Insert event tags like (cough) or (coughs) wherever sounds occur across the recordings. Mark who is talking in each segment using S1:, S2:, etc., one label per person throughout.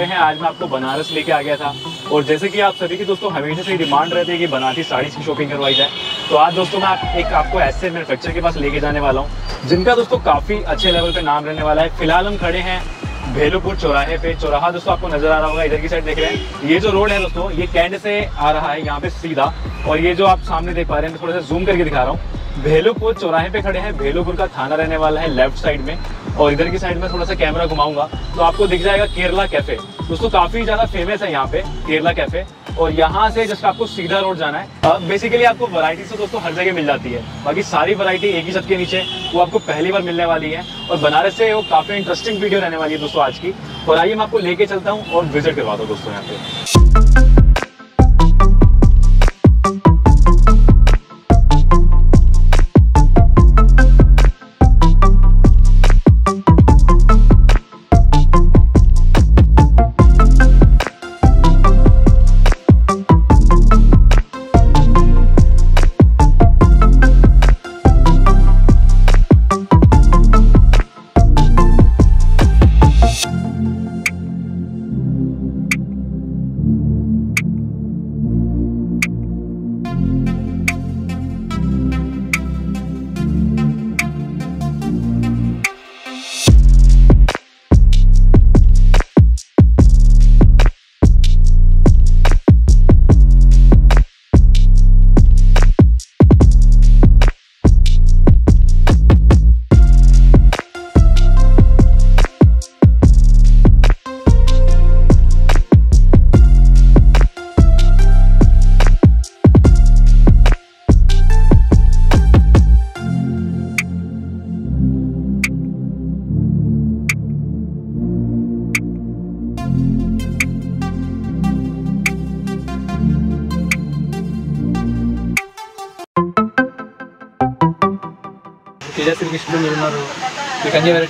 S1: हैं, आज मैं आपको बनारस लेके आ गया था। और जैसे कि आप सभी की दोस्तों, हमेशा से डिमांड रहती है कि बनारसी साड़ी की शॉपिंग करवाई जाए। तो आज दोस्तों, मैं एक आपको ऐसे मैनुफेक्चर के पास लेके जाने वाला हूँ, जिनका दोस्तों काफ़ी अच्छे लेवल पे नाम रहने वाला है। फ़िलहाल हम खड़े हैं भेलुपुर चौराहे पे। चौराहा दोस्तों, आपको नज़र आ रहा होगा, इधर की साइड देख रहे हैं। ये जो रोड है दोस्तों, ये कैंड से आ रहा है, यहाँ पे सीधा। और ये जो आप सामने देख पा रहे हैं थोड़ा सा जूम करके दिखा रहा हूँ। भेलुपुर, चौराहे पे खड़े हैं। भेलुपुर का थाना रहने वाला है लेफ़्ट साइड में। और इधर की साइड में थोड़ा सा कैमरा घुमाऊँगा। तो आपको दिख जाएगा केरला कैफ़े। दोस्तों, काफ़ी ज़्यादा फ़ेमस है यहाँ पे, केरला कैफ़े। और यहाँ से जस्ट आपको सीधा रोड जाना है। बेसिकली आपको वैरायटी तो दोस्तों हर जगह मिल जाती है। बाकी सारी वैरायटी एक ही छत के नीचे, वो आपको पहली बार मिलने वाली है। और बनारस से वो काफ़ी इंटरेस्टिंग वीडियो रहने वाली है दोस्तों आज की। और आइए मैं आपको लेके चलता हूँ और विज़िट करवाता हूँ दोस्तों यहाँ पे।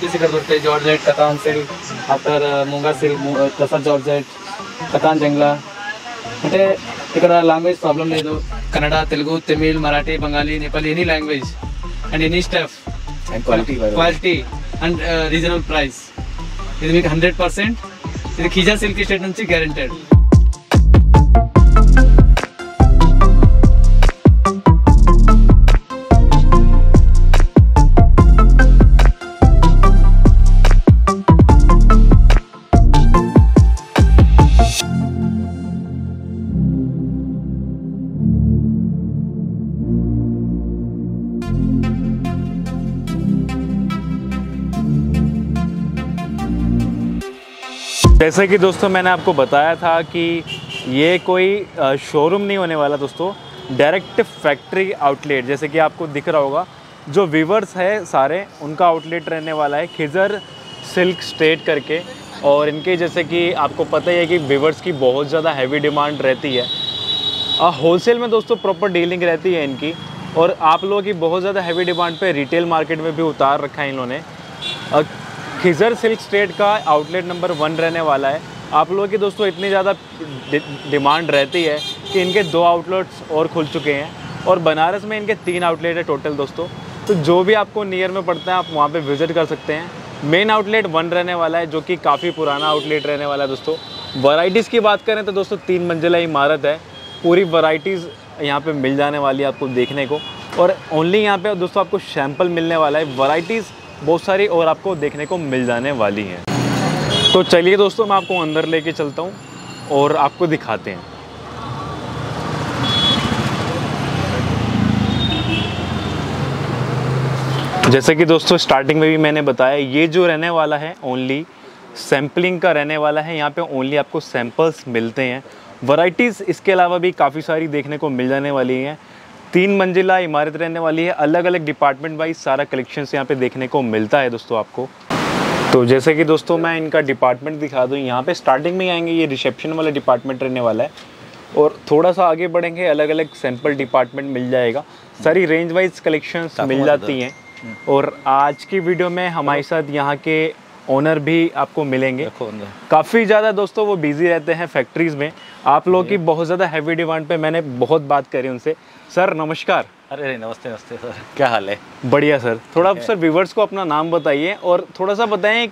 S2: మీకు అన్ని వెరైటీస్ ఇక్కడ దొరుకుతాయి georgette katan silk after muga silk tussar georgette katan jangla అంటే ఇక్కడ లాంగ్వేజ్ ప్రాబ్లం లేదు Kannada Telugu Tamil Marathi Bengali Nepali any language and any staff
S1: quality
S2: quality and reasonable price ఇది మీకు హండ్రెడ్ పర్సెంట్ ఇది ఖీజా silk state నుంచి guaranteed
S1: जैसे कि दोस्तों मैंने आपको बताया था कि ये कोई शोरूम नहीं होने वाला दोस्तों। डायरेक्ट फैक्ट्री आउटलेट जैसे कि आपको दिख रहा होगा। जो वीवर्स है सारे, उनका आउटलेट रहने वाला है खिजर सिल्क स्टेट करके। और इनके जैसे कि आपको पता ही है कि वीवर्स की बहुत ज़्यादा हैवी डिमांड रहती है। होलसेल में दोस्तों प्रॉपर डीलिंग रहती है इनकी। और आप लोगों की बहुत ज़्यादा हैवी डिमांड पे रिटेल मार्केट में भी उतार रखा है इन्होंने। खिजर सिल्क स्टेट का आउटलेट नंबर वन रहने वाला है। आप लोगों की दोस्तों, इतनी ज़्यादा डिमांड रहती है कि इनके दो आउटलेट्स और खुल चुके हैं और बनारस में इनके तीन आउटलेट है टोटल दोस्तों। तो जो भी आपको नियर में पड़ता है, आप वहाँ पे विज़िट कर सकते हैं। मेन आउटलेट वन रहने वाला है, जो कि काफ़ी पुराना आउटलेट रहने वाला है दोस्तों। वैरायटीज़ की बात करें तो दोस्तों, तीन मंजिला इमारत है। पूरी वैरायटीज़ यहाँ पे मिल जाने वाली है आपको देखने को। और ओनली यहाँ पे दोस्तों, आपको सैंपल मिलने वाला है। वैरायटीज़ बहुत सारी और आपको देखने को मिल जाने वाली हैं। तो चलिए दोस्तों, मैं आपको अंदर लेके चलता हूँ और आपको दिखाते हैं। जैसे कि दोस्तों स्टार्टिंग में भी मैंने बताया, ये जो रहने वाला है ओनली सैम्पलिंग का रहने वाला है। यहाँ पे ओनली आपको सैंपल्स मिलते हैं। वैरायटीज़ इसके अलावा भी काफ़ी सारी देखने को मिल जाने वाली हैं। तीन मंजिला इमारत रहने वाली है। अलग अलग डिपार्टमेंट वाइज सारा कलेक्शन यहाँ पे देखने को मिलता है दोस्तों आपको। तो जैसे कि दोस्तों मैं इनका डिपार्टमेंट दिखा दूँ यहाँ पे स्टार्टिंग में आएँगे ये रिसेप्शन वाला डिपार्टमेंट रहने वाला है। और थोड़ा सा आगे बढ़ेंगे अलग अलग सैंपल डिपार्टमेंट मिल जाएगा। सारी रेंज वाइज कलेक्शंस मिल जाती हैं। और आज की वीडियो में हमारे साथ यहाँ के ओनर भी आपको मिलेंगे। काफ़ी ज़्यादा दोस्तों वो बिज़ी रहते हैं फैक्ट्रीज़ में। आप लोग की बहुत ज़्यादा हैवी डिमांड पे मैंने बहुत बात करी उनसे। सर नमस्कार।
S3: अरे अरे नमस्ते नमस्ते सर क्या हाल है?
S1: बढ़िया सर थोड़ा सर व्यूवर्स को अपना नाम बताइए और थोड़ा सा बताएँ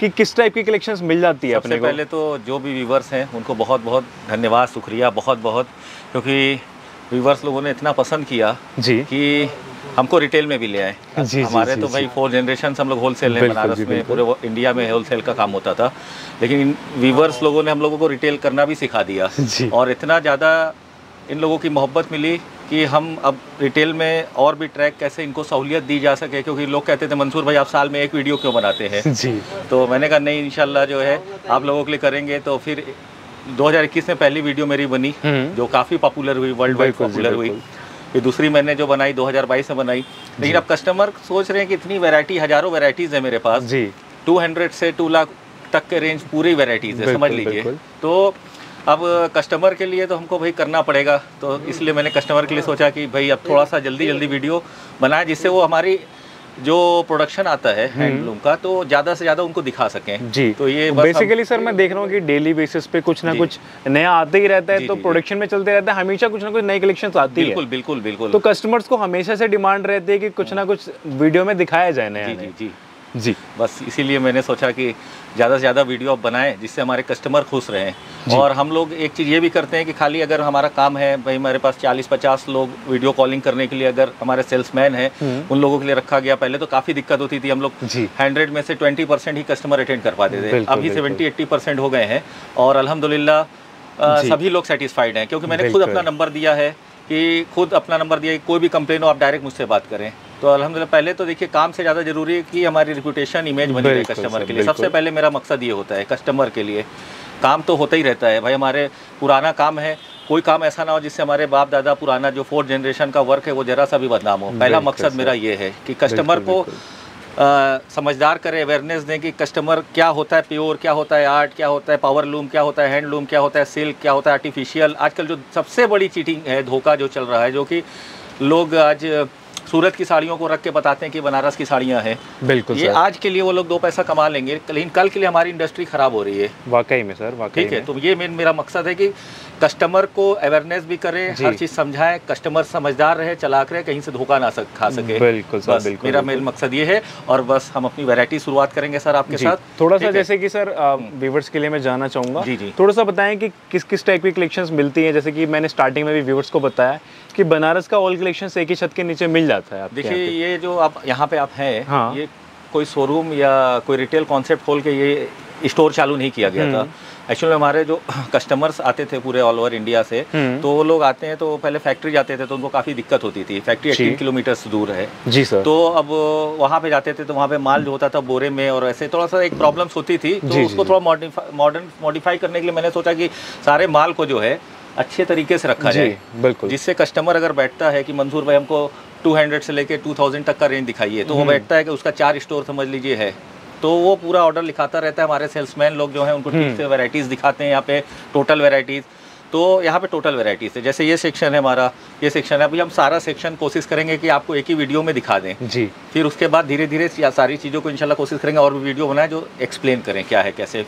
S1: कि किस टाइप की कलेक्शंस मिल जाती है अपने को।
S3: पहले तो जो भी व्यूवर्स हैं उनको बहुत बहुत धन्यवाद शुक्रिया बहुत बहुत क्योंकि व्यूवर्स लोगों ने इतना पसंद किया
S1: जी।
S3: कि हमको रिटेल में भी ले आए।
S1: जी,
S3: हमारे
S1: जी,
S3: तो भाई फोर जनरेशन हम लोग होलसेल में बनारस में पूरे इंडिया में होलसेल का काम होता था। लेकिन इन व्यूवर्स लोगों ने हम लोगों को रिटेल करना भी सिखा दिया। और इतना ज़्यादा इन लोगों की मोहब्बत मिली कि हम अब रिटेल में और भी ट्रैक कैसे इनको सहूलियत दी जा सके क्योंकि लोग कहते थे मंसूर भाई आप साल में एक वीडियो क्यों बनाते हैं?
S1: जी।
S3: तो मैंने कहा नहीं इंशाल्लाह जो है आप लोगों के लिए करेंगे। तो फिर 2021 में पहली वीडियो मेरी बनी
S1: हम्म।
S3: जो काफ़ी पॉपुलर हुई वर्ल्ड वाइड पॉपुलर हुई। ये दूसरी मैंने जो बनाई 2022 में बनाई। लेकिन अब कस्टमर सोच रहे हैं कि इतनी वैरायटी हज़ारों वैरायटीज़ है मेरे पास।
S1: जी।
S3: 200 से 2 लाख तक के रेंज पूरी वैरायटीज़ है समझ लीजिए। तो अब कस्टमर के लिए तो हमको भाई करना पड़ेगा। तो इसलिए मैंने कस्टमर के लिए सोचा कि भाई अब थोड़ा सा जल्दी जल्दी वीडियो बनाए जिससे वो हमारी जो प्रोडक्शन आता है हैंडलूम का तो ज़्यादा से ज़्यादा उनको दिखा सकें।
S1: जी।
S3: तो ये
S1: बेसिकली सर मैं देख रहा हूँ कि डेली बेसिस पे कुछ ना कुछ नया आते ही रहता है
S3: जी,
S1: तो। प्रोडक्शन में चलते रहता है हमेशा कुछ ना कुछ नई कलेक्शन आती है।
S3: बिल्कुल बिल्कुल बिल्कुल।
S1: तो कस्टमर्स को हमेशा से डिमांड रहती है कि कुछ ना कुछ वीडियो में दिखाया जाए नया।
S3: जी जी। जी। बस इसीलिए मैंने सोचा कि ज़्यादा से ज़्यादा वीडियो आप बनाएँ जिससे हमारे कस्टमर खुश रहें। और हम लोग एक चीज़ ये भी करते हैं कि खाली अगर हमारा काम है भाई हमारे पास 40-50 लोग वीडियो कॉलिंग करने के लिए अगर हमारे सेल्समैन हैं उन लोगों के लिए रखा गया। पहले तो काफ़ी दिक्कत होती थी हम लोग हंड्रेड में से 20 परसेंट ही कस्टमर अटेंड कर पाते थे। अभी
S1: सेवेंटी
S3: 70-80 परसेंट हो गए हैं। और अल्हम्दुलिल्लाह अ,
S1: जी।
S3: सभी लोग सेटिस्फाइड हैं क्योंकि मैंने खुद अपना नंबर दिया है कि खुद अपना नंबर दिया कि कोई भी कंप्लेन हो आप डायरेक्ट मुझसे बात करें। तो अलहमदिल्ला पहले तो देखिए काम से ज़्यादा ज़रूरी है कि हमारी रिपुटेशन इमेज बनी रहे कस्टमर के लिए। सबसे पहले मेरा मकसद ये होता है कस्टमर के लिए। काम तो होता ही रहता है। भाई हमारे पुराना काम है कोई काम ऐसा ना हो जिससे हमारे बाप दादा पुराना जो फोर्थ जनरेशन का वर्क है वो जरा सा भी बदनाम हो। पहला मकसद मेरा ये है कि कस्टमर को अ, समझदार करें अवेयरनेस दें कि कस्टमर क्या होता है प्योर क्या होता है आर्ट क्या होता है पावर लूम क्या होता है हैंडलूम क्या होता है सिल्क क्या होता है आर्टिफिशियल आजकल जो सबसे बड़ी चीटिंग है धोखा जो चल रहा है जो कि लोग आज सूरत की साड़ियों को रख के बताते हैं कि बनारस की साड़ियाँ हैं।
S1: बिल्कुल
S3: ये आज के लिए वो लोग दो पैसा कमा लेंगे लेकिन कल के लिए हमारी इंडस्ट्री खराब हो रही है।
S1: वाकई में सर वाकई
S3: ठीक है तो ये मेन मेरा मकसद है कि कस्टमर को अवेयरनेस भी करे हर चीज़ समझाएँ कस्टमर समझदार रहे चलाक रहे कहीं से धोखा ना सक, खा सके।
S1: बिल्कुल सर, बिल्कुल,
S3: मेरा मेन मकसद ये है और बस हम अपनी वैरायटी शुरुआत करेंगे सर आपके साथ।
S1: थोड़ा सा जैसे कि सर व्यूवर्स के लिए मैं जाना चाहूँगा
S3: जी, जी।
S1: थोड़ा सा बताएँ कि किस किस टाइप की कलेक्शंस मिलती हैं जैसे कि मैंने स्टार्टिंग में भी व्यूवर्स को बताया कि बनारस का ऑल कलेक्शंस एक ही छत के नीचे मिल जाता है
S3: देखिए ये जो आप यहाँ पे आप हैं
S1: हाँ।
S3: ये कोई शोरूम या कोई रिटेल कॉन्सेप्ट खोल के ये स्टोर चालू नहीं किया गया
S1: हम्म।
S3: था एक्चुअली हमारे जो (clears throat) कस्टमर्स आते थे पूरे ऑल ओवर इंडिया से
S1: हम्म।
S3: तो वो लोग आते हैं तो पहले फैक्ट्री जाते थे तो उनको काफ़ी दिक्कत होती थी। फैक्ट्री एटीन किलोमीटर दूर है।
S1: जी सर
S3: तो अब वहाँ पे जाते थे तो वहाँ पे माल जो होता था बोरे में और ऐसे थोड़ा सा एक प्रॉब्लम्स होती थी। तो
S1: जी, जी,
S3: उसको
S1: जी।
S3: थोड़ा मॉडर्न मॉडिफाई करने के लिए मैंने सोचा कि सारे माल को जो है अच्छे तरीके से रखा जाए।
S1: बिल्कुल।
S3: जिससे कस्टमर अगर बैठता है कि मंसूर भाई हमको 200 से लेके 2000 तक का रेंज दिखाइए तो वो
S1: हम्म।
S3: बैठता है कि उसका चार स्टोर समझ लीजिए है। तो वो पूरा ऑर्डर लिखाता रहता है। हमारे सेल्समैन लोग जो हैं उनको ठीक
S1: हम्म।
S3: से वैरायटीज़ दिखाते हैं यहाँ पे टोटल वैरायटीज़ तो यहाँ पे टोटल वैरायटीज़ है। जैसे ये सेक्शन है हमारा ये सेक्शन है। अभी हम सारा सेक्शन कोशिश करेंगे कि आपको एक ही वीडियो में दिखा दें।
S1: जी।
S3: फिर उसके बाद धीरे धीरे सारी चीज़ों को इंशाल्लाह कोशिश करेंगे और भी वीडियो बनाए जो एक्सप्लेन करें क्या है कैसे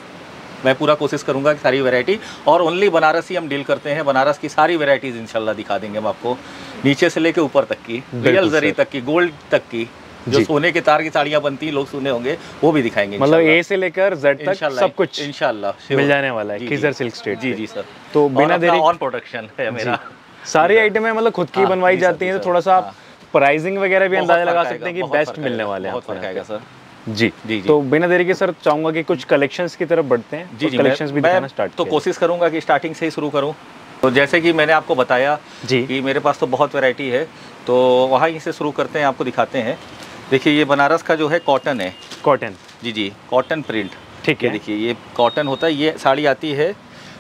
S3: मैं पूरा कोशिश करूँगा कि सारी वैरायटी और ओनली बनारस ही हम डील करते हैं बनारस की सारी वैरायटीज़ इंशाल्लाह दिखा देंगे हम आपको नीचे से लेके ऊपर तक की रियल जरी तक की गोल्ड तक की जो सोने के तार की साड़ियाँ बनती हैं लोग सुने होंगे वो भी दिखाएँगे
S1: मतलब ए से लेकर जेड तक सब कुछ
S3: इंशाल्लाह
S1: मिल जाने वाला है किजर सिल्क स्टेट
S3: जी जी सर
S1: तो बिना देरी
S3: ऑन प्रोडक्शन है मेरा।
S1: सारी आइटमें मतलब खुद की
S3: हाँ,
S1: बनवाई जाती हैं तो थोड़ा सा
S3: हाँ।
S1: प्राइसिंग वगैरह भी अंदाज़ा लगा सकते हैं कि बेस्ट मिलने वाले हैं
S3: बहुत फ़र्क आएगा सर
S1: जी
S3: जी।
S1: तो बिना देरी के सर चाहूँगा कि कुछ कलेक्शंस की तरफ़ बढ़ते हैं।
S3: जी जी
S1: कलेक्शंस भी दिखाना स्टार्ट
S3: तो कोशिश करूँगा कि स्टार्टिंग से ही शुरू करूँ। तो जैसे कि मैंने आपको बताया
S1: जी।
S3: कि मेरे पास तो बहुत वैरायटी है तो वहाँ ही से शुरू करते हैं आपको दिखाते हैं। देखिए ये बनारस का जो है कॉटन है।
S1: कॉटन
S3: जी जी कॉटन प्रिंट
S1: ठीक है।
S3: देखिए ये कॉटन होता है ये साड़ी आती है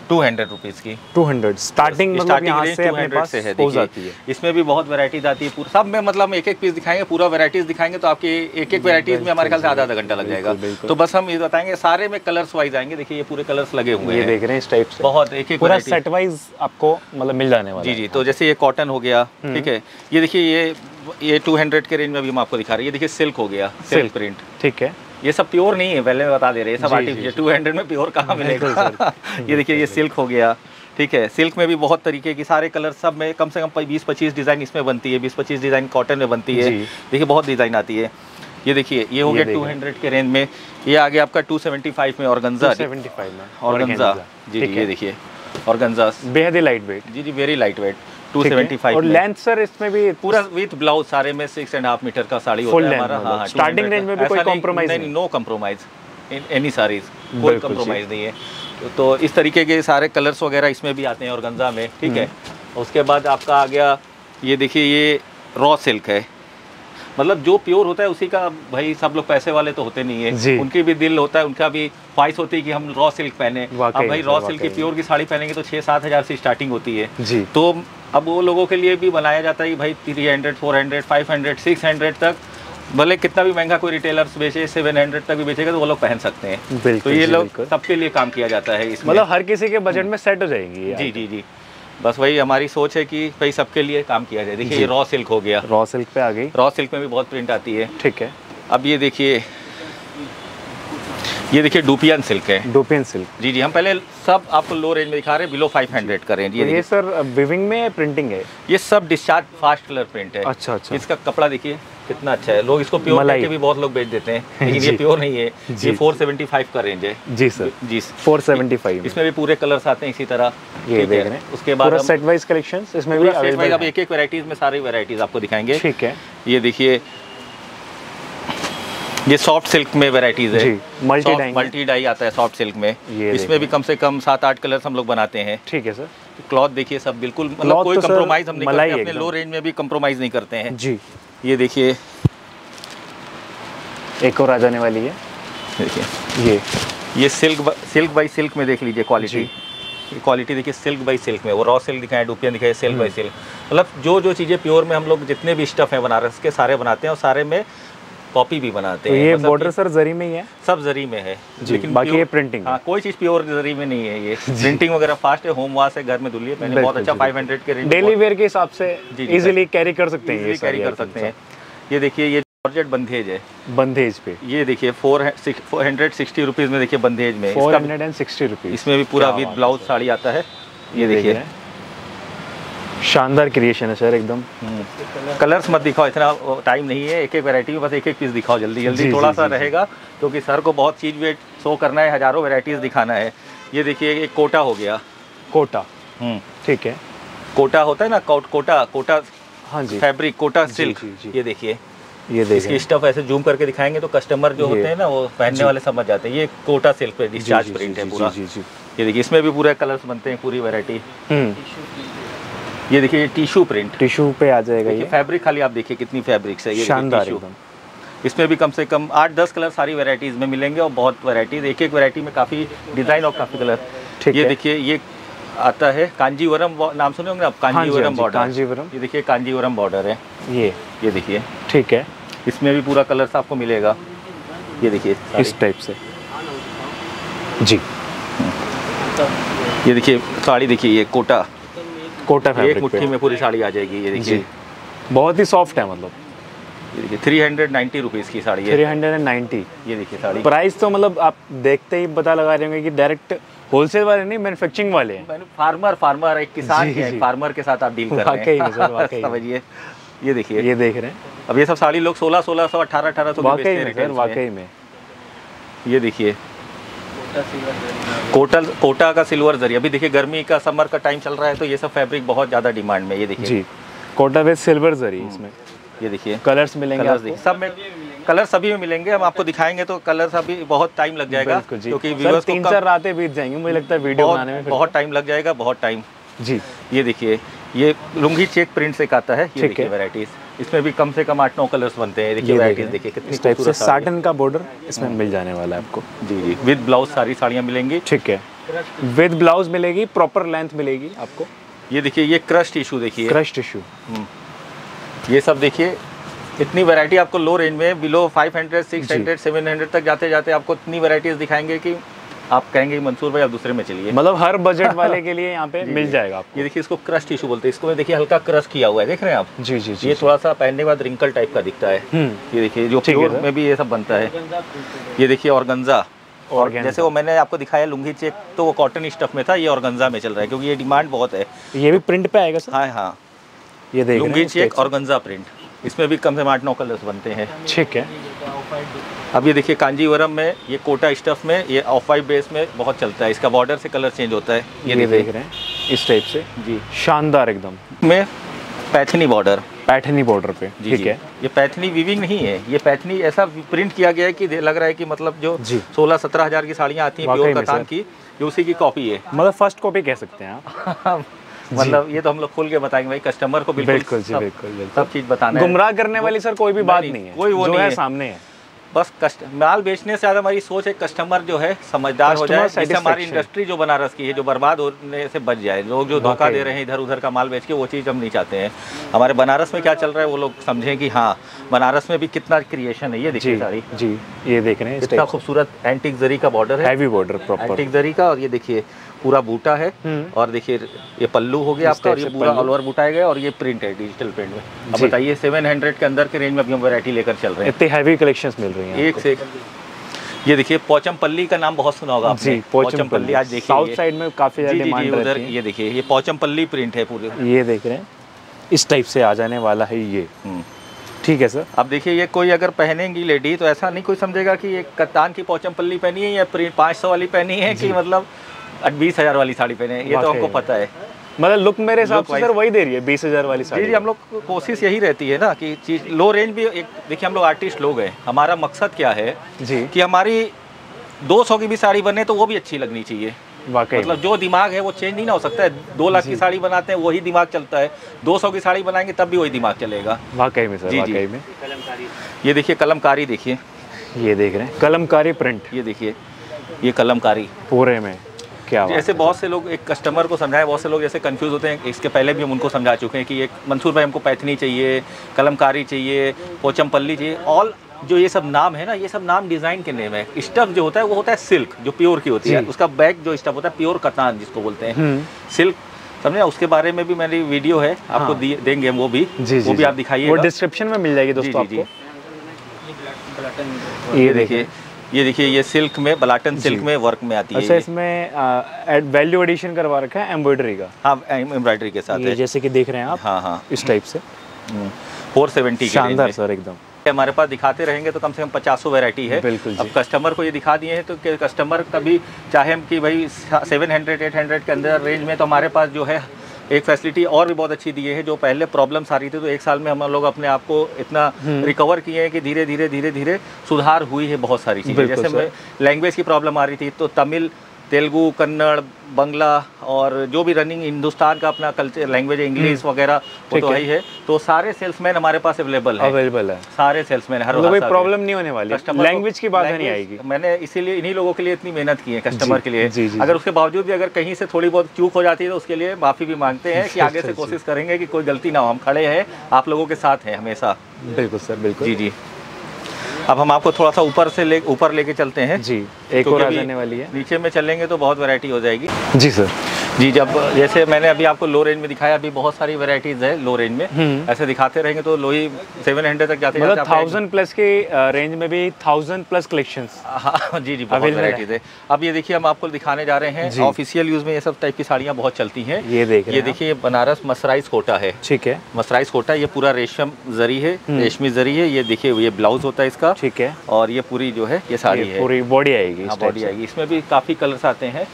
S3: टू हंड्रेड रुपीज़ की।
S1: 200 स्टार्टिंग मतलब
S3: स्टार्टिंग
S1: से अपने पास
S3: से है।
S1: पहुँच जाती है।
S3: इसमें भी बहुत वैरायटीज आती है। पूरा सब में मतलब एक एक पीस दिखाएँगे पूरा वैरायटीज दिखाएँगे तो आपकी एक एक वैरायटीज में हमारे ख्याल से आधा आधा घंटा लग जाएगा। तो बस हम ये बताएँगे सारे में कलर्स वाइज आएँगे। देखिए ये पूरे कलर्स लगे हुए हैं।
S1: देख रहे हैं इस टाइप से।
S3: बहुत एक एक
S1: पूरा सेट वाइज आपको मतलब मिल जाने वाला
S3: जी जी तो जैसे ये कॉटन हो गया ठीक है। ये देखिए ये ये 200 के रेंज में भी हम आपको दिखा रहे हैं। ये देखिए सिल्क हो गया सिल्क प्रिंट
S1: ठीक है।
S3: ये सब प्योर नहीं है पहले मैं बता दे रहे ये सब आर्टिफिशियल टू हंड्रेड में प्योर कहाँ मिलेगा? (laughs) ये देखिए ये सिल्क हो गया ठीक है? सिल्क में भी बहुत तरीके की सारे कलर सब में कम से कम बीस पच्चीस डिज़ाइन इसमें बनती है बीस पच्चीस डिज़ाइन कॉटन में बनती है। देखिए बहुत डिज़ाइन आती है। ये देखिए ये हो गया टू हंड्रेड के रेंज में। ये आ गया आपका टू सेवेंटी फाइव में ऑर्गेन्जा
S1: 275 में
S3: ऑर्गेन्जा जी ये देखिए ऑर्गेन्जा
S1: बेहद ही लाइट वेट
S3: जी जी very light weight two seventy five
S1: और लेंथ सर इसमें भी
S3: पूरा विथ ब्लाउज सारे में सिक्स एंड हाफ़ मीटर का साड़ी होता है हमारा।
S1: मतलब
S3: हाँ
S1: स्टार्टिंग रेंज में भी कोई कॉम्प्रोमाइज
S3: नहीं? नो कॉम्प्रोमाइज इन एनी कोई कॉम्प्रोमाइज नहीं है। तो, तो इस तरीके के सारे कलर्स वगैरह इसमें भी आते हैं और गंजा में ठीक है?
S1: हम्म।
S3: उसके बाद आपका आ गया ये देखिए ये रॉ सिल्क है। मतलब जो प्योर होता है उसी का भाई सब लोग पैसे वाले तो होते नहीं है। उनकी भी दिल होता है उनका भी ख्वाहिश होती है कि हम रॉ सिल्क पहने। अब भाई रॉ सिल्क की प्योर की साड़ी पहनेंगे तो छः सात हज़ार से स्टार्टिंग होती है।
S1: जी।
S3: तो अब वो लोगों के लिए भी बनाया जाता है कि भाई three hundred four hundred five hundred six hundred तक भले कितना भी महँगा कोई रिटेलर्स बेचे सेवन हंड्रेड तक भी बेचेगा तो वो लोग पहन सकते हैं। तो ये लोग सबके लिए काम किया जाता है इसमें।
S1: मतलब हर किसी के बजट में सेट हो जाएँगी
S3: जी जी जी। बस वही हमारी सोच है कि भाई सबके लिए काम किया जाए। देखिए ये रॉ सिल्क हो गया।
S1: रॉ सिल्क पे आ गई।
S3: रॉ सिल्क में भी बहुत प्रिंट आती है।
S1: ठीक है।
S3: अब ये देखिए ये देखिए डुपियन सिल्क है।
S1: Dupion silk.
S3: जी जी हम पहले सब आपको लो रेंज में दिखा रहे हैं बिलो 500 का रेंज
S1: ये,
S3: ये
S1: ये सर विविंग में प्रिंटिंग है?
S3: ये सब डिस्चार्ज फास्ट कलर प्रिंट है।
S1: अच्छा अच्छा।
S3: इसका कपड़ा देखिए कितना अच्छा है। लोग इसको प्योर। के भी बहुत लोग बेच देते हैं लेकिन ये। (laughs) प्योर नहीं है।
S1: जी।
S3: ये 475 का रेंज है।
S1: जी सर।
S3: जी।
S1: 475
S3: इसमें भी पूरे कलर्स आते हैं इसी तरह।
S1: ये देख रहे हैं।
S3: उसके बाद
S1: सेट वाइज कलेक्शंस इसमें भी
S3: एक एक वैरायटीज में सारी वैरायटीज आपको दिखाएँगे।
S1: ठीक है।
S3: ये देखिए ये सॉफ्ट सिल्क में वैरायटीज है।
S1: जी, multi dye में।
S3: मल्टी डाई आता है सॉफ्ट सिल्क में। इसमें भी कम से कम सात आठ कलर हम लोग बनाते हैं।
S1: ठीक है सर।
S3: क्लॉथ देखिए सब बिल्कुल मतलब कोई
S1: तो सर
S3: हम नहीं करते अपने लो रेंज में भी कंप्रोमाइज नहीं करते हैं।
S1: जी।
S3: ये देखिए।
S1: एक और आ जाने वाली है।
S3: देखिए।
S1: ये।
S3: ये सिल्क सिल्क बाई सिल्क में देख लीजिए क्वालिटी क्वालिटी देखिए सिल्क बाई सिल्क में। वो रॉ सिल्क दिखाए डुपियन दिखाए सिल्क। बाई सिल्क मतलब जो जो चीज़ें प्योर में हम लोग जितने भी स्टफ़ हैं बनारस के सारे बनाते हैं और सारे में कॉपी भी बनाते
S1: तो
S3: हैं।
S1: ये
S3: मतलब
S1: बॉर्डर सर जरी में ही है?
S3: सब जरी में है
S1: जी, बाकी ये printing है।
S3: कोई चीज़ प्योर जरी में नहीं है ये। (laughs) प्रिंटिंग वगैरह फास्ट है होम वाश है घर में धुलिए मैंने बहुत अच्छा
S1: जी,
S3: 500 के रेंज
S1: डेली वेयर के हिसाब से इजीली कैरी कर सकते हैं
S3: कैरी कर सकते हैं। ये देखिए ये जॉर्जेट बंधेज है।
S1: बंधेज पे।
S3: ये देखिए फोर हंड्रेड सिक्सटी रुपीज़ में देखिए बंधेज में। Four
S1: hundred and sixty rupees
S3: इसमें भी पूरा विद ब्लाउज साड़ी आता है। ये
S1: देख
S3: देखिए।
S1: शानदार क्रिएशन है सर एकदम।
S3: कलर्स मत दिखाओ इतना टाइम नहीं है एक एक वैरायटी में बस एक एक पीस दिखाओ जल्दी जल्दी
S1: जी,
S3: थोड़ा
S1: जी,
S3: सा
S1: जी।
S3: रहेगा क्योंकि सर को बहुत चीज़ वेट शो करना है हज़ारों वैरायटीज़ दिखाना है। ये देखिए एक कोटा हो गया।
S1: कोटा।
S3: हम्म,
S1: ठीक है।
S3: कोटा होता है ना कोट कोटा कोटा
S1: हाँ जी।
S3: Fabric Kota silk. ये देखिए।
S1: ये देखिए
S3: इसकी स्टफ़ ऐसे जूम करके दिखाएँगे तो कस्टमर जो होते हैं ना वो पहनने वाले समझ जाते हैं। ये कोटा सिल्क पे डिस्चार्ज प्रिंट है पूरा। ये देखिए इसमें भी पूरे कलर्स बनते हैं पूरी वैरायटी
S1: हम्म।
S3: ये देखिए ये टिश्यू प्रिंट।
S1: टिश्यू पे आ जाएगा ये।
S3: फैब्रिक खाली आप देखिए कितनी फैब्रिक्स है ये
S1: शानदार
S3: इसमें भी कम से कम आठ दस कलर सारी वैरायटीज में मिलेंगे और बहुत वैरायटीज एक एक वैरायटी में काफ़ी डिज़ाइन और काफ़ी कलर। ये देखिए ये आता है कांजीवरम नाम सुने होंगे आप?
S1: हाँ हाँ
S3: कांजीवरम बॉर्डर
S1: कांजीवरम।
S3: ये देखिए कांजीवरम बॉर्डर है।
S1: ये।
S3: ये देखिए।
S1: ठीक है।
S3: इसमें भी पूरा कलर्स आपको मिलेगा। ये देखिए
S1: इस टाइप से। जी।
S3: ये देखिए साड़ी देखिए ये कोटा।
S1: कोटा फैब्रिक
S3: एक
S1: मुट्ठी
S3: में पूरी साड़ी आ जाएगी ये देखिए।
S1: बहुत ही सॉफ्ट है मतलब।
S3: थ्री हंड्रेड नाइन्टी रुपीज़ की
S1: sari
S3: three
S1: hundred and ninety
S3: ये देखिए साड़ी।
S1: प्राइस तो मतलब आप देखते ही पता लगा रहे होंगे कि डायरेक्ट होलसेल वाले नहीं मैन्युफैक्चरिंग वाले हैं।
S3: फार्मर फार्मर एक किसान
S1: जी,
S3: के
S1: जी।
S3: फार्मर के साथ आप डील कर रहे हैं। (laughs) समझिए। ये देखिए।
S1: ये देख रहे हैं।
S3: अब ये सब साड़ी लोग सोलह सोलह सौ अठारह अठारह सौ
S1: वाकई में। वाकई में।
S3: ये देखिए। कोटल कोटा का सिल्वर जरी। अभी देखिए गर्मी का समर का टाइम चल रहा है तो ये सब फैब्रिक बहुत ज़्यादा डिमांड में ये देखिए।
S1: जी कोटा विद सिल्वर जरी इसमें।
S3: ये देखिए।
S1: कलर्स मिलेंगे
S3: कलर्स
S1: आपको।
S3: देखिए। सब में कलर सभी में मिलेंगे हम आपको दिखाएँगे तो कलर अभी बहुत टाइम लग जाएगा क्योंकि व्यूअर्स
S1: तीन चार रातें बीत जाएँगी मुझे लगता है वीडियो बनाने में
S3: बहुत टाइम लग जाएगा बहुत टाइम।
S1: जी।
S3: ये देखिए ये लुंगी चेक प्रिंट से आता है ये देखिए
S1: है।
S3: इसमें भी कम से कम आठ नौ कलर्स बनते हैं। देखिए
S1: देखें
S3: देखिए कितनी
S1: टाइप से साटन का बॉर्डर इसमें मिल जाने वाला है आपको।
S3: जी जी। विद ब्लाउज सारी साड़ियाँ मिलेंगी।
S1: ठीक है। विद ब्लाउज मिलेगी प्रॉपर लेंथ मिलेगी आपको।
S3: ये देखिए ये क्रश इशू देखिए।
S1: क्रश टिश्यू
S3: हम्म। ये सब देखिए इतनी वैरायटी आपको लो रेंज में बिलो 500 600 700 तक जाते जाते आपको इतनी वैरायटीज दिखाएँगे कि आप कहेंगे कि मंसूर भाई आप दूसरे में चलिए।
S1: मतलब हर बजट (laughs) वाले के लिए यहाँ पे
S3: जी,
S1: मिल
S3: जी।
S1: जाएगा आपको।
S3: ये देखिए इसको क्रश टिशू बोलते हैं। इसको में देखिए हल्का क्रश किया हुआ है। देख रहे हैं आप?
S1: जी जी जी
S3: ये थोड़ा सा पहनने के बाद रिंकल टाइप का दिखता है।
S1: हम्म।
S3: ये देखिए जो प्योर में भी ये सब बनता है। ये देखिए ऑर्गेन्जा और जैसे वो मैंने आपको दिखाया लुंगी चेक तो वो कॉटन स्टफ़ में था ये ऑर्गेन्जा में चल रहा है क्योंकि ये डिमांड बहुत है।
S1: ये भी प्रिंट पे आएगा सर?
S3: हाँ हाँ।
S1: ये देख
S3: लुंगी चेक ऑर्गेन्जा प्रिंट इसमें भी कम से कम आठ नौ कलर्स बनते हैं।
S1: ठीक है।
S3: अब ये देखिए कांजीवरम में ये कोटा स्टफ़ में ये ऑफ़ वाइट बेस में बहुत चलता है। इसका बॉर्डर से कलर चेंज होता है।
S1: ये,
S3: ये
S1: देख रहे हैं इस टाइप से।
S3: जी।
S1: शानदार एकदम।
S3: में पैथनी बॉर्डर
S1: पैठनी बॉर्डर पे।
S3: जी
S1: ठीक। है।
S3: ये पैथनी वीविंग नहीं है। ये पैथनी ऐसा प्रिंट किया गया है कि लग रहा है कि मतलब जो सोलह सत्रह हज़ार की साड़ियाँ आती हैं प्योर कतान की ये उसी की कॉपी है।
S1: मतलब फ़र्स्ट कॉपी कह सकते हैं आप। (laughs)
S3: मतलब ये तो हम लोग खोल के बताएँगे भाई कस्टमर को बिल्कुल
S1: बिल्कुल जी
S3: सब-
S1: बिल्कुल बिल्कुल।
S3: सब चीज़ बताना
S1: गुमराह करने वाली सर कोई भी बात
S3: नहीं,
S1: है।
S3: कोई वो नहीं
S1: है। सामने है।
S3: बस कस्ट माल बेचने से ज़्यादा हमारी सोच है कस्टमर जो है समझदार हो जाए जिससे हमारी इंडस्ट्री जो बनारस की है जो बर्बाद होने से बच जाए। लोग जो धोखा दे रहे हैं इधर उधर का माल बेच के वो चीज़ हम नहीं चाहते हैं। हमारे बनारस में क्या चल रहा है वो लोग समझें कि हाँ बनारस में भी कितना क्रिएशन है ये देखिए साड़ी
S1: जी ये देख रहे हैं
S3: इतना खूबसूरत एंटिक जरी का बॉर्डर है।
S1: Heavy border proper
S3: antique zari का और ये देखिए पूरा बूटा है
S1: हम्म।
S3: और देखिए ये पल्लू हो गया आपका और ये पूरा ऑल ओवर बुटाया गया और ये प्रिंट है डिजिटल प्रिंट में। अब। बताइए 700 के अंदर के रेंज में अभी हम वैरायटी लेकर चल रहे हैं।
S1: इतनी हैवी कलेक्शंस मिल रही हैं
S3: एक से एक ये देखिए पोचमपल्ली का नाम बहुत सुना होगा आपने।
S1: पोचमपल्ली
S3: आज देखिए
S1: साउथ। साइड में काफ़ी ज़्यादा डिमांड
S3: उधर ये देखिए ये पोचमपल्ली प्रिंट है पूरे।
S1: ये देख रहे हैं। इस टाइप से आ जाने वाला है ये।
S3: हम्म।
S1: ठीक है सर?
S3: अब देखिए ये कोई अगर पहनेंगी लेडी तो ऐसा नहीं कोई समझेगा कि ये कतान की पोचमपल्ली पहनी है या प्रिंट पाँच सौ वाली पहनी है कि मतलब बीस हज़ार वाली साड़ी पहने ये तो हमको पता है।
S1: मतलब लुक मेरे हिसाब से सर वही दे रही है बीस हज़ार वाली साड़ी।
S3: जी हम लोग कोशिश यही रहती है ना कि चीज़ लो रेंज भी एक देखिए हम लोग आर्टिस्ट लोग हैं हमारा मकसद क्या है
S1: जी।
S3: कि हमारी 200 की भी साड़ी बने तो वो भी अच्छी लगनी चाहिए।
S1: वाकई।
S3: मतलब जो दिमाग है वो चेंज नहीं ना हो सकता है। दो लाख की साड़ी बनाते हैं वही दिमाग चलता है। 200 की साड़ी बनाएँगे तब भी वही दिमाग चलेगा।
S1: वाकई में सर
S3: जी, जी।
S1: वाकई में।
S3: ये देखिए कलमकारी देखिए।
S1: ये देख रहे हैं कलमकारी प्रिंट
S3: ये देखिए ये कलमकारी।
S1: पूरे में। क्या
S3: जैसे बहुत से लोग एक कस्टमर को समझाए बहुत से लोग जैसे कंफ्यूज होते हैं इसके पहले भी हम उनको समझा चुके हैं कि एक मंसूर भाई हमको पैथनी चाहिए कलमकारी चाहिए पोचमपल्ली चाहिए ऑल जो ये सब नाम है ना ये सब नाम डिज़ाइन के नेम है। स्टफ़ जो होता है वो होता है सिल्क जो प्योर की होती है। उसका बैग जो स्टफ़ होता है प्योर कतान जिसको बोलते हैं।
S1: हम्म।
S3: सिल्क समझे? उसके बारे में भी मेरी वीडियो है आपको
S1: हाँ।
S3: देंगे वो भी।
S1: जी जी
S3: वो भी
S1: जी।
S3: आप दिखाइए
S1: वो डिस्क्रिप्शन में मिल जाएगी दोस्तों
S3: जी, जी।
S1: आपको
S3: ये देखिए। ये देखिए ये सिल्क में बलाटन सिल्क में वर्क में आती है
S1: अच्छा। इसमें वैल्यू एडिशन करवा रखा है एम्ब्रॉयडरी का?
S3: हाँ एम्ब्रॉयडरी के साथ
S1: ये
S3: है।
S1: जैसे कि देख रहे हैं आप
S3: हाँ हाँ।
S1: इस टाइप से।
S3: फोर सेवेंटी
S1: शानदार सर एकदम।
S3: हमारे पास दिखाते रहेंगे तो कम से कम पचासों वैरायटी है।
S1: बिल्कुल
S3: अब कस्टमर को ये दिखा दिए हैं तो कस्टमर कभी चाहे हम कि भाई सेवन हंड्रेड एट हंड्रेड के अंदर रेंज में तो हमारे पास जो है एक फैसिलिटी और भी बहुत अच्छी दी है जो पहले प्रॉब्लम्स आ रही थी तो एक साल में हम लोग अपने आप को इतना
S1: हम्म।
S3: रिकवर किए हैं कि धीरे धीरे धीरे धीरे सुधार हुई है बहुत सारी चीज़ें जैसे लैंग्वेज की प्रॉब्लम आ रही थी तो तमिल तेलुगु कन्नड़ बंगला और जो भी रनिंग हिंदुस्तान का अपना कल्चर लैंग्वेज है इंग्लिश वगैरह वो तो
S1: है।
S3: है ही तो सारे सेल्समैन हमारे पास अवेलेबल है।
S1: अवेलेबल है।
S3: सारे सेल्समैन हर
S1: कोई प्रॉब्लम नहीं होने वाली।
S3: कस्टमर
S1: लैंग्वेज की बात नहीं आएगी।
S3: मैंने इसीलिए इन्हीं लोगों के लिए इतनी मेहनत की है कस्टमर के लिए।
S1: जी, जी,
S3: अगर उसके बावजूद भी अगर कहीं से थोड़ी बहुत चूक हो जाती है तो उसके लिए माफ़ी भी मांगते हैं कि (laughs) आगे से कोशिश करेंगे कि कोई गलती ना हो। हम खड़े हैं आप लोगों के साथ हैं हमेशा।
S1: बिल्कुल सर बिल्कुल।
S3: जी जी। अब हम आपको थोड़ा सा ऊपर से ले ऊपर लेके चलते हैं।
S1: जी एक और आ जाने वाली है।
S3: नीचे में चलेंगे तो बहुत वैरायटी हो जाएगी।
S1: जी सर
S3: जी जब जैसे मैंने अभी आपको लो रेंज में दिखाया अभी बहुत सारी वैरायटीज है लो रेंज में।
S1: हम्म।
S3: ऐसे दिखाते रहेंगे तो लो ही सेवन हंड्रेड तक जाते
S1: मतलब थाउज़ेंड प्लस के रेंज में भी थाउज़ेंड प्लस कलेक्शंस
S3: हाँ जी जी बहुत वैरायटीज है। अब ये देखिए हम आपको दिखाने जा रहे हैं। ऑफिशियल यूज़ में ये सब टाइप की साड़ियाँ बहुत चलती हैं।
S1: ये देख
S3: ये
S1: हैं
S3: देखिए बनारस मसराइज कोटा है।
S1: ठीक है।
S3: मसराइज कोटा ये पूरा रेशम जरी है
S1: हम्म।
S3: रेशमी जरी है। ये देखिए ये ब्लाउज होता है इसका।
S1: ठीक है।
S3: और ये पूरी जो है ये साड़ी है।
S1: पूरी बॉडी आएगी
S3: हाँ बॉडी आएगी। इसमें भी काफ़ी कलर्स आते हैं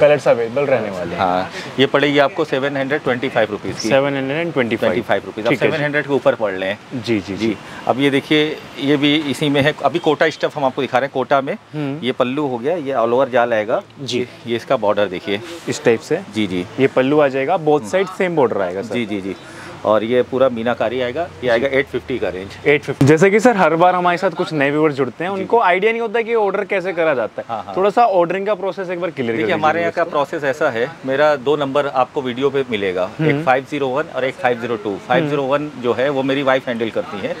S1: कलर्स अवेलेबल रहने वाले हैं।
S3: हाँ ये पड़ेगी आपको seven hundred twenty five rupees की
S1: seven
S3: hundred
S1: and
S3: twenty twenty five
S1: rupees आप
S3: सेवन हंड्रेड के ऊपर पड़ लें।
S1: जी जी जी।
S3: अब ये देखिए ये भी इसी में है। अभी कोटा स्टफ़ हम आपको दिखा रहे हैं। कोटा में
S1: हम्म।
S3: ये पल्लू हो गया ये ऑल ओवर जाल आएगा।
S1: जी।
S3: ये इसका बॉर्डर देखिए।
S1: इस टाइप से?
S3: जी जी।
S1: ये पल्लू आ जाएगा। बोथ साइड सेम बॉर्डर आएगा
S3: जी जी जी। और ये पूरा मीनाकारी आएगा ये आएगा 850 का रेंज
S1: एट फिफ्टी जैसे कि सर हर बार हमारे साथ कुछ नए व्यूअर जुड़ते हैं उनको आइडिया नहीं होता कि ऑर्डर कैसे करा जाता
S3: हाँ,
S1: है
S3: हाँ।
S1: थोड़ा सा ऑर्डरिंग का प्रोसेस एक बार क्लियर
S3: देखिए हमारे यहाँ का प्रोसेस ऐसा है मेरा दो नंबर आपको वीडियो पे मिलेगा एक 501 और एक 502 501 जो है वो मेरी वाइफ हैंडल करती है।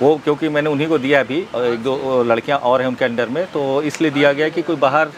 S3: वो क्योंकि मैंने उन्हीं को दिया अभी एक दो लड़कियाँ और हैं उनके अंडर में तो इसलिए दिया गया कि कोई बाहर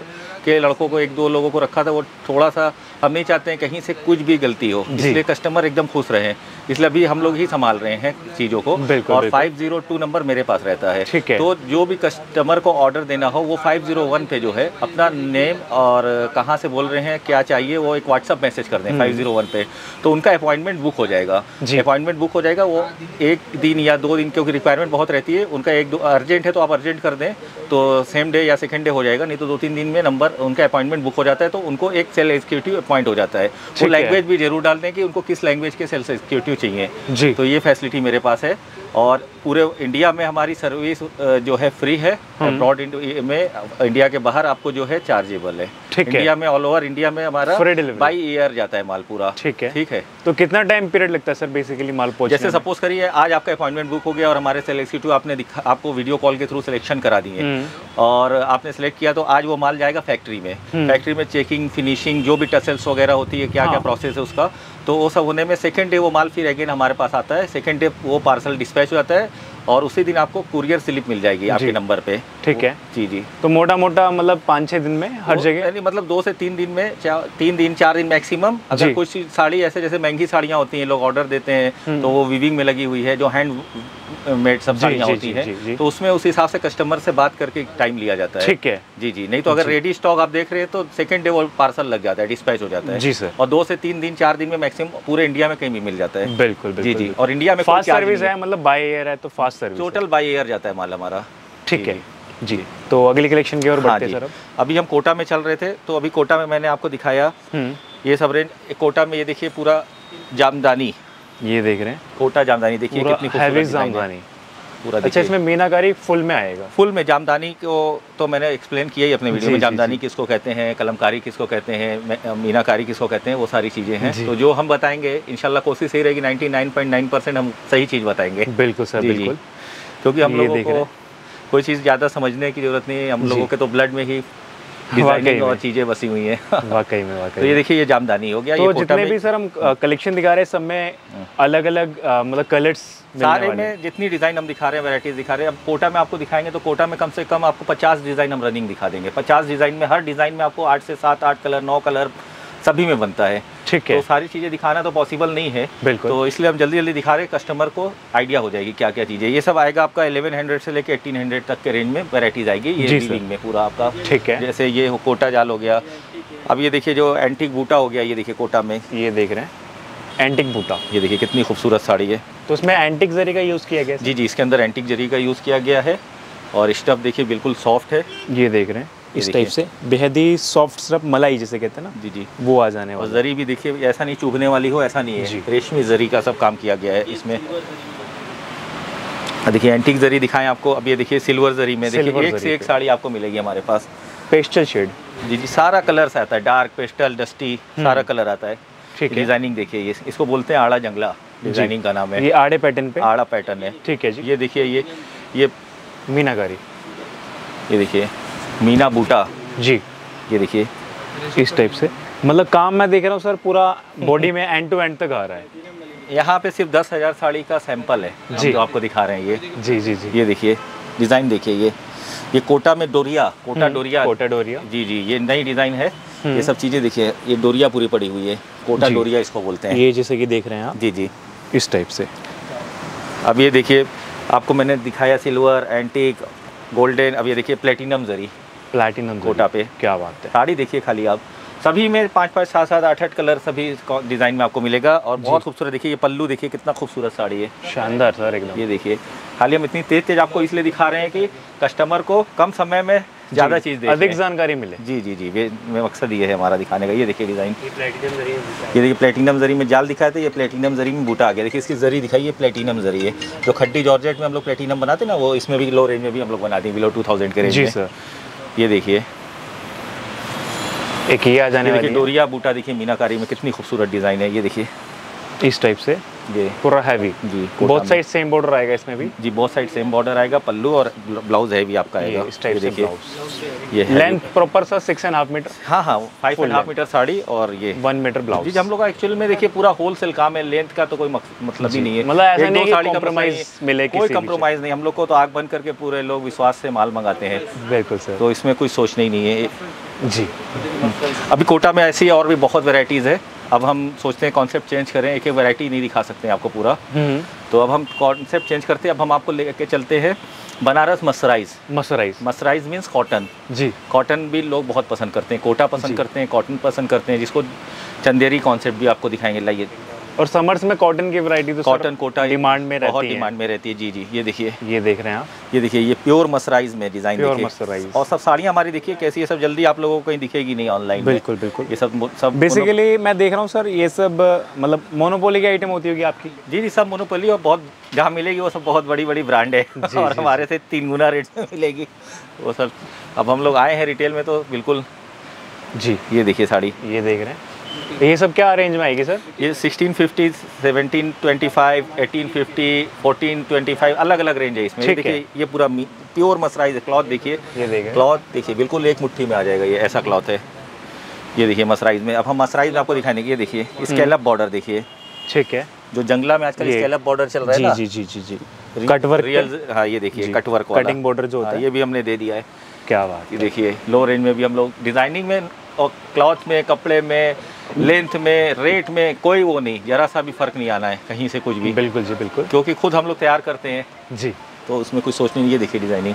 S3: के लड़कों को एक दो लोगों को रखा था वो थोड़ा सा हम नहीं चाहते हैं कहीं से कुछ भी गलती हो इसलिए कस्टमर एकदम खुश रहे इसलिए अभी हम लोग ही संभाल रहे हैं चीज़ों को।
S1: बिल्कुल,
S3: और
S1: बिल्कुल।
S3: 502 नंबर मेरे पास रहता है।
S1: ठीक है।
S3: तो जो भी कस्टमर को ऑर्डर देना हो वो 501 पे जो है अपना नेम और कहाँ से बोल रहे हैं क्या चाहिए वो एक व्हाट्सअप मैसेज कर दें 501 पे। तो उनका अपॉइंटमेंट बुक हो जाएगा। अपॉइंटमेंट बुक हो जाएगा वो एक दिन या दो दिन क्योंकि रिक्वायरमेंट बहुत रहती है उनका एक दो अर्जेंट है तो आप अर्जेंट कर दें तो सेम डे या सेकंड डे हो जाएगा नहीं तो दो तीन दिन में नंबर उनका अपॉइंटमेंट बुक हो जाता है तो उनको एक सेल एग्जीक्यूटिव अपॉइंट हो जाता है। वो लैंग्वेज भी ज़रूर डालते हैं कि उनको किस लैंग्वेज के सेल्स एग्जीक्यूटिव चाहिए।
S1: जी।
S3: तो ये फैसिलिटी मेरे पास है और पूरे इंडिया में हमारी सर्विस जो है फ्री है
S1: हम्म।
S3: अब्रॉड में इंडिया के बाहर आपको जो है चार्जेबल है
S1: ठीक है।
S3: इंडिया में ऑल ओवर इंडिया में हमारा बाई ईयर जाता है माल पूरा
S1: ठीक है
S3: ठीक है
S1: तो कितना टाइम पीरियड लगता है सर बेसिकली माल पहुँचने
S3: जैसे सपोज़ करिए आज आपका अपॉइंटमेंट बुक हो गया और हमारे सेल एग्जीक्यूटिव आपने दिखा आपको वीडियो कॉल के थ्रू सिलेक्शन करा दिए
S1: हम्म।
S3: और आपने सेलेक्ट किया तो आज वो माल जाएगा फैक्ट्री में
S1: हम्म।
S3: फैक्ट्री में चेकिंग फिनिशिंग जो भी टसल्स वगैरह होती है क्या क्या। प्रोसेस है उसका तो वो सब होने में सेकेंड डे वो माल फिर अगेन हमारे पास आता है। सेकेंड डे वो पार्सल डिस्पैच हो जाता है और उसी दिन आपको कुरियर स्लिप मिल जाएगी आपके नंबर पे।
S1: ठीक है।
S3: जी जी।
S1: तो मोटा मोटा मतलब पाँच छः दिन में हर जगह?
S3: यानी मतलब दो से तीन दिन में तीन दिन चार दिन मैक्सिमम अगर कुछ साड़ी ऐसे जैसे महँगी साड़ियाँ होती हैं लोग ऑर्डर देते हैं तो वो विविंग में लगी हुई है जो हैंड मेड सब साड़ियाँ होती। हैं तो उसमें उस हिसाब से कस्टमर से बात करके टाइम लिया जाता है।
S1: ठीक है।
S3: जी जी। नहीं तो अगर रेडी स्टॉक आप देख रहे हैं तो सेकंड डे वो पार्सल लग जाता है डिस्पैच हो जाता है।
S1: जी सर
S3: और दो से तीन दिन चार दिन में मैक्सिमम पूरे इंडिया में कहीं भी मिल जाता है।
S1: बिल्कुल
S3: जी जी। और इंडिया में
S1: फास्ट सर्विस है मतलब बाय एयर है तो fast service
S3: total by air जाता है माल हमारा।
S1: ठीक है। जी। तो अगली कलेक्शन की ओर
S3: हाँ
S1: बढ़ते हैं सर
S3: अभी हम कोटा में चल रहे थे तो अभी कोटा में मैंने आपको दिखाया
S1: हम्म,
S3: ये सब रेंज कोटा में ये देखिए पूरा जामदानी।
S1: ये देख रहे हैं।
S3: कोटा जामदानी देखिए कितनी
S1: हैवी
S3: खूबसूरत
S1: जामदानी।
S3: पूरा
S1: अच्छा इसमें मीनाकारी फुल में आएगा।
S3: फुल में जामदानी को तो मैंने एक्सप्लेन किया ही अपने वीडियो में। जामदानी किसको कहते हैं कलमकारी किसको कहते हैं मीनाकारी किसको कहते हैं वो सारी चीज़ें हैं। तो जो हम बताएँगे इनशाला कोशिश यही रहेगी 99.9 परसेंट हम सही चीज़ बताएँगे।
S1: बिल्कुल सर। बिल्कुल।
S3: क्योंकि हम
S1: ये
S3: लोगों
S1: देख रहे
S3: को कोई चीज़ ज़्यादा समझने की ज़रूरत नहीं है। हम लोगों के तो ब्लड में ही डिज़ाइनिंग और चीज़ें बसी हुई है।
S1: वाकई में (laughs)
S3: तो ये देखिए ये जामदानी हो गया
S1: तो
S3: ये
S1: जितने भी सर हम कलेक्शन दिखा रहे हैं सब में अलग अलग मतलब कलर्स
S3: सारे में जितनी डिज़ाइन हम दिखा रहे हैं वैराइटीज़ दिखा रहे हैं अब कोटा में आपको दिखाएँगे तो कोटा में कम से कम आपको 50 डिज़ाइन हम रनिंग दिखा देंगे। 50 डिज़ाइन में हर डिज़ाइन में आपको आठ से सात आठ कलर नौ कलर सभी में बनता है।
S1: ठीक है।
S3: तो सारी चीज़ें दिखाना तो पॉसिबल नहीं है।
S1: बिल्कुल।
S3: तो इसलिए हम जल्दी जल्दी दिखा रहे हैं कस्टमर को आइडिया हो जाएगी क्या क्या चीज़ें। ये सब आएगा आपका 1100 से लेके 1800 तक के रेंज में वैराइटीज़ आएगी। ये वीविंग में पूरा आपका।
S1: ठीक है।
S3: जैसे ये हो- कोटा जाल हो गया। अब ये देखिए जो एंटिक बूटा हो गया ये देखिए कोटा में।
S1: ये देख रहे हैं। एंटिक बूटा।
S3: ये देखिए कितनी खूबसूरत साड़ी है।
S1: तो उसमें एंटिक जरी का यूज़ किया गया
S3: जी जी इसके अंदर एंटिक जरी का यूज़ किया गया है। और स्टफ़ देखिए बिल्कुल सॉफ्ट है।
S1: ये देख रहे हैं। इस टाइप से। बेहद ही सॉफ्ट सिर्फ़ मलाई जिसे कहते हैं ना
S3: जी जी।
S1: वो आ जाने वाला
S3: जरी भी देखिए ऐसा नहीं चुभने वाली हो ऐसा नहीं है। रेशमी जरी का सब काम किया गया है इसमें। देखिए एंटीक जरी दिखाएँ आपको। अब ये देखिए सिल्वर जरी में। देखिए एक से एक साड़ी आपको मिलेगी हमारे पास।
S1: पेस्टल शेड
S3: जी जी सारा कलर्स आता है। डार्क पेस्टल डस्टी सारा कलर आता है।
S1: ठीक है।
S3: डिज़ाइनिंग देखिए ये इसको बोलते हैं आड़ा जंगला डिज़ाइनिंग का नाम है।
S1: ये आड़े पैटर्न पे।
S3: आड़ा पैटर्न है।
S1: ठीक है जी।
S3: ये देखिए ये ये
S1: मीनाकारी।
S3: ये देखिए मीना बूटा।
S1: जी।
S3: ये देखिए।
S1: इस टाइप से। मतलब काम मैं देख रहा हूँ सर पूरा बॉडी में एंड टू एंड तक आ रहा है।
S3: यहाँ पे सिर्फ़ दस हज़ार साड़ी का सैंपल है।
S1: जी।
S3: जो आपको दिखा रहे हैं ये।
S1: जी जी जी।
S3: ये देखिए डिज़ाइन देखिए ये। ये कोटा में डोरिया कोटा डोरिया।
S1: हम्म, कोटा डोरिया।
S3: जी जी ये नई डिज़ाइन है।
S1: हम्म।
S3: ये सब चीज़ें देखिए ये डोरिया पूरी पड़ी हुई है। कोटा डोरिया इसको बोलते हैं।
S1: ये जैसे कि देख रहे हैं आप।
S3: जी जी।
S1: इस टाइप से।
S3: अब ये देखिए आपको मैंने दिखाया सिल्वर एंटीक गोल्डन अब ये देखिए प्लेटिनम जरी।
S1: प्लैटिनम
S3: कोटा पे।
S1: क्या बात है।
S3: साड़ी देखिए खाली आप। सभी में पाँच पाँच सात सात आठ आठ कलर सभी डिज़ाइन में आपको मिलेगा और बहुत खूबसूरत देखिए ये पल्लू देखिए कितना खूबसूरत साड़ी है।
S1: शानदार सर एकदम।
S3: ये देखिए खाली हम इतनी तेज तेज आपको इसलिए दिखा रहे हैं कि कस्टमर को कम समय में ज़्यादा चीज़ देख
S1: अधिक जानकारी मिले।
S3: जी जी जी वे मकसद ये है हमारा दिखाने का। ये देखिए डिज़ाइन। ये देखिए प्लेटिनम जरी में जाल दिखाए थे ये प्लेटिनम जरी में बूटा आ गया। देखिए इसकी जरी दिखाई ये प्लेटिनम जरी है। जो खड्डी जॉर्जेट में हम लोग प्लेटिनम बनाते ना वो इसमें भी लो रेंज में भी हम लोग बनाते हैं बिलो टू थाउज़ेंड के रेंज
S1: जी सर।
S3: ये देखिए।
S1: एक ये आ जाने वाली
S3: डोरिया बूटा देखिए मीनाकारी में कितनी खूबसूरत डिज़ाइन है ये देखिए।
S1: इस टाइप से।
S3: ये
S1: पूरा हैवी
S3: जी
S1: बहुत साइड सेम बॉर्डर आएगा इसमें भी?
S3: जी बहुत साइड सेम बॉर्डर आएगा। पल्लू और ब्लाउज है भी आपका आएगा।
S1: इस टाइप
S3: देखिए। ये
S1: length proper sir six and half metre
S3: हाँ हाँ five and
S1: half
S3: metre sari और ये।
S1: वन मीटर ब्लाउज
S3: जी जी, हम लोग एक्चुअल में देखिए पूरा होलसेल काम है। लेंथ का तो कोई मतलब ही नहीं है।
S1: मतलब ऐसा नहीं
S3: साड़ी का
S1: compromise
S3: मसला नहीं है।
S1: मिले
S3: कोई कंप्रोमाइज नहीं। हम लोग को तो आग बंद करके पूरे लोग विश्वास से माल मंगाते हैं।
S1: बिल्कुल सर।
S3: तो इसमें कोई सोचना ही नहीं है।
S1: जी।
S3: अभी कोटा में ऐसी और भी बहुत वेराइटीज़ है। अब हम सोचते हैं कॉन्सेप्ट चेंज करें एक एक वैरायटी नहीं दिखा सकते हैं आपको पूरा।
S1: हम्म।
S3: तो अब हम कॉन्सेप्ट चेंज करते हैं अब हम आपको लेके चलते हैं Banaras mercerise
S1: mercerise
S3: mercerise means cotton
S1: जी।
S3: कॉटन भी लोग बहुत पसंद करते हैं कोटा पसंद करते हैं कॉटन पसंद करते हैं जिसको चंदेरी कॉन्सेप्ट भी आपको दिखाएँगे लाइए।
S1: और समर्स में कॉटन की वैरायटी तो
S3: कॉटन कोटा
S1: डिमांड में
S3: बहुत
S1: रहती है।
S3: डिमांड में रहती है। जी जी ये देखिए।
S1: ये देख रहे हैं आप।
S3: ये देखिए ये प्योर मसराइज में डिज़ाइन देखिए।
S1: मसराइज।
S3: और सब साड़ियाँ हमारी देखिए कैसी है सब जल्दी आप लोगों को कहीं दिखेगी नहीं ऑनलाइन
S1: बिल्कुल बिल्कुल।
S3: ये सब सब
S1: बेसिकली मैं देख रहा हूँ सर ये सब मतलब मोनोपोली की आइटम होती होगी आपकी।
S3: जी जी सब मोनोपोली और बहुत जहाँ मिलेगी वो सब बहुत बड़ी बड़ी ब्रांड है (laughs) और हमारे से तीन गुना रेट में मिलेगी। वो सब अब हम लोग आए हैं रिटेल में तो बिल्कुल।
S1: जी।
S3: ये देखिए साड़ी।
S1: ये देख रहे हैं। ये सब क्या रेंज में आएगी सर
S3: ये 1650 1725 1850 1425 अलग अलग रेंज है इसमें। देखिए ये पूरा प्योर मसराइज क्लॉथ देखिए। क्लॉथ देखिए बिल्कुल एक मुट्ठी में आ जाएगा ये ऐसा क्लॉथ है। ये देखिए मसराइज में अब हम मसराइज आपको दिखाएँगे ये देखिए स्केलअप बॉर्डर देखिए।
S1: ठीक है।
S3: जो जंगला में आजकल स्केलअप बॉर्डर चल रहा है
S1: जी जी जी जी जी। कटवर्क
S3: रियल हाँ ये देखिए कटवर्क
S1: कटिंग बॉर्डर जो होता
S3: हाँ,
S1: है
S3: ये भी हमने दे दिया है।
S1: क्या बात
S3: ये देखिए लो रेंज में भी हम लोग डिज़ाइनिंग में और क्लॉथ में कपड़े में लेंथ में रेट में कोई वो नहीं जरा सा भी फ़र्क नहीं आना है कहीं से कुछ भी।
S1: बिल्कुल जी बिल्कुल।
S3: क्योंकि खुद हम लोग तैयार करते हैं।
S1: जी।
S3: तो उसमें कुछ सोचने नहीं ये देखिए डिज़ाइनिंग।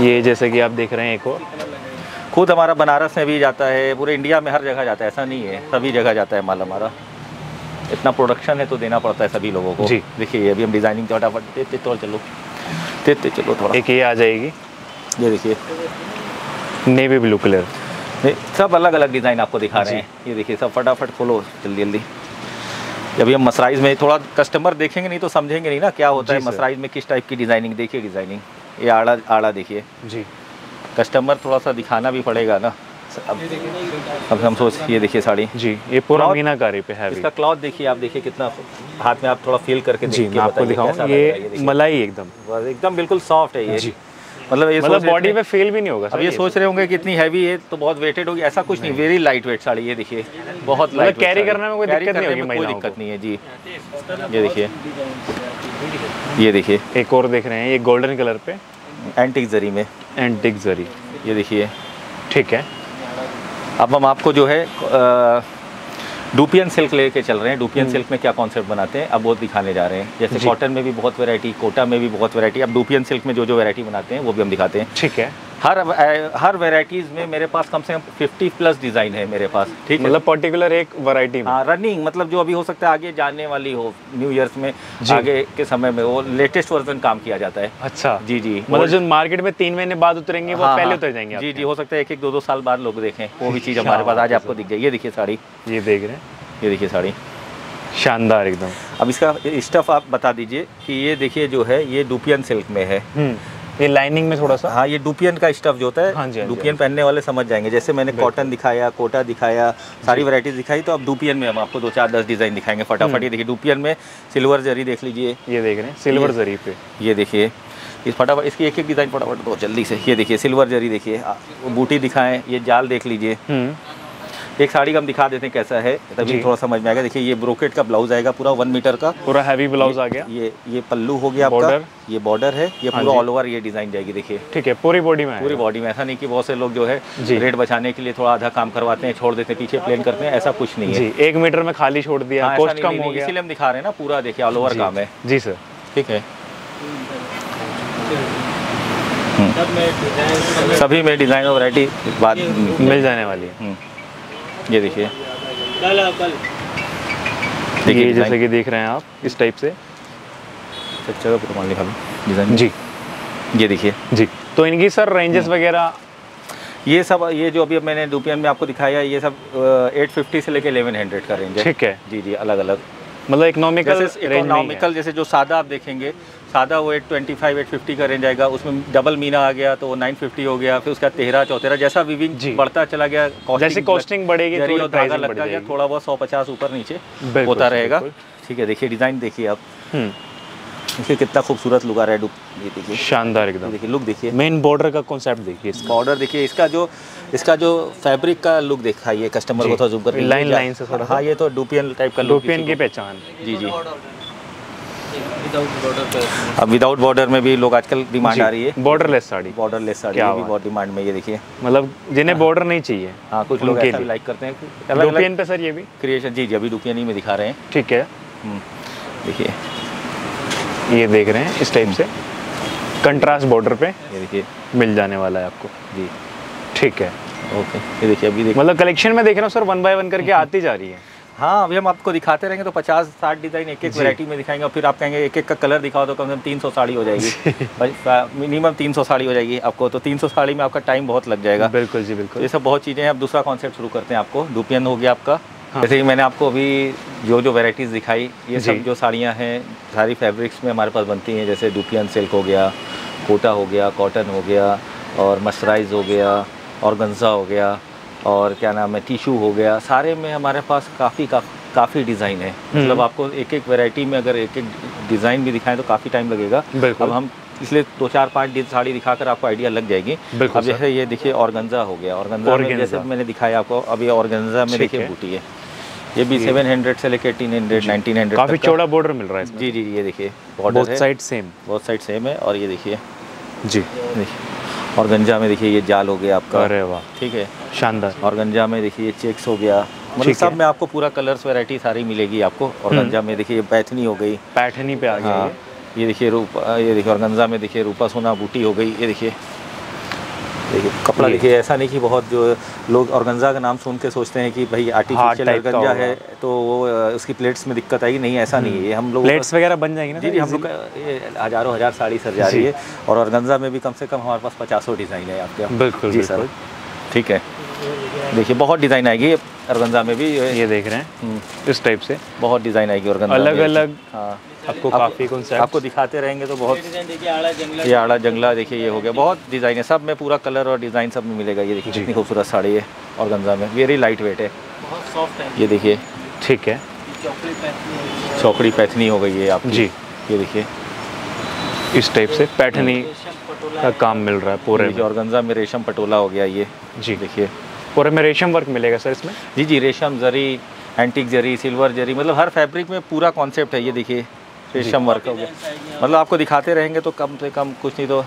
S1: ये जैसे कि आप देख रहे हैं एक और।
S3: खुद हमारा बनारस में भी जाता है पूरे इंडिया में हर जगह जाता है ऐसा नहीं है सभी जगह जाता है माल हमारा। इतना प्रोडक्शन है तो देना पड़ता है सभी लोगों को।
S1: जी।
S3: देखिए ये अभी हम डिज़ाइनिंग फटाफट देते तो चलो। देते चलो थोड़ा।
S1: एक ये आ जाएगी।
S3: ये देखिए।
S1: नेवी ब्लू कलर
S3: सब अलग अलग डिज़ाइन आपको दिखा रहे हैं। ये देखिए सब फटाफट खोलो जल्दी जल्दी। अभी हम मसराइज में थोड़ा कस्टमर देखेंगे नहीं तो समझेंगे नहीं ना क्या होता है मसराइज में किस टाइप की डिज़ाइनिंग देखिए डिज़ाइनिंग। ये आड़ा आड़ा देखिए।
S1: जी।
S3: कस्टमर थोड़ा सा दिखाना भी पड़ेगा ना। अब अब हम सोच ये देखिए साड़ी।
S1: जी ये पूरा मीनाकारी पे हैवी
S3: इसका क्लॉथ देखिए आप देखिए कितना हाथ में आप थोड़ा फील करके
S1: जी मैं आपको दिखाऊँ
S3: है
S1: ये मलाई एकदम।
S3: एकदम बिल्कुल सॉफ्ट है ये।
S1: जी।
S3: मतलब ये
S1: मतलब बॉडी पे फील भी नहीं होगा
S3: अब
S1: सर
S3: ये सोच रहे होंगे कि इतनी हैवी है तो बहुत वेटेड होगी ऐसा कुछ नहीं वेरी लाइट वेट साड़ी ये देखिए बहुत
S1: मतलब
S3: लाइट
S1: carry करने में कोई दिक्कत नहीं होगी
S3: कोई दिक्कत नहीं है जी। ये देखिए ये देखिए।
S1: एक और देख रहे हैं ये गोल्डन कलर पे।
S3: एंटिक जरी में।
S1: एंटिक जरी।
S3: ये देखिए
S1: ठीक है।
S3: अब हम आपको जो है डूपियन सिल्क लेके चल रहे हैं। डुपियन सिल्क में क्या कॉन्सेप्ट बनाते हैं? अब वो दिखाने जा रहे हैं। जैसे
S1: हम्म।
S3: कॉटन में भी बहुत वैरायटी कोटा में भी बहुत वैरायटी अब डुपियन सिल्क में जो जो वैरायटी बनाते हैं वो भी हम दिखाते हैं।
S1: ठीक है।
S3: हर हर वैरायटीज़ में मेरे पास कम से कम 50 प्लस डिज़ाइन है मेरे पास ठीक है?
S1: मतलब पर्टिकुलर एक वैरायटी
S3: हाँ रनिंग मतलब जो अभी हो सकता है आगे जाने वाली हो न्यू ईयर्स में आगे के समय में वो लेटेस्ट वर्जन काम किया जाता है।
S1: अच्छा।
S3: जी जी।
S1: मतलब जो मार्केट में तीन महीने बाद उतरेंगे वो
S3: हाँ,
S1: पहले
S3: हाँ।
S1: उतर जाएँगे
S3: जी जी हो सकता है एक एक दो दो साल बाद लोग देखें वो भी चीज़ हमारे पास आज आपको दिख जाए। ये देखिए साड़ी।
S1: ये देख रहे हैं।
S3: ये देखिए साड़ी।
S1: शानदार एकदम।
S3: अब इसका स्टफ़ आप बता दीजिए कि ये देखिए जो है ये डुपियन सिल्क में है।
S1: हम्म। ये लाइनिंग में थोड़ा सा।
S3: हाँ ये डुपियन का स्टफ़ जो होता
S1: हाँ
S3: है
S1: जी, हाँ
S3: डुपियन पहनने वाले समझ जाएँगे। जैसे मैंने कॉटन दिखाया कोटा दिखाया सारी वैरायटीज दिखाई तो अब डुपियन में हम आपको दो चार दस डिज़ाइन दिखाएँगे
S1: हम्म।
S3: फटाफट ये देखिए डुपियन में सिल्वर जरी देख लीजिए।
S1: ये देख रहे हैं सिल्वर जरी पे।
S3: ये देखिए इस फटाफट इसकी एक एक डिज़ाइन फटाफट दो जल्दी से। ये देखिए सिल्वर जरी देखिए बूटी दिखाएँ ये जाल देख लीजिए।
S1: हम्म।
S3: एक साड़ी का हम दिखा देते हैं कैसा है तभी थोड़ा समझ में आएगा देखिए ये ब्रोकेट का ब्लाउज आएगा पूरा वन मीटर का।
S1: पूरा हैवी ब्लाउज आ गया।
S3: ये ये पल्लू हो गया आपका।
S1: Border।
S3: ये बॉर्डर है। ये
S1: हाँ
S3: पूरा ऑल ओवर ये डिज़ाइन जाएगी देखिए।
S1: ठीक है पूरी बॉडी में
S3: पूरी बॉडी में। ऐसा नहीं कि बहुत से लोग जो है रेट बचाने के लिए थोड़ा आधा काम करवाते हैं छोड़ देते हैं पीछे प्लेन करते हैं ऐसा कुछ नहीं है।
S1: एक मीटर में खाली छोड़ दिया
S3: हाँ,
S1: कॉस्ट कम हो गया।
S3: इसीलिए हम दिखा रहे हैं ना पूरा देखिए ऑल ओवर काम है।
S1: जी सर
S3: ठीक है। हम्म। सभी में डिज़ाइन और वैरायटी बात
S1: मिल जाने वाली है।
S3: हम्म। ये देखिए।
S1: ये
S3: देखिए
S1: जैसे कि देख रहे हैं आप इस टाइप से।
S3: अच्छा का पूरा माल निकालो डिज़ाइन
S1: जी।
S3: ये देखिए।
S1: जी। तो इनकी सर रेंजेस
S3: हम्म।
S1: वगैरह?
S3: ये सब ये जो अभी मैंने डुपियन में आपको दिखाया ये सब एट फिफ्टी से लेके एलेवन हंड्रेड का रेंज है।
S1: ठीक है।
S3: जी जी अलग अलग
S1: मतलब इकोनॉमिकल
S3: जैसे इकोनॉमिकल जैसे जो सादा आप देखेंगे सादा वो eight twenty five eight fifty का रेंज आएगा उसमें डबल मीना आ गया तो वो नाइन फिफ्टी हो गया फिर उसका तेरह चौतेरह जैसा विविंग। बढ़ता चला गया
S1: जैसे costing बढ़ेगी, थोड़ी
S3: धागा लगता गया थोड़ा बहुत सौ पचास ऊपर नीचे होता रहेगा। ठीक है देखिए डिज़ाइन देखिए आप।
S1: हम्म।
S3: देखिए कितना खूबसूरत लुक आ रहा है ये देखिए।
S1: शानदार एकदम।
S3: देखिए लुक देखिए।
S1: मेन बॉर्डर का कॉन्सेप्ट देखिए इसका।
S3: बॉर्डर देखिए इसका जो इसका जो फैब्रिक का लुक दिखाइए कस्टमर को थोड़ा जूम करके।
S1: लाइन- लाइन से थोड़ा
S3: हाँ ये तो डुपियन टाइप का
S1: यूरोपियन की। पहचान।
S3: जी जी।
S2: विदाउट बॉर्डर
S3: अब विदाउट बॉर्डर में भी लोग आजकल डिमांड आ रही है।
S1: Borderless sari.
S3: Borderless sari भी बहुत डिमांड में ये देखिए।
S1: मतलब जिन्हें बॉर्डर नहीं चाहिए
S3: हाँ कुछ लोग ऐसा लाइक करते हैं
S1: पे सर ये भी।
S3: क्रिएशन जी जी अभी डुपियन ही में दिखा रहे हैं।
S1: ठीक है।
S3: हम्म, देखिए।
S1: ये देख रहे हैं इस टाइप से। कंट्रास्ट बॉर्डर पे
S3: ये देखिए।
S1: मिल जाने वाला है आपको।
S3: जी।
S1: ठीक है।
S3: ओके ये देखिए अभी देखिए
S1: मतलब कलेक्शन में देख रहा हूँ सर वन बाय वन करके आती जा रही है।
S3: हाँ अभी हम आपको दिखाते रहेंगे तो पचास साठ डिज़ाइन एक एक। वैरायटी में दिखाएँगे और फिर आप कहेंगे एक एक का कलर दिखाओ तो कम से कम तीन सौ साड़ी हो जाएगी। मिनिमम तीन सौ साड़ी हो जाएगी आपको तो तीन सौ साड़ी में आपका टाइम बहुत लग जाएगा।
S1: बिल्कुल जी बिल्कुल।
S3: ये सब बहुत चीज़ें हैं अब दूसरा कॉन्सेप्ट शुरू करते हैं आपको डुपियन हो गया आपका।
S1: हाँ।
S3: जैसे कि मैंने आपको अभी जो जो वैरायटीज़ दिखाई ये सब जो साड़ियाँ हैं सारी फैब्रिक्स में हमारे पास बनती हैं जैसे डुपियन सिल्क हो गया कोटा हो गया कॉटन हो गया और मस्टराइज हो गया ऑर्गन्जा हो गया। और क्या नाम है टिशू हो गया। सारे में हमारे पास काफ़ी का, काफ़ी डिज़ाइन है।
S1: हम्म।
S3: मतलब आपको एक एक वैरायटी में अगर एक एक डिज़ाइन भी दिखाएँ तो काफ़ी टाइम लगेगा। अब हम इसलिए दो चार पाँच साड़ी दिखाकर आपको आइडिया लग जाएगी। अब जैसे ये देखिए ऑर्गन्जा हो गया। ऑर्गन्जा में जैसे मैंने दिखाया आपको अब ये ऑर्गेन्जा में देखिए बूटी है। ये भी सेवन हंड्रेड से लेकर एटीन हंड्रेड नाइनटीन हंड्रेड
S1: काफ़ी चौड़ा बॉर्डर मिल रहा है
S3: जी जी, ये देखिए बॉर्डर
S1: साइड सेम
S3: बहुत साइड सेम है और ये देखिए।
S1: जी।
S3: देखिए। ऑर्गेन्जा में देखिए ये जाल हो गया आपका।
S1: अरे वाह।
S3: ठीक है।
S1: शानदार।
S3: और गंजा में देखिए ये चेक्स हो गया। मतलब सब
S1: हम्म।
S3: में आपको पूरा कलर्स वैरायटी सारी मिलेगी आपको। और गंजा में देखिए ये पैथनी हो गई।
S1: पैठनी पे आ गया
S3: हाँ।
S1: ये।
S3: ये देखिए रूप ये देखिए और गंजा में देखिए रूपा सोना बूटी हो गई। ये देखिए। देखिए कपड़ा देखिए ऐसा नहीं कि बहुत जो लोग ऑर्गेंजा का नाम सुन के सोचते हैं कि भाई आर्टिफिशियल
S1: ऑर्गेंजा
S3: है तो वो उसकी प्लेट्स में दिक्कत आएगी। नहीं ऐसा नहीं है। हम लोग
S1: प्लेट्स वगैरह बन जाएँगे ना
S3: जी जी हम लोग हज़ारों हज़ार साड़ी सर जा रही है और गंजा में भी कम से कम हमारे पास पचासों डिज़ाइन है आपके।
S1: बिल्कुल
S3: जी सर।
S1: बिल्कुल
S3: ठीक है। देखिए बहुत डिज़ाइन आएगी। ऑर्गेन्जा में भी ये-
S1: देख रहे हैं।
S3: हम्म,
S1: इस टाइप से।
S3: बहुत डिज़ाइन आएगी ऑर्गेन्जा में।
S1: अलग-अलग।
S3: हाँ।
S1: आपको
S3: आप-
S1: काफ़ी कॉन्सेप्ट
S3: आपको दिखाते रहेंगे तो बहुत
S2: डिज़ाइन देखिए आड़ा जंगला।
S3: ये आड़ा जंगला देखिए ये हो गया। बहुत डिज़ाइन है। सब में पूरा कलर और डिज़ाइन सब में मिलेगा। ये देखिए कितनी खूबसूरत साड़ी है और गंजा में। वेरी लाइट वेट है।
S2: बहुत सॉफ्ट है।
S3: ये देखिए।
S1: ठीक है।
S3: चौकड़ी पैथनी हो गई है आप
S1: जी।
S3: ये देखिए।
S1: इस टाइप से पैठनी का काम मिल रहा है पूरे
S3: ये और गंजा में रेशम पटोला हो गया ये।
S1: जी।
S3: देखिए।
S1: पूरे में रेशम वर्क मिलेगा सर इसमें?
S3: जी जी रेशम जरी एंटिक जरी सिल्वर जरी मतलब हर फैब्रिक में पूरा कॉन्सेप्ट है ये देखिए रेशम वर्क हो गया मतलब आपको दिखाते रहेंगे तो कम से कम कुछ नहीं तो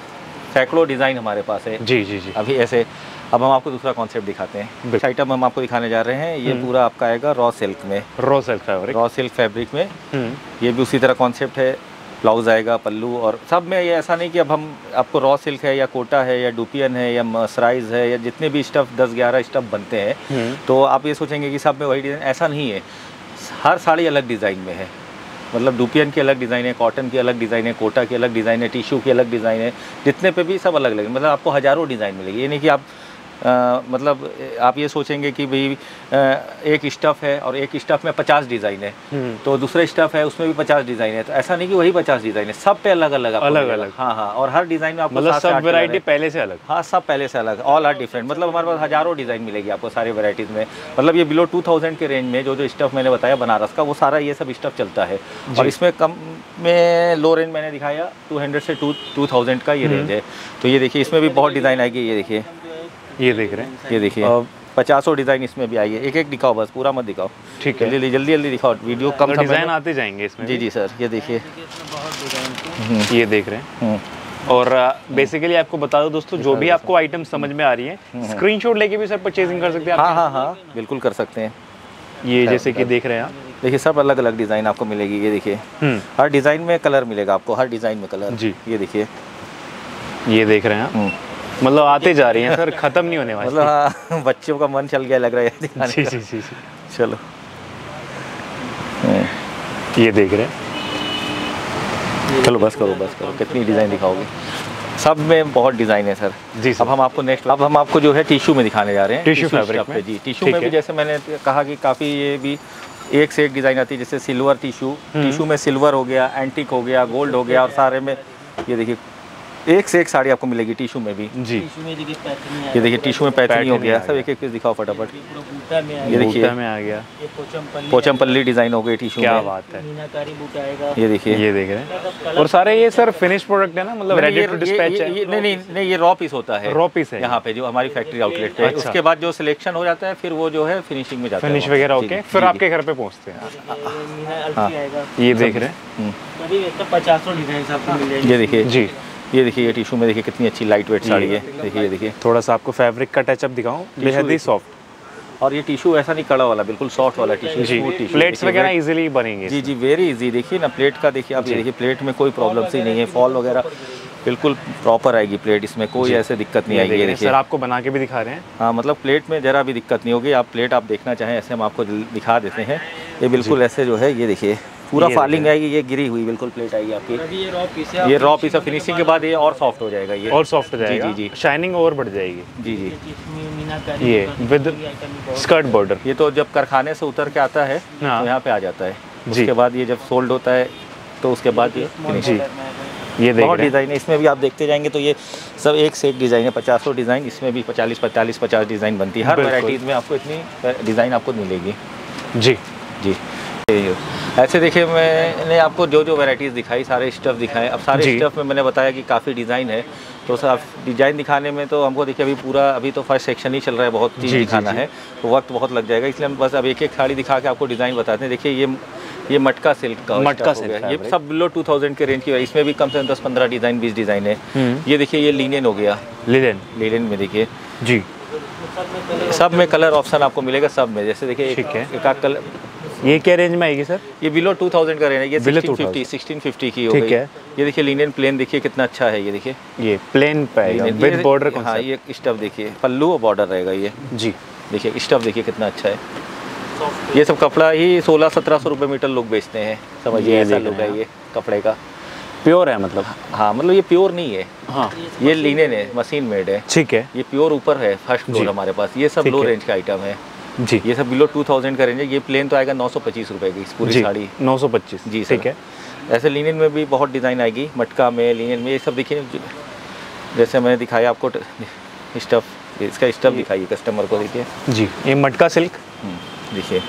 S3: सैकड़ों डिज़ाइन हमारे पास है।
S1: जी जी जी।
S3: अभी ऐसे अब हम आपको दूसरा कॉन्सेप्ट दिखाते हैं। आइटम हम आपको दिखाने जा रहे हैं ये
S1: हम्म।
S3: पूरा आपका आएगा रॉ सिल्क में।
S1: Raw silk fabric
S3: raw silk fabric में।
S1: हम्म।
S3: ये भी उसी तरह कॉन्सेप्ट है। ब्लाउज आएगा पल्लू और सब में ये ऐसा नहीं कि अब हम आपको रॉ सिल्क है या कोटा है या डुपियन है या मसराइज है या जितने भी स्टफ़ दस ग्यारह स्टफ़ बनते हैं
S1: हम्म।
S3: तो आप ये सोचेंगे कि सब में वही डिज़ाइन ऐसा नहीं है। हर साड़ी अलग डिज़ाइन में है। मतलब डुपियन की अलग डिज़ाइन है कॉटन की अलग डिज़ाइन है कोटा की अलग डिज़ाइन है टिश्यू की अलग डिज़ाइन है जितने पे भी सब अलग अलग मतलब आपको हज़ारों डिज़ाइन मिलेगी। ये नहीं कि आप अ, मतलब आप ये सोचेंगे कि भाई एक स्टफ़ है और एक स्टफ़ में पचास डिज़ाइन है।
S1: हम्म।
S3: तो दूसरा स्टफ़ है उसमें भी पचास डिज़ाइन है। तो ऐसा नहीं कि वही पचास डिज़ाइन है। सब पे अलग अलग
S1: अलग- अलग।
S3: हाँ हाँ और हर डिज़ाइन में आपको
S1: मतलब सब वैरायटी पहले से अलग।
S3: हाँ सब पहले से अलग। ऑल आर डिफरेंट मतलब हमारे पास हज़ारों डिज़ाइन मिलेगी आपको सारी वैराइटीज़ में। मतलब ये बिलो टू के रेंज में जो जो स्टफ़ मैंने बताया बनारस का वो सारा ये सब स्टफ़ चलता है। और इसमें कम में लो रेंज मैंने दिखाया टू से टू का ये रेंज है। तो ये देखिए इसमें भी बहुत डिज़ाइन आएगी ये देखिए।
S1: ये देख रहे हैं।
S3: ये देखिए। पचासों डिज़ाइन इसमें भी आई है। एक एक दिखाओ बस पूरा मत दिखाओ।
S1: ठीक है।
S3: जल्दी जल्दी जल्दी दिखाओ वीडियो कम
S1: डिज़ाइन आते जाएँगे इसमें
S3: जी जी सर ये देखिए।
S2: थी
S3: हम्म,
S1: ये देख रहे हैं।
S3: हम्म।
S1: और बेसिकली आपको बता दो दोस्तों जो भी आपको आइटम समझ में आ रही है स्क्रीनशॉट लेके भी सर परचेजिंग कर सकते हैं
S3: हाँ हाँ हाँ बिल्कुल कर सकते हैं।
S1: ये जैसे कि देख रहे हैं आप।
S3: देखिए सब अलग अलग डिज़ाइन आपको मिलेगी ये देखिए।
S1: हम्म।
S3: हर डिज़ाइन में कलर मिलेगा आपको हर डिज़ाइन में कलर।
S1: जी।
S3: ये देखिए।
S1: ये देख रहे हैं आप।
S3: हम्म,
S1: मतलब आते जा रही हैं सर खत्म नहीं होने वाली।
S3: मतलब हाँ बच्चों का मन चल गया लग रहा है
S1: जी जी जी जी।
S3: चलो। हम्म,
S1: ये देख रहे हैं।
S3: चलो बस करो बस करो। कितनी डिज़ाइन दिखाओगे? सब में बहुत डिज़ाइन है सर।
S1: जी सर।
S3: अब हम आपको नेक्स्ट अब हम आपको जो है टिश्यू में दिखाने जा रहे हैं।
S1: Fabric
S3: stuff
S1: में।
S3: जी। टिश्यू में भी जैसे मैंने कहा कि काफ़ी ये भी एक से एक डिज़ाइन आती है जैसे सिल्वर टिश्यू
S1: हम्म।
S3: टिश्यू में सिल्वर हो गया एंटिक हो गया गोल्ड हो गया और सारे में ये देखिए एक से एक साड़ी आपको मिलेगी टिशू में भी।
S1: जी।
S3: ये देखिए टिशू में पैचनी हो गया। सब एक एक पीस दिखाओ फटाफट।
S2: पूरा बूटा में
S3: ये देखिए।
S1: में आ गया।
S2: ये पोचमपल्ली
S3: पोचमपल्ली डिज़ाइन हो गई टिशू
S1: क्या बात है।
S2: मीनाकारी बूटा आएगा।
S3: ये देखिए।
S1: ये देख रहे हैं। और सारे ये सर फिनिश प्रोडक्ट है ना? मतलब
S3: नहीं,
S1: रेडी
S3: ये-
S1: टू डिस्पैच है।
S3: नहीं नहीं नहीं ये रॉ पीस होता है।
S1: रॉ पीस है
S3: यहाँ पे जो हमारी फैक्ट्री आउटलेट पे।
S1: अच्छा।
S3: उसके बाद जो सिलेक्शन हो जाता है फिर वो जो है फिनिशिंग में जाता है।
S1: फिनिश वगैरह ओके फिर आपके घर पे पहुँचते हैं।
S2: ये आएगा।
S1: ये देख रहे हैं।
S3: हम्म।
S2: पचासों डिज़ाइन आपको मिल जाएगी।
S3: ये देखिए।
S1: जी।
S3: ये देखिए ये टिशू में देखिए कितनी अच्छी लाइट वेट साड़ी है। देखिए ये देखिए।
S1: थोड़ा सा आपको फैब्रिक का टचअप दिखाऊँ। बेहद ही सॉफ्ट
S3: और ये टिशू ऐसा नहीं कड़ा वाला बिल्कुल सॉफ्ट वाला टिशू
S1: जी।
S3: टिशू
S1: प्लेट्स वगैरह इजीली बनेंगे
S3: जी जी वेरी इजी देखिए ना प्लेट का देखिए आप ये देखिए प्लेट में कोई प्रॉब्लम ही नहीं है। फॉल वगैरह बिल्कुल प्रॉपर आएगी प्लेट इसमें कोई ऐसे दिक्कत नहीं आएगी। देखिए
S1: सर आपको बना के भी दिखा रहे हैं।
S3: हाँ मतलब प्लेट में ज़रा भी दिक्कत नहीं होगी। आप प्लेट आप देखना चाहें ऐसे हम आपको दिखा देते हैं। ये बिल्कुल ऐसे जो है ये देखिए। पूरा फालिंग आएगी ये गिरी हुई बिल्कुल प्लेट आएगी आपकी।
S2: ये रॉ पीस है
S3: ये रॉ पीस ऑफ़ फिनिशिंग के बाद ये और सॉफ्ट हो जाएगा ये।
S1: और सॉफ्ट हो जाएगा।
S3: जी, जी।
S1: शाइनिंग और बढ़ जाएगी।
S3: जी जी।
S1: ये
S2: बहुत-
S1: स्कर्ट बॉर्डर
S3: ये तो जब कारखाने से उतर के आता है
S1: हाँ।
S3: तो यहाँ पे आ जाता है।
S1: जी।
S3: उसके बाद ये जब सोल्ड होता है तो उसके बाद ये
S2: आएगा।
S1: ये देख
S3: बहुत डिज़ाइन है। इसमें भी आप देखते जाएँगे तो ये सब एक से एक डिज़ाइन है पचासों डिज़ाइन इसमें भी पचालीस पैंतालीस पचास डिज़ाइन बनती है। हर। वैराइटीज़ में आपको इतनी डिज़ाइन आपको मिलेगी।
S1: जी।
S3: जी। ऐसे देखिए मैंने आपको जो जो वैराइटीज़ दिखाई सारे स्टफ़ दिखाए। अब सारे स्टफ़ में मैंने बताया कि काफ़ी डिज़ाइन है। तो सर डिज़ाइन दिखाने में तो हमको देखिए अभी पूरा अभी तो फ़र्स्ट सेक्शन ही चल रहा है बहुत चीज़ दिखाना
S1: जी।
S3: है। तो वक्त बहुत लग जाएगा इसलिए हम बस अब एक एक साड़ी दिखा के आपको डिज़ाइन बताते हैं। देखिए ये ये मटका सिल्क का
S1: मटका
S3: हो ये सब बिलो 2000 के रेंज की है। इसमें भी कम से कम दस पंद्रह डिज़ाइन बीस डिज़ाइन है।
S1: हम्म।
S3: ये देखिए ये लिनियन हो गया।
S1: लिलन
S3: लिनियन में देखिए।
S1: जी।
S2: सब में कलर
S3: ऑप्शन आपको मिलेगा सब में। जैसे देखिए। एक आध कलर
S1: ये क्या रेंज में आएगी सर
S3: ये बिलो 2000 का रेंज है। ये
S1: Below
S3: 1650 1650 की हो
S1: ठीक
S3: गई।
S1: है।
S3: ये देखिए लिनियन प्लेन देखिए कितना अच्छा है ये देखिए।
S1: ये प्लेन पे विद बॉर्डर
S3: हाँ ये स्टफ़ देखिए। पल्लू और बॉर्डर रहेगा ये।
S1: जी।
S3: देखिए स्टफ़ देखिए कितना अच्छा है। ये सब कपड़ा ही सोलह सत्रह सौ रुपये मीटर लोग बेचते हैं। समझिए ऐसा
S1: रहे
S3: है ये कपड़े का।
S1: प्योर है मतलब?
S3: हाँ मतलब ये प्योर नहीं है।
S1: हाँ।
S3: ये लिनेन है मशीन मेड है।
S1: ठीक है।
S3: ये प्योर ऊपर है फ़र्स्ट फ्लोर हमारे पास। ये सब लो रेंज का आइटम है।
S1: जी।
S3: ये सब बिलो 2000 का रेंज है ये प्लेन तो आएगा नौ सौ पच्चीस रुपये की पूरी साड़ी।
S1: 925
S3: जी
S1: ठीक है।
S3: ऐसे लिनिन में भी बहुत डिज़ाइन आएगी मटका में लिनिन में ये सब देखिए जैसे मैंने दिखाया आपको स्टफ़ इसका स्टफ़ दिखाइए कस्टमर को देखिए।
S1: जी ये मटका सिल्क
S3: हम्म, देखिए।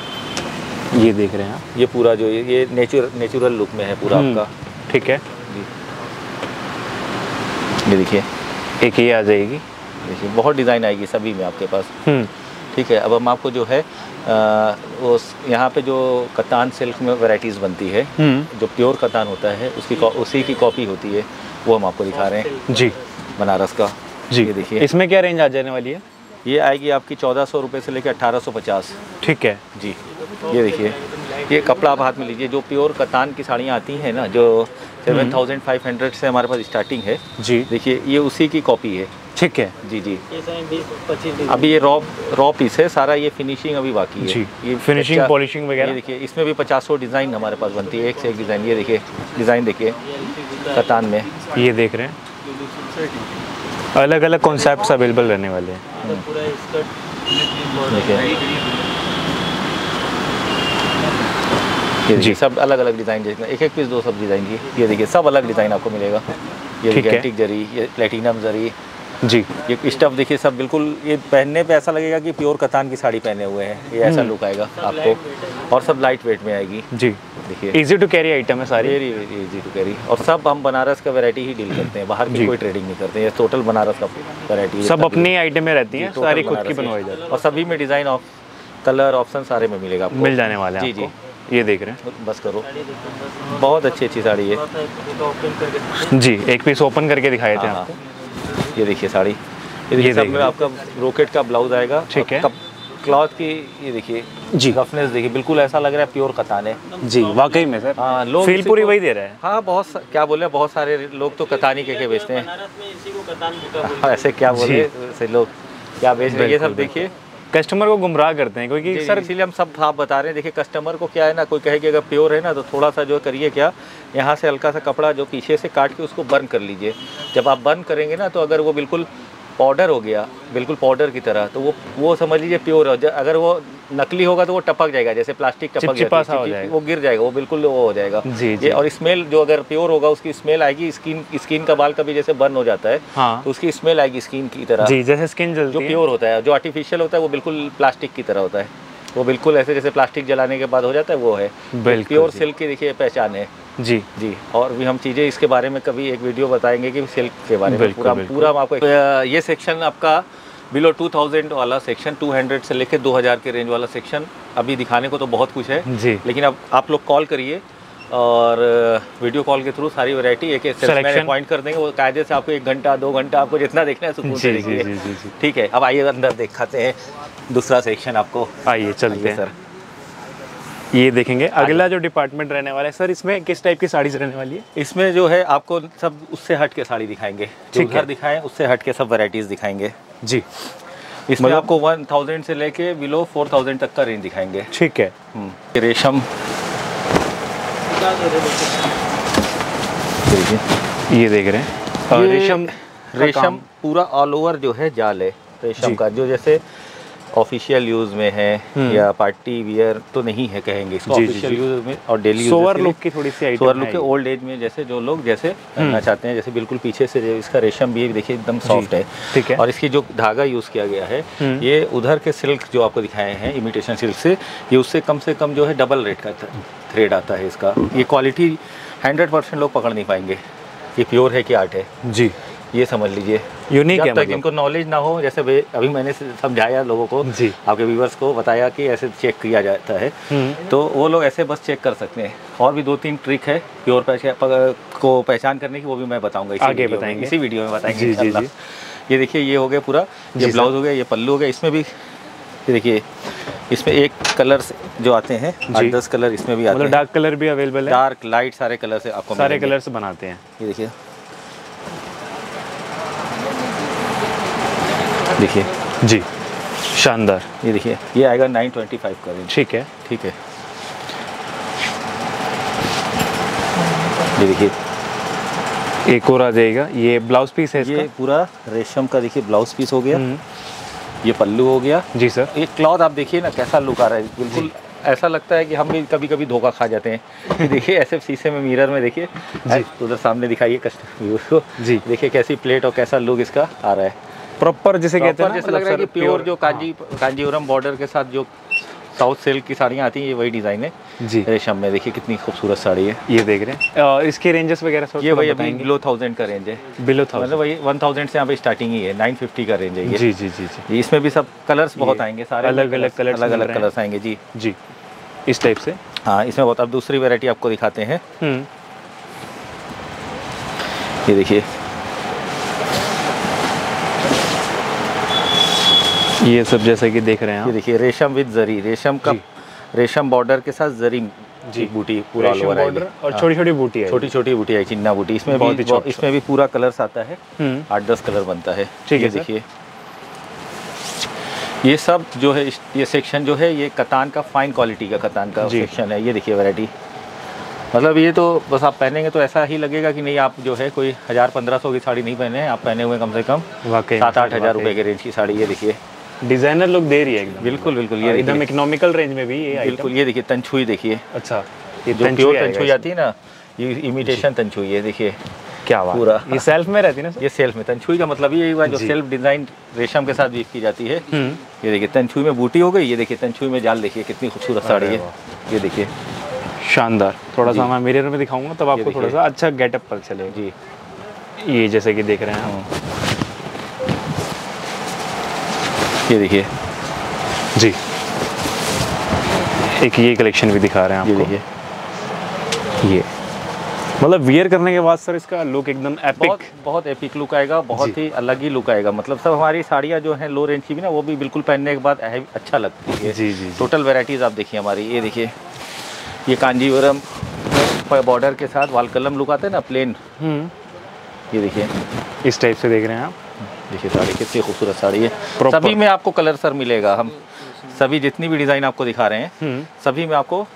S1: ये देख रहे हैं आप।
S3: ये पूरा जो ये नेचुर नेचुरल नेचुरल लुक में है पूरा
S1: हम्म,
S3: आपका।
S1: ठीक है।
S3: जी। ये देखिए।
S1: एक ये आ जाएगी।
S3: देखिए बहुत डिज़ाइन आएगी सभी में आपके पास।
S1: हम्म।
S3: ठीक है अब हम आपको जो है वो यहाँ पे जो कतान सिल्क में वैरायटीज़ बनती है
S1: हम्म।
S3: जो प्योर कतान होता है उसकी उसी की कॉपी होती है वो हम आपको दिखा रहे हैं।
S1: जी।
S3: बनारस का।
S1: जी।
S3: ये देखिए।
S1: इसमें क्या रेंज आ जाने वाली है?
S3: ये आएगी आपकी चौदह सौ रुपये से लेकर अट्ठारह सौ पचास।
S1: ठीक है।
S3: जी। ये देखिए। ये कपड़ा आप हाथ में लीजिए जो प्योर कतान की साड़ियाँ आती हैं ना जो सेवन थाउज़ेंड फाइव हंड्रेड से हमारे पास स्टार्टिंग है
S1: जी।
S3: देखिए ये उसी की कॉपी है।
S1: ठीक है।
S3: जी जी।
S2: ये
S3: अभी ये रॉ रॉ पीस है सारा ये फिनिशिंग अभी बाकी है।
S1: जी।
S3: ये
S1: फिनिशिंग पॉलिशिंग
S3: ये
S1: वगैरह?
S3: देखिए इसमें भी पचासों डिज़ाइन हमारे पास बनती है एक से एक डिज़ाइन। ये देखिए डिज़ाइन देखिए कतान में।
S1: ये देख रहे हैं। अलग अलग कॉन्सेप्ट अवेलेबल रहने वाले हैं।
S3: देखिए।
S1: जी।
S3: सब अलग अलग डिज़ाइन देखना एक एक पीस दो सब डिज़ाइन की। ये देखिए सब अलग डिज़ाइन आपको मिलेगा। ये देखिए। एंटीक जरी ये प्लेटिनम जरी
S1: जी।
S3: ये स्टफ़ देखिए सब बिल्कुल ये पहनने पे ऐसा लगेगा कि प्योर कतान की साड़ी पहने हुए हैं। ये ऐसा
S1: हम्म।
S3: लुक आएगा आपको। और सब लाइट वेट में आएगी।
S1: जी।
S3: देखिए।
S1: इजी टू कैरी आइटम है सारी।
S3: Very very easy to carry और सब हम बनारस का वैरायटी ही डील करते हैं। बाहर की कोई ट्रेडिंग नहीं करते। हैं टोटल बनारस का वैरायटी
S1: सब अपनी आइटमें रहती हैं। सारी खुद की बनवाई जाती है।
S3: और सभी में डिज़ाइन ऑफ़ कलर ऑप्शन सारे में मिलेगा आपको।
S1: मिल जाने वाले हैं
S3: जी
S1: आपको। ये देख रहे हैं।
S3: बस करो। बहुत अच्छी अच्छी साड़ी है
S1: हैं। जी एक पीस ओपन करके दिखाए थे
S3: हाँ,
S1: आपको।
S3: ये देखिए साड़ी। ये देखिए सब में आपका रोकेट का ब्लाउज आएगा
S1: ठीक है।
S3: क्लॉथ की ये देखिए
S1: जी।
S3: रफनेस देखिए बिल्कुल ऐसा लग रहा है प्योर कतान है।
S1: जी वाकई में सर
S3: हाँ लोग
S1: फील पूरी वही दे रहे हैं।
S3: हाँ बहुत क्या बोले बहुत सारे लोग तो कतानी के के बेचते हैं।
S2: बनारस में इसी को कतान बूटा बोलते
S3: हाँ, ऐसे क्या बोले ऐसे लोग क्या बेच रहे हैं ये सब देखिए।
S1: कस्टमर को गुमराह करते हैं क्योंकि सर
S3: इसीलिए हम सब साफ़ बता रहे हैं देखिए कस्टमर को क्या है ना कोई कहे कि अगर प्योर है ना तो थोड़ा सा जो करिए क्या यहाँ से हल्का सा कपड़ा जो पीछे से काट के उसको बर्न कर लीजिए। जब आप बर्न करेंगे ना तो अगर वो बिल्कुल पाउडर हो गया बिल्कुल पाउडर की तरह तो वो वो समझ लीजिए प्योर हो। अगर वो नकली होगा तो वो टपक जाएगा जैसे प्लास्टिक टपक जाएगा,
S1: चिप,
S3: हो
S1: जाएगा।
S3: वो गिर जाएगा वो बिल्कुल वो हो जाएगा।
S1: जी, जी।
S3: और स्मेल जो अगर प्योर होगा उसकी स्मेल आएगी स्किन स्किन का बाल कभी जैसे बर्न हो जाता है
S1: हाँ।
S3: तो उसकी स्मेल आएगी स्किन की तरह।
S1: जी जैसे स्किन
S3: जो प्योर होता है जो आर्टिफिशियल होता है वो बिल्कुल प्लास्टिक की तरह होता है। वो बिल्कुल ऐसे जैसे प्लास्टिक जलाने के बाद हो जाता है वो है।
S1: बिल्कुल
S3: प्योर सिल्क की देखिए पहचान है।
S1: जी।
S3: जी और भी हम चीज़ें इसके बारे में कभी एक वीडियो बताएँगे कि सिल्क के बारे में। पूरा पूरा हम आपको ये सेक्शन आपका बिलो 2000 वाला सेक्शन 200 से लेके 2000 के रेंज वाला सेक्शन अभी दिखाने को तो बहुत कुछ है।
S1: जी।
S3: लेकिन अब आप लोग कॉल करिए और वीडियो कॉल के थ्रू सारी वैरायटी एक अपॉइंट कर देंगे। वो कायदे से आपको एक घंटा दो घंटा आपको जितना देखना है सुकून से
S1: जी जी
S3: देखिए
S1: जी जी जी।
S3: ठीक है अब आइए अंदर दिखाते हैं। दूसरा सेक्शन आपको।
S1: आइए चलते हैं।
S3: सर
S1: ये देखेंगे। अगला जो डिपार्टमेंट रहने वाला है सर इसमें किस टाइप की साड़ीज रहने वाली है?
S3: इसमें जो है आपको सब उससे हट के साड़ी दिखाएँगे। जो घर दिखाएँ उससे हट के सब वैरायटीज दिखाएँगे।
S1: जी।
S3: इसमें
S1: मतलब-
S3: आपको 1000 से लेके बिलो 4000 तक का रेंज दिखाएँगे।
S1: ठीक है।
S3: हम्म, रेशम।
S1: ये देख रहे हैं। रेशम
S3: रेशम पूरा ऑल ओवर जो है जाल है। रेशम का जो जैसे ऑफिशियल यूज़ में है
S1: हम्म।
S3: या पार्टी वियर तो नहीं है कहेंगे इसको ऑफिशियल यूज़ में और डेली
S1: सोवर लुक की थोड़ी सी
S3: सोवर लुक के ओल्ड एज में जैसे जो लोग जैसे करना चाहते हैं जैसे बिल्कुल पीछे से इसका रेशम भी देखिए एकदम सॉफ्ट है।
S1: ठीक है।
S3: और इसकी जो धागा यूज़ किया गया है
S1: हम्म।
S3: ये उधर के सिल्क जो आपको दिखाए हैं इमिटेशन सिल्क से ये उससे कम से कम जो है डबल रेट का थ्रेड आता है इसका। ये क्वालिटी हंड्रेड परसेंट लोग पकड़ नहीं पाएँगे। ये प्योर है कि आर्ट है।
S1: जी।
S3: ये समझ लीजिए।
S1: यूनिक है
S3: तक
S1: मतलब।
S3: इनको नॉलेज ना हो जैसे अभी मैंने समझाया लोगों को
S1: जी।
S3: आपके व्यूवर्स को बताया कि ऐसे चेक किया जाता है।
S1: हम्म।
S3: तो वो लोग ऐसे बस चेक कर सकते हैं। और भी दो तीन ट्रिक है प्योर पहचान को पहचान करने की वो भी मैं बताऊँगा इसी
S1: आगे
S3: वीडियो में,
S1: बताएँगे।
S3: इसी वीडियो में बताएँगे
S1: जी, जी, जी।
S3: ये देखिए ये हो गया पूरा। ये ब्लाउज हो गया ये पल्लू हो गया। इसमें भी ये देखिए इसमें एक कलर जो आते हैं आठ दस कलर इसमें भी आते
S1: मतलब
S3: हैं।
S1: डार्क कलर भी अवेलेबल है।
S3: डार्क लाइट सारे कलर से आपको
S1: सारे
S3: कलर
S1: कलर्स बनाते हैं।
S3: ये देखिए। देखिए।
S1: जी। शानदार।
S3: ये देखिए ये आएगा 925 का रेंज
S1: ठीक है।
S3: ठीक है। ये देखिए।
S1: एक और आ जाएगा। ये ब्लाउज पीस है
S3: ये पूरा रेशम का देखिए ब्लाउज पीस हो गया।
S1: हम्म,
S3: ये पल्लू हो गया।
S1: जी सर।
S3: ये क्लॉथ आप देखिए ना कैसा लुक आ रहा है। बिल्कुल ऐसा लगता है कि हम भी कभी कभी धोखा खा जाते हैं। देखिए ऐसे शीशे में मिरर में देखिए। उधर सामने दिखाइए कस्टमर को।
S1: जी।
S3: देखिए कैसी प्लेट और कैसा लुक इसका आ रहा है।
S1: प्रॉपर जैसे कहते हैं
S3: जैसा लग रहा है कि
S1: मतलब
S3: प्योर जो कांजी कांजीवरम बॉर्डर के साथ जो साउथ सिल्क की साड़ियाँ आती हैं ये वही डिज़ाइन है।
S1: जी।
S3: रेशम में देखिए कितनी खूबसूरत साड़ी है।
S1: ये देख रहे हैं। और इसके रेंजेस वगैरह सर
S3: ये वही अभी बिलो थाउज़ेंड का रेंज है।
S1: बिलो
S3: मतलब
S1: थाउज़ेंड
S3: वही वन थाउज़ेंड से यहाँ पे स्टार्टिंग ही है नाइन फिफ्टी का रेंज है ये।
S1: जी जी जी जी।
S3: इसमें भी सब कलर्स बहुत आएँगे सारे
S1: अलग-अलग कलर
S3: अलग अलग कलर्स आएँगे जी।
S1: जी। इस टाइप से?
S3: हाँ इसमें बहुत अब दूसरी वैरायटी आपको दिखाते हैं।
S1: हम्म।
S3: ये देखिए।
S1: ये सब जैसा कि देख रहे हैं
S3: ये देखिए रेशम विद जरी। रेशम का रेशम बॉर्डर के साथ जरी
S1: जी।
S3: बूटी पूरा over आएगी।
S1: और
S3: हाँ।
S1: छोटी छोटी बूटी है
S3: छोटी छोटी बूटी है चिन्ना बूटी। इसमें
S1: बहुत
S3: भी इसमें भी पूरा कलर्स आता है।
S1: हम्म।
S3: आठ दस कलर बनता है।
S1: ठीक
S3: ये
S1: है,
S3: देखिए। ये सब जो है ये सेक्शन जो है ये कतान का फाइन क्वालिटी का कतान का सेक्शन है। ये देखिए वैरायटी मतलब ये तो बस आप पहनेंगे तो ऐसा ही लगेगा कि नहीं आप जो है कोई हज़ार पंद्रह सौ की साड़ी नहीं पहने आप पहने हुए कम से कम सात आठ हज़ार रुपये के रेंज की साड़ी। ये देखिए।
S1: डिज़ाइनर लोग दे रही है एकदम।
S3: बिल्कुल बिल्कुल ये
S1: एकदम इकोनॉमिकल रेंज में भी ये
S3: बिल्कुल ये देखिए तंछुई देखिए।
S1: अच्छा ये
S3: जो प्योर तंछुई आती है ना ये इमिटेशन तंछुई है देखिए
S1: क्या बात
S3: पूरा।
S1: ये सेल्फ में रहती है ना
S3: ये सेल्फ में तंछुई का मतलब ये हुआ जो सेल्फ डिज़ाइन रेशम के साथ वीव की जाती है।
S1: हम्म।
S3: ये देखिए तंछुई में बूटी हो गई ये देखिए तंछुई में जाल देखिए कितनी खूबसूरत साड़ी है। ये देखिए।
S1: शानदार। थोड़ा सा मैं मिरर में दिखाऊँगा तब आपको थोड़ा सा अच्छा गेटअप पता चलेगा।
S3: जी।
S1: ये जैसे कि देख रहे हैं।
S3: ये देखिए।
S1: जी। एक ये कलेक्शन भी दिखा रहे हैं
S3: ये
S1: आपको।
S3: देखिए।
S1: ये। मतलब वियर करने के बाद सर इसका लुक एकदम एपिक
S3: बहुत बहुत एपिक लुक आएगा बहुत ही अलग ही लुक आएगा। मतलब सब हमारी साड़ियाँ जो हैं लो रेंज की भी ना वो भी बिल्कुल पहनने के बाद अच्छा लगती है।
S1: जी जी जी।
S3: टोटल वेराइटीज़ आप देखिए हमारी ये देखिए। ये कांजीवरम बॉर्डर के साथ वालकलम लुक आते हैं ना प्लेन
S1: हम्म।
S3: ये देखिए।
S1: इस टाइप से देख रहे हैं आप।
S3: देखिए साड़ी कितनी खूबसूरत साड़ी है. सभी में आपको कलर सर मिलेगा हम सभी जितनी भी डिज़ाइन आपको दिखा रहे हैं
S1: हम्म।
S3: सभी में आपको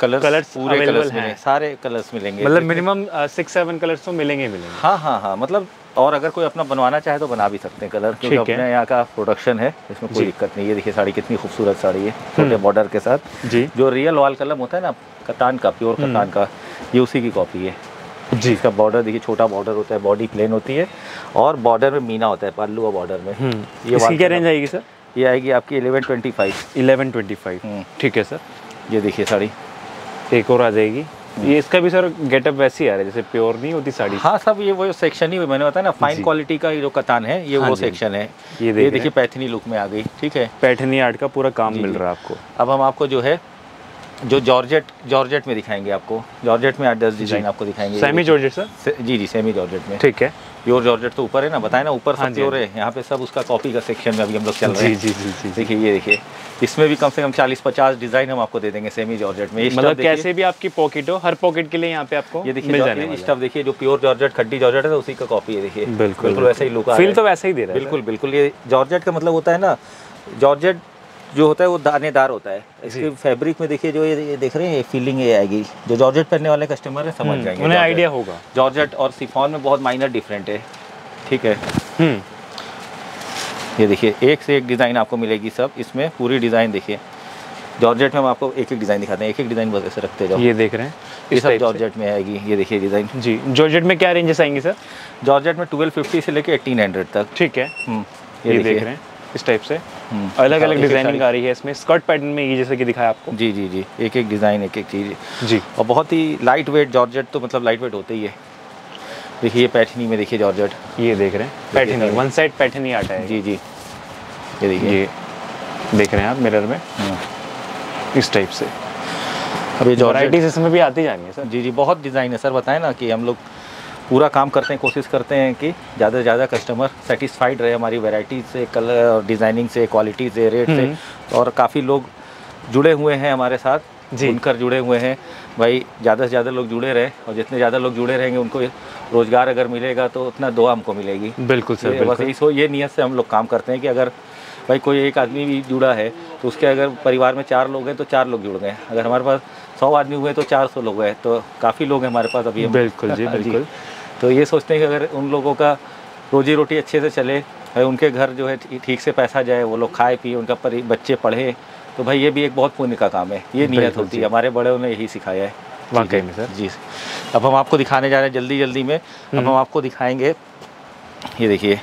S3: कलर्स
S1: Colours
S3: पूरे कलर्स
S1: हैं।
S3: सारे कलर्स मिलेंगे।
S1: मतलब मिनिमम सिक्स सेवन कलर्स तो मिलेंगे मिलेंगे।
S3: हाँ हाँ हाँ मतलब और अगर कोई अपना बनवाना चाहे तो बना भी सकते हैं कलर क्योंकि। अपने यहाँ का प्रोडक्शन है इसमें कोई दिक्कत नहीं है। देखिए साड़ी कितनी खूबसूरत साड़ी है छोटे बॉर्डर के साथ।
S1: जी।
S3: जो रियल वॉल कलम होता है ना कतान का प्योर
S1: हम्म।
S3: कतान का ये उसी की कॉपी है।
S1: जी।
S3: इसका बॉर्डर देखिए छोटा बॉर्डर होता है बॉडी प्लेन होती है और बॉर्डर में मीना होता है पल्लू और बॉर्डर में।
S1: हम्म।
S3: ये
S1: इसकी क्या रेंज आएगी सर
S3: ये आएगी आपकी eleven twenty five
S1: eleven twenty five
S3: हम्म।
S1: ठीक है सर
S3: ये देखिए साड़ी।
S1: एक और आ जाएगी। ये इसका भी सर गेटअप वैसे ही आ रहा है जैसे प्योर नहीं होती साड़ी।
S3: हाँ सब ये वो सेक्शन ही मैंने बताया ना फाइन क्वालिटी का जो कतान है ये
S1: हाँ
S3: वो सेक्शन है।
S1: ये
S3: ये देखिए पैथनी लुक में आ गई ठीक है?
S1: पैठनी आर्ट का पूरा काम मिल रहा है आपको।
S3: अब हम आपको जो है जो जॉर्जेट जॉर्जेट में दिखाएँगे आपको। जॉर्जेट में आठ दस डिज़ाइन आपको दिखाएँगे।
S1: सेमी जॉर्जेट सर
S3: से- जी जी सेमी जॉर्जेट में।
S1: ठीक है।
S3: प्योर जॉर्जेट तो ऊपर है ना बताए ना ऊपर
S1: हाँ
S3: प्योर
S1: हाँ
S3: है। यहाँ पे सब उसका कॉपी का सेक्शन में अभी हम लोग चल रहे हैं।
S1: जी जी जी जी।
S3: देखिए ये देखिए इसमें भी कम से कम 40-50 डिज़ाइन हम आपको दे देंगे सेमी जॉर्जेट में।
S1: मतलब कैसे भी आपकी पॉकेट हो हर पॉकेट के लिए यहाँ पे आपको
S3: ये देखिए स्टफ़ देखिए जो प्योर जॉर्जेट खड्डी जॉर्जेट है उसी का कॉपी है देखिए।
S1: बिल्कुल
S3: वैसे ही लुक
S1: फील तो वैसा ही दे रहा है
S3: बिल्कुल बिल्कुल ये जॉर्जेट का मतलब होता है ना जॉर्जेट जो होता है वो दानेदार होता है। इसके फैब्रिक में देखिए जो ये ये देख रहे हैं ये फीलिंग ये आएगी। जो जॉर्जेट पहनने वाले कस्टमर है समझ
S1: हम्म,
S3: जाएँगे
S1: उन्हें आइडिया होगा।
S3: जॉर्जेट और सिफॉन में बहुत माइनर डिफरेंट है। ठीक है?
S1: हम्म।
S3: ये देखिए एक से एक डिज़ाइन आपको मिलेगी सब। इसमें पूरी डिज़ाइन देखिए। जॉर्जेट में हम आपको एक एक डिज़ाइन दिखाते हैं। एक एक डिज़ाइन बस ऐसे रखते जाओ।
S1: ये देख रहे हैं।
S3: ये
S1: इस
S3: सब जॉर्जेट में आएगी। ये देखिए डिज़ाइन
S1: जी। जॉर्जेट में क्या रेंजेस आएँगी सर
S3: जॉर्जेट में 1250 से लेके 1800 तक।
S1: ठीक है।
S3: हम्म,
S1: ये देख रहे हैं। इस टाइप से। अलग अलग डिज़ाइनिंग आ रही है इसमें। स्कर्ट पैटर्न में ये जैसे कि दिखाया आपको।
S3: जी जी जी। एक एक डिज़ाइन एक एक चीज़।
S1: जी।
S3: और बहुत ही लाइट वेट जॉर्जेट तो मतलब लाइट वेट होते ही है। देखिए ये पैठनी में देखिए जॉर्जेट
S1: ये देख रहे हैं।
S3: साड़ी।
S1: वन साइड पैटर्नी आटा है।
S3: जी जी। ये देखिए।
S1: ये देख रहे हैं आप मिरर में।
S3: हम्म।
S1: इस टाइप से।
S3: अब ये
S1: वैराइटीज इसमें भी आती जानी है सर।
S3: जी जी। बहुत डिज़ाइन है सर। बताएँ ना कि हम लोग पूरा काम करते हैं कोशिश करते हैं कि ज़्यादा से ज़्यादा कस्टमर सेटिस्फाइड रहे हमारी वैरायटी से कलर और डिज़ाइनिंग से क्वालिटी से। रेट
S1: हम्म।
S3: से और काफ़ी लोग जुड़े हुए हैं हमारे साथ।
S1: जी।
S3: उनकर जुड़े हुए हैं। भाई ज़्यादा से ज़्यादा लोग जुड़े रहे और जितने ज़्यादा लोग जुड़े रहेंगे उनको रोज़गार अगर मिलेगा तो उतना दुआ हमको मिलेगी।
S1: बिल्कुल सर
S3: ये बस
S1: बिल्कुल।
S3: इस ये नियत से हम लोग काम करते हैं कि अगर भाई कोई एक आदमी भी जुड़ा है तो उसके अगर परिवार में चार लोग हैं तो चार लोग जुड़ गए अगर हमारे पास सौ आदमी हुए तो चार सौ लोग हैं। तो काफ़ी लोग हैं हमारे पास अभी
S1: बिल्कुल जी। (laughs) बिल्कुल।
S3: तो ये सोचते हैं कि अगर उन लोगों का रोजी रोटी अच्छे से चले भाई उनके घर जो है ठीक से पैसा जाए वो लोग खाए पिए उनका परि बच्चे पढ़े तो भाई ये भी एक बहुत पुण्य का काम है। ये नीयत होती है। हमारे बड़े ने यही सिखाया है।
S1: वाकई में सर।
S3: जी अब हम आपको दिखाने जा रहे हैं जल्दी जल्दी में। अब हम आपको दिखाएँगे। ये देखिए।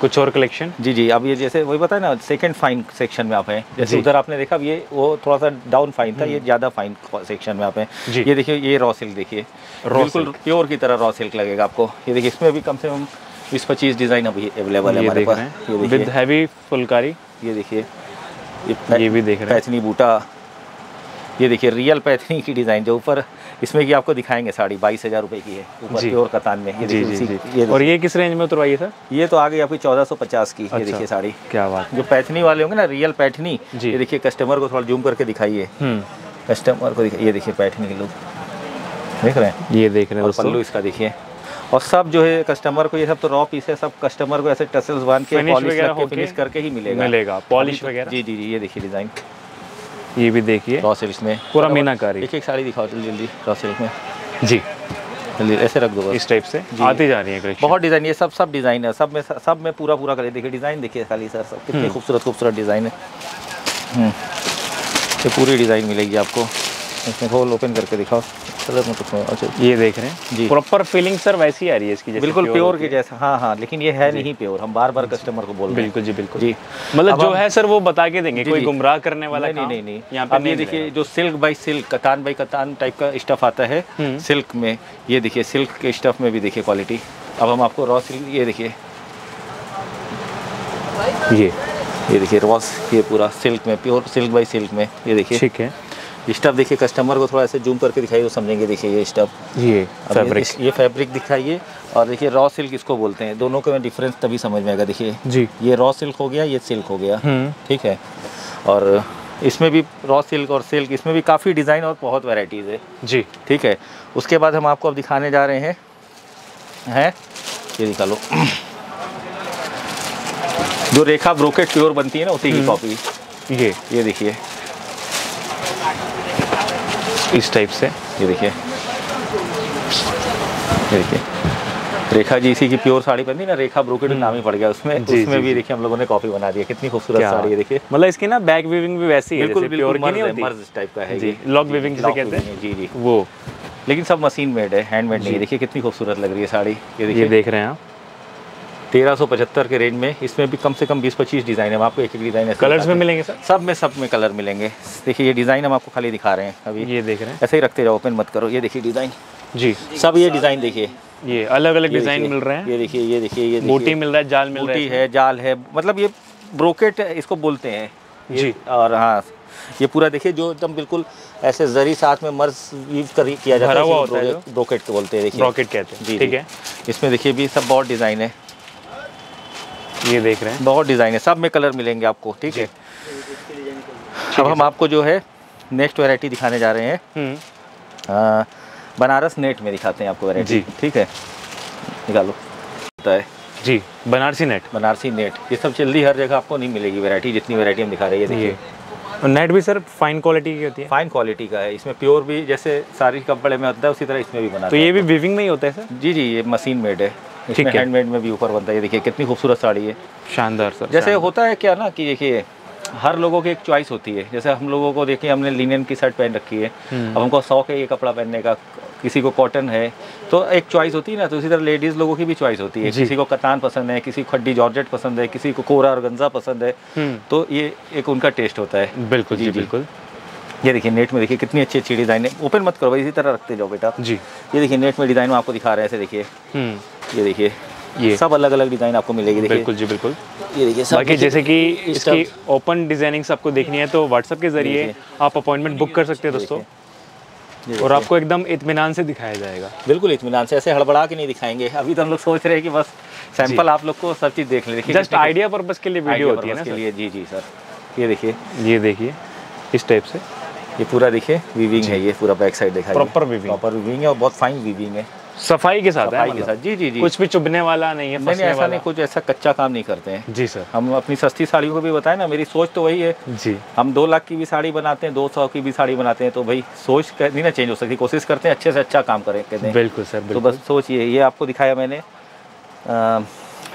S1: कुछ और कलेक्शन
S3: जी जी। अब ये जैसे वही बताए ना सेकंड फाइन सेक्शन में आप हैं। जैसे उधर आपने देखा अब ये वो थोड़ा सा डाउन फाइन था ये ज़्यादा फाइन सेक्शन में आप हैं। ये देखिए ये रॉ सिल्क देखिए। बिल्कुल प्योर की तरह रॉ सिल्क लगेगा आपको। ये देखिए इसमें भी कम से कम बीस पच्चीस डिज़ाइन अभी अवेलेबल है हमारे पास।
S1: With heavy Phulkari.
S3: ये देखिए। ये
S1: भी देख रहे हैं।
S3: पैथनी बूटा। ये देखिए रियल पैथनी की डिज़ाइन जो ऊपर इसमें की आपको दिखाएँगे साड़ी बाईस हज़ार रुपये की है ऊपर। प्योर कतान में। ये
S1: जी जी जी।
S3: ये
S1: और ये किस रेंज में उतरवाइए सर?
S3: ये तो आ गई आपकी चौदह सौ पचास की ये
S1: अच्छा।
S3: देखिए साड़ी।
S1: क्या बात
S3: जो पैथनी वाले होंगे ना रियल पैथनी ये देखिए कस्टमर को थोड़ा जूम करके दिखाइए।
S1: हम्म।
S3: कस्टमर को ये देखिए पैथनी के लुक देख रहे हैं?
S1: ये देख रहे हैं
S3: पल्लू इसका देखिए। और सब जो है कस्टमर को ये सब तो रॉ पीस है सब कस्टमर को ऐसे टसल्स बाँध के पॉलिश लग करके ही मिलेगा।
S1: मिलेगा पॉलिश
S3: तो-
S1: वगैरह।
S3: जी जी जी ये देखिए डिज़ाइन
S1: ये भी देखिए।
S3: सिल्क में।
S1: पूरा मीनाकारी।
S3: एक एक साड़ी दिखाओ जल्दी जल्दी सिल्क में।
S1: जी।
S3: जल्दी ऐसे रख दो
S1: इस टाइप से। आती जा रही है
S3: बहुत डिज़ाइन ये सब सब डिज़ाइन है। सब में सब में पूरा पूरा करिए देखिए डिज़ाइन देखिए खाली सर सब कितनी
S1: हम्म।
S3: खूबसूरत खूबसूरत डिज़ाइन है। हम्म। ये पूरी डिज़ाइन मिलेगी आपको। इसमें खोल ओपन करके दिखाओ। कलर में कुछ अच्छा।
S1: ये देख रहे हैं।
S3: जी।
S1: प्रॉपर फीलिंग सर वैसी आ रही है इसकी जैसे
S3: बिल्कुल प्योर के जैसा। हाँ हाँ लेकिन ये है नहीं प्योर हम बार बार कस्टमर को बोल
S1: बिल्कुल जी बिल्कुल।
S3: जी।
S1: मतलब जो है सर वो बता के देंगे कोई गुमराह करने वाला
S3: नहीं नहीं नहीं
S1: यहाँ पे
S3: ये देखिए जो silk by silk कतान by कतान type का स्टफ़ आता है
S1: हम्म।
S3: सिल्क में ये देखिए सिल्क के स्टफ़ में भी देखिए क्वालिटी अब हम आपको रॉ सिल्क ये देखिए।
S1: ये।
S3: ये देखिए रॉस ये पूरा सिल्क में प्योर सिल्क बाई सिल्क में ये देखिए।
S1: ठीक है।
S3: स्टफ़ देखिए कस्टमर को थोड़ा ऐसे जूम करके दिखाइए तो समझेंगे देखिए ये स्टफ़
S1: ये फैब्रिक
S3: ये फैब्रिक दिखाइए और देखिए रॉ सिल्क इसको बोलते हैं। दोनों का डिफरेंस तभी समझ में आएगा देखिए।
S1: जी।
S3: ये रॉ सिल्क हो गया ये सिल्क हो गया।
S1: हम्म।
S3: ठीक है? और इसमें भी रॉ सिल्क और सिल्क इसमें भी काफ़ी डिज़ाइन और बहुत वेराइटीज़ है।
S1: जी।
S3: ठीक है? उसके बाद हम आपको अब दिखाने जा रहे हैं। हैं? ये निकालो। जो रेखा ब्रोकेट प्योर बनती है ना उसी की कॉपी
S1: ये।
S3: ये देखिए।
S1: इस टाइप से।
S3: ये देखिए। ये देखिए। रेखा जी इसी की प्योर साड़ी पहनी ना रेखा ब्रोकेड नाम ही पड़ गया उसमें।
S1: जी,
S3: उसमें
S1: जी,
S3: भी। देखिए हम लोगों ने कॉपी बना दिया। कितनी खूबसूरत साड़ी है देखिए।
S1: मतलब इसकी ना बैक वीविंग भी वैसी है
S3: बिल्कुल
S1: प्योर की नहीं होती
S3: मर्ज टाइप का है
S1: जी,
S3: ये।
S1: लॉक weaving जिसे कहते हैं।
S3: जी जी।
S1: वो।
S3: लेकिन सब मशीन मेड है हैंडमेड नहीं देखिए कितनी खूबसूरत लग रही है साड़ी। ये देखिए।
S1: देख रहे हैं आप।
S3: तेरह सौ पचहत्तर के रेंज में इसमें भी कम से कम बीस पच्चीस डिज़ाइन है। आपको एक एक डिज़ाइन
S1: कलर्स में मिलेंगे सर
S3: सब में सब में कलर मिलेंगे। देखिए ये डिज़ाइन हम आपको खाली दिखा रहे हैं अभी।
S1: ये देख रहे हैं।
S3: ऐसे ही रखते जाओ ओपन मत करो। ये देखिए डिज़ाइन
S1: जी।
S3: सब ये डिज़ाइन देखिए।
S1: ये अलग अलग डिज़ाइन मिल रहे हैं।
S3: ये देखिए ये देखिए ये देखिए।
S1: मिल रहा है जाल मिल रहा है।
S3: जाल है मतलब ये ब्रोकेट इसको बोलते हैं।
S1: जी।
S3: और हाँ ये पूरा देखिए जो एकदम बिल्कुल ऐसे जरी साथ में मर्ज यूज़ कर किया जाता है ब्रोकेट- बोलते हैं देखिए।
S1: ब्रॉकेट कहते
S3: जी
S1: हैं ठीक है।
S3: इसमें देखिए भी सब बहुत डिज़ाइन है।
S1: ये देख रहे हैं।
S3: बहुत डिज़ाइन है सब में कलर मिलेंगे आपको ठीक है? अब हम आपको जो है नेक्स्ट वैरायटी दिखाने जा रहे हैं।
S1: हम्म।
S3: बनारस नेट में दिखाते हैं आपको वैरायटी
S1: जी।
S3: ठीक है? निकालो। है।
S1: जी बनारसी नेट।
S3: बनारसी नेट ये सब जल्दी हर जगह आपको नहीं मिलेगी वैरायटी जितनी वैरायटी हम दिखा रहे हैं देखिए।
S1: नेट भी सर फाइन क्वालिटी की होती है?
S3: फाइन क्वालिटी का है इसमें प्योर भी जैसे सारी कपड़े में होता है उसी तरह इसमें भी बनाते
S1: तो ये भी विविंग में ही होता है सर
S3: जी जी ये मशीन मेड है। इसमें
S1: है।
S3: हैंडमेड में भी ऊपर बनता है। देखिए कितनी खूबसूरत साड़ी है।
S1: शानदार सर
S3: जैसे होता है क्या ना कि देखिए हर लोगों की एक चॉइस होती है। जैसे हम लोगों को देखिए हमने लिनन की शर्ट पहन रखी है।
S1: हम्म।
S3: अब हमको शौक है ये कपड़ा पहनने का। किसी को कॉटन है तो एक चॉइस होती है ना तो इसी तरह लेडीज़ लोगों की भी चॉइस होती है। किसी को कतान पसंद है किसी को खड्डी जॉर्जेट पसंद है किसी को कोरा और गंजा पसंद है
S1: हम्म।
S3: तो ये एक उनका टेस्ट होता है।
S1: बिल्कुल जी,
S3: जी।
S1: बिल्कुल।
S3: ये देखिए नेट में देखिए कितनी अच्छी अच्छी डिज़ाइन है। ओपन मत करो इसी तरह रखते जाओ बेटा।
S1: जी।
S3: ये देखिए नेट में डिज़ाइन आपको दिखा रहे हैं ऐसे देखिए।
S1: हम्म।
S3: ये देखिए
S1: ये।
S3: सब अलग अलग डिज़ाइन आपको मिलेगी देखिए।
S1: बिल्कुल जी बिल्कुल।
S3: ये देखिए सब
S1: बाकी जैसे कि इसकी ओपन डिज़ाइनिंग आपको देखनी है तो व्हाट्सएप के ज़रिए आप अपॉइंटमेंट बुक कर सकते हैं दोस्तों। और आपको एकदम इतमान से दिखाया जाएगा।
S3: बिल्कुल इतमान से ऐसे हड़बड़ा के नहीं दिखाएँगे। अभी तो हम लोग सोच रहे हैं कि बस सैंपल आप लोग को सब चीज़ देख ले। देखिए
S1: जस्ट आइडिया पर्पज के लिए वीडियो होती है ना
S3: के लिए जी जी सर ये देखिए।
S1: ये देखिए इस टाइप से।
S3: ये पूरा देखिए वीविंग है ये पूरा बैक साइड दिखाई
S1: Proper weaving।
S3: प्रॉपर वीविंग है और बहुत फाइन वीविंग है।
S1: सफ़ाई के साथ है
S3: सफ़ाई के
S1: मतलब।
S3: साथ। जी जी जी।
S1: कुछ भी चुभने वाला नहीं है
S3: नहीं नहीं ऐसा
S1: वाला।
S3: नहीं कुछ ऐसा कच्चा काम नहीं करते हैं।
S1: जी सर।
S3: हम अपनी सस्ती साड़ियों को भी बताएँ ना मेरी सोच तो वही है।
S1: जी।
S3: हम दो लाख की भी साड़ी बनाते हैं दो सौ की भी साड़ी बनाते हैं तो भाई सोच नहीं ना चेंज हो सकती कोशिश करते हैं अच्छे से अच्छा काम करें कहते हैं।
S1: बिल्कुल सर
S3: तो बस सोचिए ये आपको दिखाया मैंने।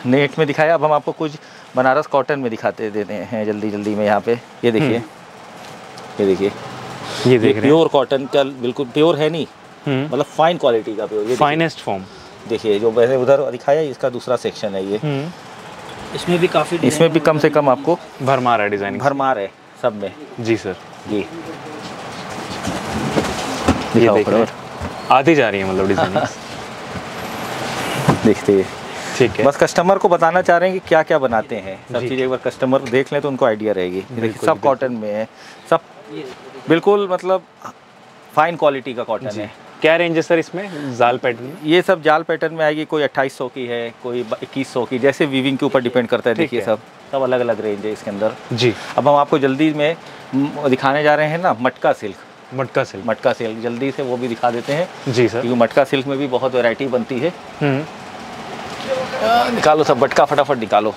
S3: नेट में दिखाया अब हम आपको कुछ बनारस कॉटन में दिखाते देते हैं जल्दी जल्दी में यहाँ पे। ये देखिए। ये देखिए।
S1: ये
S3: ये।
S1: देख रहे हैं।
S3: प्योर कॉटन का बिल्कुल प्योर है नहीं।
S1: हम्म।
S3: मतलब फाइन क्वालिटी का प्योर
S1: फाइनेस्ट फॉर्म
S3: देखिए जो मैंने उधर दिखाया इसका दूसरा सेक्शन है ये।
S1: हम्म।
S2: इसमें भी काफ़ी
S3: इसमें भी कम से कम आपको
S1: भरमार है डिज़ाइनिंग
S3: भरमार है सब में।
S1: जी सर
S3: जी।
S1: ये देख रहे आती जा रही है मतलब डिज़ाइनिंग (laughs)
S3: देखते हैं।
S1: ठीक है।
S3: बस कस्टमर को बताना चाह रहे हैं कि क्या क्या बनाते हैं। सब चीज़ एक बार कस्टमर देख लें तो उनको आइडिया रहेगी। सब कॉटन में है सब बिल्कुल मतलब फाइन क्वालिटी का कॉटन है।
S1: क्या रेंज है सर इसमें? जाल पैटर्न
S3: ये सब जाल पैटर्न में आएगी कोई 2800 की है कोई 2100 की जैसे वीविंग के ऊपर डिपेंड करता है देखिए सब। सब अलग अलग रेंज है इसके अंदर।
S1: जी।
S3: अब हम आपको जल्दी में दिखाने जा रहे हैं ना मटका सिल्क
S1: मटका सिल्क
S3: मटका सिल्क जल्दी से वो भी दिखा देते हैं।
S1: जी सर
S3: क्योंकि मटका सिल्क में भी बहुत वैरायटी बनती है।
S1: हम्म।
S3: निकालो सब मटका फटाफट निकालो।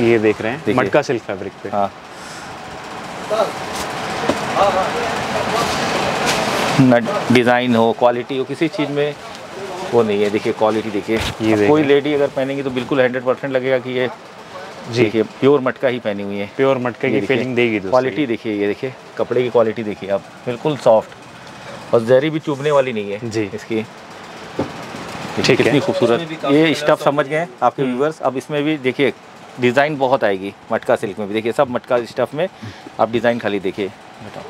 S1: ये देख रहे हैं मटका सिल्क फैब्रिक पे।
S3: हाँ। न डिज़ाइन हो क्वालिटी हो किसी चीज़ में वो नहीं है। देखिए क्वालिटी देखिए।
S1: ये
S3: कोई लेडी अगर पहनेगी तो बिल्कुल हंड्रेड परसेंट लगेगा कि ये
S1: जी।
S3: देखिए प्योर मटका ही पहनी हुई है।
S1: प्योर मटका की फीलिंग देगी दोस्तों
S3: क्वालिटी देखिए ये देखिए कपड़े की क्वालिटी देखिए आप। बिल्कुल सॉफ्ट और जहरी भी चुभने वाली नहीं है
S1: जी।
S3: इसकी।
S1: ठीक है।
S3: कितनी खूबसूरत। ये स्टफ़ समझ गए आपके
S1: हम्म।
S3: व्यूवर्स अब इसमें भी देखिए डिज़ाइन बहुत आएगी मटका सिल्क में भी। देखिए सब मटका स्टफ़ में आप डिज़ाइन खाली देखिए।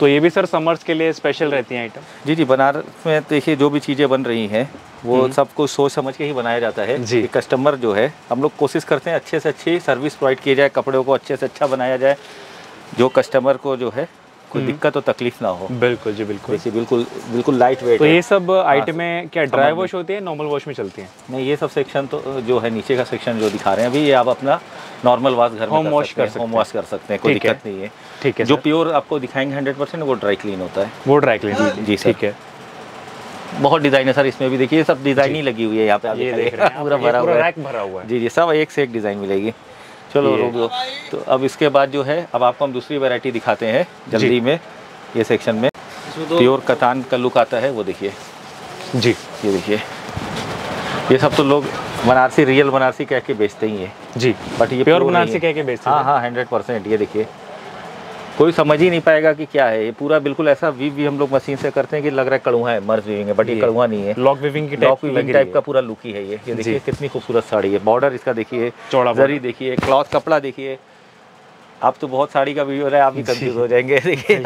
S1: तो ये भी सर समर्स के लिए स्पेशल रहती हैं आइटम
S3: जी जी बनारस में देखिए जो भी चीज़ें बन रही हैं वो
S1: हम्म।
S3: सब कुछ सोच समझ के ही बनाया जाता है
S1: जी।
S3: कस्टमर जो है हम लोग कोशिश करते हैं अच्छे से अच्छी सर्विस प्रोवाइड की जाए कपड़ों को अच्छे से अच्छा बनाया जाए जो कस्टमर को जो है कोई
S1: हम्म।
S3: दिक्कत और तकलीफ़ ना हो।
S1: बिल्कुल जी बिल्कुल।
S3: देखिए बिल्कुल बिल्कुल लाइट वेट
S1: तो ये सब आइटमें क्या ड्राई वॉश होती है नॉर्मल वॉश में चलती हैं?
S3: नहीं ये सब सेक्शन तो जो है नीचे का सेक्शन जो दिखा रहे हैं अभी ये आप अपना नॉर्मल वॉश घर में
S1: Home
S3: कर हैं होम वॉश कर सकते हैं कोई दिक्कत नहीं है।
S1: ठीक है
S3: जो प्योर आपको दिखाएँगे हंड्रेड परसेंट वो ड्राई क्लीन होता है।
S1: वो ड्राई क्लीन
S3: जी,
S1: ठीक है।
S3: बहुत डिज़ाइन है सर इसमें भी देखिए सब डिज़ाइन ही लगी हुई है यहाँ पे आप
S1: ये देख रहे हैं।
S3: पूरा है।
S1: भरा हुआ है।
S3: जी जी सब एक से एक डिज़ाइन मिलेगी। चलो रुक दो तो अब इसके बाद जो है अब आपको हम दूसरी वैरायटी दिखाते हैं जल्दी में ये सेक्शन में। प्योर कतान का लुक आता है वो देखिए।
S1: जी।
S3: ये देखिए। ये सब तो लोग बनारसी रियल बनारसी कह के बेचते ही हैं।
S1: जी।
S3: बट ये
S1: प्योर बनारसी। कह के बेचते
S3: हैं।
S1: हाँ
S3: हाँ हंड्रेड परसेंट ये देखिए। कोई समझ ही नहीं पाएगा कि क्या है। ये पूरा बिल्कुल ऐसा वीव भी हम लोग मशीन से करते हैं कि लग रहा है कड़ुआ है मर्ज वीविंग है बट ये कड़ुआ नहीं है।
S1: लॉक विविंग की
S3: लॉक
S1: टाइप
S3: वीविंग टाइप का पूरा लुक ही है ये। ये देखिए कितनी खूबसूरत साड़ी है। बॉर्डर इसका देखिए
S1: चौड़ा
S3: जरी देखिए क्लॉथ कपड़ा देखिए। आप तो बहुत साड़ी का वीडियो है आप भी कंफ्यूज हो जाएँगे। (laughs) देखिए।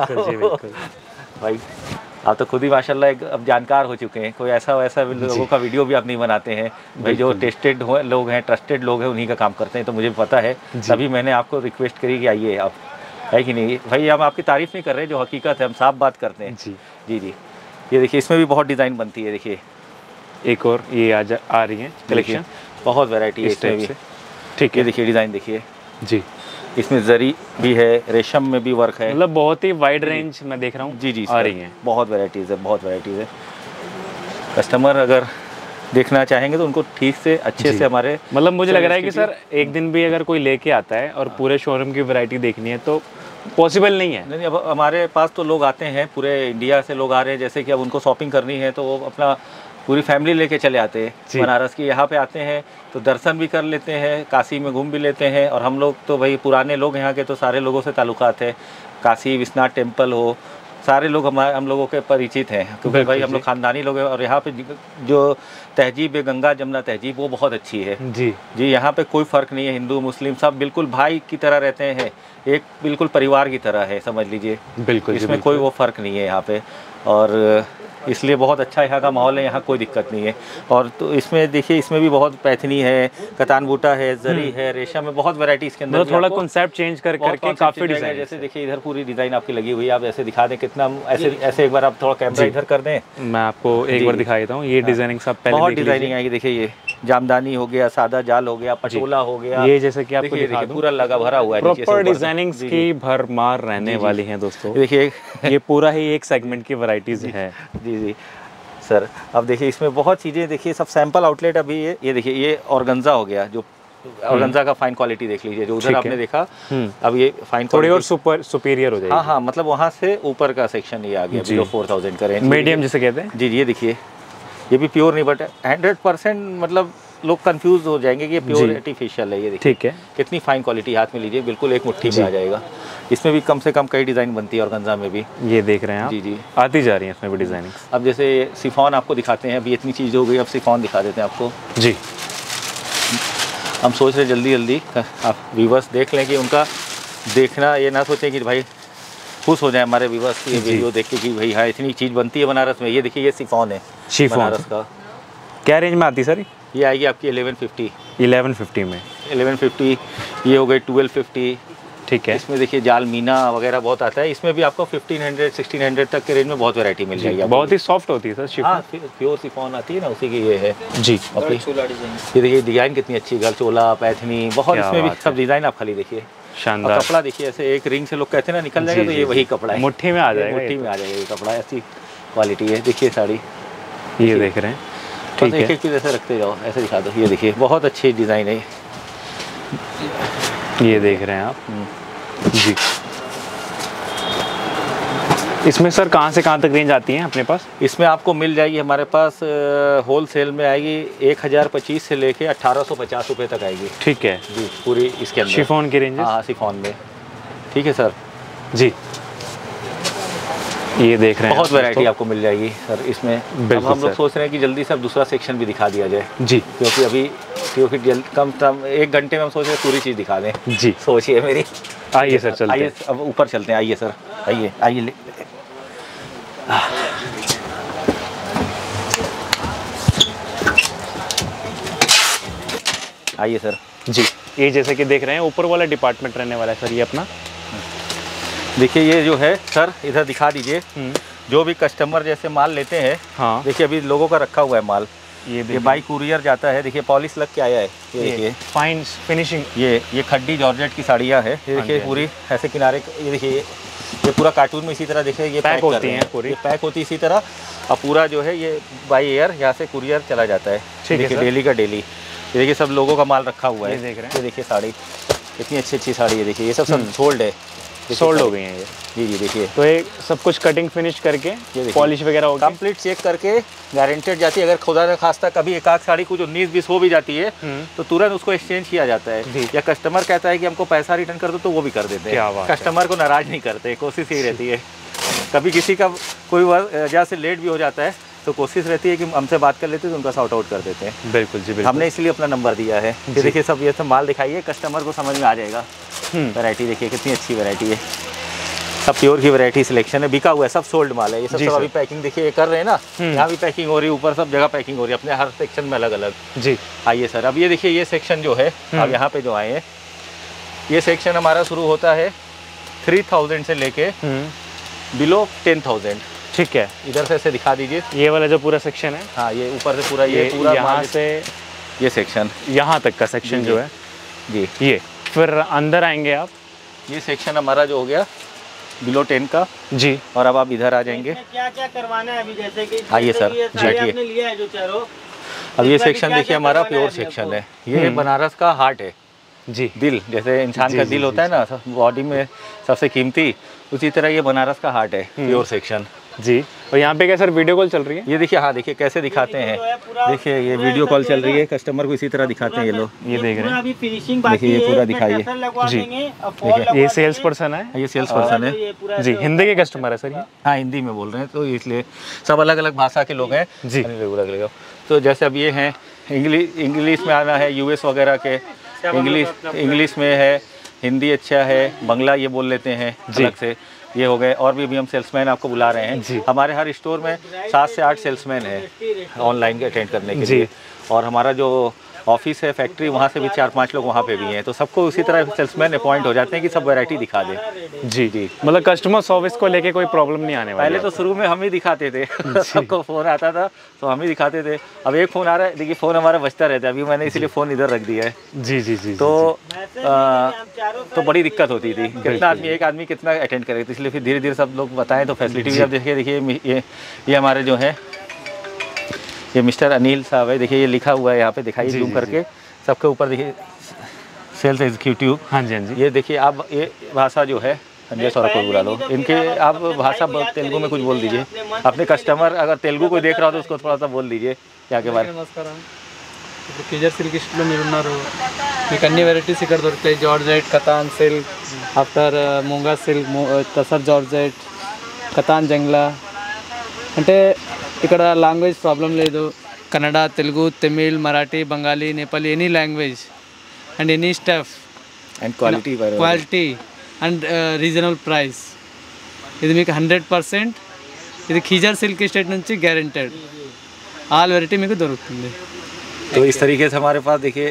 S3: भाई आप तो खुद ही माशाल्लाह एक अब जानकार हो चुके हैं। कोई ऐसा वैसा लोगों का वीडियो भी आप नहीं बनाते हैं। भाई जो टेस्टेड लोग हैं ट्रस्टेड लोग हैं उन्हीं का काम करते हैं। तो मुझे पता है। तभी मैंने आपको रिक्वेस्ट करी कि आइए आप है कि नहीं? भाई हम आपकी तारीफ़ नहीं कर रहे जो हकीकत है हम साफ़ बात करते हैं।
S1: जी।
S3: जी जी। ये देखिए इसमें भी बहुत डिज़ाइन बनती है देखिए।
S1: एक और ये आ जा आ रही है कलेक्शन।
S3: बहुत वैरायटी है इसमें भी।
S1: ठीक है।
S3: देखिए डिज़ाइन देखिए।
S1: जी।
S3: इसमें जरी भी है रेशम में भी वर्क है।
S1: मतलब बहुत ही वाइड रेंज मैं देख रहा हूँ।
S3: जी जी
S1: आ रही है।
S3: बहुत वैराइटीज़ है बहुत वैराइटीज़ है। कस्टमर अगर देखना चाहेंगे तो उनको ठीक से अच्छे से हमारे
S1: मतलब मुझे लग रहा है कि सर एक दिन भी अगर कोई लेके आता है और पूरे शोरूम की वैरायटी देखनी है तो पॉसिबल नहीं है।
S3: नहीं अब हमारे पास तो लोग आते हैं पूरे इंडिया से लोग आ रहे हैं जैसे कि अब उनको शॉपिंग करनी है तो वो अपना पूरी फैमिली लेके चले आते हैं। बनारस की यहाँ पे आते हैं तो दर्शन भी कर लेते हैं काशी में घूम भी लेते हैं और हम लोग तो भाई पुराने लोग यहाँ के तो सारे लोगों से ताल्लुकात है। काशी विश्वनाथ टेंपल हो सारे लोग हमारे हम लोगों के परिचित हैं क्योंकि भाई हम लोग खानदानी लोग हैं और यहाँ पे जो तहजीब है गंगा जमुना तहजीब वो बहुत अच्छी है।
S1: जी।
S3: जी यहाँ पे कोई फ़र्क नहीं है हिंदू मुस्लिम सब बिल्कुल भाई की तरह रहते हैं एक बिल्कुल परिवार की तरह है समझ लीजिए।
S1: बिल्कुल
S3: इसमें
S1: बिल्कुल।
S3: कोई वो फ़र्क नहीं है यहाँ पे। और इसलिए बहुत अच्छा यहाँ का माहौल है यहाँ कोई दिक्कत नहीं है। और तो इसमें देखिए इसमें भी बहुत पैथनी है कतान बूटा है जरी है रेशम में बहुत वैरायटी इसके अंदर
S1: मतलब थोड़ा कॉन्सेप्ट चेंज कर करके काफ़ी डिज़ाइन
S3: जैसे देखिए इधर पूरी डिज़ाइन आपकी लगी हुई है आप ऐसे दिखा दें कितना ऐसे ऐसे एक बार आप थोड़ा कैमरा इधर कर दें।
S1: मैं आपको एक बार दिखा देता हूँ ये डिज़ाइनिंग सब
S3: बहुत डिज़ाइनिंग आएगी देखिए ये। जामदानी हो गया सादा जाल हो गया पटोला हो गया।
S1: ये जैसे कि आपको
S3: देखिए
S1: दिखा
S3: पूरा लगा भरा हुआ है
S1: प्रॉपर
S3: जी,
S1: की भरमार रहने
S3: जी, जी।
S1: वाली हैं दोस्तों।
S3: देखिए (laughs)
S1: ये पूरा ही एक सेगमेंट की वैरायटीज है।
S3: जी जी। सर अब देखिए इसमें बहुत चीज़ें देखिए सब सैंपल आउटलेट अभी ये ये देखिए ये ऑर्गेन्जा हो गया जो ऑर्गेन्जा का फाइन क्वालिटी देख लीजिए जो उधर आपने देखा
S1: हम्म।
S3: अब ये फाइन
S1: थोड़ी और सुपर सुपीरियर हो जाएगी।
S3: हाँ हाँ मतलब वहाँ से ऊपर का सेक्शन ये आ गया
S1: जी।
S3: बिलो फोर थाउज़ेंड का रेंज
S1: मीडियम जिसे कहते हैं।
S3: जी जी ये देखिए। ये भी प्योर नहीं बट हंड्रेड परसेंट मतलब लोग कंफ्यूज हो जाएँगे कि ये प्योर आर्टिफिशियल है ये देखिए।
S1: ठीक है।
S3: कितनी फाइन क्वालिटी हाथ में लीजिए बिल्कुल एक मुट्ठी में आ जाएगा। इसमें भी कम से कम कई डिज़ाइन बनती है और गंजा में भी।
S1: ये देख रहे हैं आप।
S3: जी जी।
S1: आती जा रही है इसमें भी डिज़ाइनिंग
S3: अब जैसे सिफॉन आपको दिखाते हैं अभी इतनी चीज़ हो गई अब सिफॉन दिखा देते हैं आपको।
S1: जी।
S3: हम सोच रहे जल्दी जल्दी आप व्यूवर्स देख लें कि उनका देखना ये ना सोचें कि भाई खुश हो जाए हमारे व्यूवर्स ये वीडियो देख के कि भाई हाँ इतनी चीज़ बनती है बनारस में। ये देखिए ये सिफॉन है
S1: शिफॉन
S3: बनारस का।
S1: क्या रेंज में आती है सर?
S3: ये आएगी आपकी एलेवन फिफ्टी
S1: इलेवन फिफ्टी में।
S3: एलेवन फिफ्टी ये हो गई ट्वेल्व फिफ्टी
S1: ठीक है।
S3: इसमें देखिए जाल मीना वगैरह बहुत आता है। इसमें भी आपको फिफ्टीन हंड्रेड सिक्सटीन हंड्रेड तक के रेंज में बहुत वैरायटी मिल जाएगी
S1: बहुत ही सॉफ्ट होती है सर शिफॉन
S3: हाँ प्योर सिफॉन आती है ना उसी की ये है।
S1: जी।
S3: ओके। ये देखिए डिज़ाइन कितनी अच्छी गलचोला पैथनी बहुत इसमें भी सब डिज़ाइन आप खाली देखिए।
S1: शानदार।
S3: कपड़ा देखिए ऐसे एक रिंग से लोग कहते हैं ना निकल जाएगा तो ये वही कपड़ा है।
S1: मुट्ठी में आ जाएगा
S3: मुट्ठी में आ जाएगा ये कपड़ा। ऐसी क्वालिटी है। देखिए साड़ी।
S1: तो। ये देख रहे हैं।
S3: ठीक एक एक चीज़ ऐसे रखते जाओ ऐसे दिखा दो। ये देखिए बहुत अच्छी डिज़ाइन है
S1: ये देख रहे हैं आप।
S3: हम्म।
S1: जी। इसमें सर कहाँ से कहाँ तक रेंज आती है अपने पास?
S3: इसमें आपको मिल जाएगी हमारे पास होल सेल में आएगी एक हज़ार पच्चीस से लेके अट्ठारह सौ पचास रुपये तक आएगी।
S1: ठीक है।
S3: जी पूरी इसके अंदर।
S1: शिफॉन की रेंज
S3: हाँ सिफॉन में। ठीक है सर?
S1: जी। ये देख रहे हैं
S3: बहुत वैरायटी आपको मिल जाएगी सर इसमें। अब हम लोग सोच रहे हैं कि जल्दी से अब दूसरा सेक्शन भी दिखा दिया जाए।
S1: जी।
S3: क्योंकि अभी क्योंकि कम कम एक घंटे में हम सोच रहे हैं पूरी चीज़ दिखा दें।
S1: जी।
S3: सोचिए मेरी।
S1: आइए सर चलते
S3: आइए अब ऊपर चलते हैं आइए सर। आइए आइए ले। आइए सर।
S1: जी ये जैसे कि देख रहे हैं ऊपर वाला डिपार्टमेंट रहने वाला है सर ये अपना।
S3: देखिए ये जो है सर इधर दिखा दीजिए।
S1: हम्म,
S3: जो भी कस्टमर जैसे माल लेते हैं
S1: हाँ।
S3: देखिए अभी लोगों का रखा हुआ है माल।
S1: ये
S3: ये बाई कुरियर जाता है। देखिए पॉलिश लग के आया है। ये देखिए।
S1: फाइन फिनिशिंग
S3: ये ये खड्डी जॉर्जेट की साड़ियाँ है। ये
S1: हाँ
S3: देखिए
S1: हाँ
S3: पूरी ऐसे किनारे ये देखिए ये पूरा कार्टून में इसी तरह देखे ये
S1: पैक
S3: पैक
S1: होती है पूरी।
S3: पैक होती है इसी तरह। और पूरा जो है ये बाई एयर यहाँ से कुरियर चला जाता है।
S1: ठीक है
S3: देखिए डेली का डेली ये देखिए सब लोगों का माल रखा हुआ है।
S1: ये देख रहे हैं।
S3: ये देखिए साड़ी। कितनी अच्छी अच्छी साड़ी है देखिए। ये सब सब सोल्ड है।
S1: सोल्ड हो गई हैं ये।
S3: जी जी देखिए।
S1: तो ये सब कुछ कटिंग फिनिश करके। पॉलिश वगैरह हो गई
S3: कंप्लीट चेक करके गारंटेड जाती है। अगर खुदा न खास्ता कभी एक आध साड़ी कुछ उन्नीस बीस हो भी जाती है
S1: हम्म।
S3: तो तुरंत उसको एक्सचेंज किया जाता है। या कस्टमर कहता है कि हमको पैसा रिटर्न कर दो तो वो भी कर देते हैं। कस्टमर को नाराज़ नहीं करते कोशिश यही रहती है। कभी किसी का कोई वजह से लेट भी हो जाता है तो कोशिश रहती है कि हमसे बात कर लेते हैं तो उनका सॉर्ट आउट कर देते हैं।
S1: बिल्कुल जी बिल्कुल।
S3: हमने इसलिए अपना नंबर दिया है। देखिए सब ये सब माल दिखाइए कस्टमर को समझ में आ जाएगा।
S1: हम्म,
S3: वैरायटी देखिए कितनी अच्छी वैरायटी है। सब प्योर की वैरायटी सिलेक्शन है बिका हुआ है सब सोल्ड माल है। ये सब सब अभी पैकिंग देखिए कर रहे हैं ना?
S1: हम्म।
S3: यहाँ भी पैकिंग हो रही है ऊपर सब जगह पैकिंग हो रही है अपने हर सेक्शन में अलग अलग
S1: जी।
S3: आइए सर अब ये देखिए ये सेक्शन जो है
S1: हम्म।
S3: अब यहाँ पे जो आए हैं ये सेक्शन हमारा शुरू होता है थ्री थाउज़ेंड से लेके
S1: हम्म,
S3: बिलो टेन थाउज़ेंड
S1: ठीक है।
S3: इधर से ऐसे दिखा दीजिए।
S1: ये वाला जो पूरा सेक्शन है।
S3: हाँ ये ऊपर से पूरा ये
S1: ये
S3: पूरा
S1: यहाँ से
S3: ये सेक्शन
S1: यहाँ तक का सेक्शन
S3: जो
S1: है।
S3: जी।
S1: ये फिर अंदर आएँगे आप।
S3: ये सेक्शन हमारा जो हो गया बिलो टेन का।
S1: जी।
S3: और अब आप इधर आ जाएँगे।
S4: क्या क्या करवाना है अभी? जैसे कि
S3: आइए सर, जी, बैठिए।
S4: आपने लिया है जो चारों।
S3: अब ये सेक्शन देखिए हमारा प्योर सेक्शन है। ये
S1: हम्म।
S3: बनारस का हार्ट है।
S1: जी।
S3: दिल जैसे इंसान का दिल होता है ना बॉडी में सबसे कीमती उसी तरह ये बनारस का हार्ट है
S1: हम्म।
S3: प्योर सेक्शन
S1: जी। और यहाँ पे क्या सर वीडियो कॉल चल रही है?
S3: ये देखिए हाँ देखिए कैसे दिखाते हैं। देखिए ये वीडियो कॉल चल रही है कस्टमर को इसी तरह दिखाते हैं ये लोग।
S1: ये देख रहे हैं।
S4: अभी
S3: देखिए, ये पूरा दिखाइए।
S1: जी।
S3: देखिए,
S1: ये सेल्स पर्सन है?
S3: ये सेल्स पर्सन है।
S4: ये
S1: जी हिंदी के कस्टमर है सर ये।
S3: हाँ हिंदी में बोल रहे हैं तो इसलिए सब अलग अलग भाषा के लोग हैं।
S1: जी।
S3: अलग अलग अलग तो जैसे अब ये हैं इंग्लिश इंग्लिश में आना है यूएस वगैरह के। इंग्लिश इंग्लिश में है हिंदी अच्छा है बंगला ये बोल लेते हैं
S1: जी।
S3: अलग से। ये हो गए और भी अभी हम सेल्समैन आपको बुला रहे। हैं हमारे हर स्टोर में सात से आठ सेल्समैन हैं ऑनलाइन के अटेंड करने के। लिए और हमारा जो ऑफ़िस है फैक्ट्री वहाँ से भी चार पाँच लोग वहाँ पे भी हैं। तो सबको उसी तरह सेल्समैन अपॉइंट हो जाते हैं कि सब वैरायटी दिखा दें।
S1: जी जी। मतलब कस्टमर सर्विस को लेके कोई प्रॉब्लम नहीं आने वाली
S3: पहले तो शुरू में हम ही दिखाते थे। (laughs) सबको फ़ोन आता था तो हम ही दिखाते थे। अब एक फ़ोन आ रहा है देखिए फ़ोन हमारा बचता रहता है। अभी मैंने इसलिए फ़ोन इधर रख दिया है।
S1: जी जी जी
S3: तो तो बड़ी दिक्कत होती थी। कितना आदमी एक आदमी कितना अटेंड करेगा तो इसलिए फिर धीरे धीरे सब लोग बताएँ तो फैसिलिटी भी अब देखिए देखिए ये ये हमारे जो है ये मिस्टर अनिल साहब है देखिए ये लिखा हुआ है यहाँ पे दिखाइए
S1: जी,
S3: जूम
S1: जी,
S3: करके सबके ऊपर देखिए सेल्स एग्जीक्यूटिव
S1: हाँ जी हाँ जी
S3: ये देखिए आप ये भाषा जो है संजय सौरभ को बुला लो इनके आप भाषा ब- तेलुगु में कुछ बोल दीजिए अपने कस्टमर अगर तेलुगु कोई देख रहा हो तो उसको थोड़ा सा बोल दीजिए यहाँ के बारे में
S2: నమస్కారం ఇప్పుడు కేజర్ సిల్క్ ఇస్ట్లో మీరు ఉన్నారు మీకు అన్ని వెరైటీస్ ఇక్కడ దొరుకుతాయి georgette katan silk after muga silk tussar georgette katan jangla అంటే ఇక్కడ లాంగ్వేజ్ ప్రాబ్లం లేదు Kannada Telugu Tamil Marathi Bengali Nepali any language and any stuff
S3: and quality
S2: quality and reasonable price ఇది మీకు హండ్రెడ్ పర్సెంట్ ఇది ఖీజర్ silk estate నుంచి guaranteed all variety మీకు దొరుకుతుంది
S3: तो इस तरीके से हमारे पास देखिए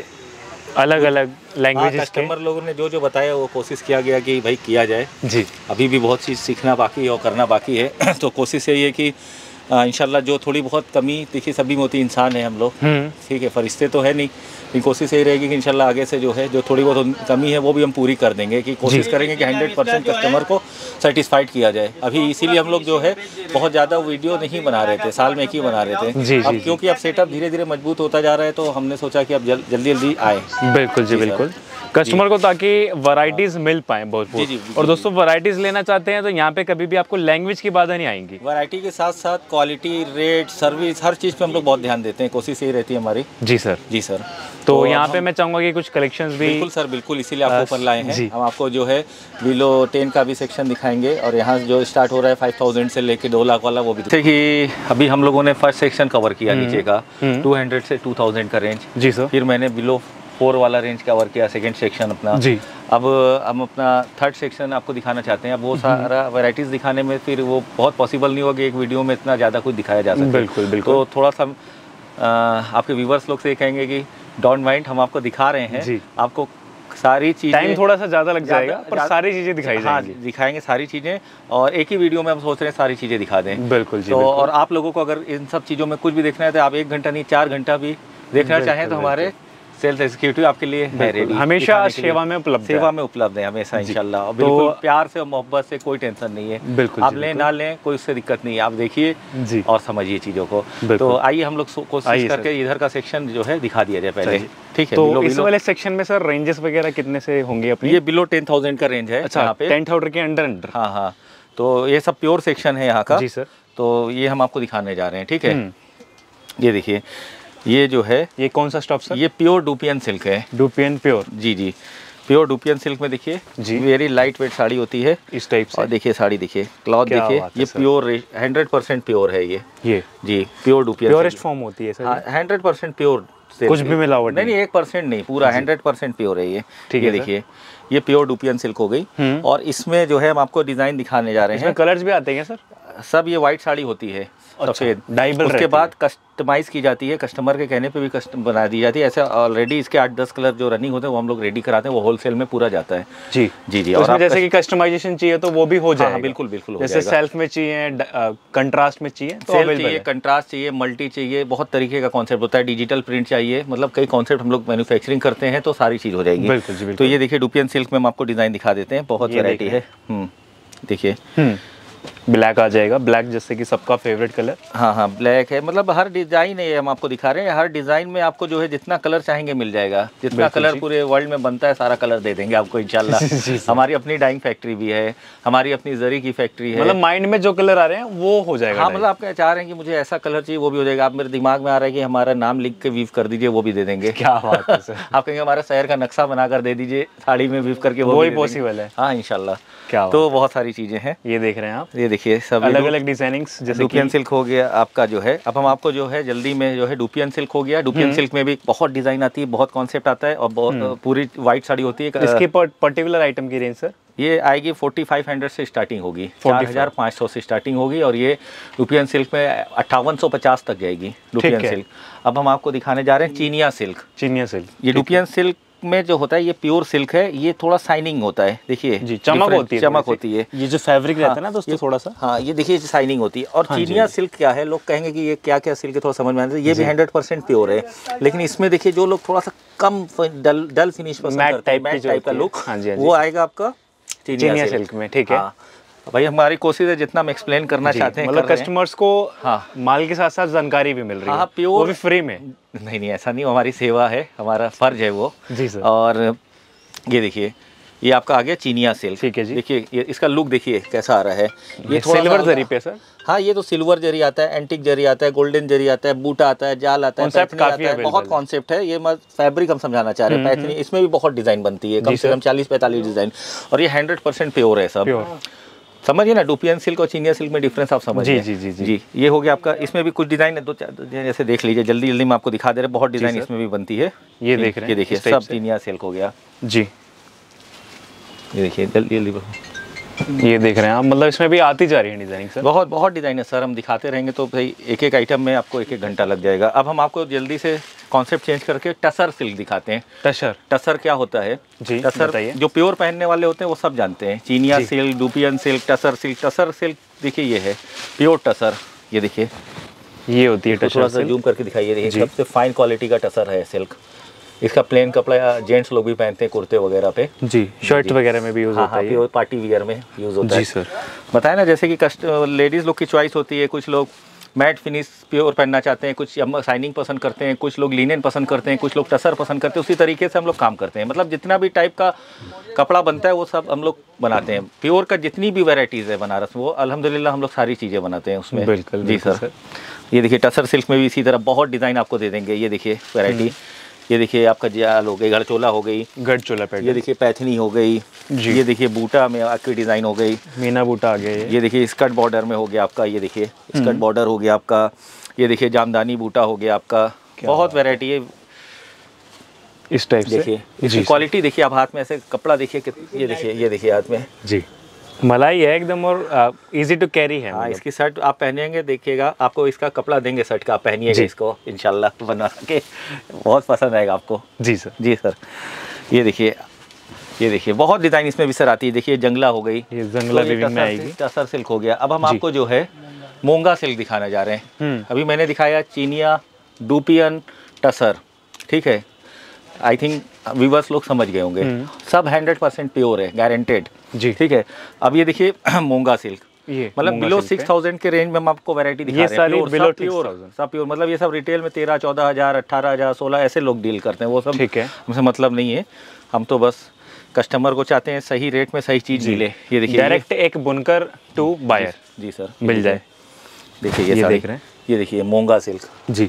S1: अलग अलग लैंग्वेजेस के
S3: कस्टमर लोगों ने जो जो बताया वो कोशिश किया गया कि भाई किया जाए
S1: जी
S3: अभी भी बहुत चीज़ सीखना बाकी है और करना बाकी है (clears throat) तो कोशिश यही है कि इंशाल्लाह जो थोड़ी बहुत कमी देखिए सभी मोती इंसान है हम लोग।
S1: हम्म।
S3: ठीक है फरिश्ते तो है नहीं। लेकिन कोशिश यही रहेगी कि इंशाल्लाह आगे से जो है जो थोड़ी बहुत कमी है वो भी हम पूरी कर देंगे कि कोशिश करेंगे कि हंड्रेड परसेंट कस्टमर को सेटिस्फाइड किया जाए। अभी इसीलिए हम लोग जो है बहुत ज़्यादा वीडियो नहीं बना रहे थे साल में एक ही बना रहे थे।
S1: जी,
S3: अब क्योंकि अब सेटअप धीरे धीरे मज़बूत होता जा रहा है तो हमने सोचा कि अब जल्दी जल्दी आए।
S1: बिल्कुल जी
S3: जी,
S1: बिल्कुल। कस्टमर को ताकि वैरायटीज मिल पाए बहुत
S3: जी, जी,
S1: बहुत और दोस्तों वैरायटीज लेना चाहते हैं तो यहाँ पे कभी भी आपको लैंग्वेज की बाधा नहीं आएँगी।
S3: वैरायटी के साथ साथ क्वालिटी रेट सर्विस हर चीज़ पे हम लोग बहुत ध्यान देते हैं। कोशिश यही रहती है हमारी।
S1: जी सर।
S3: जी सर।
S1: तो
S3: अब
S1: यहाँ पे मैं चाहूँगा कि कुछ कलेक्शंस भी
S3: बिल्कुल सर बिल्कुल इसीलिए आपको ऊपर लाए हैं। हम आपको जो है बिलो टेन का भी सेक्शन दिखाएँगे और यहाँ जो स्टार्ट हो रहा है फाइव थाउज़ेंड से लेके दो लाख वाला वो भी कि अभी हम लोगों ने फ़र्स्ट सेक्शन कवर किया नीचे का
S1: हम्म।
S3: टू हंड्रेड से टू थाउज़ेंड का रेंज
S1: जी सर।
S3: फिर मैंने बिलो फोर वाला रेंज कवर किया सेकंड सेक्शन अपना।
S1: जी।
S3: अब हम अपना थर्ड सेक्शन आपको दिखाना चाहते हैं। अब वो सारा वैरायटीज़ दिखाने में फिर वो बहुत पॉसिबल नहीं होगा कि एक वीडियो में इतना ज़्यादा कुछ दिखाया जा सके।
S1: बिल्कुल, बिल्कुल।
S3: तो थोड़ा सा आपके व्यूवर्स लोग से कहेंगे कि डोंट माइंड हम आपको दिखा रहे हैं। आपको सारी चीज़ें
S1: टाइम थोड़ा सा ज़्यादा लग जाएगा पर सारी चीज़ें दिखाई
S3: हाँ,
S1: जाएँगी।
S3: दिखाएँगे सारी चीज़ें। और एक ही वीडियो में हम सोच रहे हैं सारी चीज़ें दिखा दें।
S1: बिल्कुल जी
S3: तो
S1: बिल्कुल।
S3: और आप लोगों को अगर इन सब चीज़ों में कुछ भी देखना है तो आप एक घंटा नहीं चार घंटा भी देखना चाहें तो हमारे सेल्स एग्जीक्यूटिव आपके लिए है रेडी
S1: हमेशा। सेवा में उपलब्ध है।
S3: सेवा में उपलब्ध है हमेशा इंशाल्लाह। और
S1: तो-
S3: बिल्कुल प्यार से और मोहब्बत से कोई टेंशन नहीं है।
S1: बिल्कुल
S3: आप लें ना लें कोई उससे दिक्कत नहीं है। आप देखिए और समझिए चीज़ों को। तो आइए हम लोग कोशिश करके इधर का सेक्शन जो है दिखा दिया जाए पहले। ठीक है
S1: तो इस वाले सेक्शन में सर रेंजेस वगैरह कितने से होंगे अपनी?
S3: ये बिलो टेन थाउज़ेंड का रेंज है
S1: अच्छा टेन थाउज़ेंड के अंडर अंडर।
S3: हाँ हाँ। तो ये सब प्योर सेक्शन है यहाँ का।
S1: जी सर।
S3: तो ये हम आपको दिखाने जा रहे हैं ठीक है?
S1: हम्म।
S3: ये देखिए ये जो है
S1: ये कौन सा स्टॉप सर
S3: ये प्योर डुपियन सिल्क है।
S1: डूपियन प्योर
S3: जी जी। प्योर डूपियन सिल्क में देखिए
S1: जी।
S3: वेरी लाइट वेट साड़ी होती है।
S1: इस टाइप से।
S3: और देखिए साड़ी देखिए क्लॉथ देखिए ये प्योर हंड्रेड परसेंट प्योर है ये।
S1: ये।
S3: जी प्योर डुपियन
S1: प्योरेस्ट फॉर्म होती है सर
S3: हंड्रेड परसेंट प्योर
S1: कुछ भी मिलावट
S3: नहीं
S1: नहीं।
S3: एक परसेंट नहीं पूरा हंड्रेड परसेंट प्योर है ये।
S1: ठीक है।
S3: देखिए ये प्योर डुपियन सिल्क हो गई।
S1: हम्म।
S3: और इसमें जो है हम आपको डिज़ाइन दिखाने जा रहे हैं।
S1: कलर्स भी आते हैं सर
S3: सब ये वाइट साड़ी होती है
S1: अच्छा,
S3: सफ़ेद।
S1: डाइबल
S3: उसके बाद कस्टमाइज की जाती है कस्टमर के कहने पे भी कस्टम बना दी जाती है। ऐसे ऑलरेडी इसके आठ दस कलर जो रनिंग होते हैं वो हम लोग रेडी कराते हैं वो होलसेल में पूरा जाता है।
S1: जी।
S3: जी जी
S1: तो
S3: और
S1: जैसे कि कस्टमाइजेशन चाहिए तो वो भी हो जाए
S3: हाँ, बिल्कुल, बिल्कुल हो
S1: जैसे सेल्फ में चाहिए कंट्रास्ट में चाहिए तो
S3: सेल
S1: अवेलेबल
S3: चाहिए कंट्रास्ट चाहिए मल्टी चाहिए बहुत तरीके का कॉन्सेप्ट होता है। डिजिटल प्रिंट चाहिए मतलब कई कॉन्सेप्ट हम लोग मैन्युफैक्चरिंग करते हैं तो सारी चीज़ हो जाएगी।
S1: बिल्कुल
S3: तो ये देखिए डुपियन सिल्क में हम आपको डिज़ाइन दिखा देते हैं बहुत वैरायटी है। हम्म, देखिए।
S1: हम्म। ब्लैक आ जाएगा। ब्लैक जैसे कि सबका फेवरेट कलर
S3: हाँ हाँ ब्लैक है। मतलब हर डिज़ाइन है हम आपको दिखा रहे हैं। हर डिज़ाइन में आपको जो है जितना कलर चाहेंगे मिल जाएगा। जितना कलर पूरे वर्ल्ड में बनता है सारा कलर दे देंगे आपको इंशाल्लाह। (laughs) हमारी अपनी डाइंग फैक्ट्री भी है हमारी अपनी जरी की फैक्ट्री है।
S1: मतलब माइंड में जो कलर आ रहे हैं वो हो जाएगा
S3: हाँ मतलब आप क्या चाह रहे हैं कि मुझे ऐसा कलर चाहिए वो भी हो जाएगा। आप मेरे दिमाग में आ रहा है कि हमारा नाम लिख के वीव कर दीजिए वो भी दे देंगे।
S1: क्या बात है (laughs)
S3: आप कहेंगे हमारा शहर का नक्शा बनाकर दे दीजिए साड़ी में वीव करके वो भी।
S1: पॉसिबल है।
S3: हाँ इंशाल्लाह
S1: क्या
S3: तो बहुत सारी चीज़ें हैं।
S1: ये देख रहे हैं आप।
S3: ये देखिए सब
S1: अलग अलग डिजाइनिंग्स जैसे
S3: डुपियन सिल्क हो गया आपका जो है। अब हम आपको जो है जल्दी में जो है डुपियन सिल्क हो गया। डुपियन सिल्क में भी बहुत डिज़ाइन आती है बहुत कॉन्सेप्ट आता है और बहुत पूरी वाइट साड़ी होती है।
S1: इसके पर्टिकुलर आइटम की रेंज सर
S3: ये आएगी फोर्टी फाइव हंड्रेड से स्टार्टिंग होगी। चार हज़ार पाँच सौ से स्टार्टिंग होगी और ये डुपियन सिल्क में अट्ठावन तक जाएगी डुपियन
S1: है।
S3: सिल्क। अब हम आपको दिखाने जा रहे हैं चीनिया सिल्क।
S1: चीनिया सिल्क
S3: ये डुपियन सिल्क में जो होता है ये प्योर सिल्क है ये थोड़ा साइनिंग होता है देखिए
S1: जी चमक होती है
S3: चमक होती है।
S1: ये जो फैब्रिक रहता है ना
S3: हाँ,
S1: दोस्तों
S3: ये-
S1: थोड़ा सा।
S3: हाँ ये देखिए साइनिंग होती है। और
S1: हाँ
S3: चीनिया सिल्क क्या है लोग कहेंगे कि ये क्या क्या सिल्क है थोड़ा समझ में आता है ये भी हंड्रेड परसेंट प्योर है। लेकिन इसमें देखिए जो लोग थोड़ा सा कम डल डल फिनिश पसंद करते हैं मैट टाइप का लुक
S1: हाँ।
S3: वो आएगा आपका
S1: चीनिया सिल्क में ठीक हाँ।
S3: भाई हमारी कोशिश है जितना हम एक्सप्लेन करना चाहते हैं
S1: मतलब। कस्टमर्स को
S3: हाँ।
S1: माल के साथ साथ जानकारी भी मिल रही है
S3: हाँ, pure-
S1: वो भी फ्री में।
S3: नहीं नहीं ऐसा नहीं हमारी सेवा है हमारा फ़र्ज़ है वो।
S1: जी सर
S3: और ये देखिए ये आपका आ गया चीनिया सिल्क
S1: ठीक है जी।
S3: देखिए ये इसका लुक देखिए कैसा आ रहा है।
S1: ये
S3: थोड़ा
S1: सिल्वर जरी पे सर
S3: हाँ ये तो सिल्वर जरी आता है एंटिक जरी आता है गोल्डन जरी आता है बूटा आता है जाल आता है
S1: काफ़ी
S3: आता है। बहुत कॉन्सेप्ट है ये मत फैब्रिक हम समझाना चाह रहे हैं पैथनी इसमें भी बहुत डिज़ाइन बनती है कम से कम चालीस पैंतालीस डिज़ाइन और ये हंड्रेड परसेंट प्योर है सब
S1: प्योर
S3: समझिए ना डुपियन सिल्क और चीनिया सिल्क में डिफरेंस आप समझिए।
S1: जी, जी, जी, जी।
S3: जी ये हो गया आपका इसमें भी कुछ डिज़ाइन है दो चार जैसे देख लीजिए जल्दी जल्दी मैं आपको दिखा दे रहे बहुत डिज़ाइन इसमें भी बनती है।
S1: ये देख रहे हैं
S3: ये देखिए सब
S1: चिंगिया
S3: चीनिया सिल्क हो गया।
S1: जी।
S3: ये देखिए जल्दी जल्दी
S1: ये देख रहे हैं आप मतलब इसमें भी आती जा रही है डिज़ाइनिंग सर
S3: बहुत बहुत डिज़ाइन है सर हम दिखाते रहेंगे तो भाई एक एक आइटम में आपको एक एक घंटा लग जाएगा। अब हम आपको जल्दी से कॉन्सेप्ट चेंज करके टसर सिल्क दिखाते हैं।
S1: टसर
S3: टसर क्या होता है?
S1: जी,
S3: टसर जो प्योर पहनने वाले होते हैं वो सब जानते हैं। चीनिया silk dupion silk tussar silk tussar silk देखिए ये है प्योर टसर ये देखिए।
S1: ये होती है
S3: टसर थोड़ा सा जूम करके दिखाइए। देखिए सबसे फाइन क्वालिटी का टसर है सिल्क इसका प्लेन कपड़ा जेंट्स लोग भी पहनते हैं कुर्ते वगैरह पे।
S1: जी शर्ट वगैरह में भी यूज़
S3: हाँ
S1: होता
S3: हाँ
S1: है।
S3: प्योर पार्टी वियर में यूज़ होता
S1: जी
S3: है।
S1: जी सर
S3: बताया ना जैसे कि कस्ट लेडीज़ लोग की चॉइस होती है कुछ लोग मैट फिनिश प्योर पहनना चाहते हैं कुछ साइनिंग पसंद करते हैं कुछ लोग लिनेन पसंद करते हैं कुछ लोग टसर पसंद करते हैं उसी तरीके से हम लोग काम करते हैं। मतलब जितना भी टाइप का कपड़ा बनता है वो सब हम लोग बनाते हैं। प्योर का जितनी भी वेराइटीज़ है बनारस वो अल्हम्दुलिल्लाह हम लोग सारी चीज़ें बनाते हैं उसमें।
S1: बिल्कुल,
S3: जी सर ये देखिए टसर सिल्क में भी इसी तरह बहुत डिज़ाइन आपको दे देंगे। ये देखिए वैरायटी ये देखिए आपका जाल हो गई गढ़चोला हो गई
S1: गढ़ चोला
S3: ये देखिए पैथनी हो गई
S1: जी।
S3: ये देखिए बूटा में आपकी डिज़ाइन हो गई।
S1: मीना बूटा आ गया ये।
S3: देखिए स्कर्ट बॉर्डर में हो गया आपका ये देखिए स्कर्ट बॉर्डर हो गया आपका ये देखिए जामदानी बूटा हो गया आपका। बहुत वैरायटी है।
S1: इस टाइप से?
S3: देखिए इसकी क्वालिटी देखिए आप हाथ में ऐसे कपड़ा देखिए ये देखिए ये देखिए हाथ में।
S1: जी। मलाई है एकदम और इजी टू कैरी है
S3: हाँ
S1: मतलब।
S3: इसकी शर्ट आप पहनेंगे देखिएगा। आपको इसका कपड़ा देंगे शर्ट का आप पहनिएगा। इसको इंशाल्लाह बना के। बहुत पसंद आएगा आपको।
S1: जी सर
S3: जी सर ये देखिए ये देखिए बहुत डिज़ाइन इसमें भी सर आती है। देखिए जंगला हो गई।
S1: ये जंगला
S3: तो
S1: में आएगी।
S3: टसर सिल्क हो गया। अब हम आपको जो है मोंगा सिल्क दिखाने जा रहे हैं।
S1: हम्म।
S3: अभी मैंने दिखाया चीनिया डूपियन टसर ठीक है? आई थिंक व्यूवर्स लोग समझ गए होंगे। सब हंड्रेड परसेंट प्योर है गारंटेड
S1: जी।
S3: ठीक है? अब ये देखिए (clears throat) मूँगा सिल्क। मतलब बिलो सिक्स थाउज़ेंड के रेंज में हम आपको वैरायटी दिखा
S1: ये
S3: रहे हैं।
S1: below
S3: सब प्योर
S1: 6,000
S3: सब प्योर मतलब ये सब रिटेल में तेरह चौदह हज़ार अट्ठारह हज़ार सोलह ऐसे लोग डील करते हैं। वो सब
S1: ठीक है।
S3: हमसे मतलब नहीं है। हम तो बस कस्टमर को चाहते हैं सही रेट में सही चीज़ मिले। ये देखिए
S1: डायरेक्ट एक बुनकर टू बायर
S3: जी सर।
S1: मिल जाए।
S3: देखिए ये
S1: देख रहे हैं?
S3: ये देखिए मोंगा सिल्क।
S1: जी।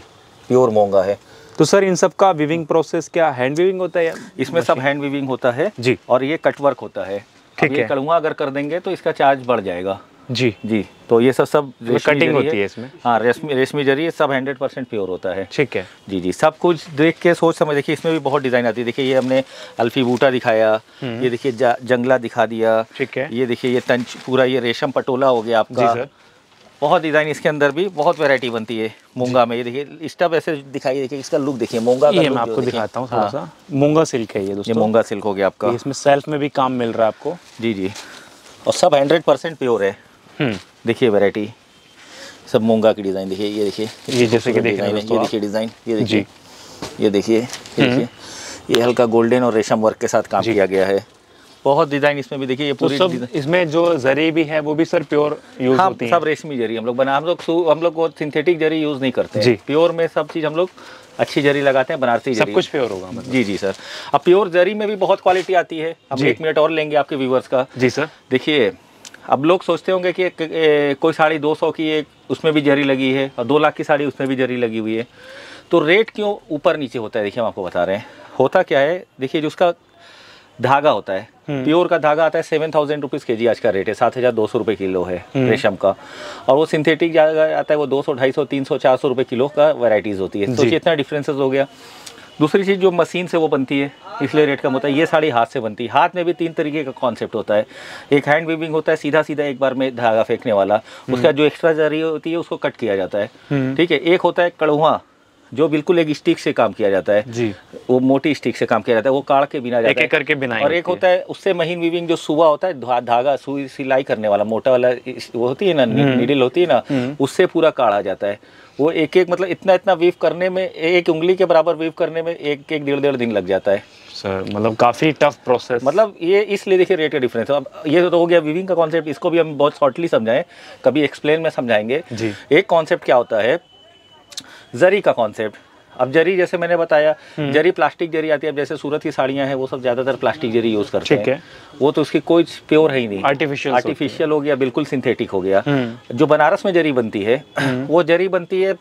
S3: प्योर मोंगा है।
S1: तो सर इन सब का विविंग प्रोसेस क्या हैंड विविंग होता है
S3: इसमें सब हैंड विविंग होता है।
S1: जी।
S3: और ये कटवर्क होता है।
S1: ठीक है।
S3: कड़ुआ अगर कर देंगे तो इसका चार्ज बढ़ जाएगा
S1: जी
S3: जी तो ये सब सब
S1: कटिंग होती है इसमें?
S3: हाँ रेशमी रेशमी जरी सब हंड्रेड परसेंट प्योर होता है
S1: ठीक है
S3: जी जी सब कुछ देख के सोच समझ देखिए इसमें भी बहुत डिज़ाइन आती है देखिए ये हमने अल्फी बूटा दिखाया ये देखिए जंगला दिखा दिया
S1: हम्म। ठीक है।
S3: ये देखिए ये तंच पूरा ये रेशम पटोला हो गया
S1: जी
S3: आपका
S1: सर
S3: बहुत डिज़ाइन इसके अंदर भी बहुत वैरायटी बनती है मूँगा में। ये देखिए स्टब ऐसे दिखाई देखिए इसका लुक देखिए मूँगा
S1: ये मैं आपको दिखाता हूँ थोड़ा
S3: हाँ,
S1: सा। मूँगा सिल्क है ये
S3: ये
S1: दोस्तों।
S3: मूँगा सिल्क हो गया आपका।
S1: इसमें सेल्फ में भी काम मिल रहा है आपको।
S3: जी जी। और सब हंड्रेड परसेंट प्योर है।
S1: हम्म।
S3: देखिए वैरायटी सब मूँगा की डिज़ाइन देखिए ये देखिए
S1: ये जैसे कि देख
S3: डिज़ाइन है। ये देखिए डिज़ाइन ये देखिए ये देखिए ये देखिए। ये हल्का गोल्डन और रेशम वर्क के साथ काम किया गया है। बहुत डिज़ाइन इसमें भी देखिए ये
S1: तो
S3: पूरी
S1: सब इसमें जो जरी भी है वो भी सर प्योर यूज़
S3: हाँ
S1: होती है।
S3: सब रेशमी जरी हम लोग बना हम लोग हम लोग वो सिंथेटिक जरी यूज़ नहीं करते
S1: जी।
S3: प्योर में सब चीज़ हम लोग अच्छी जरी लगाते हैं बनारसी
S1: सब कुछ प्योर होगा मतलब।
S3: जी जी सर। अब प्योर जरी में भी बहुत क्वालिटी आती है। हम एक मिनट और लेंगे आपके व्यूवर्स का।
S1: जी सर।
S3: देखिए अब लोग सोचते होंगे कि एक, ए, कोई साड़ी 200 की एक उसमें भी जरी लगी है और दो लाख की साड़ी उसमें भी जरी लगी हुई है। तो रेट क्यों ऊपर नीचे होता है? देखिए हम आपको बता रहे हैं। होता क्या है? देखिए जो उसका धागा होता है। प्योर का धागा आता है सेवन थाउज़ेंड रुपीज़ के जी आज का रेट है। सात हज़ार दो सौ रुपये किलो है रेशम का। और वो सिंथेटिक धागा आता है वो दो सौ ढाई सौ तीन सौ चार सौ रुपये किलो का वैराइटीज़ होती है। तो इतना डिफरेंसेस हो गया। दूसरी चीज़ जो मशीन से वो बनती है इसलिए रेट कम होता है ये साड़ी हाथ से बनती है। हाथ में भी तीन तरीके का कॉन्सेप्ट होता है। एक हैंड वीविंग होता है सीधा सीधा एक बार में धागा फेंकने वाला। उसका जो एक्स्ट्रा जरी होती है उसको कट किया जाता है। ठीक है एक होता है कड़ुआ जो बिल्कुल एक स्टिक से काम किया जाता है।
S1: जी।
S3: वो मोटी स्टिक से काम किया जाता है वो काट के बिना जाता
S1: एक
S3: है।
S1: एक करके बिनाई
S3: और एक
S1: होता
S3: है। उससे महीन वीविंग जो सुबह होता है धागा सुई सिलाई करने वाला मोटा वाला वो होती है ना
S1: हम्म।
S3: नीडल होती है ना उससे पूरा काढ़ा जाता है। वो एक एक मतलब इतना इतना वीव करने में एक उंगली के बराबर वीव करने में एक एक डेढ़ डेढ़ दिन लग जाता है।
S1: सर मतलब काफ़ी टफ प्रोसेस
S3: मतलब ये इसलिए देखिए रेट का डिफरेंस है। अब ये तो हो गया वीविंग का कॉन्सेप्ट इसको भी हम बहुत शॉर्टली समझाएँ कभी एक्सप्लेन में समझाएँगे।
S1: जी।
S3: एक कॉन्सेप्ट क्या होता है जरी का कॉन्सेप्ट अब जरी जैसे मैंने बताया
S1: हम्म।
S3: जरी प्लास्टिक जरी आती है अब जैसे सूरत की साड़ियाँ हैं वो सब ज़्यादातर प्लास्टिक जरी यूज़ करते हैं
S1: है।
S3: वो तो उसकी कोई प्योर है ही नहीं
S1: है।
S3: आर्टिफिशियल हो गया बिल्कुल सिंथेटिक हो गया
S1: हम्म।
S3: जो बनारस में जरी बनती है वो जरी बनती है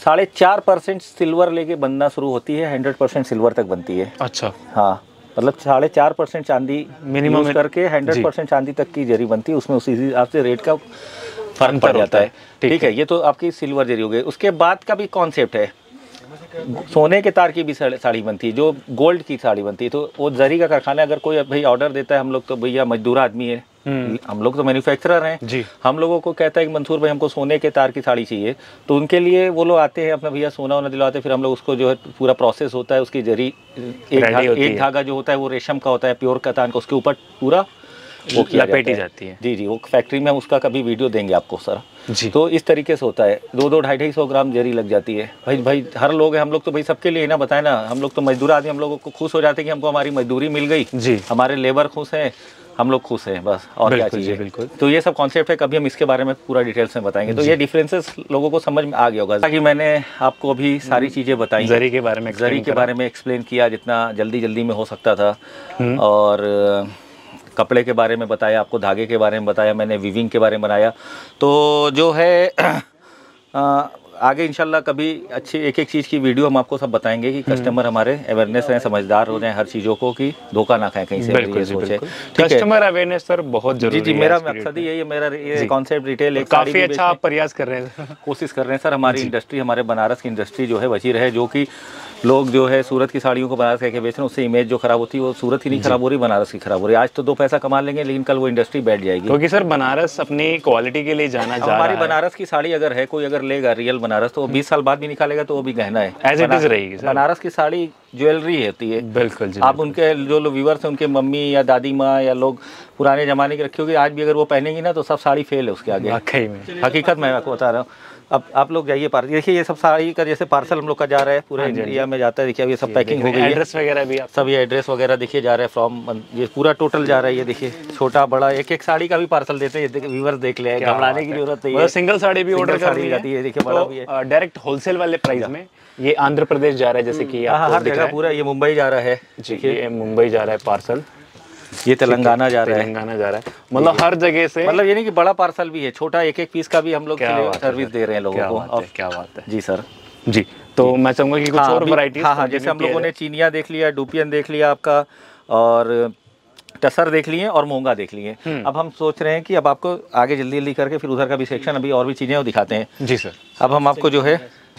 S3: साढ़े चार परसेंट सिल्वर लेके बनना शुरू होती है हंड्रेड परसेंट सिल्वर तक बनती है
S1: अच्छा
S3: हाँ मतलब साढ़े चार परसेंट चांदी
S1: मिनिमम
S3: करके हंड्रेड परसेंट चांदी तक की जरी बनती है उसमें उसी हिसाब से रेट का फ़र्क पड़ जाता है।
S1: ठीक
S3: है। ये तो आपकी सिल्वर जरी हो गई। उसके बाद का भी कॉन्सेप्ट है। सोने के तार की भी साड़ी बनती है जो गोल्ड की साड़ी बनती है तो वो जरी का कारखाना अगर कोई भाई ऑर्डर देता है हम लोग तो भैया मजदूर आदमी है। हम लोग तो मैन्युफैक्चरर हैं।
S1: जी।
S3: हम लोगों को कहता है कि मंसूर भाई हमको सोने के तार की साड़ी चाहिए। तो उनके लिए वो लोग आते हैं अपना भैया सोना वोना दिलवाते हैं फिर हम लोग उसको जो है पूरा प्रोसेस होता है उसकी जरी एक। धागा जो होता है वो रेशम का होता है प्योर कतान का उसके ऊपर पूरा वो
S1: लपेटी
S3: जाता है।
S1: जाती है।
S3: जी जी वो फैक्ट्री में हम उसका कभी वीडियो देंगे आपको सर।
S1: जी।
S3: तो इस तरीके से होता है। दो दो ढाई ढाई सौ ग्राम जरी लग जाती है। भाई भाई हर लोग हैं हम लोग तो भाई सबके लिए ना बताए ना। हम लोग तो मजदूर आदमी हम लोगों को खुश हो जाते हैं कि हमको हमारी मजदूरी मिल गई।
S1: जी।
S3: हमारे लेबर खुश हैं हम लोग खुश हैं बस। और क्या चाहिए?
S1: बिल्कुल।
S3: तो ये सब कॉन्सेप्ट है कभी हम इसके बारे में पूरा डिटेल्स में बताएँगे। तो ये डिफरेंसेस लोगों को समझ में आ गया होगा। ताकि मैंने आपको अभी सारी चीज़ें बताई।
S1: जरी के बारे में
S3: जरी के बारे में एक्सप्लेन किया जितना जल्दी जल्दी में हो सकता था।
S1: हम्म।
S3: और कपड़े के बारे में बताया आपको धागे के बारे में बताया मैंने विविंग के बारे में बनाया। तो जो है (clears throat) अ, आगे इंशाल्लाह कभी अच्छी एक एक चीज़ की वीडियो हम आपको सब बताएँगे कि कस्टमर हमारे अवेयरनेस रहें समझदार हो जाएँ हर चीज़ों को कि धोखा ना खाएँ कहीं से
S1: बिल्कुल जी बिल्कुल। कस्टमर अवेयरनेस सर बहुत
S3: जी
S1: ज़रूरी
S3: जी
S1: है
S3: मेरा मकसद ही यही है मेरा ये कॉन्सेप्ट रिटेल एक
S1: काफ़ी अच्छा आप प्रयास कर रहे हैं।
S3: कोशिश कर रहे हैं सर हमारी इंडस्ट्री हमारे बनारस की इंडस्ट्री जो है बची रहे जो कि लोग जो है सूरत की साड़ियों को बनारस कह के बेच रहे हैं उससे इमेज जो खराब होती है वो सूरत की नहीं खराब हो रही बनारस की खराब हो रही है। आज तो दो पैसा कमा लेंगे लेकिन कल वो इंडस्ट्री बैठ जाएगी।
S1: क्योंकि सर बनारस अपनी क्वालिटी के लिए जाना जा
S3: हमारी
S1: है।
S3: बनारस की साड़ी अगर है कोई अगर लेगा रियल बनारस तो वो बीस साल बाद भी निकालेगा तो वो भी गहना है।
S1: एज इट
S3: इज़
S1: रहेगी,
S3: बनारस की साड़ी ज्वेलरी होती है।
S1: बिल्कुल जी
S3: आप उनके जो लोग व्यूवर्स हैं उनके मम्मी या दादी माँ या लोग पुराने ज़माने की रखी होगी आज भी अगर वो पहनेंगी ना तो सब साड़ी फेल है उसके आगे।
S1: वाकई में।
S3: हकीकत मैं आपको बता रहा हूँ। अब आप लोग जाइए पार्सल देखिए ये सब साड़ी का जैसे पार्सल हम लोग का जा रहा है पूरे
S1: हाँ जी, हाँ
S3: इंडिया में जाता है देखिए अब ये सब पैकिंग हो गई है।
S1: एड्रेस वगैरह भी आप
S3: सब ये एड्रेस वगैरह देखिए जा रहा है फ्रॉम ये पूरा टोटल जा रहा है ये देखिए छोटा बड़ा एक एक साड़ी का भी पार्सल देते हैं व्यूवर्स देख ले घबराने की ज़रूरत नहीं है।
S1: सिंगल साड़ी भी ऑर्डर कर दी
S3: जाती है, देखिए बड़ा भी है।
S1: तो डायरेक्ट होलसेल वाले प्राइस में ये आंध्र प्रदेश जा रहा है जैसे कि
S3: हाँ हर जगह पूरा ये मुंबई जा रहा है।
S1: ये मुंबई जा रहा है पार्सल
S3: ये तेलंगाना जा रहा है।
S1: तेलंगाना जा रहा है। मतलब हर जगह से
S3: मतलब ये नहीं कि बड़ा पार्सल भी है छोटा एक एक पीस का भी हम लोग सर्विस दे रहे हैं लोगों को। अब
S1: क्या बात है।
S3: जी सर।
S1: जी तो मैं चाहूँगा कि कुछ
S3: हाँ,
S1: और वैरायटी
S3: हाँ हाँ जैसे हम लोगों ने चीनिया देख लिया डुपियन देख लिया आपका और टसर देख लिए और मोंगा देख लिए
S1: हम्म।
S3: अब हम सोच रहे हैं कि अब आपको आगे जल्दी जल्दी करके फिर उधर का भी सेक्शन अभी और भी चीज़ें दिखाते हैं।
S1: जी सर।
S3: अब हम आपको जो है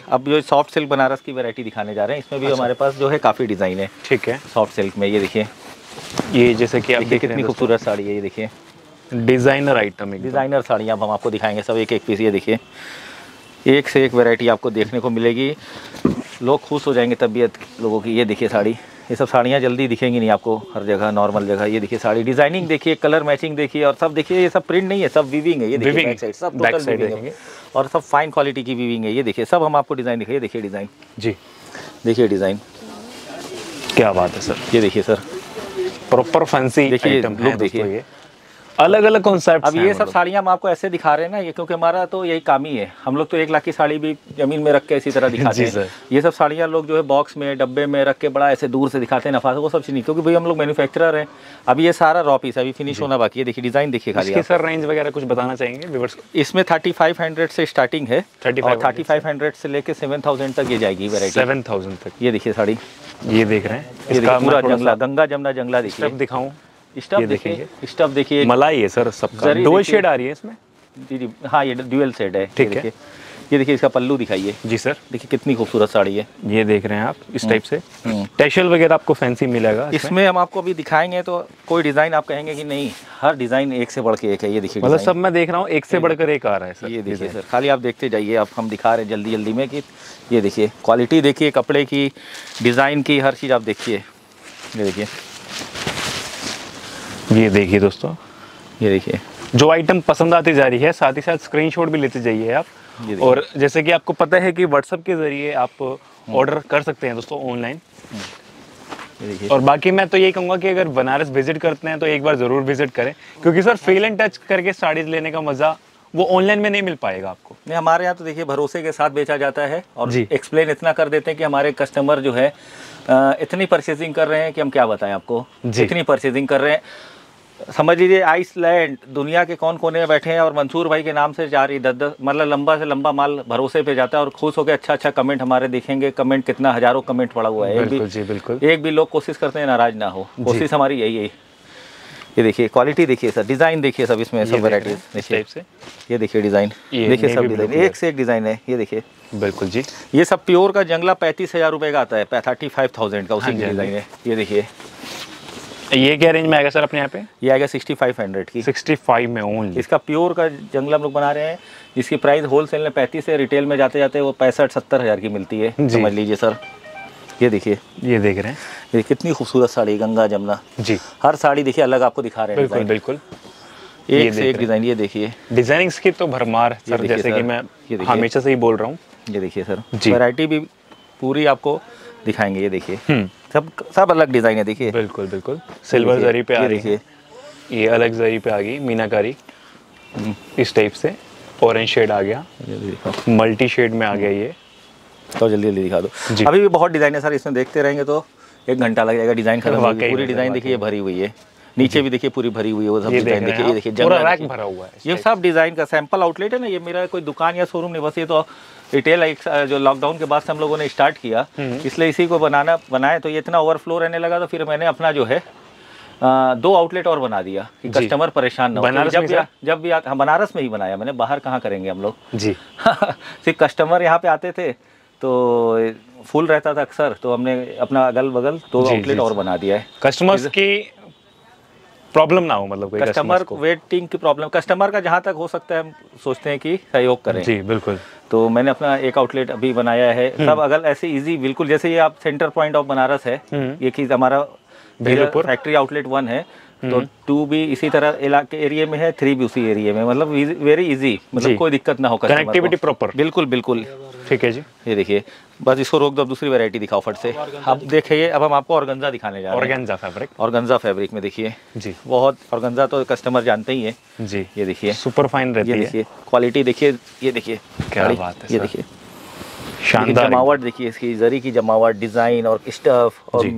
S3: अब जो सॉफ्ट सिल्क बनारस की वैरायटी दिखाने जा रहे हैं इसमें भी
S1: अच्छा।
S3: हमारे पास जो है काफ़ी डिज़ाइन है।
S1: ठीक है।
S3: सॉफ्ट सिल्क में ये देखिए।
S1: ये जैसे कि आप
S3: देखिए कितनी खूबसूरत साड़ी है ये देखिए।
S1: डिज़ाइनर आइटम है
S3: डिज़ाइनर साड़ियाँ हम आपको दिखाएँगे सब एक एक पीस ये देखिए। एक से एक वैरायटी आपको देखने को मिलेगी। लोग खुश हो जाएँगे तबीयत लोगों की ये देखिए साड़ी। ये सब साड़ियाँ जल्दी दिखेंगी नहीं आपको हर जगह नॉर्मल जगह। ये देखिए साड़ी डिज़ाइनिंग देखिए कलर मैचिंग देखिए और सब देखिए ये सब प्रिंट नहीं है सब वीविंग है ये देखिए बैक साइड सब टोटल वीविंग है। और सब फाइन क्वालिटी की वीविंग है ये देखिए सब हम आपको डिज़ाइन दिखाइए देखिए डिज़ाइन
S1: जी।
S3: देखिए डिज़ाइन
S1: क्या बात है सर
S3: ये देखिए सर
S1: प्रॉपर फैंसी
S3: देखिए,
S1: है
S3: देखिए।
S1: अलग अलग कॉन्सेप्ट
S3: अब ये सब साड़ियाँ हम आपको ऐसे दिखा रहे हैं ना ये क्योंकि हमारा तो यही काम ही है। हम लोग तो एक लाख की साड़ी भी ज़मीन में रख के इसी तरह (laughs) दिखाते हैं। ये सब साड़ियाँ लोग जो है बॉक्स में डब्बे में रख के बड़ा ऐसे दूर से दिखाते हैं नफा वो सब चीज़ नहीं क्योंकि भाई हम लोग मैन्युफैक्चरर हैं। अभी ये सारा रॉ पीस अभी फिनिश होना बाकी है। देखिए डिज़ाइन देखिए खाली
S1: सर रेंज वगैरह कुछ बताना चाहेंगे
S3: इसमें थर्टी फाइव हंड्रेड से स्टार्टिंग है।
S1: 3500
S3: और थर्टी फाइव हंड्रेड से लेके सेवन थाउज़ेंड तक ये जाएगी वैरायटी
S1: सेवन थाउज़ेंड तक।
S3: ये देखिए साड़ी।
S1: ये देख रहे हैं।
S3: पूरा जंगला गंगा जमुना जंगला देखिए
S1: दिखाऊँ।
S3: स्टफ़ देखिए स्टफ़ देखिए
S1: मलाई है सर सबका। डबल शेड आ रही है इसमें।
S3: जी जी। हाँ ये ड्यूअल सेट है।
S1: ठीक है।
S3: देखिए। ये देखिए इसका पल्लू दिखाइए।
S1: जी सर।
S3: देखिए कितनी खूबसूरत साड़ी है।
S1: ये देख रहे हैं आप इस टाइप से।
S3: हम्म।
S1: टैशल वगैरह आपको फैंसी मिलेगा इसमें।
S3: इसमें हम आपको अभी दिखाएँगे तो कोई डिज़ाइन आप कहेंगे कि नहीं हर डिज़ाइन एक से बढ़ के एक है ये देखिए
S1: मतलब सब मैं देख रहा हूँ एक से बढ़कर एक आ रहा है सर
S3: ये देखिए सर खाली आप देखते जाइए आप हम दिखा रहे हैं जल्दी जल्दी में कि ये देखिए क्वालिटी देखिए कपड़े की डिज़ाइन की हर चीज़ आप देखिए। ये देखिए।
S1: ये देखिए दोस्तों
S3: ये देखिए।
S1: जो आइटम पसंद आती जा रही है साथ ही साथ स्क्रीनशॉट भी लेते जाइए आप। और जैसे कि आपको पता है कि व्हाट्सएप के ज़रिए आप ऑर्डर कर सकते हैं दोस्तों ऑनलाइन
S3: देखिए।
S1: और बाकी मैं तो यही कहूँगा कि अगर बनारस विज़िट करते हैं तो एक बार ज़रूर विज़िट करें। क्योंकि सर फील एंड टच करके साड़ीज लेने का मज़ा वो ऑनलाइन में नहीं मिल पाएगा आपको।
S3: नहीं हमारे यहाँ तो देखिए भरोसे के साथ बेचा जाता है और
S1: जी।
S3: एक्सप्लेन इतना कर देते हैं कि हमारे कस्टमर जो है इतनी परचेजिंग कर रहे हैं कि हम क्या बताएँ आपको। इतनी परचेजिंग कर रहे हैं। समझ लीजिए आइसलैंड दुनिया के कौन कोने में बैठे हैं और मंसूर भाई के नाम से जा रही दस दस मतलब लंबा से लंबा माल भरोसे पे जाता है और खुश होकर अच्छा अच्छा कमेंट हमारे देखेंगे। कमेंट कितना हज़ारों कमेंट पड़ा हुआ है। एक भी
S1: जी बिल्कुल।
S3: एक भी लोग कोशिश करते हैं नाराज़ ना हो। कोशिश हमारी यही है। ये देखिए क्वालिटी देखिए सर डिज़ाइन देखिए सब इसमें सब वेराइटीज देखिए। ये देखिए डिज़ाइन देखिए सब डिज़ाइन एक से एक डिज़ाइन है ये देखिए।
S1: बिल्कुल जी।
S3: ये सब प्योर का जंगला पैंतीस हज़ार रुपये का आता है थर्टी फाइव थाउज़ेंड का उसी
S1: हाँ जी, हाँ
S3: डिज़ाइन है। ये देखिए।
S1: ये क्या रेंज में आएगा सर अपने यहाँ पे?
S3: ये आएगा सिक्सटी फाइव हंड्रेड की।
S1: 65 में ओनली
S3: इसका प्योर का जंगल हम लोग बना रहे हैं जिसकी प्राइस होलसेल में पैंतीस है रिटेल में जाते जाते वो पैंसठ सत्तर हज़ार की मिलती है। समझ लीजिए सर। ये देखिए।
S1: ये देख रहे हैं।
S3: ये कितनी खूबसूरत साड़ी गंगा जमुना।
S1: जी।
S3: हर साड़ी देखिए अलग आपको दिखा रहे हैं
S1: बिल्कुल बिल्कुल।
S3: एक से एक डिज़ाइन ये देखिए।
S1: डिजाइनिंग्स की तो भरमार सर जैसे कि मैं हमेशा से ही बोल रहा हूँ।
S3: ये देखिए सर।
S1: जी।
S3: वैरायटी भी पूरी आपको दिखाएँगे ये देखिए।
S1: हम्म।
S3: सब सब अलग डिज़ाइन है देखिए।
S1: बिल्कुल बिल्कुल। सिल्वर जरी पे आ रही है
S3: देखिए।
S1: ये अलग जरी पे आ गई मीनाकारी।
S3: हम्म,
S1: इस टाइप से। ऑरेंज शेड आ गया। मल्टी शेड में आ गया ये।
S3: तो जल्दी जल्दी दिखा दो। अभी भी बहुत डिज़ाइन है सर। इसमें देखते रहेंगे तो एक घंटा लग जाएगा। डिज़ाइन खत्म पूरी डिज़ाइन देखिए भरी हुई है। नीचे भी देखिए पूरी भरी हुई है वो सब
S1: ये
S3: डिज़ाइन देखिए ये देखिए
S1: पूरा रैक भरा हुआ है
S3: ये सब डिज़ाइन का सैंपल आउटलेट है ना ये मेरा कोई दुकान या शोरूम नहीं बस ये तो रिटेल जो लॉकडाउन के बाद से हम लोगों ने स्टार्ट किया
S1: हम्म।
S3: इसलिए इसी को बनाना बनाए तो ये इतना ओवरफ्लो रहने लगा तो फिर मैंने अपना जो है अ, दो आउटलेट और बना दिया कि कस्टमर परेशान ना हो।
S1: बनारस
S3: जब भी आ- जब भी आ- हाँ, बनारस में ही बनाया मैंने बाहर कहाँ करेंगे हम लोग?
S1: जी। (laughs)
S3: सिर्फ़ कस्टमर यहाँ पे आते थे तो फुल रहता था अक्सर तो हमने अपना अगल बगल दो आउटलेट और बना दिया है।
S1: कस्टमर्स की प्रॉब्लम ना हो मतलब कोई
S3: कस्टमर
S1: को।
S3: वेटिंग की प्रॉब्लम कस्टमर का जहाँ तक हो सकता है हम सोचते हैं कि सहयोग करें।
S1: जी बिल्कुल।
S3: तो मैंने अपना एक आउटलेट अभी बनाया है। सब अगर ऐसे इजी बिल्कुल जैसे ये आप सेंटर पॉइंट ऑफ़ बनारस है
S1: हम्म।
S3: ये चीज़ हमारा फैक्ट्री आउटलेट वन है। तो टू भी इसी तरह इलाके एरिया में है थ्री भी उसी एरिया में मतलब वेरी इजी मतलब कोई दिक्कत ना हो
S1: कनेक्टिविटी प्रॉपर
S3: बिल्कुल बिल्कुल।
S1: ठीक है जी।
S3: ये देखिए बस इसको रोक दो अब दूसरी वैरायटी दिखाओ फट से। अब देखिए अब हम आपको ऑर्गेन्जा दिखाने जा रहे हैं।
S1: ऑर्गेन्जा फैब्रिक
S3: ऑर्गेन्जा फैब्रिक में देखिए।
S1: जी।
S3: बहुत ऑर्गेन्जा तो कस्टमर जानते ही है।
S1: जी।
S3: ये देखिए।
S1: सुपर फाइन रहती
S3: ये
S1: है।
S3: देखिए क्वालिटी देखिए ये देखिए।
S1: क्या बात है
S3: ये देखिए देखिए,
S1: शानदार
S3: जमावट देखिए इसकी जरी की जमावट डिज़ाइन और स्टफ़ और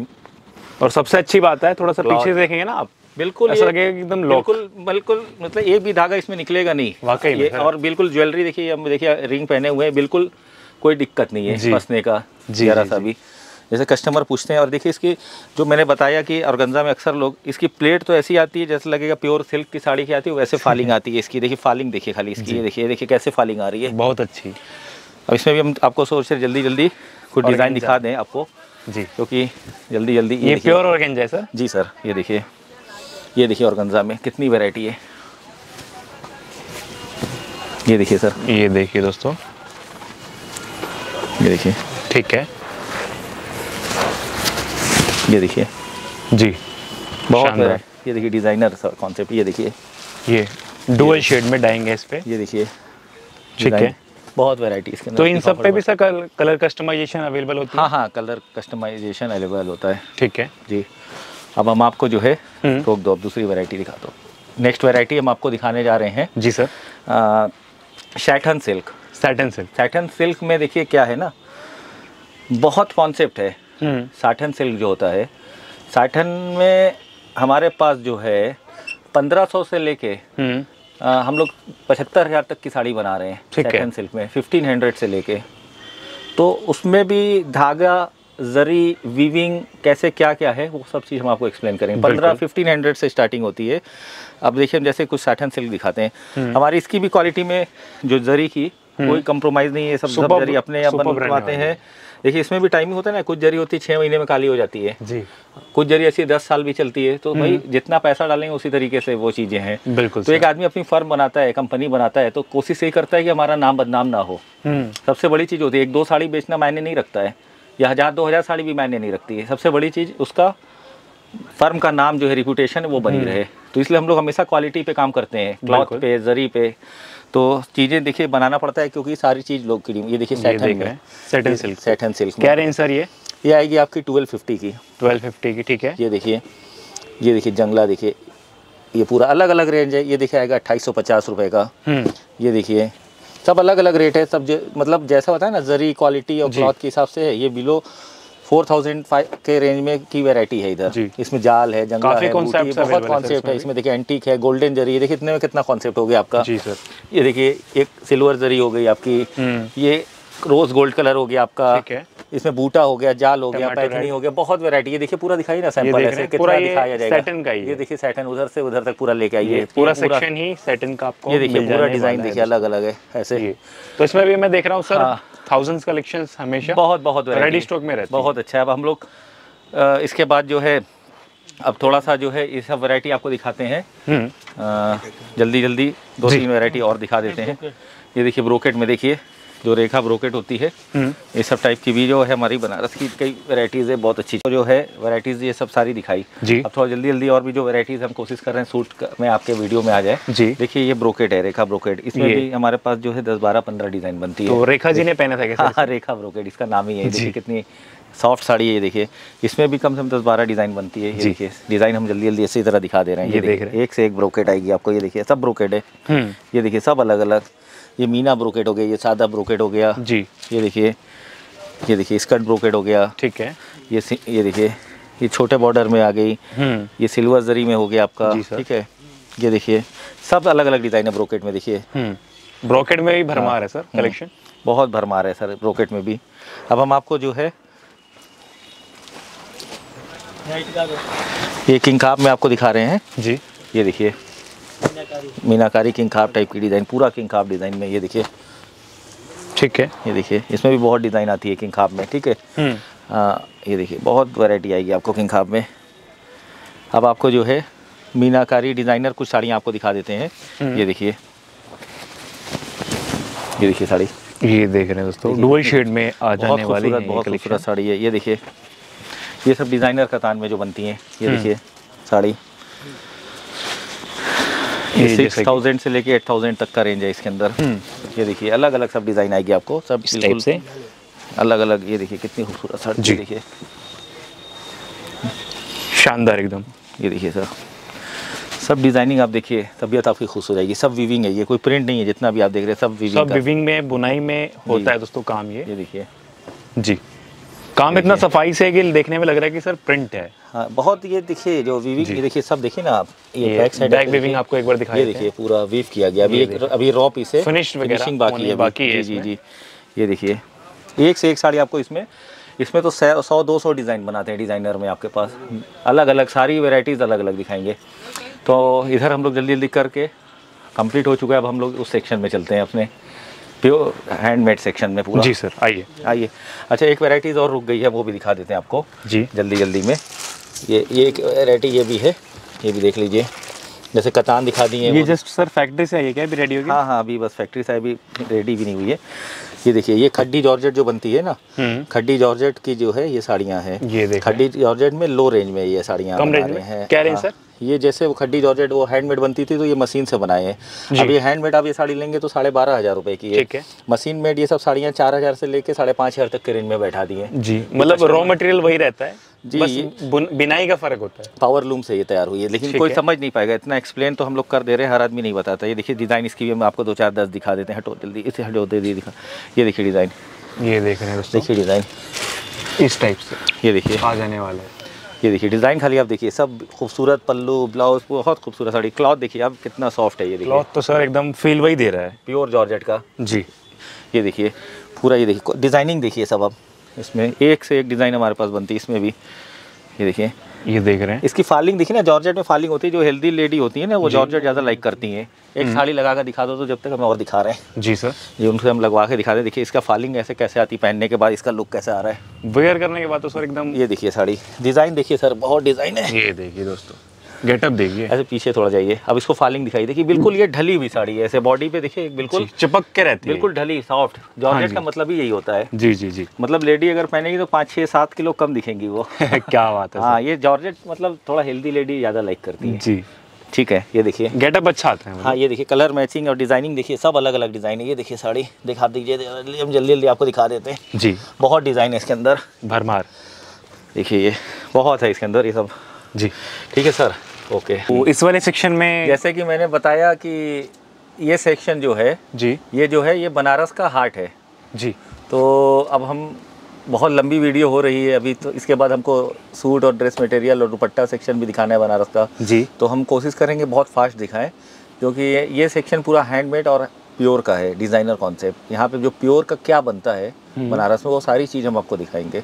S1: और सबसे अच्छी बात है थोड़ा सा पीछे देखेंगे ना आप।
S3: बिल्कुल
S1: ऐसा लगेगा कि एकदम लॉक
S3: बिल्कुल बिल्कुल मतलब एक भी धागा इसमें निकलेगा नहीं।
S1: वाकई में
S3: और बिल्कुल ज्वेलरी देखिए हम देखिए रिंग पहने हुए हैं बिल्कुल कोई दिक्कत नहीं है फंसने का
S1: जी,
S3: जरा सा भी। जैसे कस्टमर पूछते हैं और देखिए इसकी जो मैंने बताया कि ऑर्गेन्जा में अक्सर लोग इसकी प्लेट तो ऐसी आती है जैसे लगेगा प्योर सिल्क की साड़ी की आती है वैसे फालिंग (laughs) आती है इसकी। देखिए फालिंग देखिए खाली इसकी ये देखिए देखिए कैसे फालिंग आ रही है।
S1: बहुत अच्छी।
S3: अब इसमें भी हम आपको सोच रहे जल्दी जल्दी कुछ डिज़ाइन दिखा दें आपको
S1: जी।
S3: क्योंकि जल्दी जल्दी
S1: ये प्योर है सर?
S3: जी सर ये देखिए। ये देखिए ऑर्गेन्जा में कितनी वैरायटी है। ये देखिए सर
S1: ये देखिए दोस्तों।
S3: ये देखिए।
S1: ठीक है।
S3: ये देखिए।
S1: जी।
S3: बहुत variety- ये देखिए डिज़ाइनर कॉन्सेप्ट ये देखिए।
S1: ये डुअल शेड में डाएँगे इस पे।
S3: ये देखिए।
S1: ठीक है।
S3: बहुत वैरायटी इसके अंदर
S1: तो इन सब पे भी सर कलर कस्टमाइजेशन अवेलेबल होती है?
S3: हाँ हाँ कलर कस्टमाइजेशन अवेलेबल होता है।
S1: ठीक है।
S3: जी। अब हम आपको जो है
S1: हम्म।
S3: रोक दो अब दूसरी वैरायटी दिखा दो नेक्स्ट वैरायटी हम आपको दिखाने जा रहे हैं।
S1: जी sir
S3: satin silk
S1: satin silk
S3: satin silk में देखिए क्या है ना? बहुत कॉन्सेप्ट है।
S1: हम्म।
S3: साठन सिल्क जो होता है। साठन में हमारे पास जो है 1500 से लेके
S1: हम्म।
S3: हम लोग पचहत्तर हज़ार तक की साड़ी बना रहे हैं सिल्क में 1500 से लेके। तो उसमें भी धागा जरी वीविंग कैसे क्या क्या है वो सब चीज़ हम आपको एक्सप्लेन करेंगे। पंद्रह फिफ्टीन हंड्रेड से स्टार्टिंग होती है। अब देखिए हम जैसे कुछ साठन सिल्क दिखाते हैं।
S1: हम्म।
S3: हमारी इसकी भी क्वालिटी में जो जरी की कोई कंप्रोमाइज़ नहीं है सब सब जरी अपने
S1: superb
S3: बनवाते हैं। देखिए इसमें भी टाइमिंग होता है ना कुछ जरी होती है छः महीने में काली हो जाती है।
S1: जी।
S3: कुछ जरी ऐसी दस साल भी चलती है तो भाई जितना पैसा डालेंगे उसी तरीके से वो चीज़ें हैं।
S1: बिल्कुल
S3: तो एक आदमी अपनी फर्म बनाता है कंपनी बनाता है तो कोशिश यही करता है कि हमारा नाम बदनाम ना हो।
S1: हम्म।
S3: सबसे बड़ी चीज़ होती है एक दो साड़ी बेचना मायने नहीं रखता है। या हज़ार दो हज़ार साड़ी भी मायने नहीं रखती है। सबसे बड़ी चीज़ उसका फर्म का नाम जो है रिपूटेशन वो बनी रहे। तो इसलिए हम लोग हमेशा क्वालिटी पे काम करते हैं क्लॉथ पे जरी पे। तो चीज़ें देखिए बनाना पड़ता है क्योंकि सारी चीज़ लोग की ये देखिए
S1: ये
S3: सैटन
S1: देख रहे सैटन सिल्क
S3: सैटन सिल्क
S1: क्या रेंज सर ये?
S3: ये आएगी आपकी ट्वेल्व फिफ्टी की।
S1: ट्वेल्व फिफ्टी की ठीक है।
S3: ये देखिए ये देखिए जंगला देखिए। ये पूरा अलग अलग रेंज है। ये देखिए आएगा अट्ठाईस सौ पचास रुपये का।
S1: हम्म।
S3: ये देखिए सब अलग अलग रेट है सब मतलब जैसा होता है ना जरी क्वालिटी और क्लॉथ के हिसाब से है ये बिलो फोर थाउज़ेंड फाइव के रेंज में की वैरायटी है इधर। इसमें जाल है जंगल है बूटी, बहुत कॉन्सेप्ट है
S1: इसमें
S3: इसमें देखिए एंटीक है गोल्डन जरी देखिए इतने में कितना कॉन्सेप्ट हो गया आपका।
S1: जी सर
S3: ये देखिए एक सिल्वर जरी हो गई आपकी।
S1: हम्म।
S3: ये रोज गोल्ड कलर हो गया आपका
S1: ठीक है।
S3: इसमें बूटा हो गया जाल हो गया पैथनी हो। गया बहुत वैरायटी ये देखिए पूरा दिखाई ना सैंपल ऐसे कितना दिखाया जाएगा।
S1: सैटन का
S3: ये देखिए सैटन उधर से उधर तक पूरा लेके आइए।
S1: पूरा सेक्शन ही सैटन का आपको
S3: ये देखिए पूरा डिज़ाइन देखिए अलग अलग है ऐसे।
S1: तो इसमें भी मैं देख रहा हूँ सर। थाउजेंड्स कलेक्शन हमेशा।
S3: बहुत बहुत
S1: रेडी स्टॉक में रहती है।
S3: बहुत अच्छा है। अब हम लोग इसके बाद जो है अब थोड़ा सा जो है ये सब वैरायटी आपको दिखाते हैं।
S1: हम्म।
S3: अ, जल्दी जल्दी दो तीन वैरायटी और दिखा देते हैं। ये देखिए ब्रोकेट में देखिए। जो रेखा ब्रोकेट होती है
S1: हम्म।
S3: ये सब टाइप की भी जो है हमारी बनारस की कई वैरायटीज़ है बहुत अच्छी। जो है वैरायटीज़ ये सब सारी दिखाई।
S1: जी।
S3: अब थोड़ा जल्दी जल्दी और भी जो वैरायटीज़ हम कोशिश कर रहे हैं सूट में आपके वीडियो में आ जाए।
S1: जी।
S3: देखिए ये ब्रोकेट है रेखा ब्रोकेट। इसमें भी हमारे पास जो है दस बारह पंद्रह डिज़ाइन बनती है।
S1: तो रेखा जी ने पहना था
S3: हाँ हाँ रेखा ब्रोकेट इसका नाम ही है। देखिए कितनी सॉफ्ट साड़ी है ये देखिए। इसमें भी कम से कम दस बारह डिज़ाइन बनती है। ये देखिए डिज़ाइन हम जल्दी जल्दी इसी तरह दिखा दे रहे हैं।
S1: ये देख
S3: देखिए,
S1: रहे हैं।
S3: एक से एक ब्रोकेट आएगी आपको। ये देखिए सब ब्रोकेट है।
S1: हम्म।
S3: ये देखिए सब अलग अलग ये मीना ब्रोकेट हो गया ये सादा ब्रोकेट हो गया।
S1: जी।
S3: ये देखिए ये देखिए स्कर्ट ब्रोकेट हो गया।
S1: ठीक है।
S3: ये ये देखिए ये छोटे बॉर्डर में आ गई।
S1: हम्म।
S3: ये सिल्वर जरी में हो गया आपका। ठीक है। ये देखिए सब अलग अलग डिज़ाइन है ब्रोकेट में देखिए।
S1: हम्म। ब्रोकेट में भी भरमार है सर कलेक्शन?
S3: बहुत भरमार है सर ब्रोकेट में भी। अब हम आपको जो है ये किंग में आपको दिखा रहे हैं।
S1: जी।
S3: ये देखिए
S4: मीनाकारी
S3: किंग खाप टाइप की डिज़ाइन पूरा किंग खाप डिज़ाइन में ये देखिए।
S1: ठीक है।
S3: ये देखिए इसमें भी बहुत डिज़ाइन आती है किंग खाप में ठीक है?
S1: हम्म।
S3: ये देखिए बहुत वैरायटी आएगी आपको किंग खाप में। अब आपको जो है मीनाकारी डिज़ाइनर कुछ साड़ियाँ आपको दिखा देते हैं।
S1: हम्म।
S3: ये देखिए। ये देखिए साड़ी।
S1: ये देख रहे हैं दोस्तों डुअल शेड में आ जाने वाली है
S3: बहुत खूबसूरत साड़ी है ये देखिए। ये सब डिज़ाइनर कतान में जो बनती हैं ये देखिए साड़ी। सिक्स थाउज़ेंड से लेके एट थाउज़ेंड तक का रेंज है इसके अंदर। ये देखिए अलग अलग सब डिज़ाइन आएगी आपको सब
S1: इस टाइप से?
S3: अलग अलग ये देखिए कितनी खूबसूरत साड़ी
S1: जी।
S3: देखिए।
S1: शानदार एकदम।
S3: ये देखिए सर। सब डिज़ाइनिंग आप देखिए तबीयत आपकी खुश हो जाएगी सब वीविंग है ये कोई प्रिंट नहीं है जितना भी आप देख रहे हैं सब वीविंग
S1: सब विविंग में बुनाई में होता है दोस्तों काम ये।
S3: ये देखिए।
S1: जी। काम इतना सफ़ाई से है कि देखने में लग रहा है कि सर प्रिंट है।
S3: हाँ बहुत ये देखिए जो वीविंग ये देखिए सब देखिए ना आप
S1: ये
S3: बैक साइड
S1: back weaving आपको एक बार दिखा
S3: ये देखिए पूरा वीव किया गया। अभी एक अभी रॉ पीस है
S1: वगैरह
S3: फिनिशिंग बाकी है
S1: बाकी है
S3: जी जी ये देखिए एक से एक साड़ी आपको इसमें इसमें तो सौ सौ दो सौ डिज़ाइन बनाते हैं डिज़ाइनर में आपके पास। अलग अलग सारी वेराइटीज़ अलग अलग दिखाएँगे। तो इधर हम लोग जल्दी जल्दी करके कंप्लीट हो चुका है। अब हम लोग उस सेक्शन में चलते हैं अपने। प्योर हैंडमेड सेक्शन में पूरा?
S1: जी सर आइए।
S3: आइए। अच्छा एक वेराइटीज़ और रुक गई है वो भी दिखा देते हैं आपको।
S1: जी।
S3: जल्दी जल्दी में। ये ये एक वैरायटी ये भी है ये भी देख लीजिए। जैसे कतान दिखा दी है
S1: ये जस्ट सर फैक्ट्री से है क्या अभी रेडी होगी
S3: हाँ हाँ अभी बस फैक्ट्री से अभी रेडी भी नहीं हुई है। ये देखिए ये खड्डी जॉर्जेट जो बनती है ना
S1: हम्म।
S3: खड्डी जॉर्जेट की जो है ये साड़ियाँ हैं।
S1: ये
S3: खड्डी जॉर्जेट में लो रेंज में ये साड़ियाँ
S1: कम रेंज में?
S3: हैं।
S1: क्या रेंज
S3: हाँ,
S1: सर?
S3: ये जैसे वो खड्डी जॉर्जेट वो हैंडमेड बनती थी तो ये मशीन से बनाए हैं। अब ये हैंडमेड आप ये साड़ी लेंगे तो साढ़े बारह हज़ार रुपये की
S1: ठीक है।
S3: मशीन मेड ये सब साड़ियाँ चार हज़ार से लेके साढ़े पाँच हज़ार तक के रेंज में बैठा दी हैं।
S1: जी मतलब रॉ मटेरियल वही रहता है।
S3: जी,
S1: बिनाई का फ़र्क होता है।
S3: पावर लूम से ये तैयार हुई है लेकिन कोई
S1: है।
S3: समझ नहीं पाएगा इतना एक्सप्लेन तो हम लोग कर दे रहे हैं हर आदमी नहीं बताता। ये देखिए डिज़ाइन इसकी भी हम आपको दो चार दस दिखा देते हैं। हटो जल्दी इसे हटो दे दिए दिखा। ये देखिए डिज़ाइन
S1: ये देख रहे हैं
S3: देखिए डिज़ाइन
S1: इस टाइप से।
S3: ये देखिए।
S1: आ जाने वाला है।
S3: ये देखिए डिज़ाइन खाली आप देखिए सब खूबसूरत पल्लू ब्लाउज बहुत खूबसूरत साड़ी क्लॉथ देखिए आप कितना सॉफ्ट है ये देखिए।
S1: क्लॉथ तो सर एकदम फील वही दे रहा है।
S3: प्योर जॉर्जेट का।
S1: जी।
S3: ये देखिए पूरा ये देखिए डिज़ाइनिंग देखिए सब आप इसमें एक से एक डिज़ाइन हमारे पास बनती है इसमें भी। ये देखिए
S1: ये देख रहे हैं।
S3: इसकी फालिंग देखिए ना जॉर्जेट में फालिंग होती है जो हेल्दी लेडी होती है ना वो जॉर्जेट ज़्यादा लाइक करती है। एक साड़ी लगा कर दिखा दो तो जब तक हमें और दिखा रहे हैं।
S1: जी सर।
S3: ये उनसे हम लगवा के दिखा दें देखिए इसका फालिंग ऐसे कैसे आती है पहनने के बाद इसका लुक कैसे आ रहा है।
S1: वेयर करने के बाद तो सर एकदम
S3: ये देखिए साड़ी। डिज़ाइन देखिए सर बहुत डिज़ाइन है।
S1: ये देखिए दोस्तों। गेटअप देखिए।
S3: ऐसे पीछे थोड़ा जाइए। अब इसको फालिंग दिखाई देखिए बिल्कुल ये ढली हुई साड़ी है। ऐसे बॉडी पे देखिए बिल्कुल
S1: चिपक के रहती है।
S3: बिल्कुल ढली सॉफ्ट जॉर्जेट
S1: जी।
S3: का मतलब ही यही होता है।
S1: जी जी जी।
S3: मतलब लेडी अगर पहनेगी तो पाँच छः सात किलो कम दिखेंगी वो। (laughs)
S1: क्या बात है
S3: हाँ ये जॉर्जेट मतलब थोड़ा हेल्दी लेडी ज़्यादा लाइक करती है।
S1: जी।
S3: ठीक है ये देखिए।
S1: गेटअप अच्छा आता है।
S3: हाँ ये देखिए कलर मैचिंग और डिज़ाइनिंग देखिए सब अलग अलग डिज़ाइन है। ये देखिए साड़ी दिखा दीजिए हम जल्दी जल्दी आपको दिखा देते हैं।
S1: जी।
S3: बहुत डिज़ाइन है इसके अंदर।
S1: भरमार।
S3: देखिए ये बहुत है इसके अंदर ये सब।
S1: जी।
S3: ठीक है सर। ओके
S1: वो इस वाले सेक्शन में
S3: जैसे कि मैंने बताया कि ये सेक्शन जो है
S1: जी।
S3: ये जो है ये बनारस का हार्ट है।
S1: जी।
S3: तो अब हम बहुत लंबी वीडियो हो रही है अभी तो इसके बाद हमको सूट और ड्रेस मटेरियल और दुपट्टा सेक्शन भी दिखाना है बनारस का।
S1: जी।
S3: तो हम कोशिश करेंगे बहुत फास्ट दिखाएँ क्योंकि ये सेक्शन पूरा हैंडमेड और प्योर का है डिज़ाइनर कॉन्सेप्ट यहाँ पे जो प्योर का क्या बनता है बनारस में वो सारी चीज़ हम आपको दिखाएँगे।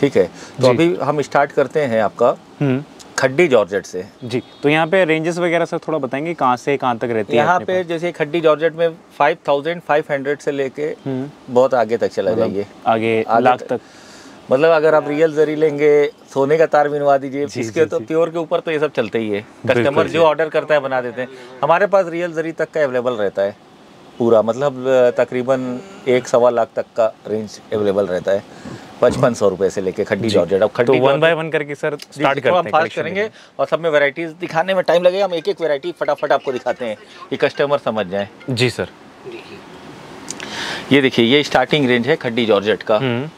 S3: ठीक है? तो अभी हम स्टार्ट करते हैं आपका।
S1: हम्म।
S3: खड्डी जॉर्जेट से।
S1: जी तो यहाँ पे रेंजेस वगैरह सर थोड़ा बताएँगे कहाँ से कहाँ तक रहती है
S3: यहाँ पे जैसे खड्डी जॉर्जेट में फाइव थाउज़ेंड फाइव हंड्रेड से लेके
S1: हम्म।
S3: बहुत आगे तक चला मतलब
S1: जाइए। आगे
S3: आगे
S1: लाख
S3: तक-
S1: तक
S3: मतलब अगर आप रियल जरी लेंगे सोने का तार बिनवा दीजिए इसके तो प्योर के ऊपर तो ये सब चलते ही है। कस्टमर
S1: जो।
S3: ऑर्डर करता है बना देते हैं। हमारे पास रियल जरी तक का अवेलेबल रहता है पूरा। मतलब तकरीबन एक सवा लाख तक का रेंज अवेलेबल रहता है। पचपन सौ रुपये से लेके खड्डी जॉर्जेट अब
S1: तो
S3: खड्डी
S1: वन बाय वन करके सर स्टार्ट
S3: थोड़ा
S1: करते
S3: हम
S1: हैं
S3: फास्ट करेंगे और सब में वैरायटीज दिखाने में टाइम लगेगा। हम एक एक वैरायटी फटाफट आपको दिखाते हैं। कि कस्टमर समझ जाए।
S1: जी सर
S3: ये देखिए ये स्टार्टिंग रेंज है खड्डी जॉर्जेट का।
S1: हम्म।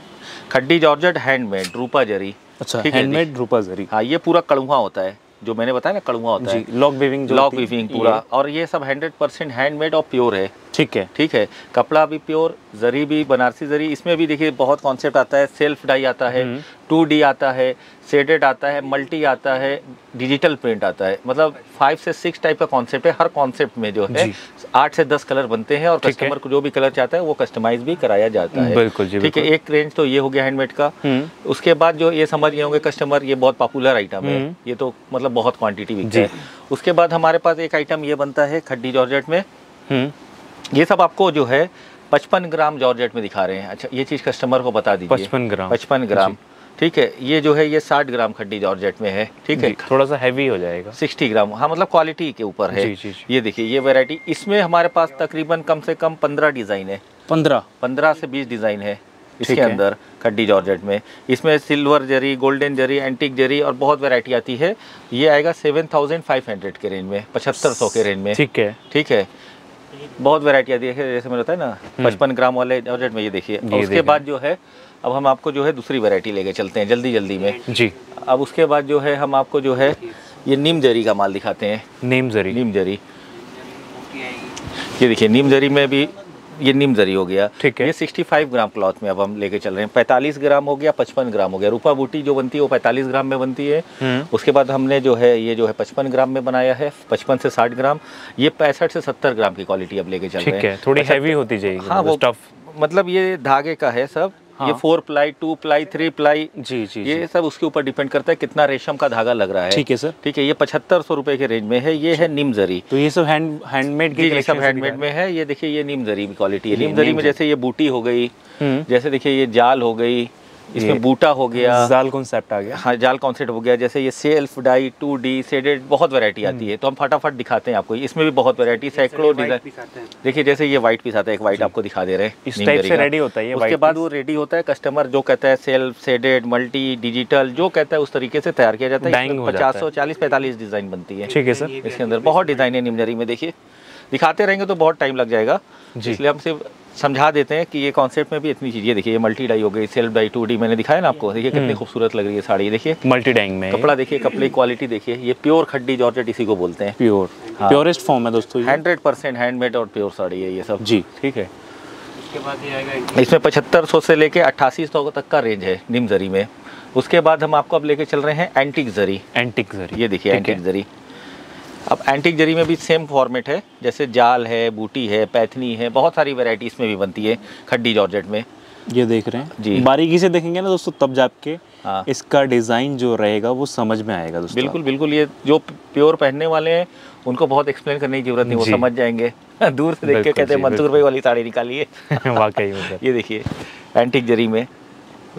S3: खड्डी जॉर्जेट हैंडमेड रूपा जरी।
S1: अच्छा हैंडमेड रूपा जरी।
S3: हाँ ये पूरा कड़ुआ होता है जो मैंने बताया ना कड़ुआ होता है।
S1: लॉक वीविंग
S3: लॉक वीविंग पूरा। और ये सब हंड्रेड परसेंट हैंडमेड और प्योर है।
S1: ठीक है।
S3: ठीक है। कपड़ा भी प्योर जरी भी बनारसी जरी इसमें भी देखिए बहुत कॉन्सेप्ट आता है। सेल्फ डाई आता है
S1: हम्म।
S3: टू डी आता है सेडेड आता है मल्टी आता है डिजिटल प्रिंट आता है। मतलब फाइव से सिक्स टाइप का कॉन्सेप्ट है हर कॉन्सेप्ट में जो है आठ से दस कलर बनते हैं और। कस्टमर को जो भी कलर चाहता है वो कस्टमाइज भी कराया जाता है।
S1: बिल्कुल जी,
S3: ठीक है एक रेंज तो ये हो गया हैंडमेड का।
S1: हम्म।
S3: उसके बाद जो ये समझ गए होंगे कस्टमर ये बहुत पॉपुलर आइटम है।
S1: हम्म।
S3: ये तो मतलब बहुत क्वांटिटी बिकता
S1: जी।
S3: है। उसके बाद हमारे पास एक आइटम ये बनता है खड्डी जॉर्जेट में।
S1: हम्म।
S3: ये सब आपको जो है पचपन ग्राम जॉर्जेट में दिखा रहे हैं। अच्छा ये चीज़ कस्टमर को बता दीजिए।
S1: 55 ग्राम।
S3: पचपन ग्राम। ठीक है ये जो है ये साठ ग्राम खड्डी जॉर्जेट में है। ठीक है?
S1: थोड़ा सा हैवी हो जाएगा।
S3: Sixty gram. हाँ मतलब क्वालिटी के ऊपर है।
S1: जी, जी, जी।
S3: ये देखिए ये वैरायटी इसमें हमारे पास तकरीबन कम से कम पंद्रह डिज़ाइन है।
S1: पंद्रह।
S3: पंद्रह से बीस डिज़ाइन है इसके अंदर खड्डी जॉर्जेट में। इसमें silver zari golden zari antique zari और बहुत वैरायटी आती है। ये आएगा सेवन थाउज़ेंड फाइव हंड्रेड के रेंज में पचहत्तर सौ के रेंज में।
S1: ठीक है।
S3: ठीक है? बहुत वैरायटी आती है। जैसे होता बताया ना पचपन ग्राम वाले जॉर्जेट में ये देखिए।
S1: हम्म।
S3: उसके बाद जो है अब हम आपको जो है दूसरी वेरायटी लेके चलते हैं जल्दी जल्दी में।
S1: जी।
S3: अब उसके बाद जो है हम आपको जो है ये नीम जरी का माल दिखाते हैं।
S1: नीम जरी।
S3: नीम जरी। ये देखिए नीम जरी में भी ये निम जरी हो गया।
S1: ठीक है।
S3: ये 65 ग्राम क्लॉथ में अब हम लेके चल रहे हैं। 45 ग्राम हो गया 55 ग्राम हो गया। रूपा बूटी जो बनती है वो 45 ग्राम में बनती है।
S1: हम्म।
S3: उसके बाद हमने जो है ये जो है 55 ग्राम में बनाया है। 55 से 60 ग्राम। ये पैंसठ से 70 ग्राम की क्वालिटी अब लेके चल रहे हैं।
S1: है थोड़ी हैवी होती जाएगी
S3: हाँ वो मतलब ये धागे का है सब।
S1: हाँ।
S3: ये four ply two ply three ply
S1: जी जी
S3: ये सब उसके ऊपर डिपेंड करता है कितना रेशम का धागा लग रहा है।
S1: ठीक है सर।
S3: ठीक है ये पचहत्तर सौ रुपए के रेंज में है ये है नीम जरी।
S1: तो ये सब हैंड हैंडमेड
S3: जी
S1: की
S3: ये सब हैंडमेड में है ये देखिए ये नीम जरी की क्वालिटी है। नीम जरी में जैसे ये बूटी हो गई जैसे देखिए ये जाल हो गई इसमें बूटा हो गया।
S1: जाल कॉन्सेप्ट आ गया।
S3: हाँ जाल कॉन्सेप्ट हो गया जैसे ये self dye two D shaded बहुत वैरायटी आती
S1: हम्म।
S3: है। तो हम फटाफट दिखाते हैं आपको। इसमें भी बहुत वैरायटी सैकड़ों डिज़ाइन देखिए जैसे ये व्हाइट पीस आता है एक व्हाइट आपको दिखा दे रहे हैं
S1: इस टाइप से रेडी होता है
S3: उसके बाद वो रेडी होता है कस्टमर जो कहता है सेल्फ सेडेड मल्टी डिजिटल जो कहता है उस तरीके से तैयार किया जाता है। पचास सौ चालीस पैंतालीस डिज़ाइन बनती है।
S1: ठीक है सर।
S3: इसके अंदर बहुत डिज़ाइन है निमजरी में देखिए। दिखाते रहेंगे तो बहुत टाइम लग जाएगा। इसलिए हम सिर्फ़ समझा देते हैं कि ये कॉन्सेप्ट में भी इतनी चीज़ें देखिए ये मल्टी डाई हो गई सेल्फ डाई टू डी मैंने दिखाया ना आपको देखिए
S1: हम्म।
S3: कितनी खूबसूरत लग रही है साड़ी देखिए।
S1: मल्टी डाइंग में।
S3: कपड़ा देखिए कपड़े की क्वालिटी देखिए ये प्योर खड्डी जॉर्जेट इसी को बोलते हैं।
S1: प्योर
S3: हाँ।
S1: प्योरेस्ट फॉर्म है दोस्तों
S3: हंड्रेड परसेंट हैंडमेड और प्योर साड़ी है ये सब।
S1: जी
S3: ठीक है।
S4: उसके बाद ये आएगा
S3: इसमें पचहत्तर सौ से लेके अट्ठासी सौ तक का रेंज है निम जरी में। उसके बाद हम आपको अब लेके चल रहे हैं एंटिक जरी।
S1: एंटिक जरी।
S3: ये देखिए एंटिक जरी। अब एंटिक जरी में भी सेम फॉर्मेट है जैसे जाल है बूटी है पैथनी है बहुत सारी वैरायटी इसमें भी बनती है खड्डी जॉर्जेट में।
S1: ये देख रहे हैं।
S3: जी।
S1: बारीकी से देखेंगे ना दोस्तों तब जाके
S3: हाँ।
S1: इसका डिज़ाइन जो रहेगा वो समझ में आएगा दोस्तों।
S3: बिल्कुल बिल्कुल ये जो प्योर पहनने वाले हैं उनको बहुत एक्सप्लेन करने की ज़रूरत नहीं वो समझ जाएँगे। (laughs) दूर से देख के कहते हैं मंसूर भाई वाली साड़ी निकालिए। (laughs)
S1: वाकई (laughs)
S3: ये देखिए एंटिक जरी में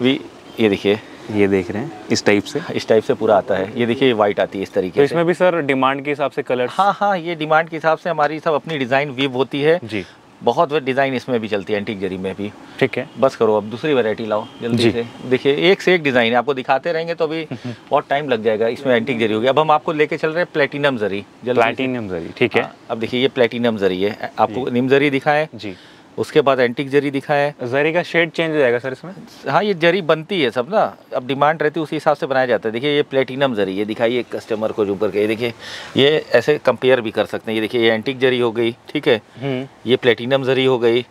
S3: भी ये देखिए।
S1: ये देख रहे हैं इस टाइप से।
S3: इस टाइप से पूरा आता है। ये देखिए ये वाइट आती है इस
S1: तो
S3: तरीके से।
S1: इसमें भी सर डिमांड के हिसाब से कलर
S3: हाँ हाँ ये डिमांड के हिसाब से हमारी सब अपनी डिज़ाइन वीव होती है।
S1: जी।
S3: बहुत डिज़ाइन इसमें भी चलती है एंटीक जरी में भी।
S1: ठीक है।
S3: बस करो अब दूसरी वैरायटी लाओ जल्दी से। देखिए एक से एक डिज़ाइन है आपको दिखाते रहेंगे तो अभी (laughs) बहुत टाइम लग जाएगा। इसमें एंटीक जरी होगी। अब हम आपको लेके चल रहे हैं प्लेटिनम जरी।
S1: प्लैटिनम जरी ठीक है।
S3: हाँ, अब देखिए ये प्लेटिनम जरी है। आपको निम जरी दिखाएँ।
S1: जी।
S3: उसके बाद एंटिक जरी दिखाएँ
S1: जरी का शेड चेंज हो जाएगा सर इसमें?
S3: हाँ ये जरी बनती है सब ना। अब डिमांड रहती है उसी हिसाब से बनाया जाता है। देखिए ये प्लेटिनम जरी ये दिखाइए कस्टमर को जो ऊपर के ये देखिए ये ऐसे कंपेयर भी कर सकते हैं। ये देखिए ये एंटिक जरी हो गई ठीक है?
S1: हम्म।
S3: ये प्लेटिनम जरी हो गई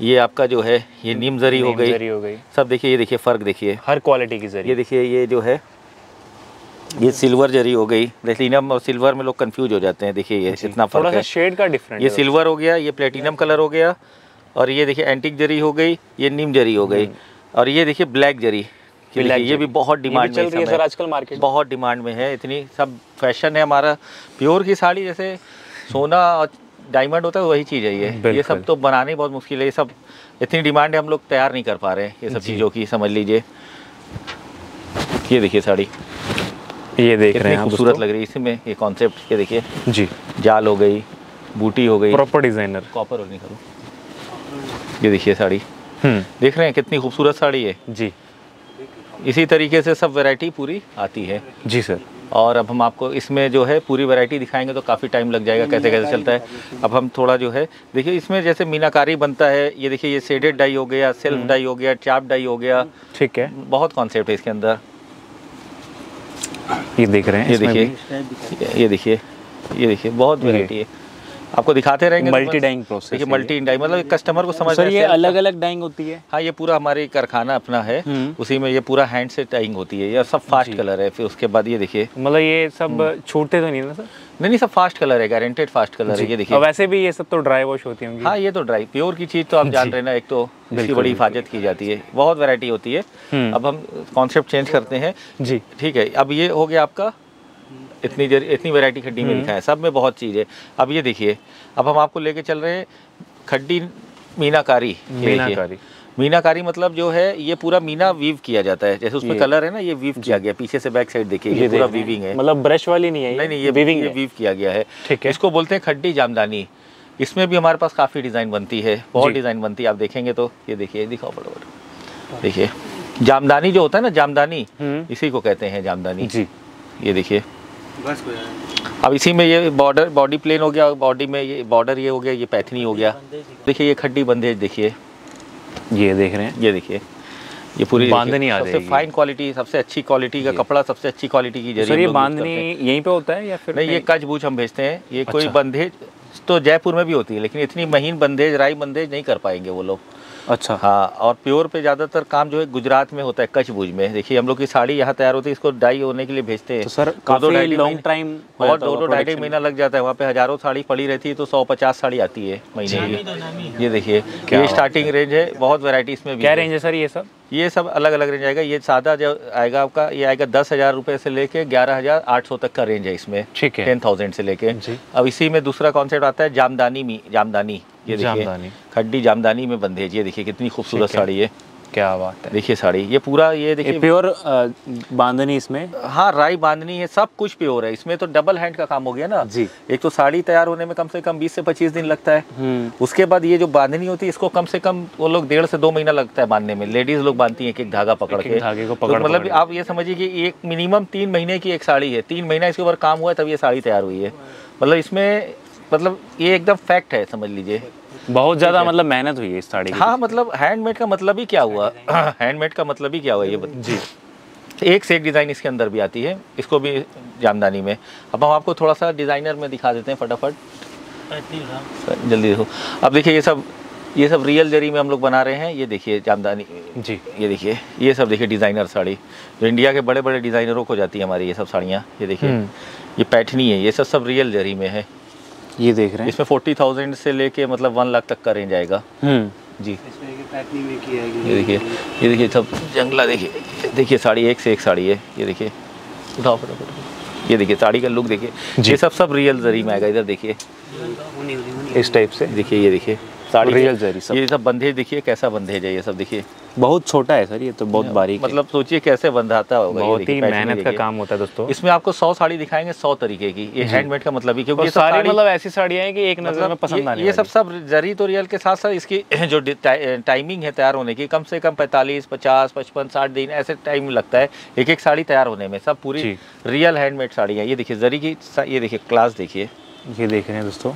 S3: ये आपका जो है ये नीम जरी हो गई।
S1: जरी हो गई।
S3: सब देखिए ये देखिए फ़र्क देखिए।
S1: हर क्वालिटी की जरी।
S3: ये देखिए ये जो है ये सिल्वर जरी हो गई। प्लेटिनम और सिल्वर में लोग कंफ्यूज हो जाते हैं। देखिए ये इतना फ़र्क है।
S1: शेड का डिफरेंट
S3: ये सिल्वर हो गया ये प्लेटिनम कलर हो गया। और ये देखिए एंटिक जरी हो गई ये नीम जरी हो गई और ये देखिए ब्लैक जरी। ये ये भी बहुत डिमांड में
S1: चल रही है सर आजकल मार्केट
S3: बहुत डिमांड में है इतनी सब फ़ैशन है हमारा। प्योर की साड़ी जैसे सोना और डायमंड होता है वही चीज़ है ये। ये सब तो बनाने बहुत मुश्किल है ये सब इतनी डिमांड है हम लोग तैयार नहीं कर पा रहे हैं ये सब चीज़ों की समझ लीजिए। ये देखिए साड़ी।
S1: ये देख रहे हैं
S3: खूबसूरत लग रही है इसमें ये कॉन्सेप्ट ये देखिए।
S1: जी।
S3: जाल हो गई बूटी हो गई।
S1: प्रॉपर डिज़ाइनर
S3: कॉपर और नहीं करो ये देखिए साड़ी।
S1: हम्म।
S3: देख रहे हैं कितनी खूबसूरत साड़ी है।
S1: जी।
S3: इसी तरीके से सब वैरायटी पूरी आती है।
S1: जी सर
S3: और अब हम आपको इसमें जो है पूरी वैरायटी दिखाएँगे तो काफ़ी टाइम लग जाएगा कैसे कैसे चलता है। अब हम थोड़ा जो है देखिए इसमें जैसे मीनाकारी बनता है ये देखिए ये सेडेड डाई हो गया सेल्फ डाई हो गया चाप डाई हो गया।
S1: ठीक है।
S3: बहुत कॉन्सेप्ट है इसके अंदर।
S1: ये देख रहे हैं
S3: ये देखिए ये- ये देखिए ये देखिए बहुत। वैरायटी है। आपको दिखाते रहेंगे
S1: मल्टी डाइंग प्रोसेस
S3: देखिए मल्टी डाई मतलब कस्टमर को समझ
S1: सर ये अलग अलग डाइंग होती है।
S3: हाँ ये पूरा हमारे कारखाना अपना है।
S1: हम्म।
S3: उसी में ये पूरा हैंड से टाइंग होती है। ये सब फास्ट कलर है। फिर उसके बाद ये देखिए।
S1: मतलब ये सब
S3: हम्म।
S1: छूटते तो नहीं ना सर?
S3: नहीं नहीं सब फास्ट कलर है गारंटेड फास्ट कलर है। ये देखिए।
S1: वैसे भी ये सब तो ड्राई वॉश होती होंगी।
S3: हाँ ये तो ड्राई प्योर की चीज़ तो आप (laughs) जान रहे ना एक तो इसकी बड़ी हिफाजत की जाती है। बहुत वैरायटी होती है।
S1: हम्म।
S3: अब हम कॉन्सेप्ट चेंज करते हैं।
S1: जी।
S3: ठीक है अब ये हो गया आपका इतनी जर, इतनी वैरायटी खड्डी में
S1: हम्म।
S3: लिखा है। सब में बहुत चीज़ है। अब ये देखिए अब हम आपको लेके चल रहे हैं खड्डी मीनाकारी।
S1: मीनाकारी।
S3: मीनाकारी मतलब जो है ये पूरा मीना वीव किया जाता है। जैसे उसमें कलर है ना ये वीव किया गया। पीछे से बैक साइड देखिए ये, पूरा। वीविंग है।
S1: मतलब ब्रश वाली नहीं है
S3: नहीं नहीं ये
S1: वीविंग
S3: ये वीव किया गया है।
S1: ठीक है।
S3: इसको बोलते हैं खड्डी जामदानी। इसमें भी हमारे पास काफ़ी डिज़ाइन बनती है। बहुत डिज़ाइन बनती है। आप देखेंगे तो ये देखिए दिखाओ बड़ो बड़ा। देखिए जामदानी जो होता है ना जामदानी
S1: हम्म।
S3: इसी को कहते हैं जामदानी।
S1: जी।
S3: ये देखिए।
S4: बस
S3: अब इसी में ये बॉर्डर बॉडी प्लेन हो गया बॉडी में ये बॉर्डर ये हो गया ये पैथनी हो गया। देखिए ये खड्डी बंदेज देखिए।
S1: ये देख रहे हैं।
S3: ये देखिए। ये पूरी
S1: बांधनी आ
S3: सबसे। फाइन क्वालिटी सबसे अच्छी क्वालिटी का कपड़ा सबसे अच्छी क्वालिटी की जरी
S1: सर
S3: हम
S1: ये बांधनी यहीं पे होता है या फिर
S3: नहीं ये कच बूझ हम भेजते हैं। ये कोई
S1: अच्छा।
S3: बंदेज तो जयपुर में भी होती है लेकिन इतनी महीन बंदेज राई बंदेज नहीं कर पाएँगे वो लोग।
S1: अच्छा।
S3: हाँ और प्योर पे ज़्यादातर काम जो है गुजरात में होता है कच्छ भुज में। देखिए हम लोग की साड़ी यहाँ तैयार होती है इसको डाई होने के लिए भेजते हैं।
S1: तो सर काफ़ी लॉन्ग टाइम
S3: और दो दो ढाई ढाई महीना लग जाता है। वहाँ पे हज़ारों साड़ी पड़ी रहती है तो सौ पचास साड़ी आती है महीने की। ये देखिए ये स्टार्टिंग रेंज है। बहुत वैरायटी इसमें
S1: क्या
S3: है।
S1: रेंज है सर ये सब?
S3: ये सब अलग अलग रेंज आएगा। ये सादा जो आएगा आपका ये आएगा दस हज़ार रुपये से लेके ग्यारह हज़ार आठ सौ तक का रेंज है इसमें।
S1: ठीक है।
S3: टेन थाउज़ेंड से लेके। अब इसी में दूसरा कॉन्सेप्ट आता है जामदानी मी जामदानी। ये देखिए
S1: जामदानी।
S3: खड्डी जामदानी में बंधेज ये देखिए कितनी खूबसूरत साड़ी है।
S1: क्या बात है।
S3: देखिए साड़ी ये पूरा ये देखिए
S1: प्योर बांधनी इसमें?
S3: हाँ राई बांधनी है सब कुछ प्योर है। इसमें तो डबल हैंड का काम हो गया ना।
S1: जी।
S3: एक तो साड़ी तैयार होने में कम से कम 20 से 25 दिन लगता है।
S1: हम्म।
S3: उसके बाद ये जो बांधनी होती है इसको कम से कम वो लोग डेढ़ से दो महीना लगता है बांधने में। लेडीज़ लोग बांधती है एक एक धागा पकड़ के।
S1: धागे को
S3: तो
S1: पकड़-
S3: मतलब आप ये समझिए कि एक मिनिमम तीन महीने की एक साड़ी है। तीन महीना इसके ऊपर काम हुआ है तब ये साड़ी तैयार हुई है। मतलब इसमें मतलब ये एकदम फैक्ट है समझ लीजिए।
S1: बहुत ज़्यादा मतलब मेहनत हुई है इस साड़ी
S3: हाँ मतलब हैंडमेड का मतलब ही क्या हुआ? (clears throat) हैंडमेड का मतलब ही क्या हुआ ये बत-
S1: जी।
S3: एक से एक डिज़ाइन इसके अंदर भी आती है इसको भी जामदानी में। अब हम आपको थोड़ा सा डिज़ाइनर में दिखा देते हैं फटाफट। जल्दी देखो। अब देखिए ये सब ये सब रियल जरी में हम लोग बना रहे हैं। ये देखिए जामदानी।
S1: जी।
S3: ये देखिए ये सब देखिए डिज़ाइनर साड़ी। जो इंडिया के बड़े बड़े डिज़ाइनरों को जाती है हमारी ये सब साड़ियाँ ये देखिए।
S1: हम्म।
S3: ये पैठनी है ये सब सब रियल जरी में है।
S1: ये देख रहे हैं।
S3: इसमें फोर्टी थाउज़ेंड से लेके मतलब वन लाख तक का रेंज आएगा।
S1: हम्म।
S3: जी। ये देखिए ये देखिए सब जंगला देखिए। देखिए साड़ी एक से एक साड़ी है। ये देखिए उठाओ फटाफट। ये देखिए साड़ी का लुक देखिए। ये सब सब रियल जरी में आएगा। इधर देखिए।
S1: इस टाइप से।
S3: देखिए ये देखिए। साड़ी
S1: Real जरी सब।
S3: ये सब बंधेज देखिए कैसा बंधेज है ये सब देखिए।
S1: बहुत छोटा है सर ये तो बहुत बारीक
S3: मतलब सोचिए कैसे बंधाता होगा
S1: बहुत ही मेहनत का काम होता है दोस्तों।
S3: इसमें आपको सौ साड़ी दिखाएँगे सौ तरीके की। ये हैंडमेड का मतलब ही क्योंकि
S1: सारी मतलब ऐसी साड़ियाँ हैं कि एक नज़र में
S3: मतलब
S1: पसंद
S3: ये,
S1: आने
S3: ये सब सब जरी तो रियल के साथ साथ इसकी (clears throat) जो टाइमिंग है तैयार होने की कम से कम 45 50 55 60 दिन ऐसे टाइम लगता है एक एक साड़ी तैयार होने में। सब पूरी रियल हैंडमेड साड़ी है। ये देखिए जरी की ये देखिए क्लास देखिए।
S1: ये देख रहे हैं दोस्तों।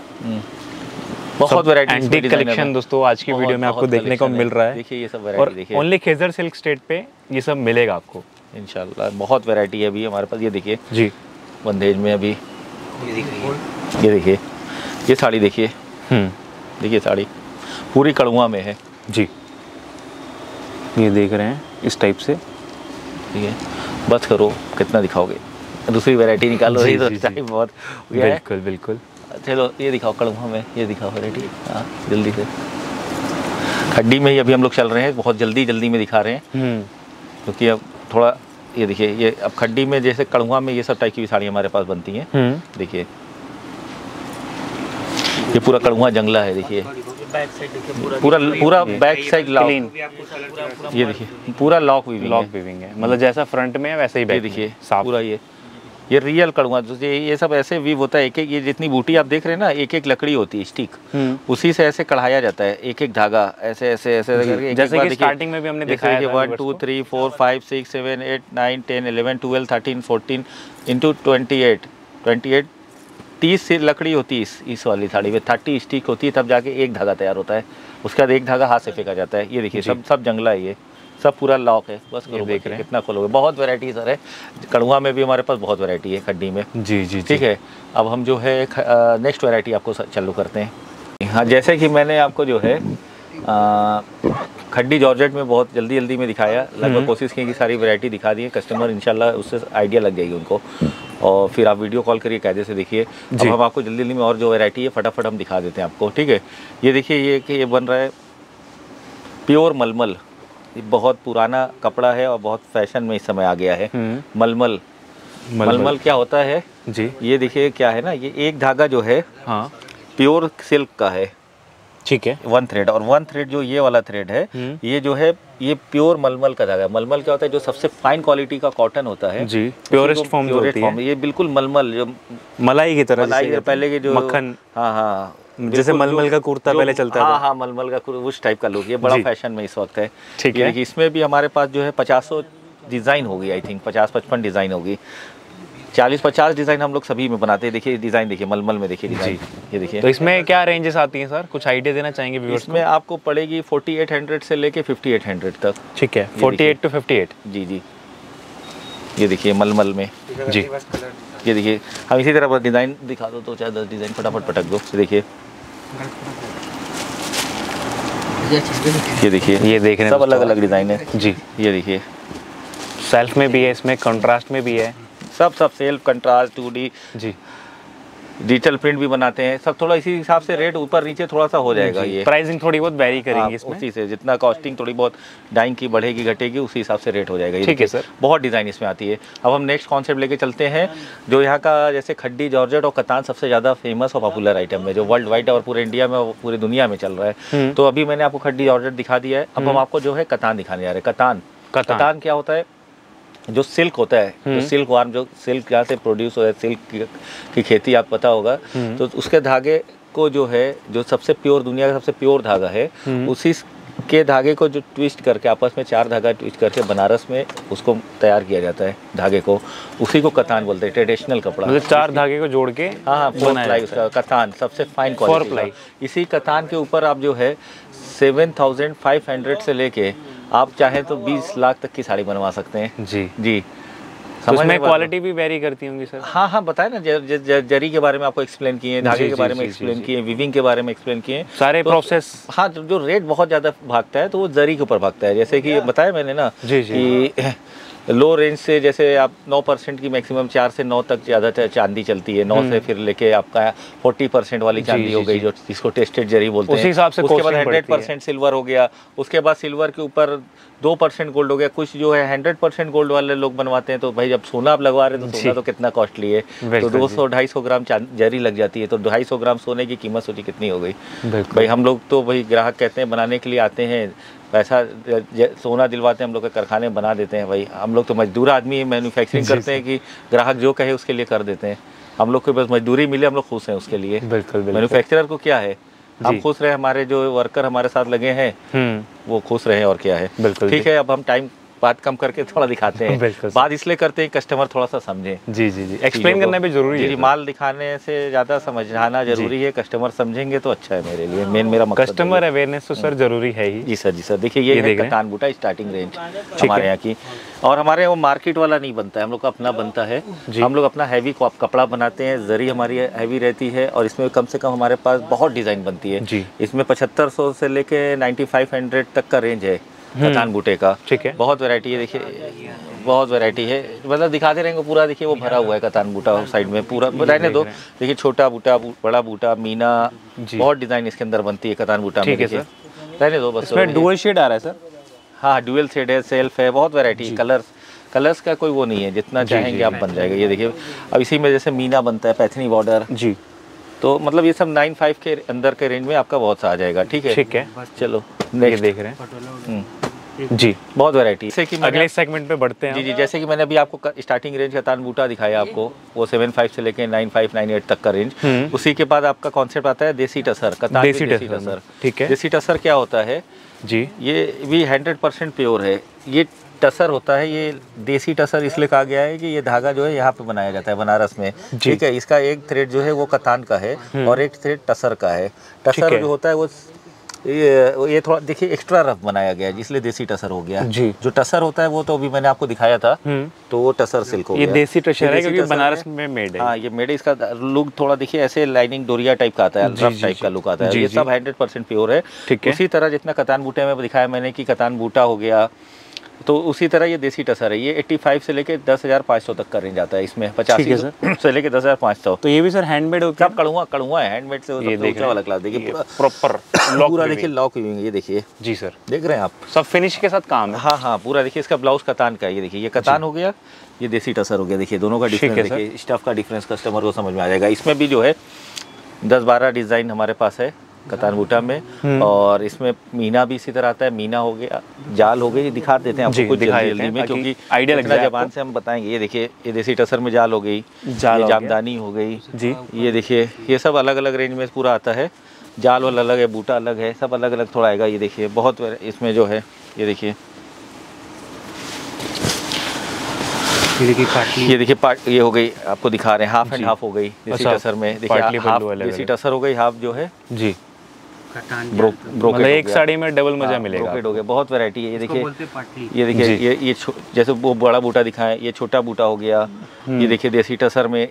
S3: बहुत वैरायटी
S1: एंटीक कलेक्शन दोस्तों आज की वीडियो में आपको देखने को मिल रहा है।
S3: देखिए ये सब
S1: और
S3: वैरायटी देखिए।
S1: ओनली खेजर सिल्क स्टेट पे ये सब मिलेगा आपको।
S3: इंशाल्लाह बहुत वैरायटी है अभी हमारे पास। ये देखिए।
S1: जी।
S3: बंदेज में अभी।
S4: ये दिख रही है।
S3: ये देखिए। ये साड़ी देखिए।
S1: हम्म।
S3: देखिए साड़ी। पूरी कड़ुआ में है।
S1: जी। ये देख रहे हैं इस टाइप से।
S3: ठीक है। बस करो कितना दिखाओगे। दूसरी वैरायटी निकालो
S1: जी,
S3: तो
S1: जी, जी।
S3: बहुत
S1: बिल्कुल बिल्कुल।
S3: चलो ये दिखाओ कड़वा में ये दिखाओ वैरायटी हाँ जल्दी से। खड्डी में ही अभी हम लोग चल रहे हैं बहुत जल्दी जल्दी में दिखा रहे हैं।
S1: हम्म।
S3: क्योंकि अब थोड़ा ये देखिए ये अब खड्डी में जैसे कड़ुआ में ये सब टाइप की भी साड़ी हमारे पास बनती हैं।
S1: हम्म।
S3: देखिए। ये पूरा कड़ुआ जंगला है देखिए।
S4: पूरा
S3: पूरा बैक साइड लॉक ये देखिए पूरा लॉक
S1: लॉक वीविंग है। मतलब जैसा फ्रंट में है वैसे ही बैक
S3: देखिए पूरा ये। ये रियल कड़वा जो ये ये सब ऐसे वीव होता है एक एक ये जितनी बूटी आप देख रहे हैं ना एक एक लकड़ी होती है स्टिक
S1: हम्म।
S3: उसी से ऐसे कढ़ाया जाता है एक एक धागा ऐसे ऐसे ऐसे करके
S1: जैसे कि starting में भी हमने दिखाया था
S3: one
S1: two
S3: three four five six seven eight nine ten eleven twelve thirteen fourteen into twenty eight twenty eight तीस से लकड़ी होती है इस इस वाली साड़ी में। थर्टी स्टिक होती है तब जाके एक धागा तैयार होता है। उसके बाद एक धागा हाथ से फेंका जाता है। ये देखिए सब सब जंगला है ये। सब पूरा लॉक है। बस करो
S1: देख रहे हैं।
S3: कितना खोलोगे। बहुत वैरायटी सर है। कड़ुआ में भी हमारे पास बहुत वैरायटी है खड्डी में।
S1: जी जी
S3: ठीक है? अब हम जो है नेक्स्ट वैरायटी आपको चालू करते हैं। हाँ जैसे कि मैंने आपको जो है खड्डी जॉर्जेट में बहुत जल्दी जल्दी में दिखाया। लगभग कोशिश की कि सारी वैरायटी दिखा दी कस्टमर इंशाल्लाह उससे आइडिया लग जाएगी उनको। और फिर आप वीडियो कॉल करिए कायदे से देखिए। अब
S1: जी।
S3: हम आपको जल्दी जल्दी में और जो वैरायटी है फटाफट हम दिखा देते हैं आपको। ठीक है? ये देखिए ये कि ये बन रहा है प्योर मलमल। ये बहुत पुराना कपड़ा है और बहुत फ़ैशन में इस समय आ गया है।
S1: हम्म।
S3: मलमल। मलमल। क्या होता है?
S1: जी।
S3: ये देखिए क्या है ना ये एक धागा जो है
S1: हाँ।
S3: प्योर सिल्क का है।
S1: ठीक है।
S3: वन थ्रेड और वन थ्रेड जो ये वाला थ्रेड है
S1: हम्म।
S3: ये जो है ये प्योर मलमल का धागा है। मलमल क्या होता है जो सबसे फाइन क्वालिटी का कॉटन होता है
S1: जी प्योरेस्ट फॉर्म होती है।
S3: ये बिल्कुल मलमल जो
S1: मलाई की तरह
S3: मलाई। पहले के जो
S1: मक्खन।
S3: हाँ हाँ।
S1: जैसे मलमल का कुर्ता पहले चलता
S3: हाँ
S1: था।
S3: हाँ मलमल का उस टाइप का लुक ये बड़ा फ़ैशन में इस वक्त है।
S1: ठीक है।
S3: इसमें भी हमारे पास जो है पचासों डिज़ाइन होगी आई थिंक पचास पचपन डिज़ाइन होगी। चालीस पचास डिज़ाइन हम लोग सभी में बनाते हैं। देखिए डिज़ाइन देखिए मलमल में देखिए डिज़ाइन ये देखिए।
S1: तो इसमें क्या रेंजेस आती हैं सर कुछ आइडिया देना चाहेंगे व्यूअर्स
S3: इसमें आपको पड़ेगी 4800 से लेके 5800 तक।
S1: ठीक है
S3: ये
S1: 48 टू 58
S3: जी जी। ये देखिए मलमल में।
S1: जी।
S3: ये देखिए हम इसी तरह डिज़ाइन दिखा दो तो चाहे दस डिज़ाइन फटाफट पटक दो। देखिए। ये देखिए
S1: ये देख रहे हैं
S3: सब अलग अलग डिज़ाइन है।
S1: जी
S3: ये देखिए।
S1: सेल्फ में भी है इसमें कंट्रास्ट में भी है।
S3: सब सब सेल्फ कंट्रास्ट टू डी
S1: जी।
S3: डिजिटल प्रिंट भी बनाते हैं। सब थोड़ा इसी हिसाब से रेट ऊपर नीचे थोड़ा सा हो जाएगा ये।
S1: प्राइसिंग थोड़ी बहुत वेरी
S3: हाँ,
S1: करेंगी इसमें।
S3: उसी से जितना कॉस्टिंग थोड़ी बहुत डाइंग की बढ़ेगी घटेगी उसी हिसाब से रेट हो जाएगा।
S1: ठीक है, सर।
S3: बहुत डिज़ाइन इसमें आती है। अब हम नेक्स्ट कॉन्सेप्ट लेके चलते हैं जो यहाँ का जैसे खड्डी जॉर्जेट और कतान सबसे ज़्यादा फ़ेमस और पॉपुलर आइटम है जो वर्ल्ड वाइड और पूरे इंडिया में पूरी दुनिया में चल रहा है।
S1: हम्म।
S3: तो अभी मैंने आपको खड्डी जॉर्जेट दिखा दिया है। अब हम आपको जो है कतान दिखाने जा रहे हैं। कतान।
S1: कतान
S3: क्या होता है? जो सिल्क होता है जो
S1: हम्म।
S3: सिल्क वार्म जो सिल्क यहाँ से प्रोड्यूस हो है सिल्क की, की खेती आप पता होगा
S1: हम्म।
S3: तो उसके धागे को जो है जो सबसे प्योर दुनिया का सबसे प्योर धागा है
S1: हम्म।
S3: उसी के धागे को जो ट्विस्ट करके आपस में चार धागा ट्विस्ट करके बनारस में उसको तैयार किया जाता है धागे को उसी को कतान बोलते हैं ट्रेडिशनल कपड़ा
S1: मतलब चार धागे को जोड़ के
S3: हाँ हाँ फोर
S1: बनाया
S3: प्लाई उसका कतान सबसे फाइन क्वालिटी इसी कतान के ऊपर आप जो है सेवन थाउज़ेंड फाइव हंड्रेड से लेके आप चाहे तो बीस लाख तक की साड़ी बनवा सकते हैं।
S1: जी।
S3: जी।
S1: तो
S3: समझ
S1: उसमें? क्वालिटी भी वेरी करती होंगी सर
S3: हाँ हाँ बताए ना जर, जर, जर, जरी के बारे में आपको एक्सप्लेन किए धागे के बारे में एक्सप्लेन किए विविंग के बारे में एक्सप्लेन किए
S1: सारे
S3: तो-
S1: प्रोसेस
S3: हाँ जो रेट बहुत ज़्यादा भागता है तो वो जरी के ऊपर भागता है। जैसे कि बताया मैंने ना
S1: जी।
S3: कि लो रेंज से जैसे आप 9 परसेंट की मैक्सिमम चार से नौ तक ज़्यादा चांदी चलती है। नौ से फिर लेके आपका 40 परसेंट वाली चांदी
S1: जी,
S3: हो गई
S1: जो
S3: जिसको टेस्टेड जरी बोलते हैं।
S1: उसी हिसाब से
S3: उसके बाद हंड्रेड। परसेंट सिल्वर हो गया। उसके बाद सिल्वर के ऊपर दो परसेंट गोल्ड हो गया। कुछ जो है हंड्रेड परसेंट गोल्ड वाले लोग बनवाते हैं तो भाई जब सोना आप लगवा रहे हैं तो सोना तो कितना कॉस्टली है। तो दो सौ ढाई सौ ग्राम जरी लग जाती है तो ढाई सौ ग्राम सोने की कीमत सोची कितनी हो गई? भाई हम लोग तो भाई ग्राहक कहते हैं बनाने के लिए आते हैं पैसा सोना दिलवाते हैं हम लोग के कारखाने बना देते हैं भाई। हम लोग तो मजदूर आदमी मैन्युफैक्चरिंग
S1: जी,
S3: करते हैं कि ग्राहक जो कहे उसके लिए कर देते हैं। हम लोग को बस मजदूरी मिले हम लोग खुश हैं उसके लिए।
S1: बिल्कुल बिल्कुल।
S3: मैन्युफैक्चरर को क्या है? हम खुश रहे हमारे जो वर्कर हमारे साथ लगे हैं
S1: हम्म।
S3: वो खुश रहे और क्या है।
S1: बिल्कुल
S3: ठीक है अब हम टाइम बात कम करके थोड़ा दिखाते हैं। बात इसलिए करते हैं कस्टमर थोड़ा सा समझे।
S1: जी जी जी। एक्सप्लेन करना भी ज़रूरी है।
S3: माल दिखाने से ज़्यादा समझाना ज़रूरी है। कस्टमर समझेंगे तो अच्छा है मेरे लिए। मेन मेरा
S1: कस्टमर अवेयरनेस तो सर ज़रूरी है ही।
S3: जी सर जी सर। देखिए ये? कतान बूटा स्टार्टिंग रेंज हमारे यहाँ की। और हमारे वो मार्केट वाला नहीं बनता है। हम लोग का अपना बनता है। हम लोग अपना हैवी कपड़ा बनाते हैं। जरी हमारी हैवी रहती है और इसमें कम से कम हमारे पास बहुत डिज़ाइन बनती है।
S1: जी।
S3: इसमें पचहत्तर सौ से लेके नाइन्टी फाइव हंड्रेड तक का रेंज है। कतान बूटे का।
S1: ठीक है।
S3: बहुत वैरायटी है देखिए बहुत वैरायटी है। मतलब दिखाते रहेंगे पूरा देखिए वो भरा हुआ है कतान बूटा साइड में पूरा। रहने दो। देखिए छोटा बूटा बड़ा बूटा मीना बहुत डिज़ाइन इसके अंदर बनती है कतान बूटा में
S1: ठीक है
S3: रहने दो बस
S1: डुअल शेड आ रहा है सर?
S3: हाँ डुअल शेड है सेल्फ है बहुत वैरायटी है कलर कलर्स का कोई वो नहीं है जितना चाहेंगे आप बन जाएगा। ये देखिए अब इसी में जैसे मीना बनता है पैथनी बॉर्डर
S1: जी।
S3: तो मतलब ये सब नाइन फाइव के अंदर के रेंज में आपका बहुत सा आ जाएगा ठीक है?
S1: ठीक है।
S3: चलो
S1: ये
S3: नेक्स्ट
S1: देख रहे हैं। जी
S3: बहुत वैरायटी जैसे कि
S1: अगले सेगमेंट पे बढ़ते हैं
S3: जी जी जैसे कि मैंने अभी आपको स्टार्टिंग रेंज का तान बूटा दिखाया आपको वो सेवन फाइव से लेके नाइन फाइव नाइन एट तक का रेंज
S1: हम्म।
S3: उसी के बाद आपका कॉन्सेप्ट आता है देसी टसर कतार
S1: देसी
S3: देसी
S1: टसर, ठीक है।
S3: देसी टसर क्या होता है?
S1: जी।
S3: ये भी हंड्रेड परसेंट प्योर है। ये टसर होता है ये देसी टसर इसलिए कहा गया है कि ये धागा जो है यहाँ पे बनाया जाता है बनारस में। ठीक है इसका एक थ्रेड जो है वो कतान का है और एक थ्रेड टसर का है। टसर
S1: हम्म।
S3: जो होता है वो ये ये थोड़ा देखिए एक्स्ट्रा रफ बनाया गया है इसलिए देसी टसर हो गया।
S1: जी।
S3: जो टसर होता है वो तो अभी मैंने आपको दिखाया था
S1: हम्म।
S3: तो वो टसर सिल्क हो
S1: ये देसी
S3: टसर
S1: है क्योंकि बनारस
S3: है।
S1: में मेड है।
S3: हाँ ये मेड इसका लुक थोड़ा देखिए ऐसे लाइनिंग डोरिया टाइप का आता है रफ टाइप का लुक आता है। ये सब हंड्रेड परसेंट प्योर है।
S1: है।
S3: उसी तरह जितना कतान बूटे में दिखाया मैंने की कतान बूटा हो गया तो उसी तरह ये देसी टसर है। ये 85 से लेके 10,500 तक का रेंज आता है इसमें
S1: है,
S3: पचासी (coughs) से लेके 10,500
S1: तो ये भी सर हैंडमेड होता
S3: सब कड़ुआ कड़ुआ है हैंडमेड से
S1: ये
S3: सबसे
S1: देख
S3: ऊँचा
S1: रहे
S3: वाला
S1: हैं।
S3: क्लास देखिए पूरा
S1: प्रॉपर (coughs)
S3: पूरा देखिए लॉक हुई ये देखिए।
S1: जी सर।
S3: देख रहे हैं आप?
S1: सब फिनिश के साथ काम है।
S3: हाँ हाँ पूरा देखिए इसका ब्लाउज कतान का ये देखिए ये कतान हो गया ये देसी टसर हो गया देखिए दोनों का डिफरेंस देखिए स्टफ़ का डिफरेंस कस्टमर को समझ में आ जाएगा। इसमें भी जो है दस बारह डिज़ाइन हमारे पास है। कतान बूटा में।
S1: हम्म।
S3: और इसमें मीना भी इसी तरह आता है मीना हो गया जाल हो गई ये दिखा देते हैं आपको कुछ
S1: दिखा
S3: जल्दी
S1: हैं
S3: में क्योंकि
S1: idea लग
S3: इतना
S1: जाए
S3: जबान से हम बताएँगे। ये देखिए ये देसी टसर में जाल हो गई
S1: हो गया।
S3: जामदानी हो गई।
S1: जी।
S3: ये देखिए ये सब अलग अलग रेंज में पूरा आता है। जाल वाला अलग है बूटा अलग है सब अलग अलग थोड़ा आएगा ये देखिए बहुत इसमें जो है ये देखिए।
S4: ये देखिए पाटली
S3: ये देखिए पार्ट ये हो गई आपको दिखा रहे हैं हाफ़ एंड हाफ़ हो गई देसी
S1: अच्छा,
S3: टसर में। देखिए हाफ़ देसी टसर हो गई हाफ़ जो है।
S1: जी।
S3: ब्रोकेट
S1: मतलब एक साड़ी में डबल मज़ा
S3: हाँ,
S1: मिलेगा।
S3: ब्रोकेट हो गया बहुत वैरायटी है। ये देखिए ये देखिए ये ये जैसे वो बड़ा बूटा दिखाएँ ये छोटा बूटा हो गया।
S1: हम्म।
S3: ये देखिए देसी टसर में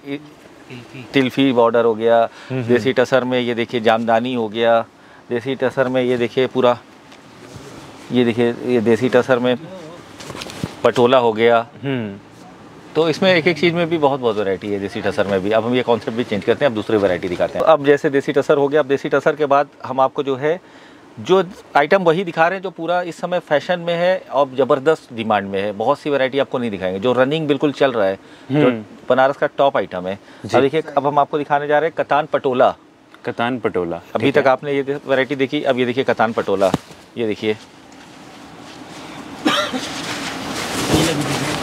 S4: तिल्फी।
S3: बॉर्डर हो गया।
S1: हम्म,
S3: देसी टसर में ये देखिए जामदानी हो गया। देसी टसर में ये देखिए पूरा ये देखिए ये देसी टसर में पटोला हो गया।
S1: हम्म।
S3: तो इसमें एक एक चीज़ में भी बहुत बहुत वैरायटी है देसी टसर में भी। अब हम ये कॉन्सेप्ट भी चेंज करते हैं अब दूसरी वैरायटी दिखाते हैं। अब जैसे देसी टसर हो गया अब देसी टसर के बाद हम आपको जो है जो आइटम वही दिखा रहे हैं जो पूरा इस समय फ़ैशन में है और ज़बरदस्त डिमांड में है। बहुत सी वैरायटी आपको नहीं दिखाएँगे। जो रनिंग बिल्कुल चल रहा है जो
S1: हम्म।
S3: बनारस का टॉप आइटम है। अब देखिए अब हम आपको दिखाने जा रहे हैं कतान पटोला।
S1: कतान पटोला
S3: अभी तक आपने ये वैरायटी देखी अब ये देखिए कतान पटोला। ये देखिए।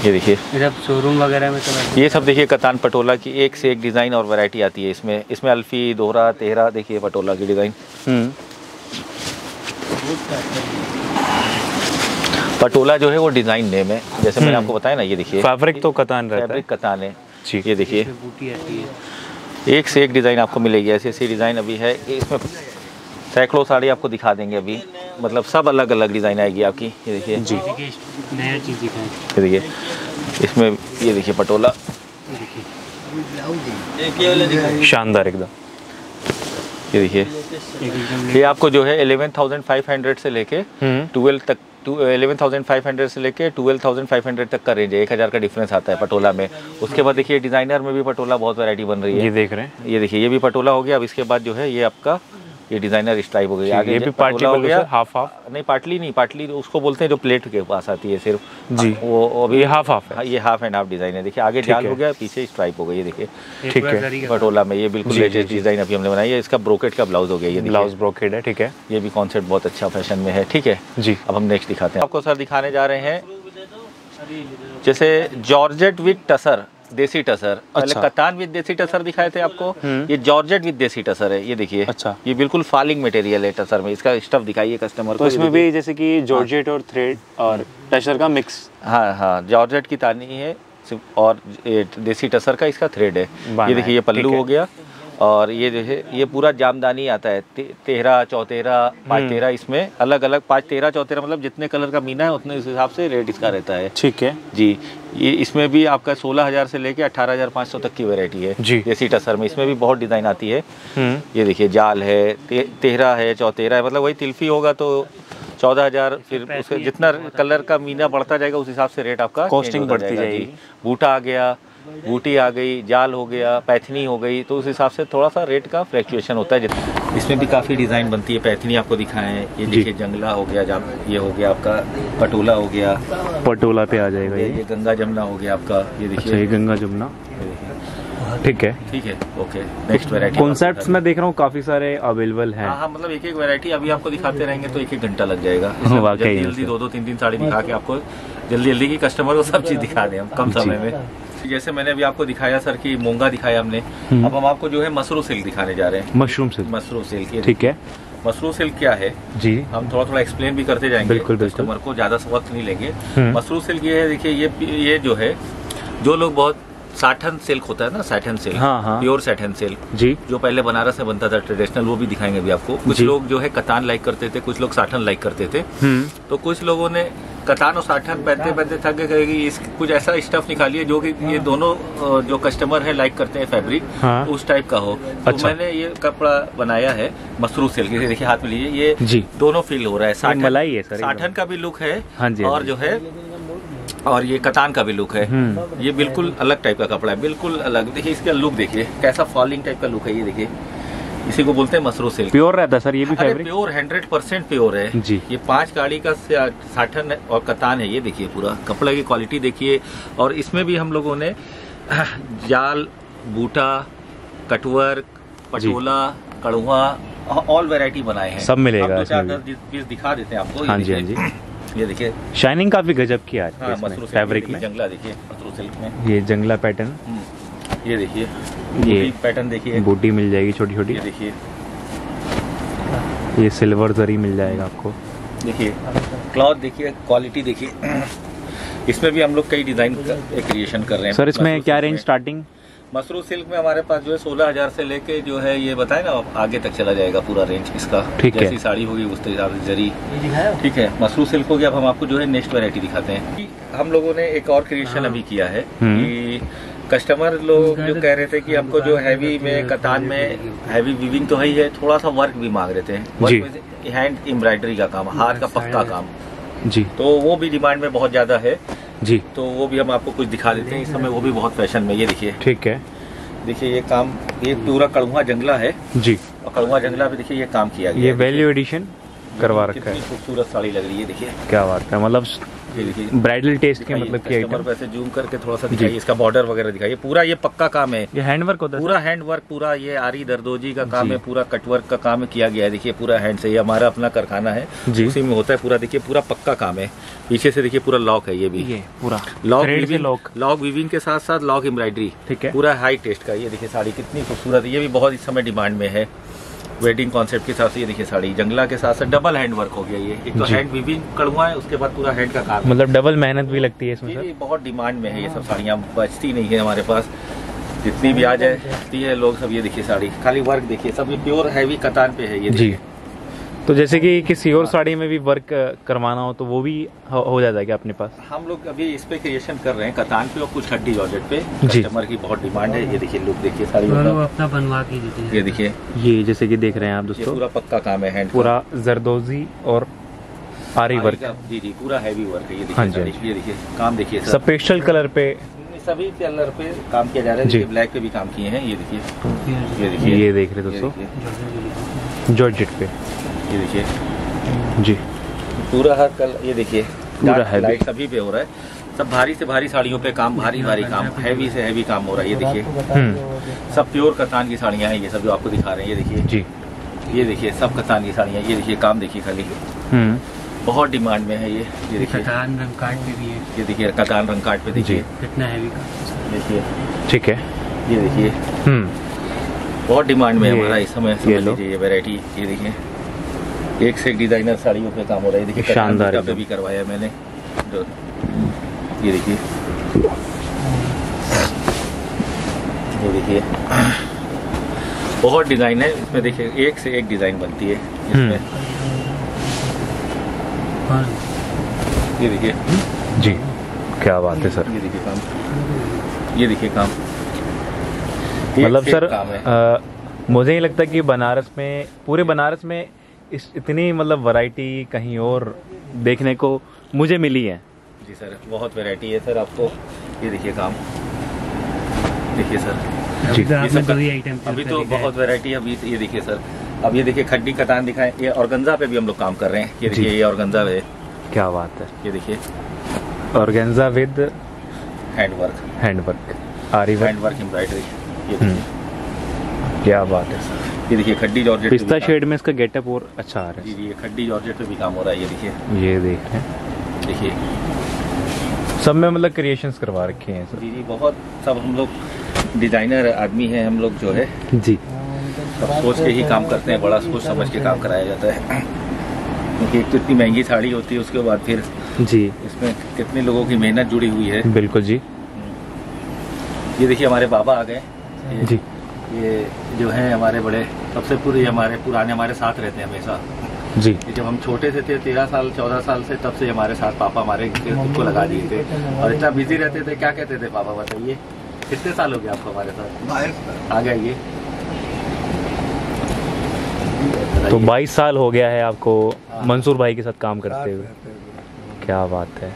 S3: ये देखिए।
S4: ये सब शोरूम वगैरह में तो
S3: ये सब देखिए कतान पटोला की एक से एक डिज़ाइन और वैरायटी आती है। इसमें इसमें अल्फी दोहरा तेहरा देखिए पटोला की डिज़ाइन।
S1: हम्म।
S3: पटोला जो है वो डिज़ाइन नेम है। जैसे मैंने
S1: हम्म।
S3: आपको बताया ना ये देखिए।
S1: फैब्रिक तो कतान रहता है।
S3: फैब्रिक कतान है।
S1: जी।
S3: ये देखिए।
S4: इसमें बूटी आती है।
S3: एक से एक डिज़ाइन आपको मिलेगी। ऐसी ऐसी डिज़ाइन अभी है। इसमें सैकड़ों साड़ी आपको दिखा देंगे अभी। मतलब सब अलग अलग डिज़ाइन आएगी आपकी ये देखिए।
S1: जी।
S4: नया चीज़ दिखाएँ।
S3: देखिए इसमें ये देखिए पटोला।
S1: शानदार एकदम।
S3: ये देखिए। ये आपको जो है 11,500 से लेके
S1: हम्म।
S3: 12 तक एलेवन थाउज़ेंड फाइव हंड्रेड से लेके ट्वेल्व थाउज़ेंड फाइव हंड्रेड तक का रेंज है। एक हज़ार का डिफरेंस आता है पटोला में। उसके बाद देखिए डिज़ाइनर में भी पटोला बहुत वैरायटी बन रही है।
S1: ये देख रहे हैं।
S3: ये देखिए ये भी पटोला हो गया। अब इसके बाद जो है ये आपका ये डिज़ाइनर स्टाइप हो गई। आगे
S1: ये भी
S3: पटोला
S1: पार्टी
S3: हो गया।
S1: हाफ़ हाफ़
S3: नहीं पाटली नहीं पाटली उसको बोलते हैं जो प्लेट के पास आती है सिर्फ़।
S1: जी।
S3: वो वो अभी
S1: ये हाफ़ हाफ़ है।
S3: हाँ, ये हाफ़ एंड हाफ़ डिज़ाइन है। देखिए आगे जाल
S1: हो।
S3: गया पीछे स्ट्राइप हो गई ये देखिए।
S1: ठीक है।
S3: पटोला में ये बिल्कुल लेटेस्ट डिज़ाइन अभी हमने बनाई है। इसका ब्रोकेट का ब्लाउज हो गया ये
S1: ब्लाउज ब्रोकेड है ठीक है।
S3: ये भी कॉन्सेप्ट बहुत अच्छा फ़ैशन में है ठीक है।
S1: जी।
S3: अब हम नेक्स्ट दिखाते हैं। आपको सर दिखाने जा रहे हैं जैसे जॉर्जेट विथ टसर देसी टसर।
S1: अच्छा।
S3: कतान विद देसी टसर दिखाए थे आपको।
S1: हम्म।
S3: ये जॉर्जेट विद देसी टसर है ये देखिए।
S1: अच्छा।
S3: ये बिल्कुल फॉलिंग मटेरियल है टसर में। इसका स्टफ़ दिखाइए कस्टमर
S1: तो
S3: को
S1: इसमें भी जैसे कि जॉर्जेट और थ्रेड और टसर का मिक्स
S3: हाँ हाँ। जॉर्जेट की तानी है सिर्फ़ और देसी टसर का इसका थ्रेड है। ये देखिए ये पल्लू
S1: हो।
S3: गया। और ये जो है ये पूरा जामदानी आता है। ते, तेरह चौतेरा पाँच
S1: हम्म।
S3: तेरह इसमें अलग अलग पाँच तेरह चौतेरा मतलब जितने कलर का मीना है उतने उस हिसाब से रेट इसका रहता है।
S1: ठीक है।
S3: जी ये इसमें भी आपका सोलह हज़ार से लेके अठारह हज़ार पाँच सौ तक की वैरायटी है।
S1: जी।
S3: देसी टसर में इसमें भी बहुत डिज़ाइन आती है।
S1: हम्म।
S3: ये देखिए जाल है ते, तेरह है चौतेरा है मतलब वही तिल्फी होगा तो चौदह हज़ार फिर उसके जितना कलर का मीना बढ़ता जाएगा उस हिसाब से रेट आपका होता
S1: बढ़ती
S3: जाएगी। बूटा आ गया बूटी आ गई जाल हो गया पैथनी हो गई तो उस हिसाब से थोड़ा सा रेट का फ्लैक्चुएशन होता है इसमें भी काफ़ी डिज़ाइन बनती है पैथनी आपको दिखाएँ ये देखिए जंगला हो गया जाम ये हो गया आपका पटोला हो गया।
S1: पटोला पे आ जाएगा
S3: ये
S1: ये।
S3: गंगा जमुना हो गया आपका ये
S1: अच्छा
S3: देखिए
S1: ये गंगा जमुना। ठीक है।
S3: ठीक है ओके नेक्स्ट वैरायटी
S1: कॉन्सेप्ट मैं देख रहा हूँ काफ़ी सारे अवेलेबल हैं।
S3: हाँ हाँ मतलब एक एक वैरायटी अभी आपको दिखाते रहेंगे तो एक एक घंटा लग जाएगा।
S1: हाँ,
S3: जल्दी जल्दी दो दो तीन तीन साड़ी दिखा के आपको जल्दी जल्दी की कस्टमर को सब चीज़ दिखा दें हम कम समय में। जैसे मैंने अभी आपको दिखाया सर कि मूँगा दिखाया हमने
S1: हम्म।
S3: अब हम आपको जो है मशरूम सिल्क दिखाने जा रहे हैं।
S1: Mushroom silk.
S3: मशरूम सिल्क
S1: ठीक है।
S3: मसरू सिल्क क्या है?
S1: जी।
S3: हम थोड़ा थोड़ा एक्सप्लेन भी करते जाएँगे
S1: बिल्कुल।
S3: कस्टमर को ज़्यादा वक्त नहीं लेंगे।
S1: मशरूम
S3: मसरू सिल्क ये है देखिए ये ये जो है जो लोग बहुत साठन सिल्क होता है ना साठन सिल्क
S1: हाँ, हाँ।
S3: प्योर साठन सिल्क
S1: जी
S3: जो पहले बनारस में बनता था ट्रेडिशनल वो भी दिखाएँगे अभी आपको कुछ लोग जो है कतान लाइक करते थे कुछ लोग साठन लाइक करते थे
S1: हम्म
S3: तो कुछ लोगों ने कतान और साठन पहनते पहनते थक गए कि इस कुछ ऐसा स्टफ़ निकालिए जो कि ये दोनों जो कस्टमर है लाइक करते हैं फैब्रिक
S1: हाँ।
S3: उस टाइप का हो अच्छा। तो
S1: अच्छा।
S3: मैंने ये कपड़ा बनाया है मसरू सिल्क देखिए हाथ में लीजिए ये
S1: जी।
S3: दोनों फील हो रहा है साठन
S1: मलाई है
S3: साठन का भी लुक है
S1: हाँ जी, हाँ
S3: और
S1: जो
S3: है और ये कतान का भी लुक है।
S1: हम्म।
S3: ये बिल्कुल अलग टाइप का कपड़ा है बिल्कुल अलग। देखिए इसका लुक देखिए कैसा फॉलिंग टाइप का लुक है ये देखिए। इसी को बोलते हैं मसरू सिल्क
S1: प्योर रहता है सर ये भी fabric
S3: pure hundred percent pure है।
S1: जी।
S3: ये पाँच गाड़ी का साठन और कतान है ये देखिए पूरा। कपड़े की क्वालिटी देखिए। और इसमें भी हम लोगों ने (laughs) जाल बूटा कटवर्क पटोला कड़ुआ ऑल वैरायटी बनाए हैं।
S1: सब मिलेगा
S3: अब दो चार दस पीस दिखा देते हैं आपको
S1: हाँ जी हाँ जी। (clears throat)
S3: ये देखिए।
S1: शाइनिंग काफ़ी गजब की आ रही
S3: हाँ
S1: है फैब्रिक में।
S3: जंगला देखिए मसरू सिल्क में।
S1: ये जंगला पैटर्न
S3: हम्म, ये देखिए
S1: ये
S3: ये पैटर्न देखिए।
S1: बूटी मिल जाएगी छोटी छोटी
S3: देखिए।
S1: ये सिल्वर जरी मिल जाएगा आपको।
S3: देखिए क्लॉथ देखिए क्वालिटी देखिए। इसमें भी हम लोग कई डिज़ाइन क्रिएशन कर रहे हैं।
S1: सर इसमें क्या रेंज स्टार्टिंग
S3: मसरू सिल्क में हमारे पास जो है सोलह हज़ार से लेके जो है ये बताए ना आगे तक चला जाएगा पूरा रेंज इसका।
S1: ठीक है।
S3: जैसी साड़ी होगी उस हिसाब से जरी। ठीक है मसरू सिल्क हो गया अब हम आपको जो है नेक्स्ट वैरायटी दिखाते हैं। हम लोगों ने एक और क्रिएशन अभी किया है
S1: हम्म।
S3: कि कस्टमर लोग जो कह रहे थे कि हमको जो हैवी में कतान में हैवी वीविंग तो है ही है थोड़ा सा वर्क भी मांग रहे थे। हैंड एम्ब्रॉयडरी का काम हाथ का पक्का काम।
S1: जी।
S3: तो वो भी डिमांड में बहुत ज़्यादा है।
S1: जी।
S3: तो वो भी हम आपको कुछ दिखा देते हैं। इस समय वो भी बहुत फ़ैशन में। ये देखिए।
S1: ठीक है।
S3: देखिए ये काम ये पूरा कड़ुआ जंगला है।
S1: जी।
S3: और कड़ुआ जंगला भी देखिए ये काम किया गया
S1: ये। वैल्यू एडिशन करवा रखा है।
S3: खूबसूरत साड़ी लग रही है देखिए।
S1: क्या बात है। मतलब ब्राइडल टेस्ट के मतलब की
S3: कस्टमर
S1: आइटम
S3: ऐसे जूम करके थोड़ा सा दिखाइए इसका बॉर्डर वगैरह दिखाइए। पूरा ये पक्का काम है।
S1: ये हैंडवर्क होता है
S3: पूरा हैंड वर्क पूरा ये आरी दरदोजी का काम है पूरा कटवर्क का काम किया गया है। देखिए पूरा हैंड से ये हमारा अपना कारखाना है। उसी में होता है पूरा देखिए पूरा पक्का काम है। पीछे से देखिए पूरा लॉक है ये भी।
S1: ये पूरा।
S3: लॉक
S1: लॉक
S3: लॉक वीविंग के साथ साथ लॉक एम्ब्रॉयडरी
S1: ठीक है।
S3: पूरा हाई टेस्ट का ये देखिए साड़ी कितनी खूबसूरत है। ये भी बहुत इस समय डिमांड में है। वेडिंग कॉन्सेप्ट के साथ से ये देखिए साड़ी जंगला के साथ साथ डबल हैंड वर्क हो गया ये। एक तो हैंड भी कड़वा है उसके बाद पूरा हैंड का काम
S1: मतलब डबल मेहनत भी लगती है इसमें सर?
S3: बहुत डिमांड में है ये सब साड़ियाँ बचती नहीं है हमारे पास। जितनी भी आ जाती है लोग सब ये देखिए साड़ी। खाली वर्क देखिए सब ये प्योर हैवी कतान पे है ये
S1: जी। तो जैसे कि किसी और साड़ी में भी वर्क करवाना हो तो वो भी हो हो जाता है क्या अपने पास?
S3: हम लोग अभी इस पे क्रिएशन कर रहे हैं कतान पे और कुछ हड्डी जॉर्जेट पे।
S1: जी।
S3: कस्टमर की बहुत डिमांड है ये देखिए लुक देखिए साड़ी का।
S4: अपना बनवा के देते
S3: ये देखिए।
S1: ये जैसे कि देख रहे हैं आप दोस्तों
S3: पूरा पक्का काम है हैंड
S1: पूरा जरदोजी और आरी वर्क
S3: जी जी पूरा हैवी वर्क है ये
S1: हाँ
S3: देखिए
S1: जी,
S3: ये देखिए काम देखिए
S1: पेस्टल कलर पे।
S3: सभी कलर पे काम किया जा रहा है। देखिए ब्लैक पे भी काम किए हैं ये देखिए। ये देखिए।
S1: ये देख रहे दोस्तों। जॉर्जेट पे।
S3: ये देखिए।
S1: जी।
S3: पूरा हर कल ये देखिए
S1: पूरा heavy।
S3: लाइट सभी पे हो रहा है। सब भारी से भारी साड़ियों पे काम भारी भारी काम हैवी से हैवी काम हो रहा है ये देखिए।
S1: हम्म।
S3: सब प्योर कतान की साड़ियाँ हैं ये सब जो आपको दिखा रहे हैं ये देखिए।
S1: जी।
S3: ये देखिए सब कतान की साड़ियाँ ये देखिए काम देखिए खाली।
S1: हम्म।
S3: बहुत डिमांड में है ये ये देखिए।
S4: कतान रंग काट पे भी है।
S3: ये देखिए कतान रंग कार्ड पे देखिए।
S4: कितना हैवी का
S3: देखिए।
S1: ठीक है।
S3: ये देखिए।
S1: हम्म।
S3: बहुत डिमांड में है हमारा इस समय
S1: ये
S3: समझ लीजिए ये वैरायटी ये देखिए। एक से एक डिज़ाइनर साड़ियों पे काम हो रहा है। देखिए
S1: शानदार
S3: पे भी करवाया मैंने। जो ये देखिए। ये देखिए। बहुत डिज़ाइन है। इसमें देखिए एक से एक डिज़ाइन बनती है इसमें। ये देखिए।
S1: जी। क्या बात है सर।
S3: ये देखिए काम। ये देखिए काम।
S1: मतलब सर
S3: काम है।
S1: मुझे नहीं लगता कि बनारस में पूरे बनारस में इस इतनी मतलब वैरायटी कहीं और देखने को मुझे मिली है।
S3: जी सर बहुत वैरायटी है सर आपको। ये देखिए काम। देखिए सर।
S1: जी।
S4: अभी तो
S3: ये
S4: आपने
S3: सब
S4: दो आइटम
S3: अभी तो बहुत वैरायटी है अभी ये देखिए सर। अब ये देखिए खड्डी कतान दिखाएँ। ये ऑर्गेन्जा पे भी हम लोग काम कर रहे हैं। ये देखिए। ये ऑर्गेन्जा है
S1: क्या बात है।
S3: ये देखिए।
S1: Organza with
S3: hand work
S1: handwork आरी
S3: हैंड
S1: वर्क
S3: वर्क एम्ब्रॉयडरी ये
S1: हम्म।
S3: देखिए।
S1: क्या बात है। सर
S3: ये देखिए खड्डी जॉर्जेट
S1: पिस्ता शेड में इसका गेटअप और अच्छा आ रहा
S3: जी ये खड्डी जॉर्जेट पे भी काम हो रहा है ये देखिए।
S1: ये देख। रहे हैं
S3: देखिए।
S1: सब में मतलब क्रिएशंस करवा रखे हैं सर
S3: जी जी बहुत सब हम लोग डिज़ाइनर आदमी हैं हम लोग जो है।
S1: जी।
S3: सब सोच के ही काम करते हैं बड़ा सोच समझ के काम कराया जाता है। क्योंकि एक तो इतनी महँगी साड़ी होती है उसके बाद फिर
S1: जी।
S3: इसमें कितने लोगों की मेहनत जुड़ी हुई है।
S1: बिल्कुल जी।
S3: ये देखिए हमारे बाबा आ गए।
S1: जी।
S3: ये जो है हमारे बड़े सबसे पूरे हमारे पुराने हमारे साथ रहते हैं हमेशा।
S1: जी।
S3: ये जब हम छोटे से थे तेरह साल चौदह साल से तब से हमारे साथ पापा हमारे खुद को लगा दिए थे। और इतना बिज़ी रहते थे क्या कहते थे पापा बताइए? कितने साल हो गए आपको हमारे साथ? आ गया ये।
S1: तो 22 साल हो गया है आपको मंसूर भाई के साथ काम करते हुए। क्या बात है।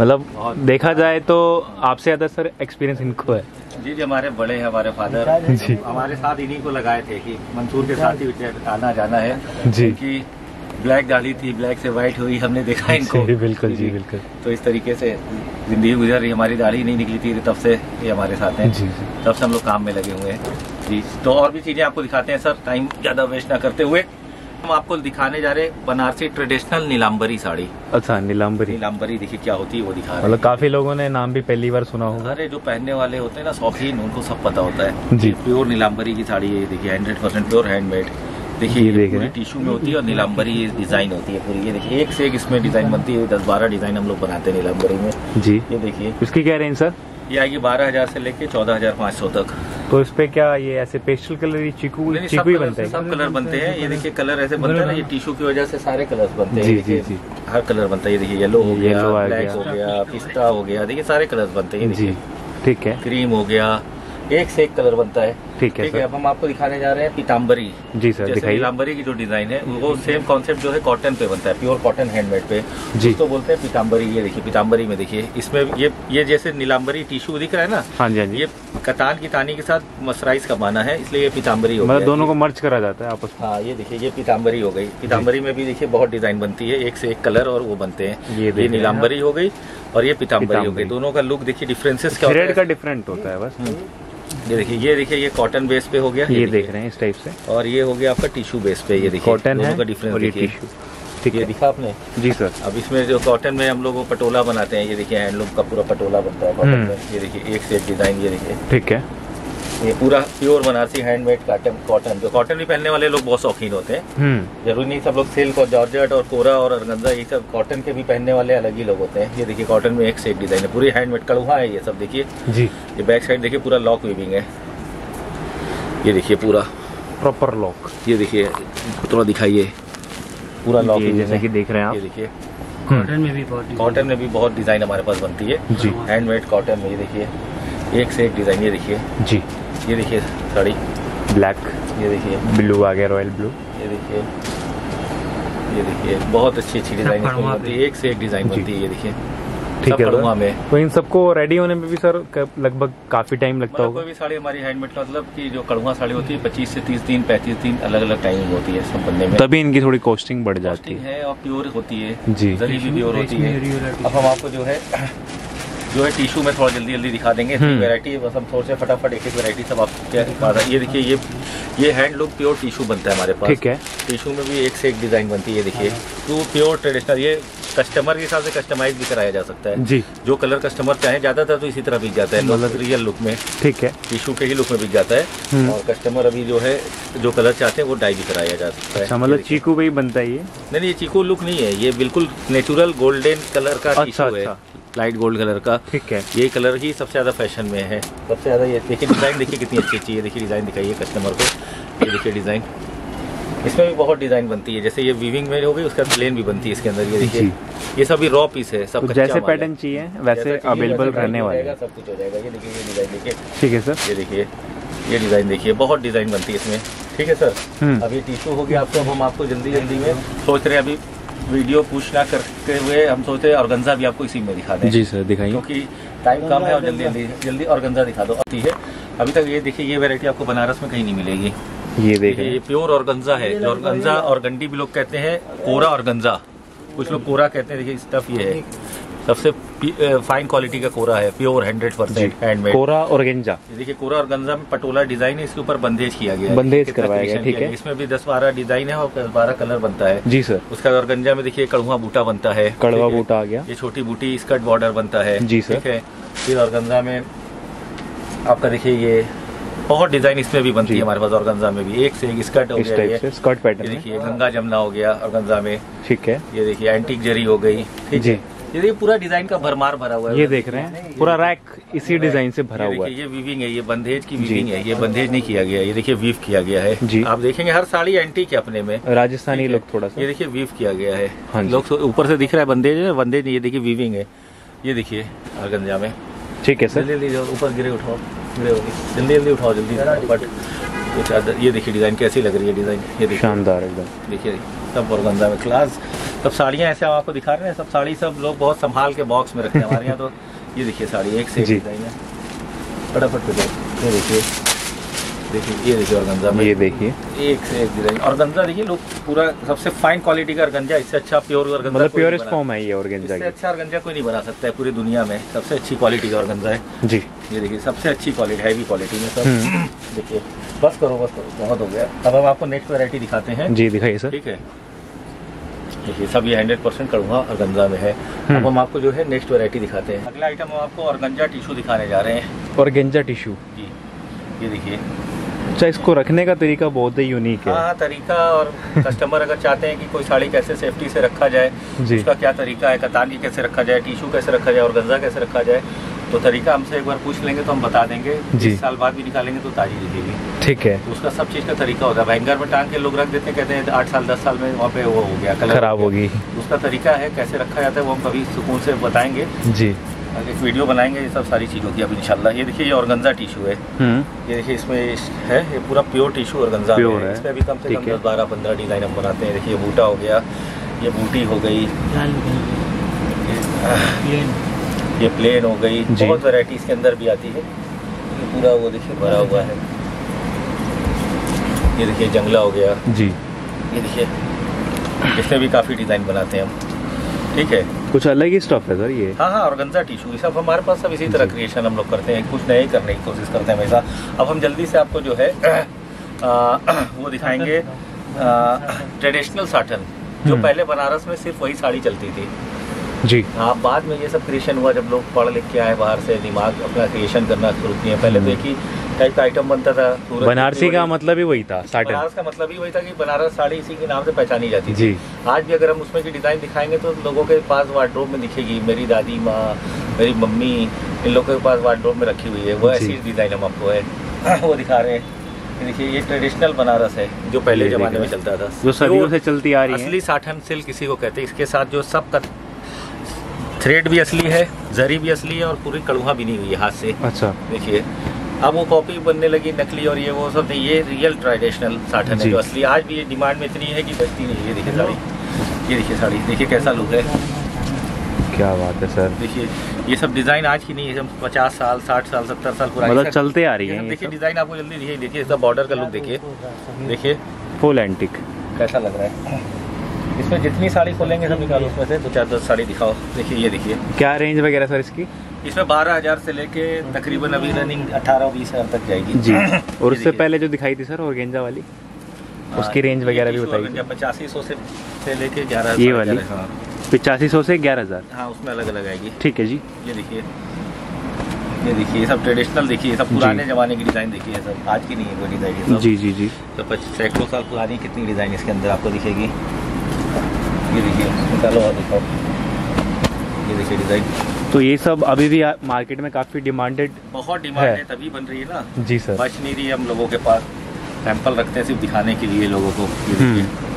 S1: मतलब देखा जाए तो आपसे ज़्यादा सर एक्सपीरियंस इनको है।
S3: जी जी हमारे बड़े हैं हमारे फादर।
S1: जी।
S3: हमारे साथ इन्हीं को लगाए थे कि मंसूर के साथ ही आना जाना है।
S1: जी।
S3: कि ब्लैक डाली थी ब्लैक से व्हाइट हुई हमने देखा इनको।
S1: जी बिल्कुल जी बिल्कुल।
S3: तो इस तरीके से ज़िंदगी गुजर रही हमारी दाढ़ी नहीं निकली थी तब से ये हमारे साथ हैं। तब से हम लोग काम में लगे हुए हैं। जी तो और भी चीज़ें आपको दिखाते हैं सर। टाइम ज़्यादा वेस्ट ना करते हुए। हम आपको दिखाने जा रहे हैं बनारसी ट्रेडिशनल नीलांबरी साड़ी।
S1: अच्छा नीलाम्बरी
S3: नीलाम्बरी देखिए क्या होती है वो दिखा रहे
S1: मतलब काफ़ी लोगों ने नाम भी पहली बार सुना होगा।
S3: अरे जो पहनने वाले होते हैं ना शौकीन उनको सब पता होता है।
S1: जी।
S3: प्योर नीलाम्बरी की साड़ी है देखिए हंड्रेड परसेंट प्योर हैंडमेड देखिए
S1: ये
S3: पूरी टिश्यू में होती है और नीलाम्बरी डिज़ाइन होती है पूरी। ये देखिए एक से एक इसमें डिज़ाइन बनती है दस बारह डिज़ाइन हम लोग बनाते हैं नीलांबरी में।
S1: जी।
S3: ये देखिए।
S1: इसकी क्या रेंज सर
S3: ये आएगी बारह हज़ार से लेके चौदह हज़ार पाँच सौ तक।
S1: तो इस पे क्या ये ऐसे पेस्टल कलर ये चीकू
S3: नहीं, नहीं, सब
S1: चीकू ही
S3: कलर
S1: बनता है
S3: सब कलर बनते हैं। ये देखिए कलर ऐसे बनते हैं ना ये टिश्यू की वजह से सारे कलर्स बनते हैं।
S1: जी,
S3: जी
S1: जी,
S3: हर कलर बनता है। ये देखिए येलो हो गया ब्लैक हो गया पिस्ता हो गया देखिए सारे कलर्स बनते हैं।
S1: जी ठीक है।
S3: क्रीम हो गया एक से एक कलर बनता है।
S1: ठीक है
S3: ठीक है अब हम आपको दिखाने जा रहे हैं पीताम्बरी
S1: जी सर
S3: जैसे
S1: दिखाइए।
S3: नीलांबरी की जो डिज़ाइन है वो सेम कॉन्सेप्ट जो है कॉटन पे बनता है प्योर कॉटन हैंडमेड पे।
S1: जी।
S3: तो बोलते हैं पीताम्बरी ये देखिए पीताम्बरी में देखिए इसमें ये ये जैसे नीलाम्बरी टिश्यू दिख रहा है ना
S1: हाँ जी हाँ जी।
S3: ये कतान की तानी के साथ मसराइज का माना है इसलिए ये पीताम्बरी हो
S1: मतलब दोनों को मर्ज करा जाता है आपस
S3: हाँ ये देखिए ये पीताम्बरी हो गई। पीताम्बरी में भी देखिए बहुत डिज़ाइन बनती है एक से एक कलर और वो बनते हैं।
S1: ये रहे हैं।
S3: हो गई और ये पीताम्बरी हो गई। दोनों का लुक देखिए डिफरेंसेस
S1: का डिफरेंट होता है बस।
S3: ये देखिए ये देखिए ये कॉटन बेस पे हो गया
S1: ये
S3: ये
S1: देख रहे हैं इस टाइप से।
S3: और ये हो गया आपका टिश्यू बेस पे ये देखिए।
S1: कॉटन है
S3: का डिफरेंस
S1: और ये टिश्यू ठीक
S3: ये
S1: है।
S3: दिखा आपने?
S1: जी सर
S3: अब इसमें जो कॉटन में हम लोग वो पटोला बनाते हैं ये देखिए हैंडलूम का पूरा पटोला बनता है
S1: हम्म।
S3: ये देखिए एक से एक डिज़ाइन ये देखिए।
S1: ठीक है।
S3: ये पूरा pure Banarasi handmade cotton cotton जो कॉटन भी पहनने वाले लोग बहुत शौकीन होते हैं।
S1: हम्म।
S3: ज़रूरी नहीं सब लोग सिल्क और जॉर्जेट और कोरा और अरगंजा ये सब कॉटन के भी पहनने वाले अलग ही लोग होते हैं। ये देखिए कॉटन में एक से एक डिज़ाइन है। पूरी हैंडमेड कड़ुआ है ये सब देखिए।
S1: जी।
S3: ये बैक साइड देखिए पूरा लॉक वीविंग है। ये देखिए पूरा।
S1: प्रॉपर लॉक
S3: ये देखिए थोड़ा दिखाइए। पूरा लॉक
S1: जैसे कि देख रहे हैं
S3: ये देखिए।
S4: कॉटन में भी बहुत
S3: कॉटन में भी बहुत डिज़ाइन हमारे पास बनती है।
S1: जी।
S3: हैंडमेड कॉटन में ये देखिए। एक से एक डिज़ाइन ये देखिए।
S1: जी।
S3: ये देखिए साड़ी।
S1: ब्लैक
S3: ये देखिए।
S1: ब्लू आ गया रॉयल ब्लू
S3: ये देखिए। ये देखिए बहुत अच्छी अच्छी डिज़ाइन है। एक से एक डिज़ाइन। बनती है ये देखिए।
S1: ठीक है
S3: में।
S1: तो इन सबको रेडी होने में भी सर लगभग काफ़ी टाइम लगता
S3: मतलब
S1: होगा।
S3: कोई भी साड़ी हमारी हैंडमेड का मतलब कि जो कड़वा साड़ी होती है पच्चीस से तीस दिन पैंतीस दिन अलग अलग टाइमिंग होती है सब बनने में।
S1: तभी इनकी थोड़ी कॉस्टिंग बढ़ जाती है।
S3: है और प्योर होती है।
S1: जी।
S3: जरी भी प्योर होती है। अब हम आपको जो है जो है टिश्यू में थोड़ा जल्दी जल्दी दिखा देंगे
S1: इसकी
S3: वैरायटी बस हम थोड़े से फटाफट एक एक वैरायटी सब आपको क्या दिखा रहा है। ये देखिए ये ये हैंडलूम प्योर टिश्यू बनता है हमारे पास।
S1: ठीक है।
S3: टिश्यू में भी एक से एक डिज़ाइन बनती है ये देखिए। तो प्योर ट्रेडिशनल ये कस्टमर के हिसाब से कस्टमाइज भी कराया जा सकता है।
S1: जी।
S3: जो कलर कस्टमर चाहे ज़्यादातर तो इसी तरह बिक जाता है। मतलब रियल लुक में।
S1: ठीक है।
S3: टिश्यू के ही लुक में बिक जाता है।
S1: हम्म।
S3: और कस्टमर अभी जो है जो कलर चाहते हैं वो डाई भी कराया जा सकता है।
S1: अच्छा मतलब चीकू भी बनता है ये?
S3: नहीं नहीं ये चीकू लुक नहीं है। ये बिल्कुल नेचुरल गोल्डन कलर का
S1: अच्छा,
S3: है। लाइट गोल्ड कलर का।
S1: ठीक है।
S3: ये कलर ही सबसे ज़्यादा फ़ैशन में है। सबसे ज़्यादा ये देखिए डिज़ाइन देखिए कितनी अच्छी अच्छी है। देखिए डिज़ाइन दिखाइए कस्टमर को। ये देखिए डिज़ाइन इसमें भी बहुत डिज़ाइन बनती है जैसे ये वीविंग में हो गई उसका प्लेन भी बनती है इसके अंदर ये देखिए। ये सभी रॉ पीस है सब
S1: तो जैसे पैटर्न चाहिए वैसे अवेलेबल रहने वाले
S3: सब कुछ हो जाएगा। ये देखिए ये डिज़ाइन देखिए।
S1: ठीक है सर।
S3: ये देखिए ये डिज़ाइन देखिए बहुत डिज़ाइन बनती है इसमें। ठीक है सर?
S1: हम्म।
S3: अभी टिश्यू हो गया आपको हम आपको जल्दी जल्दी में सोच रहे अभी वीडियो पुश ना करते हुए हम सोचते हैं ऑर्गेन्जा भी आपको इसी में दिखा दें।
S1: जी सर दिखाइए।
S3: क्योंकि टाइम कम है और जल्दी जल्दी जल्दी ऑर्गेन्जा दिखा दो। है अभी तक ये देखिए ये वैरायटी आपको बनारस में कहीं नहीं मिलेगी।
S1: ये देख
S3: ये
S1: हैं।
S3: प्योर ऑर्गेन्जा है। जो ऑर्गेन्जा और गंडी भी लोग कहते हैं कोरा ऑर्गेन्जा कुछ लोग कोरा कहते हैं देखिए स्टफ़ ये है। सबसे फाइन क्वालिटी का कोरा है प्योर हंड्रेड परसेंट हैंडमेड
S1: कोरा और गंजा।
S3: देखिए कोरा और गंजा में पटोला डिज़ाइन है इसके ऊपर बंदेज किया गया
S1: बंदेज करवाया गया, ठीक है।
S3: इसमें भी दस बारह डिज़ाइन है और दस बारह कलर बनता है।
S1: जी सर
S3: उसका और गंजा में देखिए कड़ुआ बूटा बनता है।
S1: कड़वा बूटा आ गया।
S3: ये छोटी बूटी स्कर्ट बॉर्डर बनता है।
S1: जी, सर।
S3: ठीक है। फिर ऑर्गेन्जा में आपका देखिए ये बहुत डिज़ाइन इसमें भी बनती है हमारे पास ऑर्गेन्जा में भी। एक से एक स्कर्ट हो गया
S1: स्कर्ट पैटर्न
S3: देखिए गंगा जमुना हो गया ऑर्गेन्जा में।
S1: ठीक है।
S3: ये देखिए एंटीक जरी हो गई ठीक
S1: जी।
S3: है। ये देखिए पूरा डिज़ाइन का भरमार भरा हुआ है।
S1: ये देख रहे हैं पूरा रैक इसी डिज़ाइन से भरा हुआ है।
S3: ये वीविंग है ये बंदेज की। वीविंग है ये बंदेज नहीं किया गया ये देखिए वीव किया गया है।
S1: जी।
S3: आप देखेंगे हर साड़ी एंटीक है अपने में।
S1: राजस्थानी लोग थोड़ा सा।
S3: ये देखिए वीव किया गया है।
S1: हाँ
S3: लोग ऊपर से दिख रहा है बंदेज है बंदेज ये देखिए वीविंग है। ये देखिए अरगंजा में।
S1: ठीक है सर।
S3: जल्दी जाओ, ऊपर गिरे उठाओ। गिरे होगी। जल्दी जल्दी उठाओ जल्दी। बट ये चादर ये देखिए डिज़ाइन कैसी लग रही है डिज़ाइन ये देखिए।
S1: शानदार एकदम।
S3: देखिए सब ऑर्गेन्जा में क्लास सब साड़ियाँ ऐसे हम आपको दिखा रहे हैं? सब साड़ी सब लोग बहुत संभाल के बॉक्स में रखते हैं हमारे यहाँ तो ये देखिए साड़ी एक से डिज़ाइन है। फटाफट पे जाओ ये देखिए। देखिए ये देखिए में।
S1: ये देखिए।
S3: एक से एक डिज़ाइन ऑर्गेन्जा देखिए लोग पूरा सबसे फाइन क्वालिटी का ऑर्गेन्जा इससे अच्छा प्योर ऑर्गेन्जा
S1: मतलब प्योरेस्ट फॉर्म है ये ऑर्गेंजा
S3: इससे अच्छा ऑर्गेन्जा कोई नहीं बना सकता है पूरी दुनिया में। सबसे अच्छी क्वालिटी का ऑर्गेन्जा है।
S1: जी।
S3: ये देखिए सबसे अच्छी क्वालिटी हैवी क्वालिटी में सब।
S1: हम्म।
S3: देखिए बस करो बस करो बहुत हो गया। अब हम आपको नेक्स्ट वेरायटी दिखाते हैं।
S1: जी दिखाइए सर।
S3: ठीक है। देखिए सब ये हंड्रेड परसेंट कड़ुआ ऑर्गेन्जा में है। अब
S1: हम्म।
S3: हम आपको जो है नेक्स्ट वेरायटी दिखाते हैं। अगला आइटम हम आपको ऑर्गेन्जा टिश्यू दिखाने जा रहे हैं।
S1: और गेंजा टिश्यू
S3: जी। ये देखिए
S1: अच्छा इसको रखने का तरीका बहुत ही यूनिक
S3: हाँ।
S1: है
S3: हाँ तरीका और कस्टमर अगर चाहते हैं कि कोई साड़ी कैसे सेफ्टी से रखा जाए उसका क्या तरीका है कतान कैसे रखा जाए टिश्यू कैसे रखा जाए और गंजा कैसे रखा जाए तो तरीका हमसे एक बार पूछ लेंगे तो हम बता देंगे।
S1: जी।
S3: साल बाद भी निकालेंगे तो ताजी दिखेगी।
S1: ठीक है।
S3: तो उसका सब चीज़ का तरीका होता है। हैंगर में टांग के लोग रख देते हैं कहते हैं आठ साल दस साल में वहाँ पे वो हो गया
S1: खराब होगी।
S3: उसका तरीका है कैसे रखा जाता है वो हम कभी सुकून से बताएँगे।
S1: जी।
S3: एक वीडियो बनाएँगे ये सब सारी चीज़ों की अब इंशाल्लाह ये देखिए ये ऑर्गेन्जा टिश्यू है।
S1: हम्म।
S3: ये देखिए इसमें इस- है ये पूरा प्योर टिश्यू और गंजा
S1: है,
S3: इसमें भी कम से कम दस बारह पंद्रह डिज़ाइन हम बनाते हैं। देखिए ये बूटा हो गया ये बूटी हो गई। ये प्लेन हो गई। बहुत वैरायटी इसके अंदर भी आती है। ये पूरा वो देखिए भरा हुआ है। ये देखिए जंगला हो गया।
S1: जी।
S3: ये देखिए इसमें भी काफ़ी डिज़ाइन बनाते हैं हम। ठीक है।
S1: कुछ अलग ही स्टफ़ है सर ये।
S3: हाँ हाँ ऑर्गेंजा टिश्यू सब हमारे पास सब इसी तरह क्रिएशन हम लोग करते हैं कुछ नए करने की कोशिश करते हैं हमेशा। अब हम जल्दी से आपको जो है (clears throat) आ, वो दिखाएँगे ट्रेडिशनल साटन जो
S1: हम्म।
S3: पहले बनारस में सिर्फ़ वही साड़ी चलती थी।
S1: जी।
S3: हाँ बाद में ये सब क्रिएशन हुआ जब लोग पढ़ लिख के आए बाहर से दिमाग अपना क्रिएशन करना शुरू किए। पहले तो एक ही टाइप का आइटम बनता था
S1: बनारसी
S3: का
S1: मतलब ही वही था साटन
S3: बनारस का मतलब ही वही था कि बनारस साड़ी इसी के नाम से पहचानी जाती थी।
S1: जी।
S3: आज भी अगर हम उसमें की डिज़ाइन दिखाएँगे तो लोगों के पास वार्ड्रोब में दिखेगी। मेरी दादी माँ मेरी मम्मी इन लोगों के पास वार्ड्रोब में रखी हुई है। वो ऐसी डिज़ाइन हम आपको है (clears throat) वो दिखा रहे हैं। देखिए ये ट्रेडिशनल बनारस है जो पहले ज़माने में चलता था।
S1: जो सदियों से चलती आ रही है।
S3: असली साठन सिल्क किसी को कहते हैं। इसके साथ जो सब थ्रेड भी असली है जरी भी असली है और पूरी कड़ुहा भी नहीं हुई है हाथ से।
S1: अच्छा।
S3: देखिए अब वो कॉपी बनने लगी नकली और ये वो सब नहीं ये रियल ट्रेडिशनल साठन है
S1: जो।
S3: असली आज भी ये डिमांड में इतनी है कि बचती नहीं ये देखिए साड़ी। ये देखिए साड़ी। देखिए कैसा लुक है।
S1: क्या बात है सर।
S3: देखिए ये सब डिज़ाइन आज की नहीं है। सब पचास साल साठ साल सत्तर साल पुरानी
S1: मतलब चलते आ रही है
S3: देखिए डिज़ाइन आपको जल्दी दिखाई देखिए इसका बॉर्डर का लुक देखिए। देखिए।
S1: फुल एंटिक
S3: कैसा लग रहा है? इसमें जितनी साड़ी खोलेंगे सब निकालो उसमें से दो चार दस साड़ी दिखाओ। देखिए ये देखिए।
S1: क्या रेंज वगैरह सर इसकी?
S3: इसमें बारह हज़ार से लेके तकरीबन अभी रनिंग अठारह बीस हज़ार तक जाएगी।
S1: जी। और उससे पहले जो दिखाई थी सर और गेंजा वाली उसकी रेंज वगैरह भी बताइए।
S3: पचासी सौ से से लेके ग्यारह
S1: ये वाली?
S3: हाँ।
S1: पिचासी सौ से ग्यारह हज़ार?
S3: हाँ उसमें अलग अलग आएगी।
S1: ठीक है जी।
S3: ये देखिए। ये देखिए सब ट्रेडिशनल देखिए सब पुराने जमाने की डिज़ाइन देखिए सब। आज की नहीं है कोई डिज़ाइन
S1: जी जी जी।
S3: तो सैकड़ों साल पुरानी कितनी डिज़ाइन इसके अंदर आपको दिखेगी। ये देखिए निकालो और दिखाओ। ये देखिए डिज़ाइन
S1: तो ये सब अभी भी मार्केट में काफ़ी डिमांडेड
S3: बहुत डिमांड
S1: है।
S3: है तभी बन रही है ना?
S1: जी सर
S3: बच नहीं रही है हम लोगों के पास। सैंपल रखते हैं सिर्फ़ दिखाने के लिए लोगों को। ये
S1: हम्म,
S3: देखिए।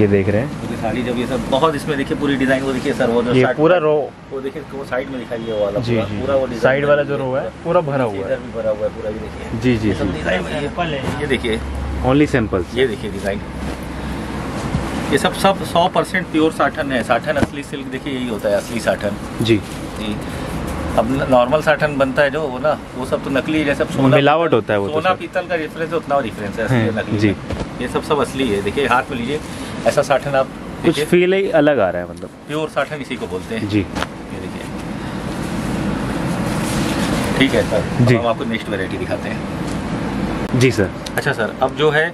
S1: ये देख रहे हैं।
S3: क्योंकि साड़ी जब ये सब बहुत इसमें देखिए पूरी डिज़ाइन वो देखिए सर वो जो
S1: ये पूरा रो
S3: वो देखिए वो साइड में दिखाई है वाला
S1: जी
S3: पूरा।
S1: जी
S3: पूरा वो डिज़ाइन
S1: साइड वाला जो रो है। पूरा भरा हुआ
S3: इधर
S1: है
S3: भी भरा हुआ है पूरा ये देखिए।
S1: जी जी
S3: डिज़ाइन है। ये- ये देखिए।
S1: ओनली सैंपल्स
S3: ये देखिए डिज़ाइन ये सब सब सौ परसेंट प्योर साठन है। साठन असली सिल्क देखिए यही होता है असली साठन।
S1: जी।
S3: जी। अब नॉर्मल साठन बनता है जो वो ना वो सब तो नकली जैसे सोना
S1: मिलावट होता है वो तो
S3: सोना
S1: सर।
S3: पीतल का डिफरेंस है उतना डिफरेंस है असली नकली
S1: जी।
S3: ये सब सब असली है। देखिए हाथ में लीजिए ऐसा साठन आप
S1: कुछ फील ही अलग आ रहा है मतलब।
S3: प्योर साठन इसी को बोलते हैं।
S1: जी।
S3: ये देखिए। ठीक है सर।
S1: जी।
S3: हम आपको नेक्स्ट वेराइटी दिखाते हैं।
S1: जी सर।
S3: अच्छा सर अब जो है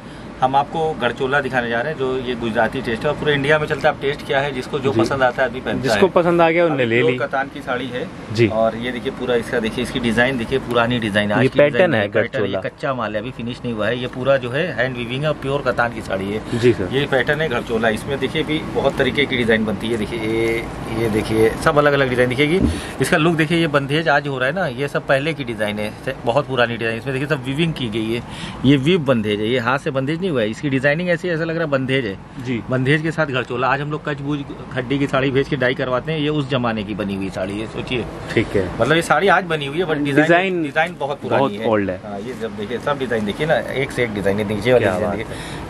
S3: हम आपको गढ़चोला दिखाने जा रहे हैं जो ये गुजराती टेस्ट है और पूरे इंडिया में चलता है। टेस्ट क्या है जिसको जो पसंद आता है आदमी पहनता
S1: जिसको
S3: है।
S1: पसंद आ गया
S3: अब
S1: ले ली।
S3: कतान की साड़ी है
S1: जी।
S3: और ये देखिए पूरा इसका देखिए इसकी डिज़ाइन देखिए पुरानी डिज़ाइन
S1: है गढ़चोला।
S3: ये कच्चा माल है अभी फिनिश नहीं हुआ है। ये पूरा जो है हैंड वीविंग है और प्योर कतान की साड़ी है।
S1: जी सर
S3: ये पैटर्न है घरचोला इसमें देखिए भी बहुत तरीके की डिज़ाइन बनती है। देखिए ये ये देखिए सब अलग अलग डिज़ाइन दिखेगी। इसका लुक देखिए ये बंधेज आज हो रहा है ना ये सब पहले की डिज़ाइन है बहुत पुरानी डिज़ाइन इसमें देखिए सब विविंग की गई है। ये विव बंधेज है ये हाथ से बंधेज नहीं हुआ है। इसकी डिज़ाइनिंग ऐसी ऐसा लग रहा है बंधेज है।
S1: जी।
S3: बंधेज के साथ घरचोला आज हम लोग कच बूझ खड्डी की साड़ी भेज के डाई करवाते हैं। ये उस जमाने की बनी हुई साड़ी है सोचिए।
S1: ठीक है।
S3: मतलब ये साड़ी आज बनी हुई है बट डिज़ाइन
S1: डिज़ाइन
S3: बहुत पुरानी
S1: बहुत
S3: है।
S1: old है।
S3: हाँ ये जब देखिए सब डिज़ाइन देखिए ना एक से एक डिज़ाइन है देखिए।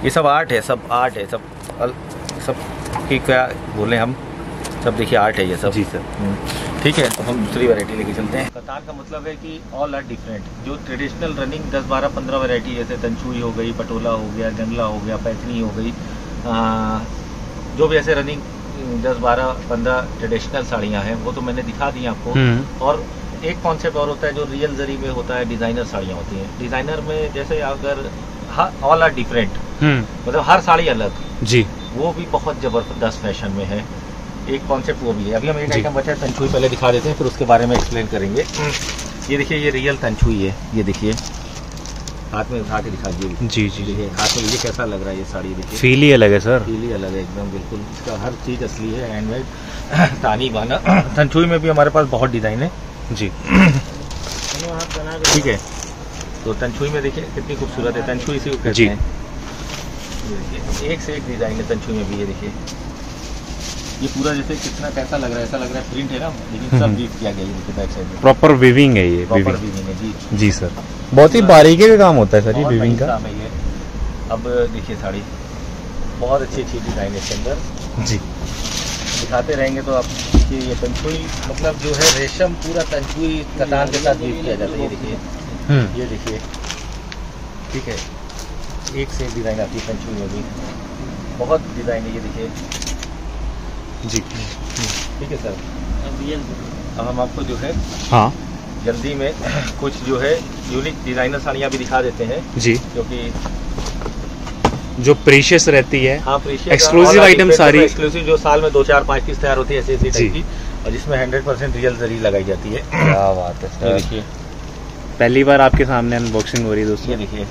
S3: ये सब आर्ट है सब आर्ट है सब सब की क्या बोले हम? सब देखिए आर्ट है ये सब।
S1: जी सर
S3: ठीक है। तो हम दूसरी वैरायटी लेके चलते हैं। कतार का मतलब है कि ऑल आर डिफरेंट जो ट्रेडिशनल रनिंग 10 12 15 वैरायटी जैसे तंचुई हो गई पटोला हो गया जंगला हो गया पैथनी हो गई आ, जो भी ऐसे रनिंग 10 12 15 ट्रेडिशनल साड़ियाँ हैं वो तो मैंने दिखा दी आपको।
S1: हम्म।
S3: और एक कॉन्सेप्ट और होता है जो रियल जरी में होता है डिज़ाइनर साड़ियाँ होती हैं। डिज़ाइनर में जैसे अगर ऑल आर डिफरेंट
S1: हम्म।
S3: मतलब हर साड़ी अलग।
S1: जी।
S3: वो भी बहुत ज़बरदस्त फ़ैशन में है। एक कॉन्सेप्ट वो भी है। अभी हम एक आइटम बचा है तंचुई पहले दिखा देते हैं फिर उसके बारे में एक्सप्लेन करेंगे। ये देखिए ये रियल तंचुई है ये देखिए। हाथ में उठा के दिखा दीजिए
S1: जी जी।
S3: देखिए हाथ में ये कैसा लग रहा है ये साड़ी देखिए।
S1: फील ही अलग है सर
S3: फील ही अलग है एकदम बिल्कुल। इसका हर चीज़ असली है हैंडमेड (coughs) तानी बाना। (coughs) तंचुई में भी हमारे पास बहुत डिज़ाइन है।
S1: जी।
S3: ठीक है। तो तनछुई में देखिए कितनी खूबसूरत है। तंचुई इसी को कहते हैं। एक से एक डिज़ाइन है तंचुई में भी ये देखिए। ये पूरा जैसे कितना कैसा लग रहा है ऐसा लग रहा है प्रिंट है ना लेकिन सब
S1: हम्म।
S3: वीव किया गया है बैक साइड में।
S1: प्रॉपर विविंग है ये
S3: प्रॉपर
S1: वीविंग
S3: है जी।
S1: जी सर बहुत ही बारीकी का काम होता है सर ये विविंग का।
S3: काम है ये। अब देखिए साड़ी बहुत अच्छी अच्छी डिज़ाइन है इसके अंदर।
S1: जी।
S3: दिखाते रहेंगे तो आप देखिए ये तंचुई मतलब जो है रेशम पूरा तंचुई कतान के साथ वीव किया जाता है ये देखिए।
S1: हम्म।
S3: ये देखिए। ठीक है। एक से एक डिज़ाइन आती है तंचुई में भी। बहुत डिज़ाइन है ये देखिए।
S1: जी।
S3: ठीक है सर। अब हम आपको जो है
S1: हाँ।
S3: जल्दी में कुछ जो है यूनिक डिज़ाइनर साड़ियाँ भी दिखा देते हैं।
S1: जी।
S3: क्योंकि
S1: जो प्रीशियस रहती है।
S3: हाँ
S1: Exclusive item सारी-
S3: एक्सक्लूसिव जो साल में दो चार पाँच पीस तैयार होती है ऐसी ऐसी टाइप की। और जिसमें हंड्रेड परसेंट रियल जरी लगाई जाती है।
S1: क्या बात है
S3: ये देखिए।
S1: पहली बार आपके सामने अनबॉक्सिंग हो रही है
S3: ये
S1: दोस्तों
S3: देखिए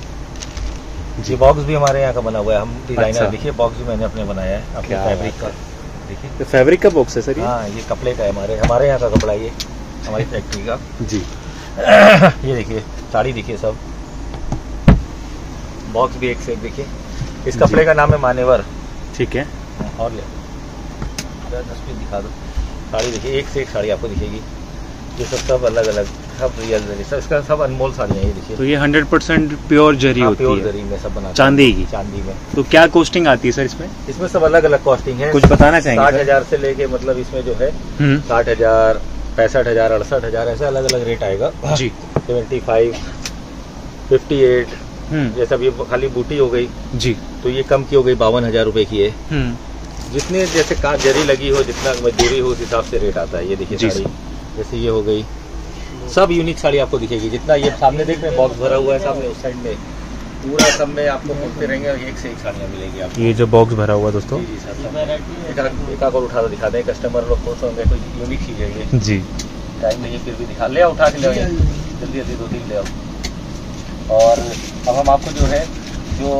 S3: ये बॉक्स भी हमारे यहाँ का बना हुआ है। हम डिज़ाइनर
S1: अच्छा।
S3: देखिए बॉक्स भी मैंने अपने बनाया है अपने फैब्रिक का। देखिए।
S1: तो फैब्रिक का बॉक्स है सर ये?
S3: हाँ ये कपड़े का है हमारे। हमारे यहाँ का कपड़ा ये हमारी फैक्ट्री का।
S1: जी।
S3: ये देखिए साड़ी देखिए सब। बॉक्स भी एक से एक देखिए। इस कपड़े का नाम है मानेवर।
S1: ठीक है।
S3: और ले। दिखा दो। साड़ी देखिए एक से एक साड़ी आपको दिखेगी। ये सब सब अलग अलग सब रियल जरी सब इसका सब अनमोल साड़ियाँ ये देखिए।
S1: तो ये हंड्रेड परसेंट प्योर जरी
S3: हाँ,
S1: होती
S3: प्योर
S1: है।
S3: जरी में सब बना
S1: चांदी की?
S3: चांदी में।
S1: तो क्या कॉस्टिंग आती है सर इसमें?
S3: इसमें सब अलग अलग कॉस्टिंग है।
S1: कुछ बताना चाहेंगे
S3: साठ हज़ार से लेके मतलब इसमें जो है
S1: हम्म।
S3: साठ हज़ार पैंसठ हज़ार अड़सठ हज़ार ऐसे अलग अलग रेट आएगा।
S1: जी।
S3: सेवेंटी फाइव फिफ्टी एट ये सब ये खाली बूटी हो गई।
S1: जी।
S3: तो ये कम की हो गई बावन हज़ार रूपए की है।
S1: हम्म।
S3: जितने जैसे का जरी लगी हो जितना मजदूरी हो उस हिसाब से रेट आता है। ये देखिए साड़ी जैसे ये हो गई। सब यूनिक साड़ी आपको दिखेगी। जितना ये सामने देख रहे हैं बॉक्स भरा हुआ है सामने उस साइड में पूरा सब में आपको घूमते रहेंगे और एक से एक साड़ियाँ मिलेगी आपको।
S1: ये जो बॉक्स भरा हुआ है दोस्तों।
S3: एक आग और उठा दो दिखा दें। कस्टमर लोग खुश होंगे कोई यूनिक चीज़ है ये।
S1: जी।
S3: टाइम नहीं है फिर भी दिखा। ले आओ उठा के ले आओ जल्दी जल्दी दो तीन ले आओ। और अब हम आपको जो है जो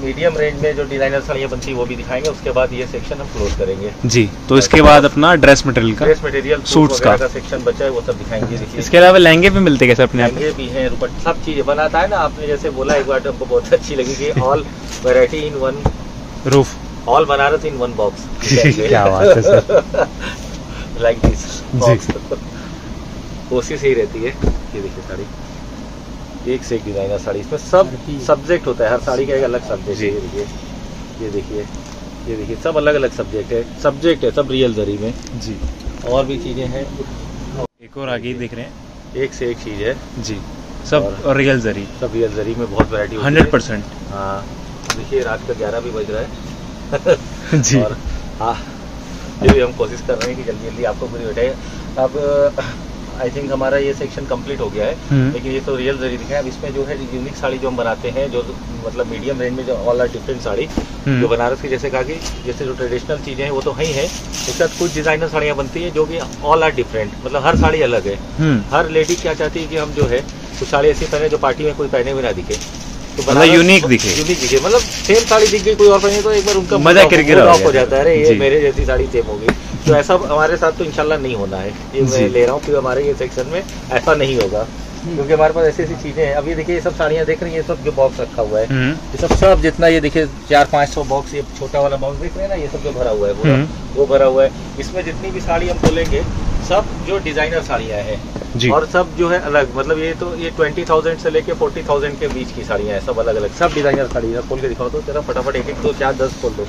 S3: मीडियम रेंज में जो डिज़ाइनर साड़ियाँ बनती है वो भी दिखाएँगे। उसके बाद ये सेक्शन हम क्लोज करेंगे।
S1: जी तो इसके बाद अपना ड्रेस मटेरियल का
S3: ड्रेस मटेरियल
S1: सूट्स का।
S3: सेक्शन बचा है वो सब दिखाएँगे।
S1: इसके अलावा लहंगे भी मिलते हैं सर अपने
S3: लहंगे भी हैं रुपट सब चीज़ें। बनाता है ना आपने जैसे बोला एक बार हमको बहुत अच्छी लगी कि all variety in one
S1: roof
S3: all Banaras in one box
S1: क्या बात है सर
S3: लाइक दिस। कोशिश यही रहती है। ये देखिए साड़ी एक से एक डिज़ाइनर साड़ी इसमें सब सब्जेक्ट होता है हर साड़ी का एक अलग सब्जेक्ट है ये देखिए ये देखिए ये देखिए सब अलग अलग सब्जेक्ट है सब्जेक्ट है सब रियल जरी में।
S1: जी।
S3: और भी चीज़ें हैं।
S1: एक और आगे दिख रहे हैं।
S3: एक से एक चीज़ है।
S1: जी। सब
S3: और-
S1: रियल जरी
S3: सब रियल जरी में बहुत वैरायटी
S1: हंड्रेड परसेंट।
S3: हाँ। देखिए रात का ग्यारह भी बज रहा है। (laughs)
S1: जी।
S3: और हाँ। ये भी हम कोशिश कर रहे हैं कि जल्दी जल्दी आपको पूरी बैठे अब आई थिंक हमारा ये सेक्शन कंप्लीट हो गया है।
S1: हम्म।
S3: लेकिन ये तो रियल जरी दिखा है। अब इसमें जो है यूनिक साड़ी जो हम बनाते हैं जो मतलब मीडियम रेंज में जो ऑल आर डिफरेंट साड़ी
S1: हम्म।
S3: जो बनारस की जैसे कहा कि जैसे जो ट्रेडिशनल चीज़ें हैं वो तो है ही है। उसके साथ कुछ डिज़ाइनर साड़ियाँ बनती है जो कि ऑल आर डिफरेंट मतलब हर साड़ी अलग है।
S1: हम्म।
S3: हर लेडी क्या चाहती है कि हम जो है कुछ साड़ी ऐसी पहने जो पार्टी में कोई पहने हुए ना दिखे। तो
S1: मतलब unique दिखे।
S3: यूनिक दिखे। मतलब सेम साड़ी दिख गई कोई और पहने तो एक बार उनका
S1: मज़ा किरकिरा हो।
S3: जाता है। अरे ये मेरे जैसी साड़ी सेम होगी। तो ऐसा हमारे साथ तो इंशाल्लाह नहीं होना है ये मैं ले रहा हूँ कि हमारे ये सेक्शन में ऐसा नहीं होगा। क्योंकि हमारे पास ऐसी ऐसी चीज़ें हैं। अब ये देखिए ये सब साड़ियाँ देख रही हैं ये सब जो बॉक्स रखा हुआ है।
S1: हम्म।
S3: ये सब सब जितना ये देखिए चार पाँच सौ बॉक्स ये छोटा वाला बॉक्स देख रहे हैं ना ये सब जो भरा हुआ है पूरा
S1: हम्म।
S3: वो भरा हुआ है। इसमें जितनी भी साड़ी हम खोलेंगे सब जो डिज़ाइनर साड़ियाँ हैं।
S1: जी।
S3: और सब जो है अलग मतलब ये तो ये ट्वेंटी थाउज़ेंड से लेके फोर्टी थाउज़ेंड के बीच की साड़ियाँ हैं सब अलग अलग सब डिज़ाइनर साड़ी खोल के दिखाओ तो तेरा फटाफट एक एक दो चार दस खोल दो।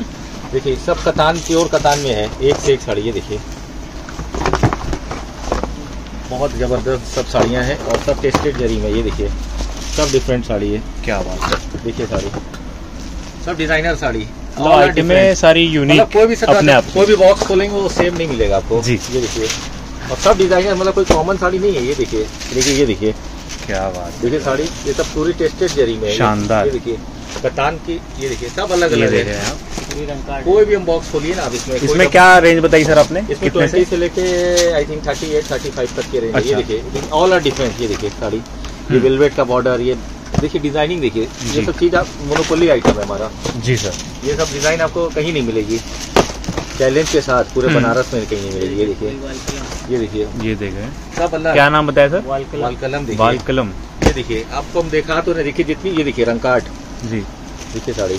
S3: देखिए सब कतान प्योर कतान में है एक से एक साड़ी है देखिए। बहुत ज़बरदस्त सब साड़ियाँ हैं और सब टेस्टेड जरी में ये देखिए सब डिफरेंट साड़ी है।
S1: क्या बात है।
S3: देखिए साड़ी सब डिज़ाइनर साड़ी
S1: आइटम में सारी
S3: मतलब
S1: यूनिक
S3: कोई भी
S1: अपने आप
S3: कोई भी बॉक्स खोलेंगे वो सेम नहीं मिलेगा आपको।
S1: जी।
S3: ये देखिए और सब डिज़ाइनर मतलब कोई कॉमन साड़ी नहीं है ये देखिए। देखिए ये देखिए।
S1: क्या बात
S3: देखिए साड़ी ये सब पूरी टेस्टेड जरी में है।
S1: शानदार।
S3: ये देखिए। कतान की ये देखिए सब अलग अलग है।
S1: हैं
S3: कोई भी हम बॉक्स खोलिए ना आप इसमें
S1: इसमें क्या रेंज बताई सर आपने?
S3: इसमें ट्वेंटी
S1: से
S3: से लेके I think thirty eight thirty five तक के रेंज है। ये
S1: अच्छा।
S3: देखिए ऑल आर डिफरेंट ये देखिए साड़ी ये। वेलवेट का बॉर्डर ये देखिए डिज़ाइनिंग देखिए ये सब चीज़ आप मोनोपोली आइटम है हमारा।
S1: जी सर।
S3: ये सब डिज़ाइन आपको कहीं नहीं मिलेगी। चैलेंज के साथ पूरे
S1: हम्म।
S3: बनारस में कहीं नहीं मिलेगी ये देखिए।
S4: वाल
S3: ये देखिए।
S1: ये देखे
S3: सब अल्लाह
S1: क्या नाम बताया सर?
S4: वाल
S3: वाल
S4: कलम
S1: बाल कलम।
S3: ये देखिए आपको हम देखा तो नहीं देखिए जितनी ये देखिए रंगकाट
S1: जी।
S3: देखिए साड़ी।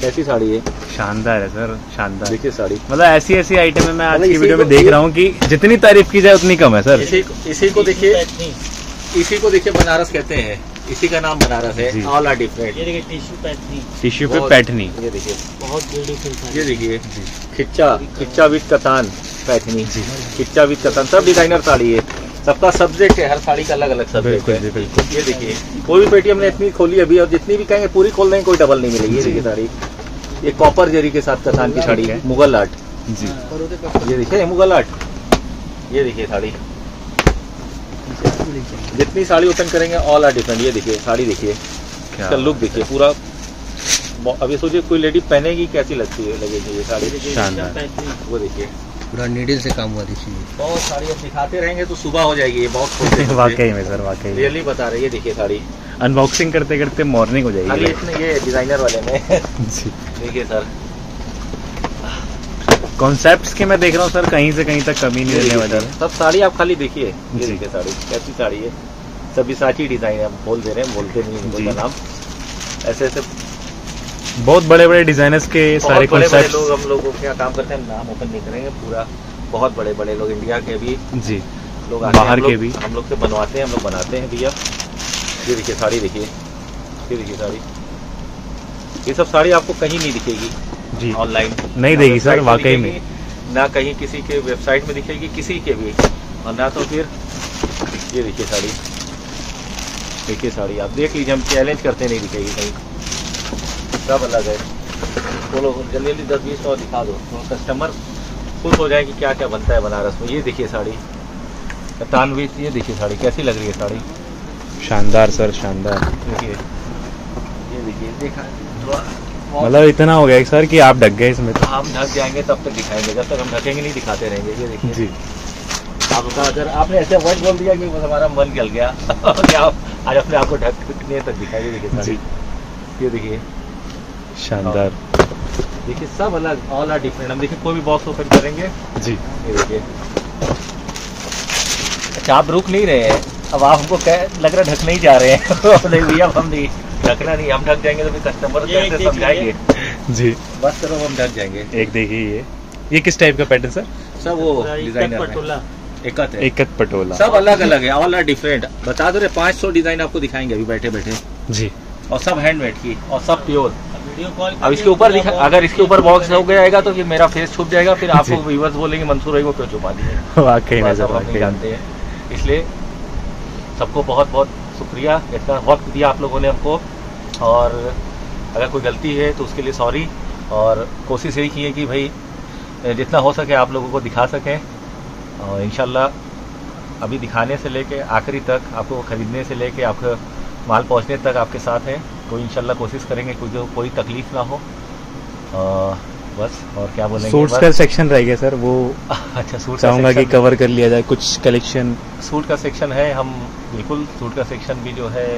S3: कैसी साड़ी है
S1: शानदार है सर शानदार।
S3: देखिए साड़ी।
S1: मतलब ऐसी ऐसी आइटम है मैं आज
S3: मतलब
S1: की वीडियो में देख रहा हूँ कि जितनी तारीफ़ की जाए उतनी कम है सर।
S3: इसी इसी को देखिए। इसी को देखिए बनारस कहते हैं। इसी का नाम बनारस है। ऑल आर डिफरेंट
S4: ये देखिए टिश्यू पैटनी
S1: टिश्यू पे पैठनी
S3: ये देखिए।
S4: बहुत ब्यूटीफुल
S3: ये देखिए। खिच्चा खिच्चा विद कतान। पैठनी।
S1: जी।
S3: खिच्चा विद कतान। सब डिज़ाइनर साड़ी है। सबका सब्जेक्ट है हर साड़ी का अलग अलग सब्जेक्ट है।
S1: बिल्कुल।
S3: ये देखिए कोई भी पेटी हमने इतनी खोली अभी और जितनी भी कहेंगे पूरी खोल देंगे कोई डबल नहीं मिलेगी। ये देखिए साड़ी। ये कॉपर जरी के साथ कतान की साड़ी है। मुगल आर्ट।
S1: जी।
S3: ये देखिए मुगल आर्ट। ये देखिए साड़ी। जितनी साड़ी ओपन करेंगे ऑल आर डिफरेंट ये देखिए साड़ी देखिए। इसका लुक देखिए पूरा अभी सोचिए कोई लेडी पहनेगी कैसी लगती है लगेगी ये साड़ी?
S1: शानदार।
S3: वो देखिए।
S5: पूरा नीडल से काम हुआ देखिए।
S3: बहुत साड़ी अब दिखाते रहेंगे तो सुबह हो जाएगी ये बहुत। (laughs)
S1: वाकई में सर वाकई
S3: रियली बता रहे ये देखिए साड़ी
S1: अनबॉक्सिंग करते करते मॉर्निंग हो जाएगी।
S3: इसमें ये डिज़ाइनर वाले में। (laughs)
S1: जी।
S3: देखिए सर।
S1: कॉन्सेप्ट्स के मैं देख रहा हूँ सर कहीं से कहीं तक कमी नहीं रहने वाली। है
S3: सब साड़ी आप खाली देखिए। ये देखिए साड़ी कैसी साड़ी है। सभी साची डिज़ाइन है बोल दे रहे हैं बोलते नहीं हैं। उनका नाम। ऐसे ऐसे
S1: बहुत बड़े बड़े डिजाइनर्स के सारे
S3: बड़े बड़े लोग हम लोगों के यहाँ काम करते हैं नाम ओपन नहीं करेंगे पूरा बहुत बड़े बड़े लोग इंडिया के भी
S1: जी।
S3: लोग
S1: बाहर के भी।
S3: हम लोग से बनवाते हैं हम लोग बनाते हैं भैया। ये देखिए साड़ी देखिए। ये देखिए साड़ी। ये सब साड़ी आपको कहीं नहीं दिखेगी।
S1: जी।
S3: ऑनलाइन
S1: नहीं देगी सर वाकई में।
S3: ना कहीं किसी के वेबसाइट में दिखेगी किसी के भी। और ना तो फिर ये देखिए साड़ी। देखिए साड़ी आप देख लीजिए हम चैलेंज करते नहीं दिखेगी कहीं। सब अलग है बोलो जल्दी जल्दी दस बीस और दिखा दो। तो कस्टमर खुश हो जाए कि क्या क्या बनता है बनारस में। ये देखिए साड़ी। तानवी ये देखिए साड़ी। कैसी लग रही है साड़ी?
S1: शानदार सर शानदार।
S3: देखिए। ये देखिए देखा।
S1: मतलब इतना हो गया सर कि आप ढक गए इसमें तो।
S3: हम ढक जाएँगे तब तक दिखाएँगे। जब तक हम ढकेंगे नहीं दिखाते रहेंगे। ये देखिए।
S1: जी।
S3: आपका अगर आपने ऐसे वर्ड बोल दिया कि बस हमारा मन गल गया (laughs) क्या आज अपने आप को ढकने तक दिखाई देखिए साड़ी। ये देखिए।
S1: शानदार।
S3: देखिए सब अलग ऑल आर डिफरेंट हम देखिए कोई भी बॉक्स ओपन करेंगे।
S1: जी।
S3: ये देखिए। अच्छा आप रुक नहीं रहे हैं। अब आप हमको कह लग रहा है ढकने ही जा रहे हैं। (laughs) नहीं भैया अब हम नहीं ढकना नहीं। हम ढक जाएँगे तो फिर कस्टमर कैसे समझाएँगे?
S1: जी।
S3: बस करो हम ढक जाएँगे।
S1: एक देखिए ये। ये किस टाइप का पैटर्न सर
S3: सब वो डिज़ाइनर
S4: पटोला।
S3: एकत है।
S1: एकत पटोला।
S3: सब अलग अलग है ऑल आर डिफरेंट बता दो रे पाँच सौ डिज़ाइन आपको दिखाएँगे अभी बैठे बैठे
S1: जी।
S3: और सब हैंडमेड की और सब प्योर अब इसके ऊपर दिखा अगर इसके ऊपर बॉक्स हो जाएगा तो फिर मेरा फेस छुप जाएगा फिर आपको। व्यूवर्स बोलेंगे मंसूर भाई को क्यों छुपा दिए (laughs)
S1: वाकई में
S3: जानते हैं। इसलिए सबको बहुत बहुत शुक्रिया इतना वक्त दिया आप लोगों ने हमको। और अगर कोई गलती है तो उसके लिए सॉरी और कोशिश यही की है कि भाई जितना हो सके आप लोगों को दिखा सकें। और इंशाल्लाह अभी दिखाने से लेके आखिरी तक आपको खरीदने से लेके आपको माल पहुँचने तक आपके साथ हैं। तो इंशाल्लाह कोशिश करेंगे कोई जो कोई तकलीफ़ ना हो। और बस और क्या बोलेंगे
S1: सूट्स का सेक्शन रह गया सर वो (laughs)
S3: अच्छा सूट
S1: चाहूँगा कि कवर कर लिया जाए कुछ कलेक्शन
S3: सूट का सेक्शन है हम बिल्कुल सूट का सेक्शन भी जो है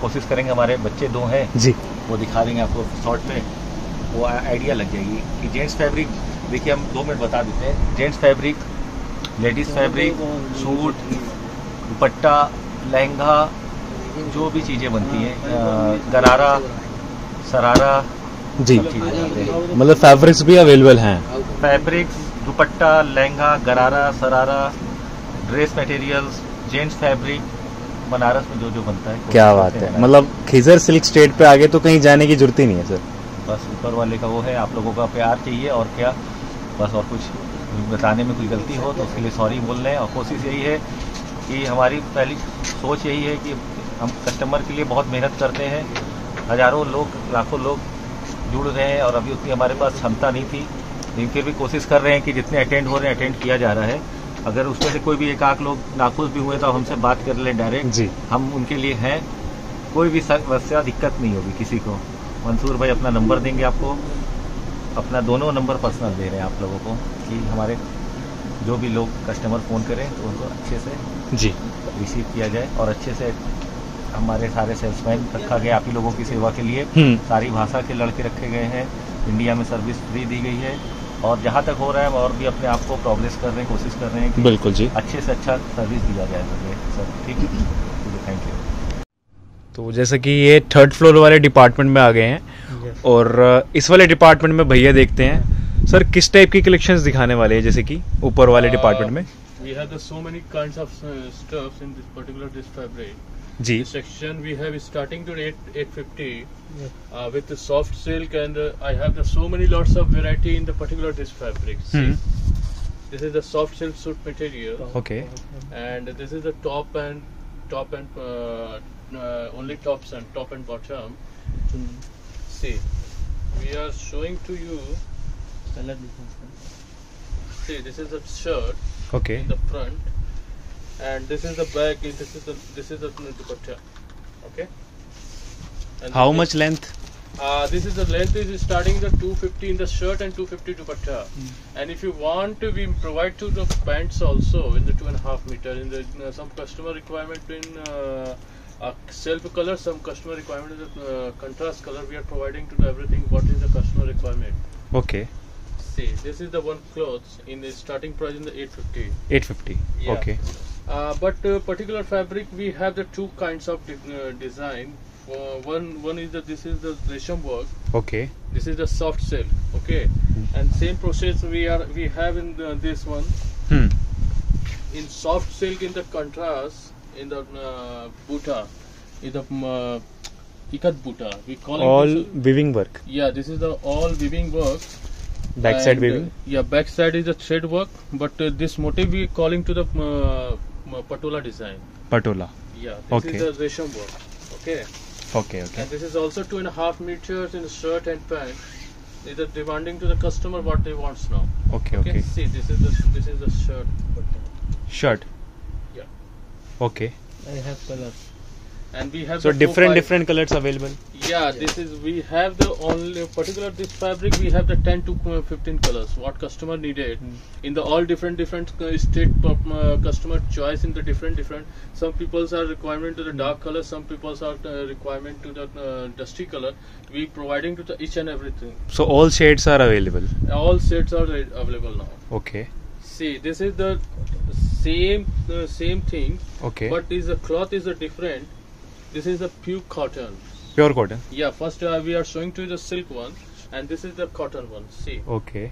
S3: कोशिश करेंगे हमारे बच्चे दो हैं।
S1: जी।
S3: वो दिखा देंगे आपको शॉर्ट पे। वो आइडिया लग जाएगी कि जेंट्स फैब्रिक देखिए हम दो मिनट बता देते हैं। Gents fabric ladies fabric suit dupatta lehenga जो भी चीज़ें बनती हैं गरारा सरारा
S1: जी। मतलब फैब्रिक्स भी अवेलेबल हैं।
S3: Fabric dupatta lehenga gharara sharara dress materials gents fabric Banaras में जो जो बनता है
S1: क्या बात है। मतलब खिजर सिल्क स्टेट पे आगे तो कहीं जाने की ज़रूरत ही नहीं है सर।
S3: बस ऊपर वाले का वो है आप लोगों का प्यार चाहिए और क्या। बस और कुछ बताने में कोई गलती हो तो उसके लिए सॉरी बोल रहे हैं। और कोशिश यही है कि हमारी पहली सोच यही है कि हम कस्टमर के लिए बहुत मेहनत करते हैं। हज़ारों लोग लाखों लोग जुड़ रहे हैं और अभी उतनी हमारे पास क्षमता नहीं थी। लेकिन फिर भी कोशिश कर रहे हैं कि जितने अटेंड हो रहे हैं अटेंड किया जा रहा है। अगर उसमें से कोई भी एक आध लोग नाखुश भी हुए तो हमसे बात कर लें डायरेक्ट
S1: जी।
S3: हम उनके लिए हैं। कोई भी समस्या दिक्कत नहीं होगी किसी को। मंसूर भाई अपना नंबर देंगे आपको। अपना दोनों नंबर पर्सनल दे रहे हैं आप लोगों को कि हमारे जो भी लोग कस्टमर फ़ोन करें तो उनको अच्छे से
S1: जी।
S3: रिसीव किया जाए और अच्छे से हमारे सारे सेल्समैन रखा गया आप ही लोगों की सेवा के लिए
S1: हम्म।
S3: सारी भाषा के लड़के रखे गए हैं। इंडिया में सर्विस फ्री दी गई है। और जहाँ तक हो रहा है और भी अपने आप को प्रोग्रेस कर रहे हैं कोशिश कर रहे हैं कि
S1: बिल्कुल जी।
S3: अच्छे से अच्छा सर्विस दिया जाए सर ठीक है? थैंक यू
S1: तो जैसे कि ये थर्ड फ्लोर वाले डिपार्टमेंट में आ गए हैं। और इस वाले डिपार्टमेंट में भैया देखते हैं। सर किस टाइप की कलेक्शंस दिखाने वाले हैं? जैसे कि ऊपर वाले डिपार्टमेंट में?
S6: We have the so many kinds of uh, stuffs in this particular this fabric.
S1: Ji.
S6: Section we have starting to 8 850 uh, with the soft silk and uh, I have so many lots of variety in the particular this fabric.
S1: Hmm.
S6: This is the soft silk suit material.
S1: Okay.
S6: And this is the top and top and uh, only tops and top and bottom. See we are showing to you. See this is a shirt okay. the front and this is the back this is the this is the dupatta okay? And how
S1: much length?
S6: Uh, this is the length is starting the 250 in the shirt and 250 dupatta mm. and if you want to we provide to the pants also in the two and a half meter in the in, uh, some customer requirement in uh, uh, self color some customer requirement is the uh, contrast color we are providing to everything what is the customer requirement.
S1: Okay.
S6: See this is the one clothes in the starting price in the 850
S1: 850
S6: yeah.
S1: okay.
S6: Uh, but uh, particular fabric we have the two kinds of de uh, design. Uh, one one is that this is the resham work.
S1: Okay.
S6: This is the soft silk okay? Mm. and same process we are we have in the, this one.
S1: Hmm.
S6: in soft silk in the contrast in the uh, buta in the uh, um, ikat buta we call
S1: all
S6: it all
S1: weaving work.
S6: Yeah this is the all weaving work.
S1: Backside
S6: and,
S1: weaving.
S6: yeah backside is the thread work but this motif we calling to the Patola design.
S1: Patola.
S6: Yeah. This
S1: okay.
S6: is the resham work. Okay.
S1: Okay. Okay.
S6: And this is also two and a half meters in shirt and pant. Either demanding to the customer what they wants now.
S1: Okay.
S6: Okay.
S1: okay.
S6: See, this is the this is the shirt.
S1: Shirt.
S6: Yeah.
S1: Okay.
S4: I have colors
S6: and we have so
S1: different
S6: different
S1: colors available. Yeah,
S6: yeah, this is we have the only particular this fabric we have the 10 to 15 colors. What customer needed mm. in the all different different uh, state uh, uh, customer choice in the different different. Some people's are requirement to the dark color some people's are uh, requirement to the uh, dusty color. We providing to the each and everything.
S1: So all shades are available?
S6: All shades are available now.
S1: Okay.
S6: See this is the same uh, same thing
S1: okay.
S6: but is the cloth is a different. This is the pure cotton.
S1: Pure cotton.
S6: Yeah, first uh, we are showing to you the silk one, and this is the cotton one. See.
S1: Okay.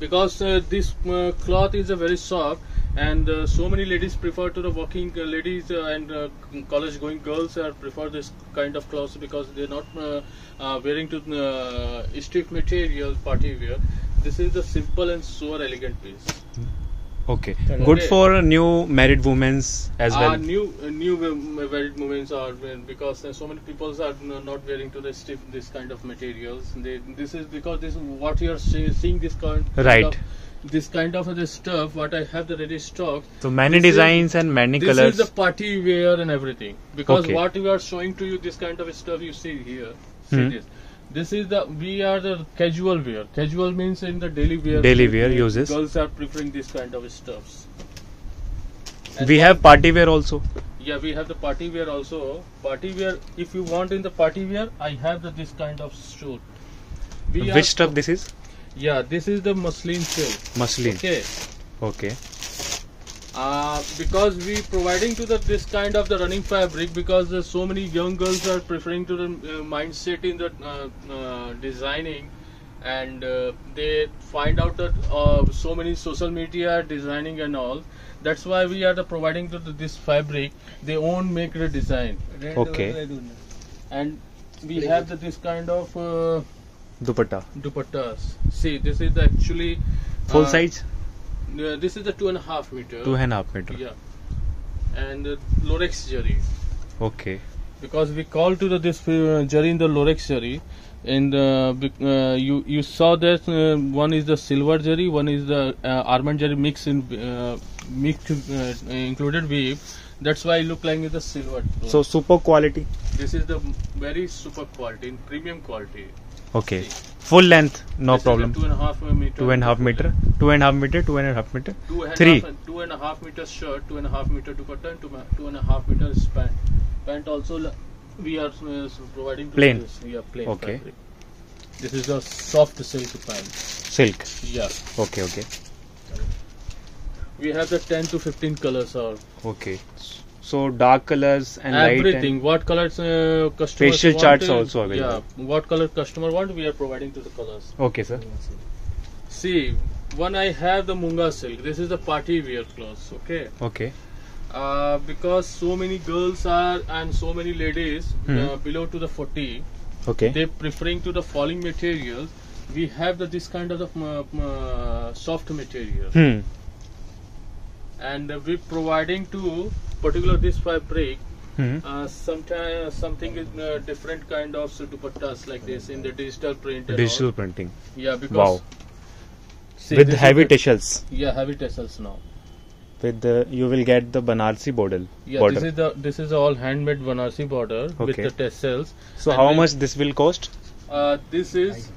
S6: Because uh, this uh, cloth is a very soft, and uh, so many ladies prefer to the working uh, ladies and college-going girls are prefer this kind of cloth because they're not wearing to stiff material party wear. This is the simple and so elegant piece.
S1: Mm. Okay, good for new married women as
S6: uh,
S1: well.
S6: New uh, new married women are uh, because so many people are not wearing to the stiff this kind of materials. They, this is because this what you are seeing this kind
S1: right.
S6: Of, this kind of the stuff what I have the ready stock.
S1: So many
S6: designs is,
S1: and many this colors.
S6: This is the party wear and everything because
S1: okay.
S6: what we are showing to you this kind of stuff you see here. See
S1: hmm.
S6: this this is the we are the casual wear. Casual means in the daily wear.
S1: Daily wear uses.
S6: Girls are preferring this kind of stuffs. And we
S1: have party wear also.
S6: Yeah, we have the party wear also. Party wear. If you want in the party wear, I have the, this kind of suit. We Which
S1: stuff this is?
S6: Yeah, this is the muslin silk.
S1: Muslin.
S6: Okay.
S1: Okay.
S6: Uh, because we providing to the this kind of the running fabric because uh, so many young girls are preferring to the uh, mindset in the uh, designing and they find out that so many social media designing and all. That's why we are the providing to the, this fabric. They own make the design.
S1: Okay.
S6: and we have the, this kind of
S1: dupatta.
S6: dupattas. See this is actually full
S1: size?
S6: Uh, this is the two and a half meter.
S1: Two and a half meter.
S6: Yeah. And the Lorex jerry.
S1: Okay.
S6: Because we call to the this uh, in the Lorex jerry, and uh, uh, you you saw that uh, one is the silver jerry, one is the uh, almond jerry mix in mixed included weave. That's why it look like it's a silver.
S1: So super quality.
S6: This is the very super quality, premium quality.
S1: Okay. See? Full length, no
S6: This is a
S1: problem.
S6: two and a half meter.
S1: Two and a half meter. Two and a half meter. Two and a half meter.
S6: Two and a
S1: Three.
S6: half- two and a half meter shirt, two and a half meter dupatta, and two, two and a half meter pant. Pant also we are uh, providing
S1: Plain.
S6: This. Yeah, plain
S1: Okay.
S6: fabric. This is the soft silk pant.
S1: Silk.
S6: Yeah,
S1: Okay. Okay.
S6: we have the 10 to 15 colors or
S1: Okay. So dark colors and light.
S6: everything.
S1: And
S6: what colors uh, customer
S1: Facial
S6: want,
S1: charts
S6: uh,
S1: also available.
S6: Yeah, what color customer want, we are providing to the colors.
S1: okay, sir.
S6: See, when I have the munga silk, this is the party wear clothes. Okay.
S1: Okay.
S6: Uh, because so many girls are and so many ladies
S1: Hmm.
S6: uh, below to the 40
S1: Okay.
S6: they preferring to the falling materials we have the, this kind of the, uh, uh, soft material
S1: Hmm.
S6: And we providing to particular this fabric
S1: Hmm.
S6: uh, sometimes something is uh, different kind of dupattas like this in the digital print
S1: Digital
S6: all.
S1: printing.
S6: yeah because
S1: Wow.
S6: see,
S1: With heavy tassels.
S6: yeah heavy tassels now
S1: With the you will get the Banarsi border.
S6: yeah
S1: border.
S6: this is the this is all handmade Banarsi border with the tassels
S1: so
S6: and
S1: how much this will cost?
S6: Uh, this is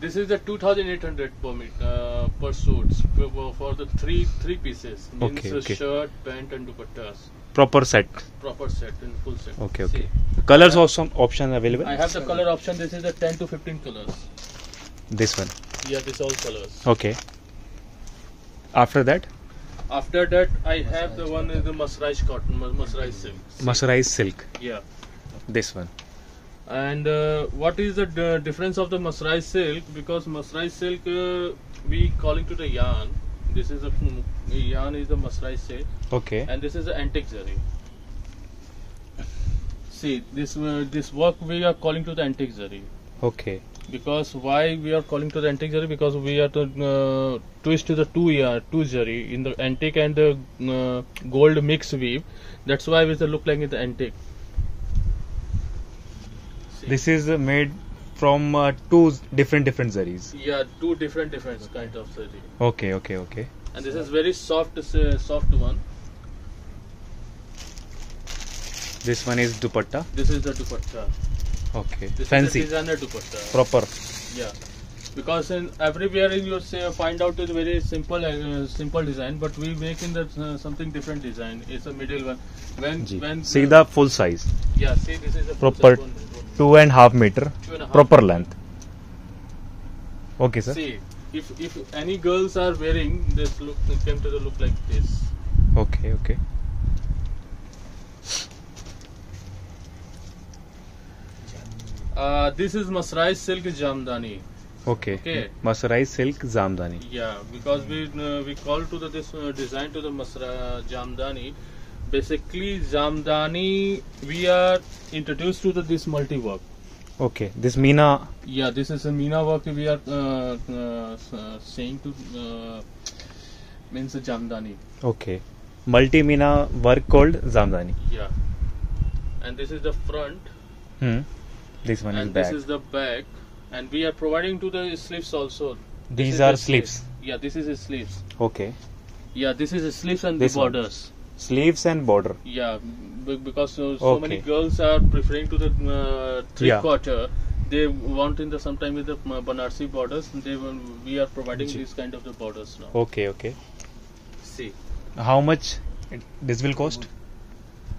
S6: this is the 2800 per uh, per suits for, for- the three three pieces means
S1: Okay, okay.
S6: shirt pant and dupattas
S1: Proper set.
S6: proper set in full set
S1: Okay.
S6: See,
S1: Okay. Colors also option available.
S6: i have the color option this is the 10 to 15 colors
S1: This one.
S6: yeah this all colors
S1: Okay. After that,
S6: after that i have the one is the masraj cotton mas- silk See,
S1: mercerized silk.
S6: yeah
S1: This one.
S6: And uh, what is the d- difference of the masraj silk because masraj silk uh, we calling to the yarn this is a yarn is the masraj silk
S1: Okay.
S6: and this is the antique zari. See this uh, this work we are calling to the antique zari
S1: Okay.
S6: because why we are calling to the antique zari because we are to uh, twist to the two yarn two zari in the antique and the uh, gold mix weave. That's why it look like it's antique.
S1: This is made from uh, two different different zaris.
S6: yeah two different different kinds of zari
S1: Okay. Okay. Okay.
S6: and this is very soft uh, soft one.
S1: This one is dupatta.
S6: This is the dupatta.
S1: Okay.
S6: This
S1: Fancy.
S6: is designer dupatta.
S1: Proper.
S6: Yeah, because in everywhere in your say find out is very simple uh, simple design, but we make in the uh, something different design. It's a middle one. When
S1: Ji.
S6: when
S1: See the full size.
S6: yeah, see this is a
S1: Proper
S6: size one.
S1: two and a half meter.
S6: And half
S1: Proper length. Okay, sir.
S6: See, if if any girls are wearing this look, it came to the look like this.
S1: Okay. Okay.
S6: Uh, this is Masrai silk jamdani.
S1: Okay.
S6: Okay.
S1: Mercerized silk zamdani.
S6: Yeah, because we uh, we call to the this uh, design to the Masra Jamdani. Basically, Jamdani we are introduced to the this multi work.
S1: Okay. This Meena.
S6: Yeah, this is a Meena work we are uh, uh, uh, saying to uh, means Jamdani.
S1: Okay. Multi Meena work called zamdani.
S6: Yeah, and this is the front,
S1: Hmm. This one and is back.
S6: and this is the back, and we are providing to the sleeves also.
S1: These are sleeves.
S6: Yeah, this is sleeves.
S1: Okay.
S6: Yeah, this is sleeves and
S1: This
S6: the
S1: one.
S6: borders.
S1: Sleeves and border.
S6: Yeah, b- because so, so many girls are preferring to the uh, three
S1: Yeah.
S6: quarter. They want in the sometime with the uh, Banarsi borders. They will, we are providing these kind of the borders now.
S1: Okay. Okay.
S6: See,
S1: How much it, this will cost?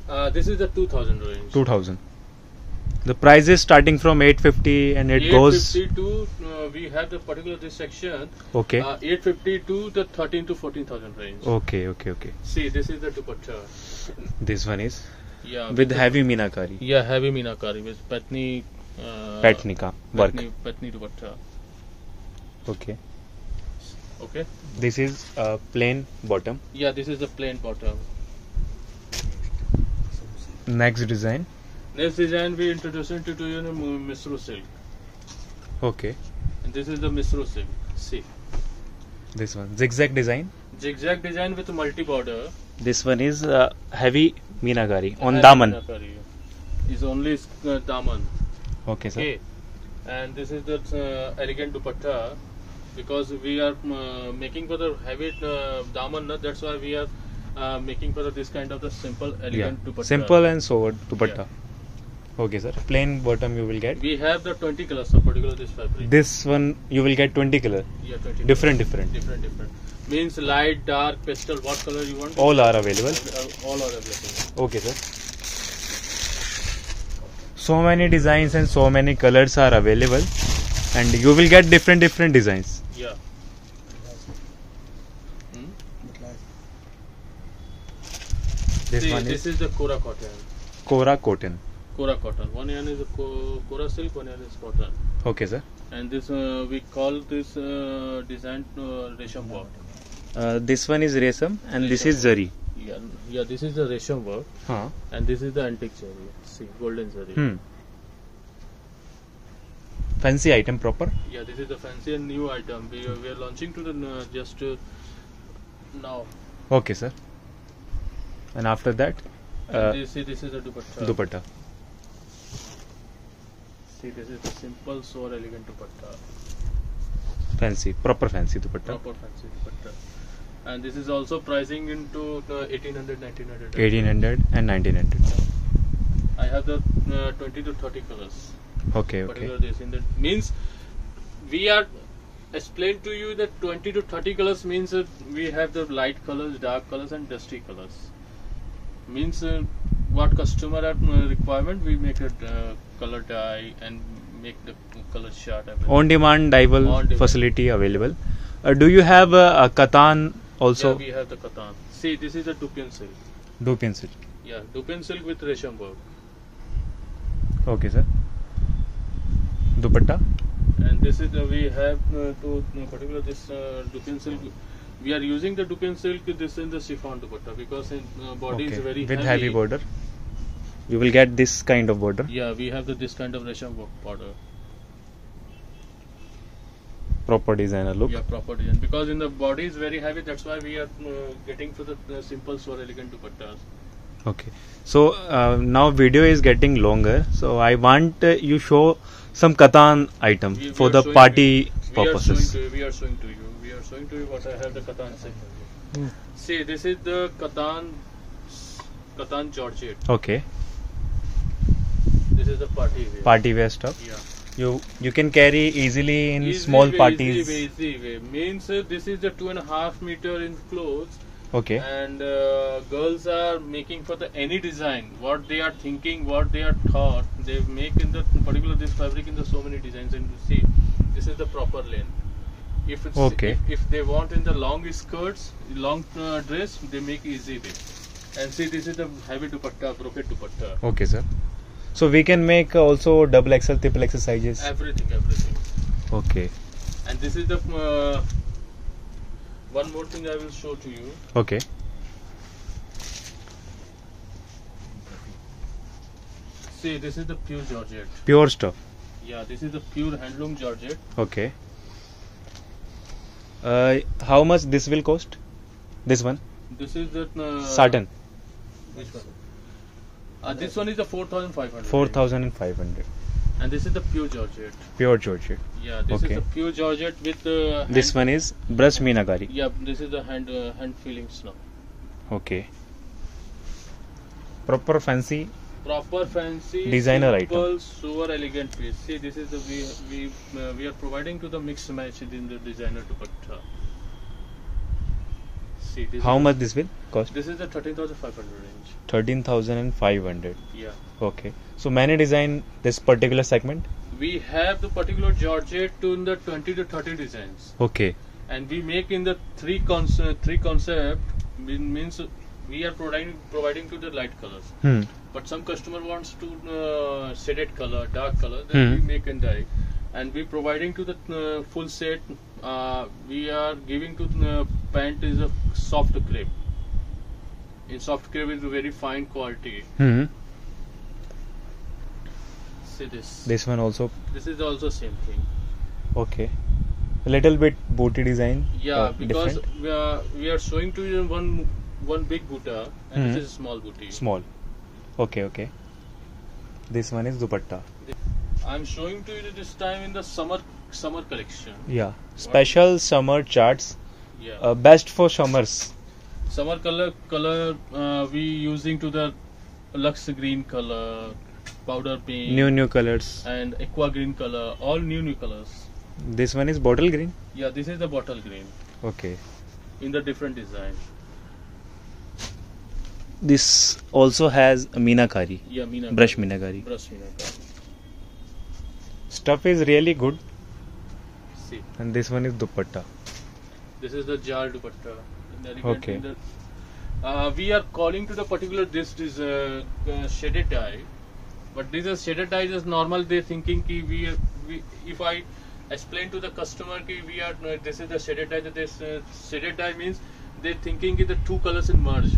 S6: uh, this is the 2000 range.
S1: 2000. The price is starting from 850 and it goes.
S6: 850 to uh, we have the particular this section.
S1: Okay.
S6: Uh, 850 to the 13 to 14,000 range.
S1: Okay. Okay. Okay.
S6: See, this is the dupatta.
S1: This one is
S6: Yeah.
S1: with heavy meenakari.
S6: Yeah, heavy meenakari with patni. Uh,
S1: Patnika work.
S6: Patni, patni dupatta.
S1: Okay.
S6: Okay.
S1: This is a plain bottom.
S6: Yeah, this is the plain bottom.
S1: Next design.
S6: Next design we introducing to, you know, Misro silk.
S1: Okay.
S6: And this is the Misro silk. See,
S1: This one zigzag design.
S6: zigzag design with multi border.
S1: This one is uh, heavy meenakari on heavy daman.
S6: is only uh, daman.
S1: Okay, sir.
S6: Okay, and this is the uh, elegant dupatta because we are uh, making for the heavy uh, daman. na, That's why we are uh, making for the, this kind of the simple elegant Yeah. dupatta.
S1: Simple and sober dupatta. Okay, sir. Plain bottom you will get.
S6: We have the 20 colors of particular this fabric.
S1: This one you will get 20 color.
S6: yeah, 20
S1: Different, different.
S6: different, different. Means light, dark, pastel. What color you want?
S1: All are available.
S6: Uh, all are available.
S1: Okay, sir. So many designs and so many colors are available, and you will get different different designs.
S6: Yeah. Hmm?
S1: This
S6: See,
S1: one
S6: this
S1: is
S6: is the Kora cotton.
S1: Kora cotton.
S6: Kora cotton. One yarn is a Kora silk, one yarn is cotton.
S1: Okay, sir.
S6: And this uh, we call this uh, design uh, resham work.
S1: Uh, this one is resam and this is zari.
S6: Yeah, yeah. This is the resham work,
S1: Huh.
S6: and this is the antique zari. See, golden zari.
S1: Hmm. Fancy item proper.
S6: Yeah, this is the fancy and new item. We, we are launching to the uh, just uh, now.
S1: Okay, sir. And after that, uh,
S6: this, see, this is the dupatta.
S1: dupatta.
S6: See, this is the simple, so elegant dupatta.
S1: Fancy, proper fancy dupatta.
S6: Proper fancy dupatta. And this is also pricing into uh, 1800, 1900.
S1: 1800 and 1900.
S6: I have the uh, 20 to 30 colors.
S1: Okay, okay.
S6: This in that means we are explained to you that 20 to 30 colors means that we have the light colors, dark colors, and dusty colors. Means uh, what customer at uh, requirement we make a uh, color dye and make the color chart. everything.
S1: On demand
S6: demand.
S1: facility available. Uh, do you have uh, a katan also?
S6: yeah, we have the katan. See, this is the Dupian silk.
S1: Do pencil.
S6: Yeah, Dupian silk with resham work.
S1: Okay, sir. Dupatta.
S6: and this is uh, we have uh, to uh, particular this uh, Dupian silk. We are using the Dupian silk. This in the chiffon dupatta because in uh, body
S1: Okay.
S6: is very
S1: With
S6: heavy.
S1: heavy border. You will get this kind of border.
S6: Yeah, we have the, this kind of resham border.
S1: Proper designer look.
S6: Yeah, proper design because in the body is very heavy. That's why we are uh, getting for the uh, simple so elegant dupattas.
S1: Okay. So uh, now video is getting longer. So I want uh, you show some katan item
S6: We- we
S1: for
S6: are
S1: the party
S6: we are
S1: purposes.
S6: showing to we are showing to you. Showing to you what I have the katan say. See, this is the katan katan georgette.
S1: Okay.
S6: This is the party wear.
S1: Party wear stuff.
S6: Yeah.
S1: You you can carry easily in
S6: Easy
S1: small
S6: way,
S1: parties.
S6: Easy way, easy way. Means uh, this is the two and a half meter in clothes,
S1: Okay.
S6: and uh, girls are making for the any design. What they are thinking, what they are taught, they make in the particular this fabric in the so many designs. And you see, this is the proper length. If it's
S1: Okay.
S6: if, if they want in the long skirts, long uh, dress, they make easy way. And see, this is the heavy dupatta, brocade dupatta.
S1: Okay, sir. So we can make also double XL, triple XL sizes.
S6: Everything, everything.
S1: Okay.
S6: And this is the uh, one more thing I will show to you.
S1: Okay.
S6: See, this is the pure georgette.
S1: Pure stuff.
S6: Yeah, this is the pure handloom georgette.
S1: Okay. Uh, how much this will cost? This one.
S6: This is the uh,
S1: Sartan.
S6: Which one? Uh, this one is the four thousand five hundred.
S1: Four thousand and five hundred.
S6: And this is the pure georgette.
S1: Pure Georgette.
S6: Yeah, this
S1: Okay.
S6: is the pure georgette with uh,
S1: This one is brush meenakari.
S6: Yeah, this is the hand uh, hand feeling snow.
S1: Okay. Proper fancy.
S6: Proper fancy
S1: Designer
S6: simple, super elegant piece. See, this is the we we uh, we are providing to the mixed match in the designer dupatta. See, this
S1: How much this will cost?
S6: This is the thirteen thousand five hundred range.
S1: Thirteen thousand and five hundred.
S6: Yeah.
S1: Okay. So many design this particular segment.
S6: We have the particular georgette to in the 20 to 30 designs,
S1: Okay.
S6: and we make in the three concept. Three concept means we are providing providing to the light colors.
S1: Hmm.
S6: But some customer wants to uh, shaded color, dark color. Then
S1: Hmm.
S6: we make and dye, and we providing to the uh, full set. Uh, we are giving to the pant is a soft crepe. In soft crepe is a very fine quality.
S1: Hmm.
S6: See this.
S1: This one also.
S6: This is also same thing.
S1: Okay. A little bit booty design.
S6: Yeah,
S1: uh,
S6: because we are, we are showing to you one one big buta and
S1: Mhm.
S6: this is a small booty.
S1: small. Okay. Okay. This one is dupatta.
S6: I'm showing to you this time in the summer summer collection.
S1: Yeah. Special summer charts.
S6: Yeah.
S1: Uh, best for summers.
S6: summer color color uh, we using to the lux green color, powder pink,
S1: New new colors.
S6: and aqua green color. All new new colors.
S1: This one is bottle green.
S6: Yeah, this is the bottle green
S1: Okay.
S6: in the different design.
S1: This also has meenakari.
S6: Yeah, Meena.
S1: Brush meenakari.
S6: Brush Meena.
S1: Stuff is really good.
S6: See,
S1: And this one is dupatta.
S6: this is the jar dupatta.
S1: Okay.
S6: the- Uh, we are calling to the particular this is uh, uh, shaded dye, but this is shaded dye is normal. They thinking ki we, we if I explain to the customer ki we are uh, this is the shaded dye. This uh, shaded dye means they thinking ki the two colors in merge.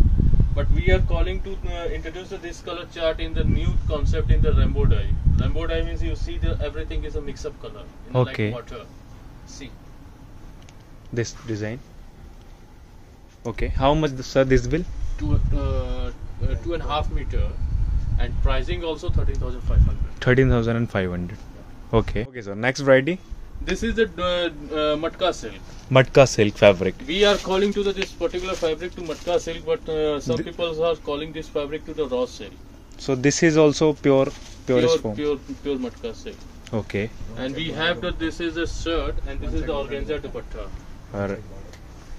S6: But we are calling to uh, introduce this color chart in the new concept in the rainbow dye. Rainbow dye means you see the everything is a mix up color, in
S1: Okay.
S6: like water. See.
S1: This design. Okay. How much, sir, this will
S6: two uh, uh, two and a half meter and pricing also 13500
S1: 13,500. Okay. Okay, sir. Next variety.
S6: This is the uh, uh, matka silk
S1: Matka silk fabric.
S6: we are calling to the, this particular fabric to matka silk but uh, some
S1: The-
S6: people are calling this fabric to the raw silk
S1: So this is also pure, purest
S6: pure
S1: form.
S6: pure pure matka silk
S1: Okay.
S6: and we have that this is a shirt and this is the organza dupatta
S1: Alright.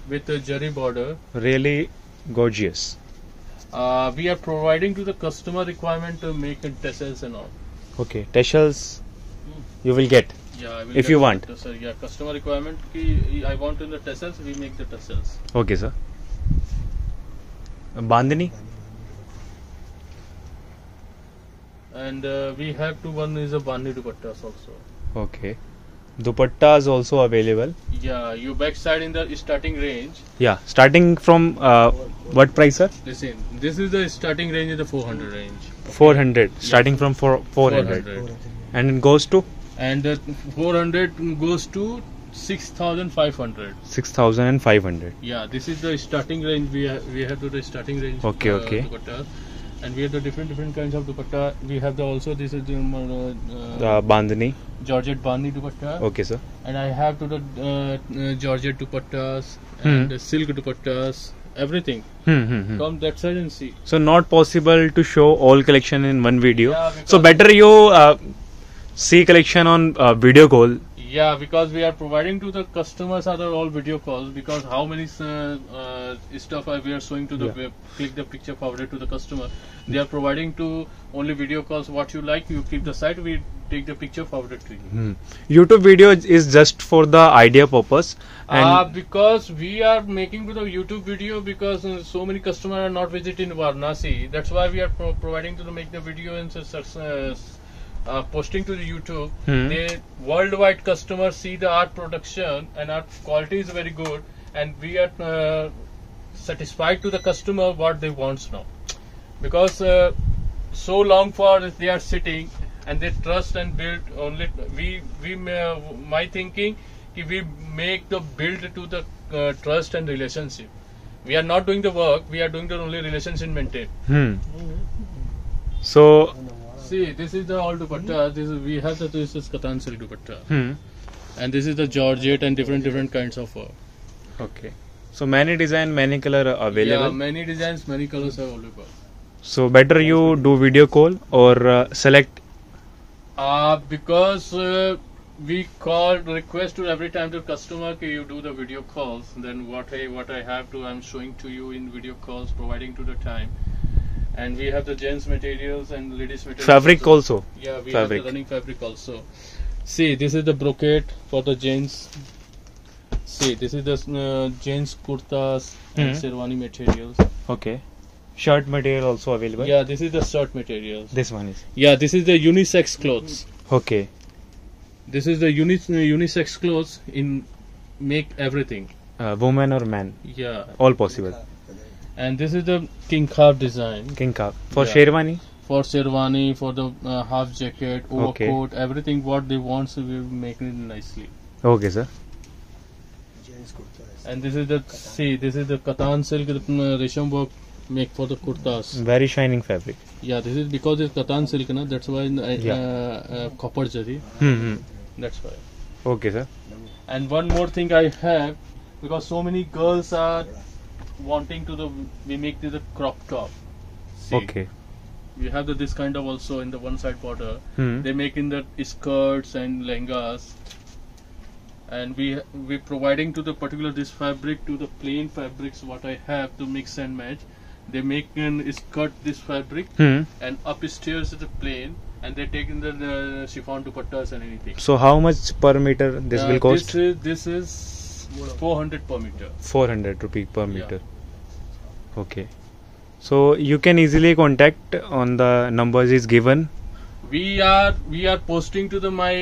S6: with a jari border
S1: Really gorgeous.
S6: uh, we are providing to the customer requirement to make tassels and all
S1: Okay. Tassels you will get.
S6: Yeah
S1: If you want.
S6: tassel. yeah customer requirement ki i want in the tassels we make the tassels
S1: Okay, sir. Bandhani.
S6: and uh, we have to one is a bandi dupattas also
S1: Okay. Dupattas also available.
S6: yeah your backside in the starting range
S1: Yeah. Starting from uh, what price, sir?
S6: listen this is the starting range is the 400 range
S1: 400. Starting from four, 400.
S6: 400
S1: And it goes to
S6: and the 400 goes to 6500
S1: 6,500.
S6: yeah this is the starting range we have we have to the starting range
S1: Okay, okay.
S6: dupatta and we have the different different kinds of dupatta we have the also this is the um, uh,
S1: Uh, Bandhani.
S6: georgette bandi dupatta
S1: Okay, sir.
S6: and I have to the uh, uh, Georgette dupattas
S1: Hmm.
S6: and the silk dupattas, everything.
S1: Hmm, hmm, hmm.
S6: Come that side and see.
S1: So not possible to show all collection in one video.
S6: Yeah,
S1: so better you uh, see collection on uh, video call.
S6: Yeah, because we are providing to the customers are all video calls because how many uh, uh, stuff are we are showing to the
S1: Yeah.
S6: web, click the picture forward to the customer. They are providing to only video calls. What you like, you keep the site. We take the picture forwarded to you.
S1: Hmm. YouTube video is just for the idea purpose. And
S6: Uh, because we are making to the YouTube video because uh, so many customers are not visiting Varanasi. That's why we are pro- providing to the make the video and uh, uh, posting to the YouTube.
S1: Hmm.
S6: They worldwide customers see the art production and art quality is very good, and we are uh, satisfied to the customer what they wants now. Because uh, so long for they are sitting and they trust and build only we we may- my thinking if we make the build to the uh, trust and relationship we are not doing the work we are doing the only relationship maintain
S1: hmm. So
S6: see this is the all dupatta this is we have the this is katan silk dupatta
S1: hmm.
S6: and this is the georgette and different different kinds of work
S1: Okay. So many design, many color available.
S6: yeah many designs many colors are available
S1: So better you do video call or uh, select.
S6: Uh, because uh, we call request to every time to customer कि you do the video calls then what I what I have to I'm showing to you in video calls providing to the time and we have the gents materials and ladies materials
S1: Fabric also.
S6: yeah we
S1: fabric.
S6: have the running fabric also see this is the brocade for the gents see this is the uh, gents kurtas and
S1: Mhm.
S6: sherwani materials
S1: Okay. Shirt material also available.
S6: yeah this is the shirt materials
S1: This one is.
S6: yeah this is the unisex clothes
S1: Okay.
S6: This is the uni- unisex clothes in make everything.
S1: Uh, woman or man,
S6: Yeah,
S1: all possible.
S6: And this is the king carve design
S1: King Cup. For
S6: Yeah.
S1: Sherwani.
S6: for sherwani, for the uh, half jacket,
S1: Okay.
S6: overcoat, everything what they want, so we make it nicely.
S1: Okay, sir.
S6: And this is the see, this is the katan silk, uh, resham work make for the kurtas.
S1: very shining fabric
S6: Yeah, this is because it's katan silk, na. That's why uh,
S1: Yeah.
S6: uh, uh, copper zari.
S1: hmm, hmm.
S6: That's why.
S1: okay sir
S6: And one more thing I have, because so many girls are wanting to the we make this a crop top. See,
S1: okay
S6: We have the, this kind of also in the one side border.
S1: hmm.
S6: They make in the skirts and lehengas. And we we providing to the particular this fabric to the plain fabrics what I have to mix and match. They make an skirt this fabric
S1: Hmm.
S6: and upstairs is the plain and they take in the, the chiffon dupattas and anything.
S1: so how much per meter this
S6: Uh,
S1: will cost
S6: This is this is 400 per meter.
S1: 400 rupee per
S6: Yeah.
S1: meter okay so you can easily contact on the numbers is given
S6: We are we are posting to the my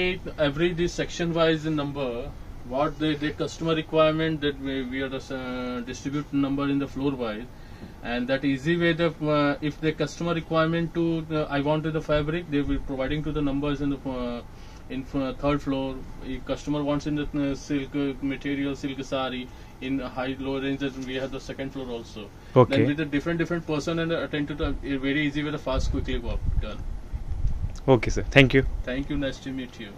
S6: every this section wise number what the, the customer requirement that we, we are just, uh, distribute number in the floor wise and that easy way the uh, if the customer requirement to uh, I wanted the fabric they will providing to the numbers in the uh, in uh, third floor if customer wants in the uh, silk uh, material silk sari in high low range then we have the second floor also
S1: Okay.
S6: then with the different different person and attend to the uh, very easy with the fast quickly work done
S1: okay sir thank you
S6: Thank you. Nice to meet you.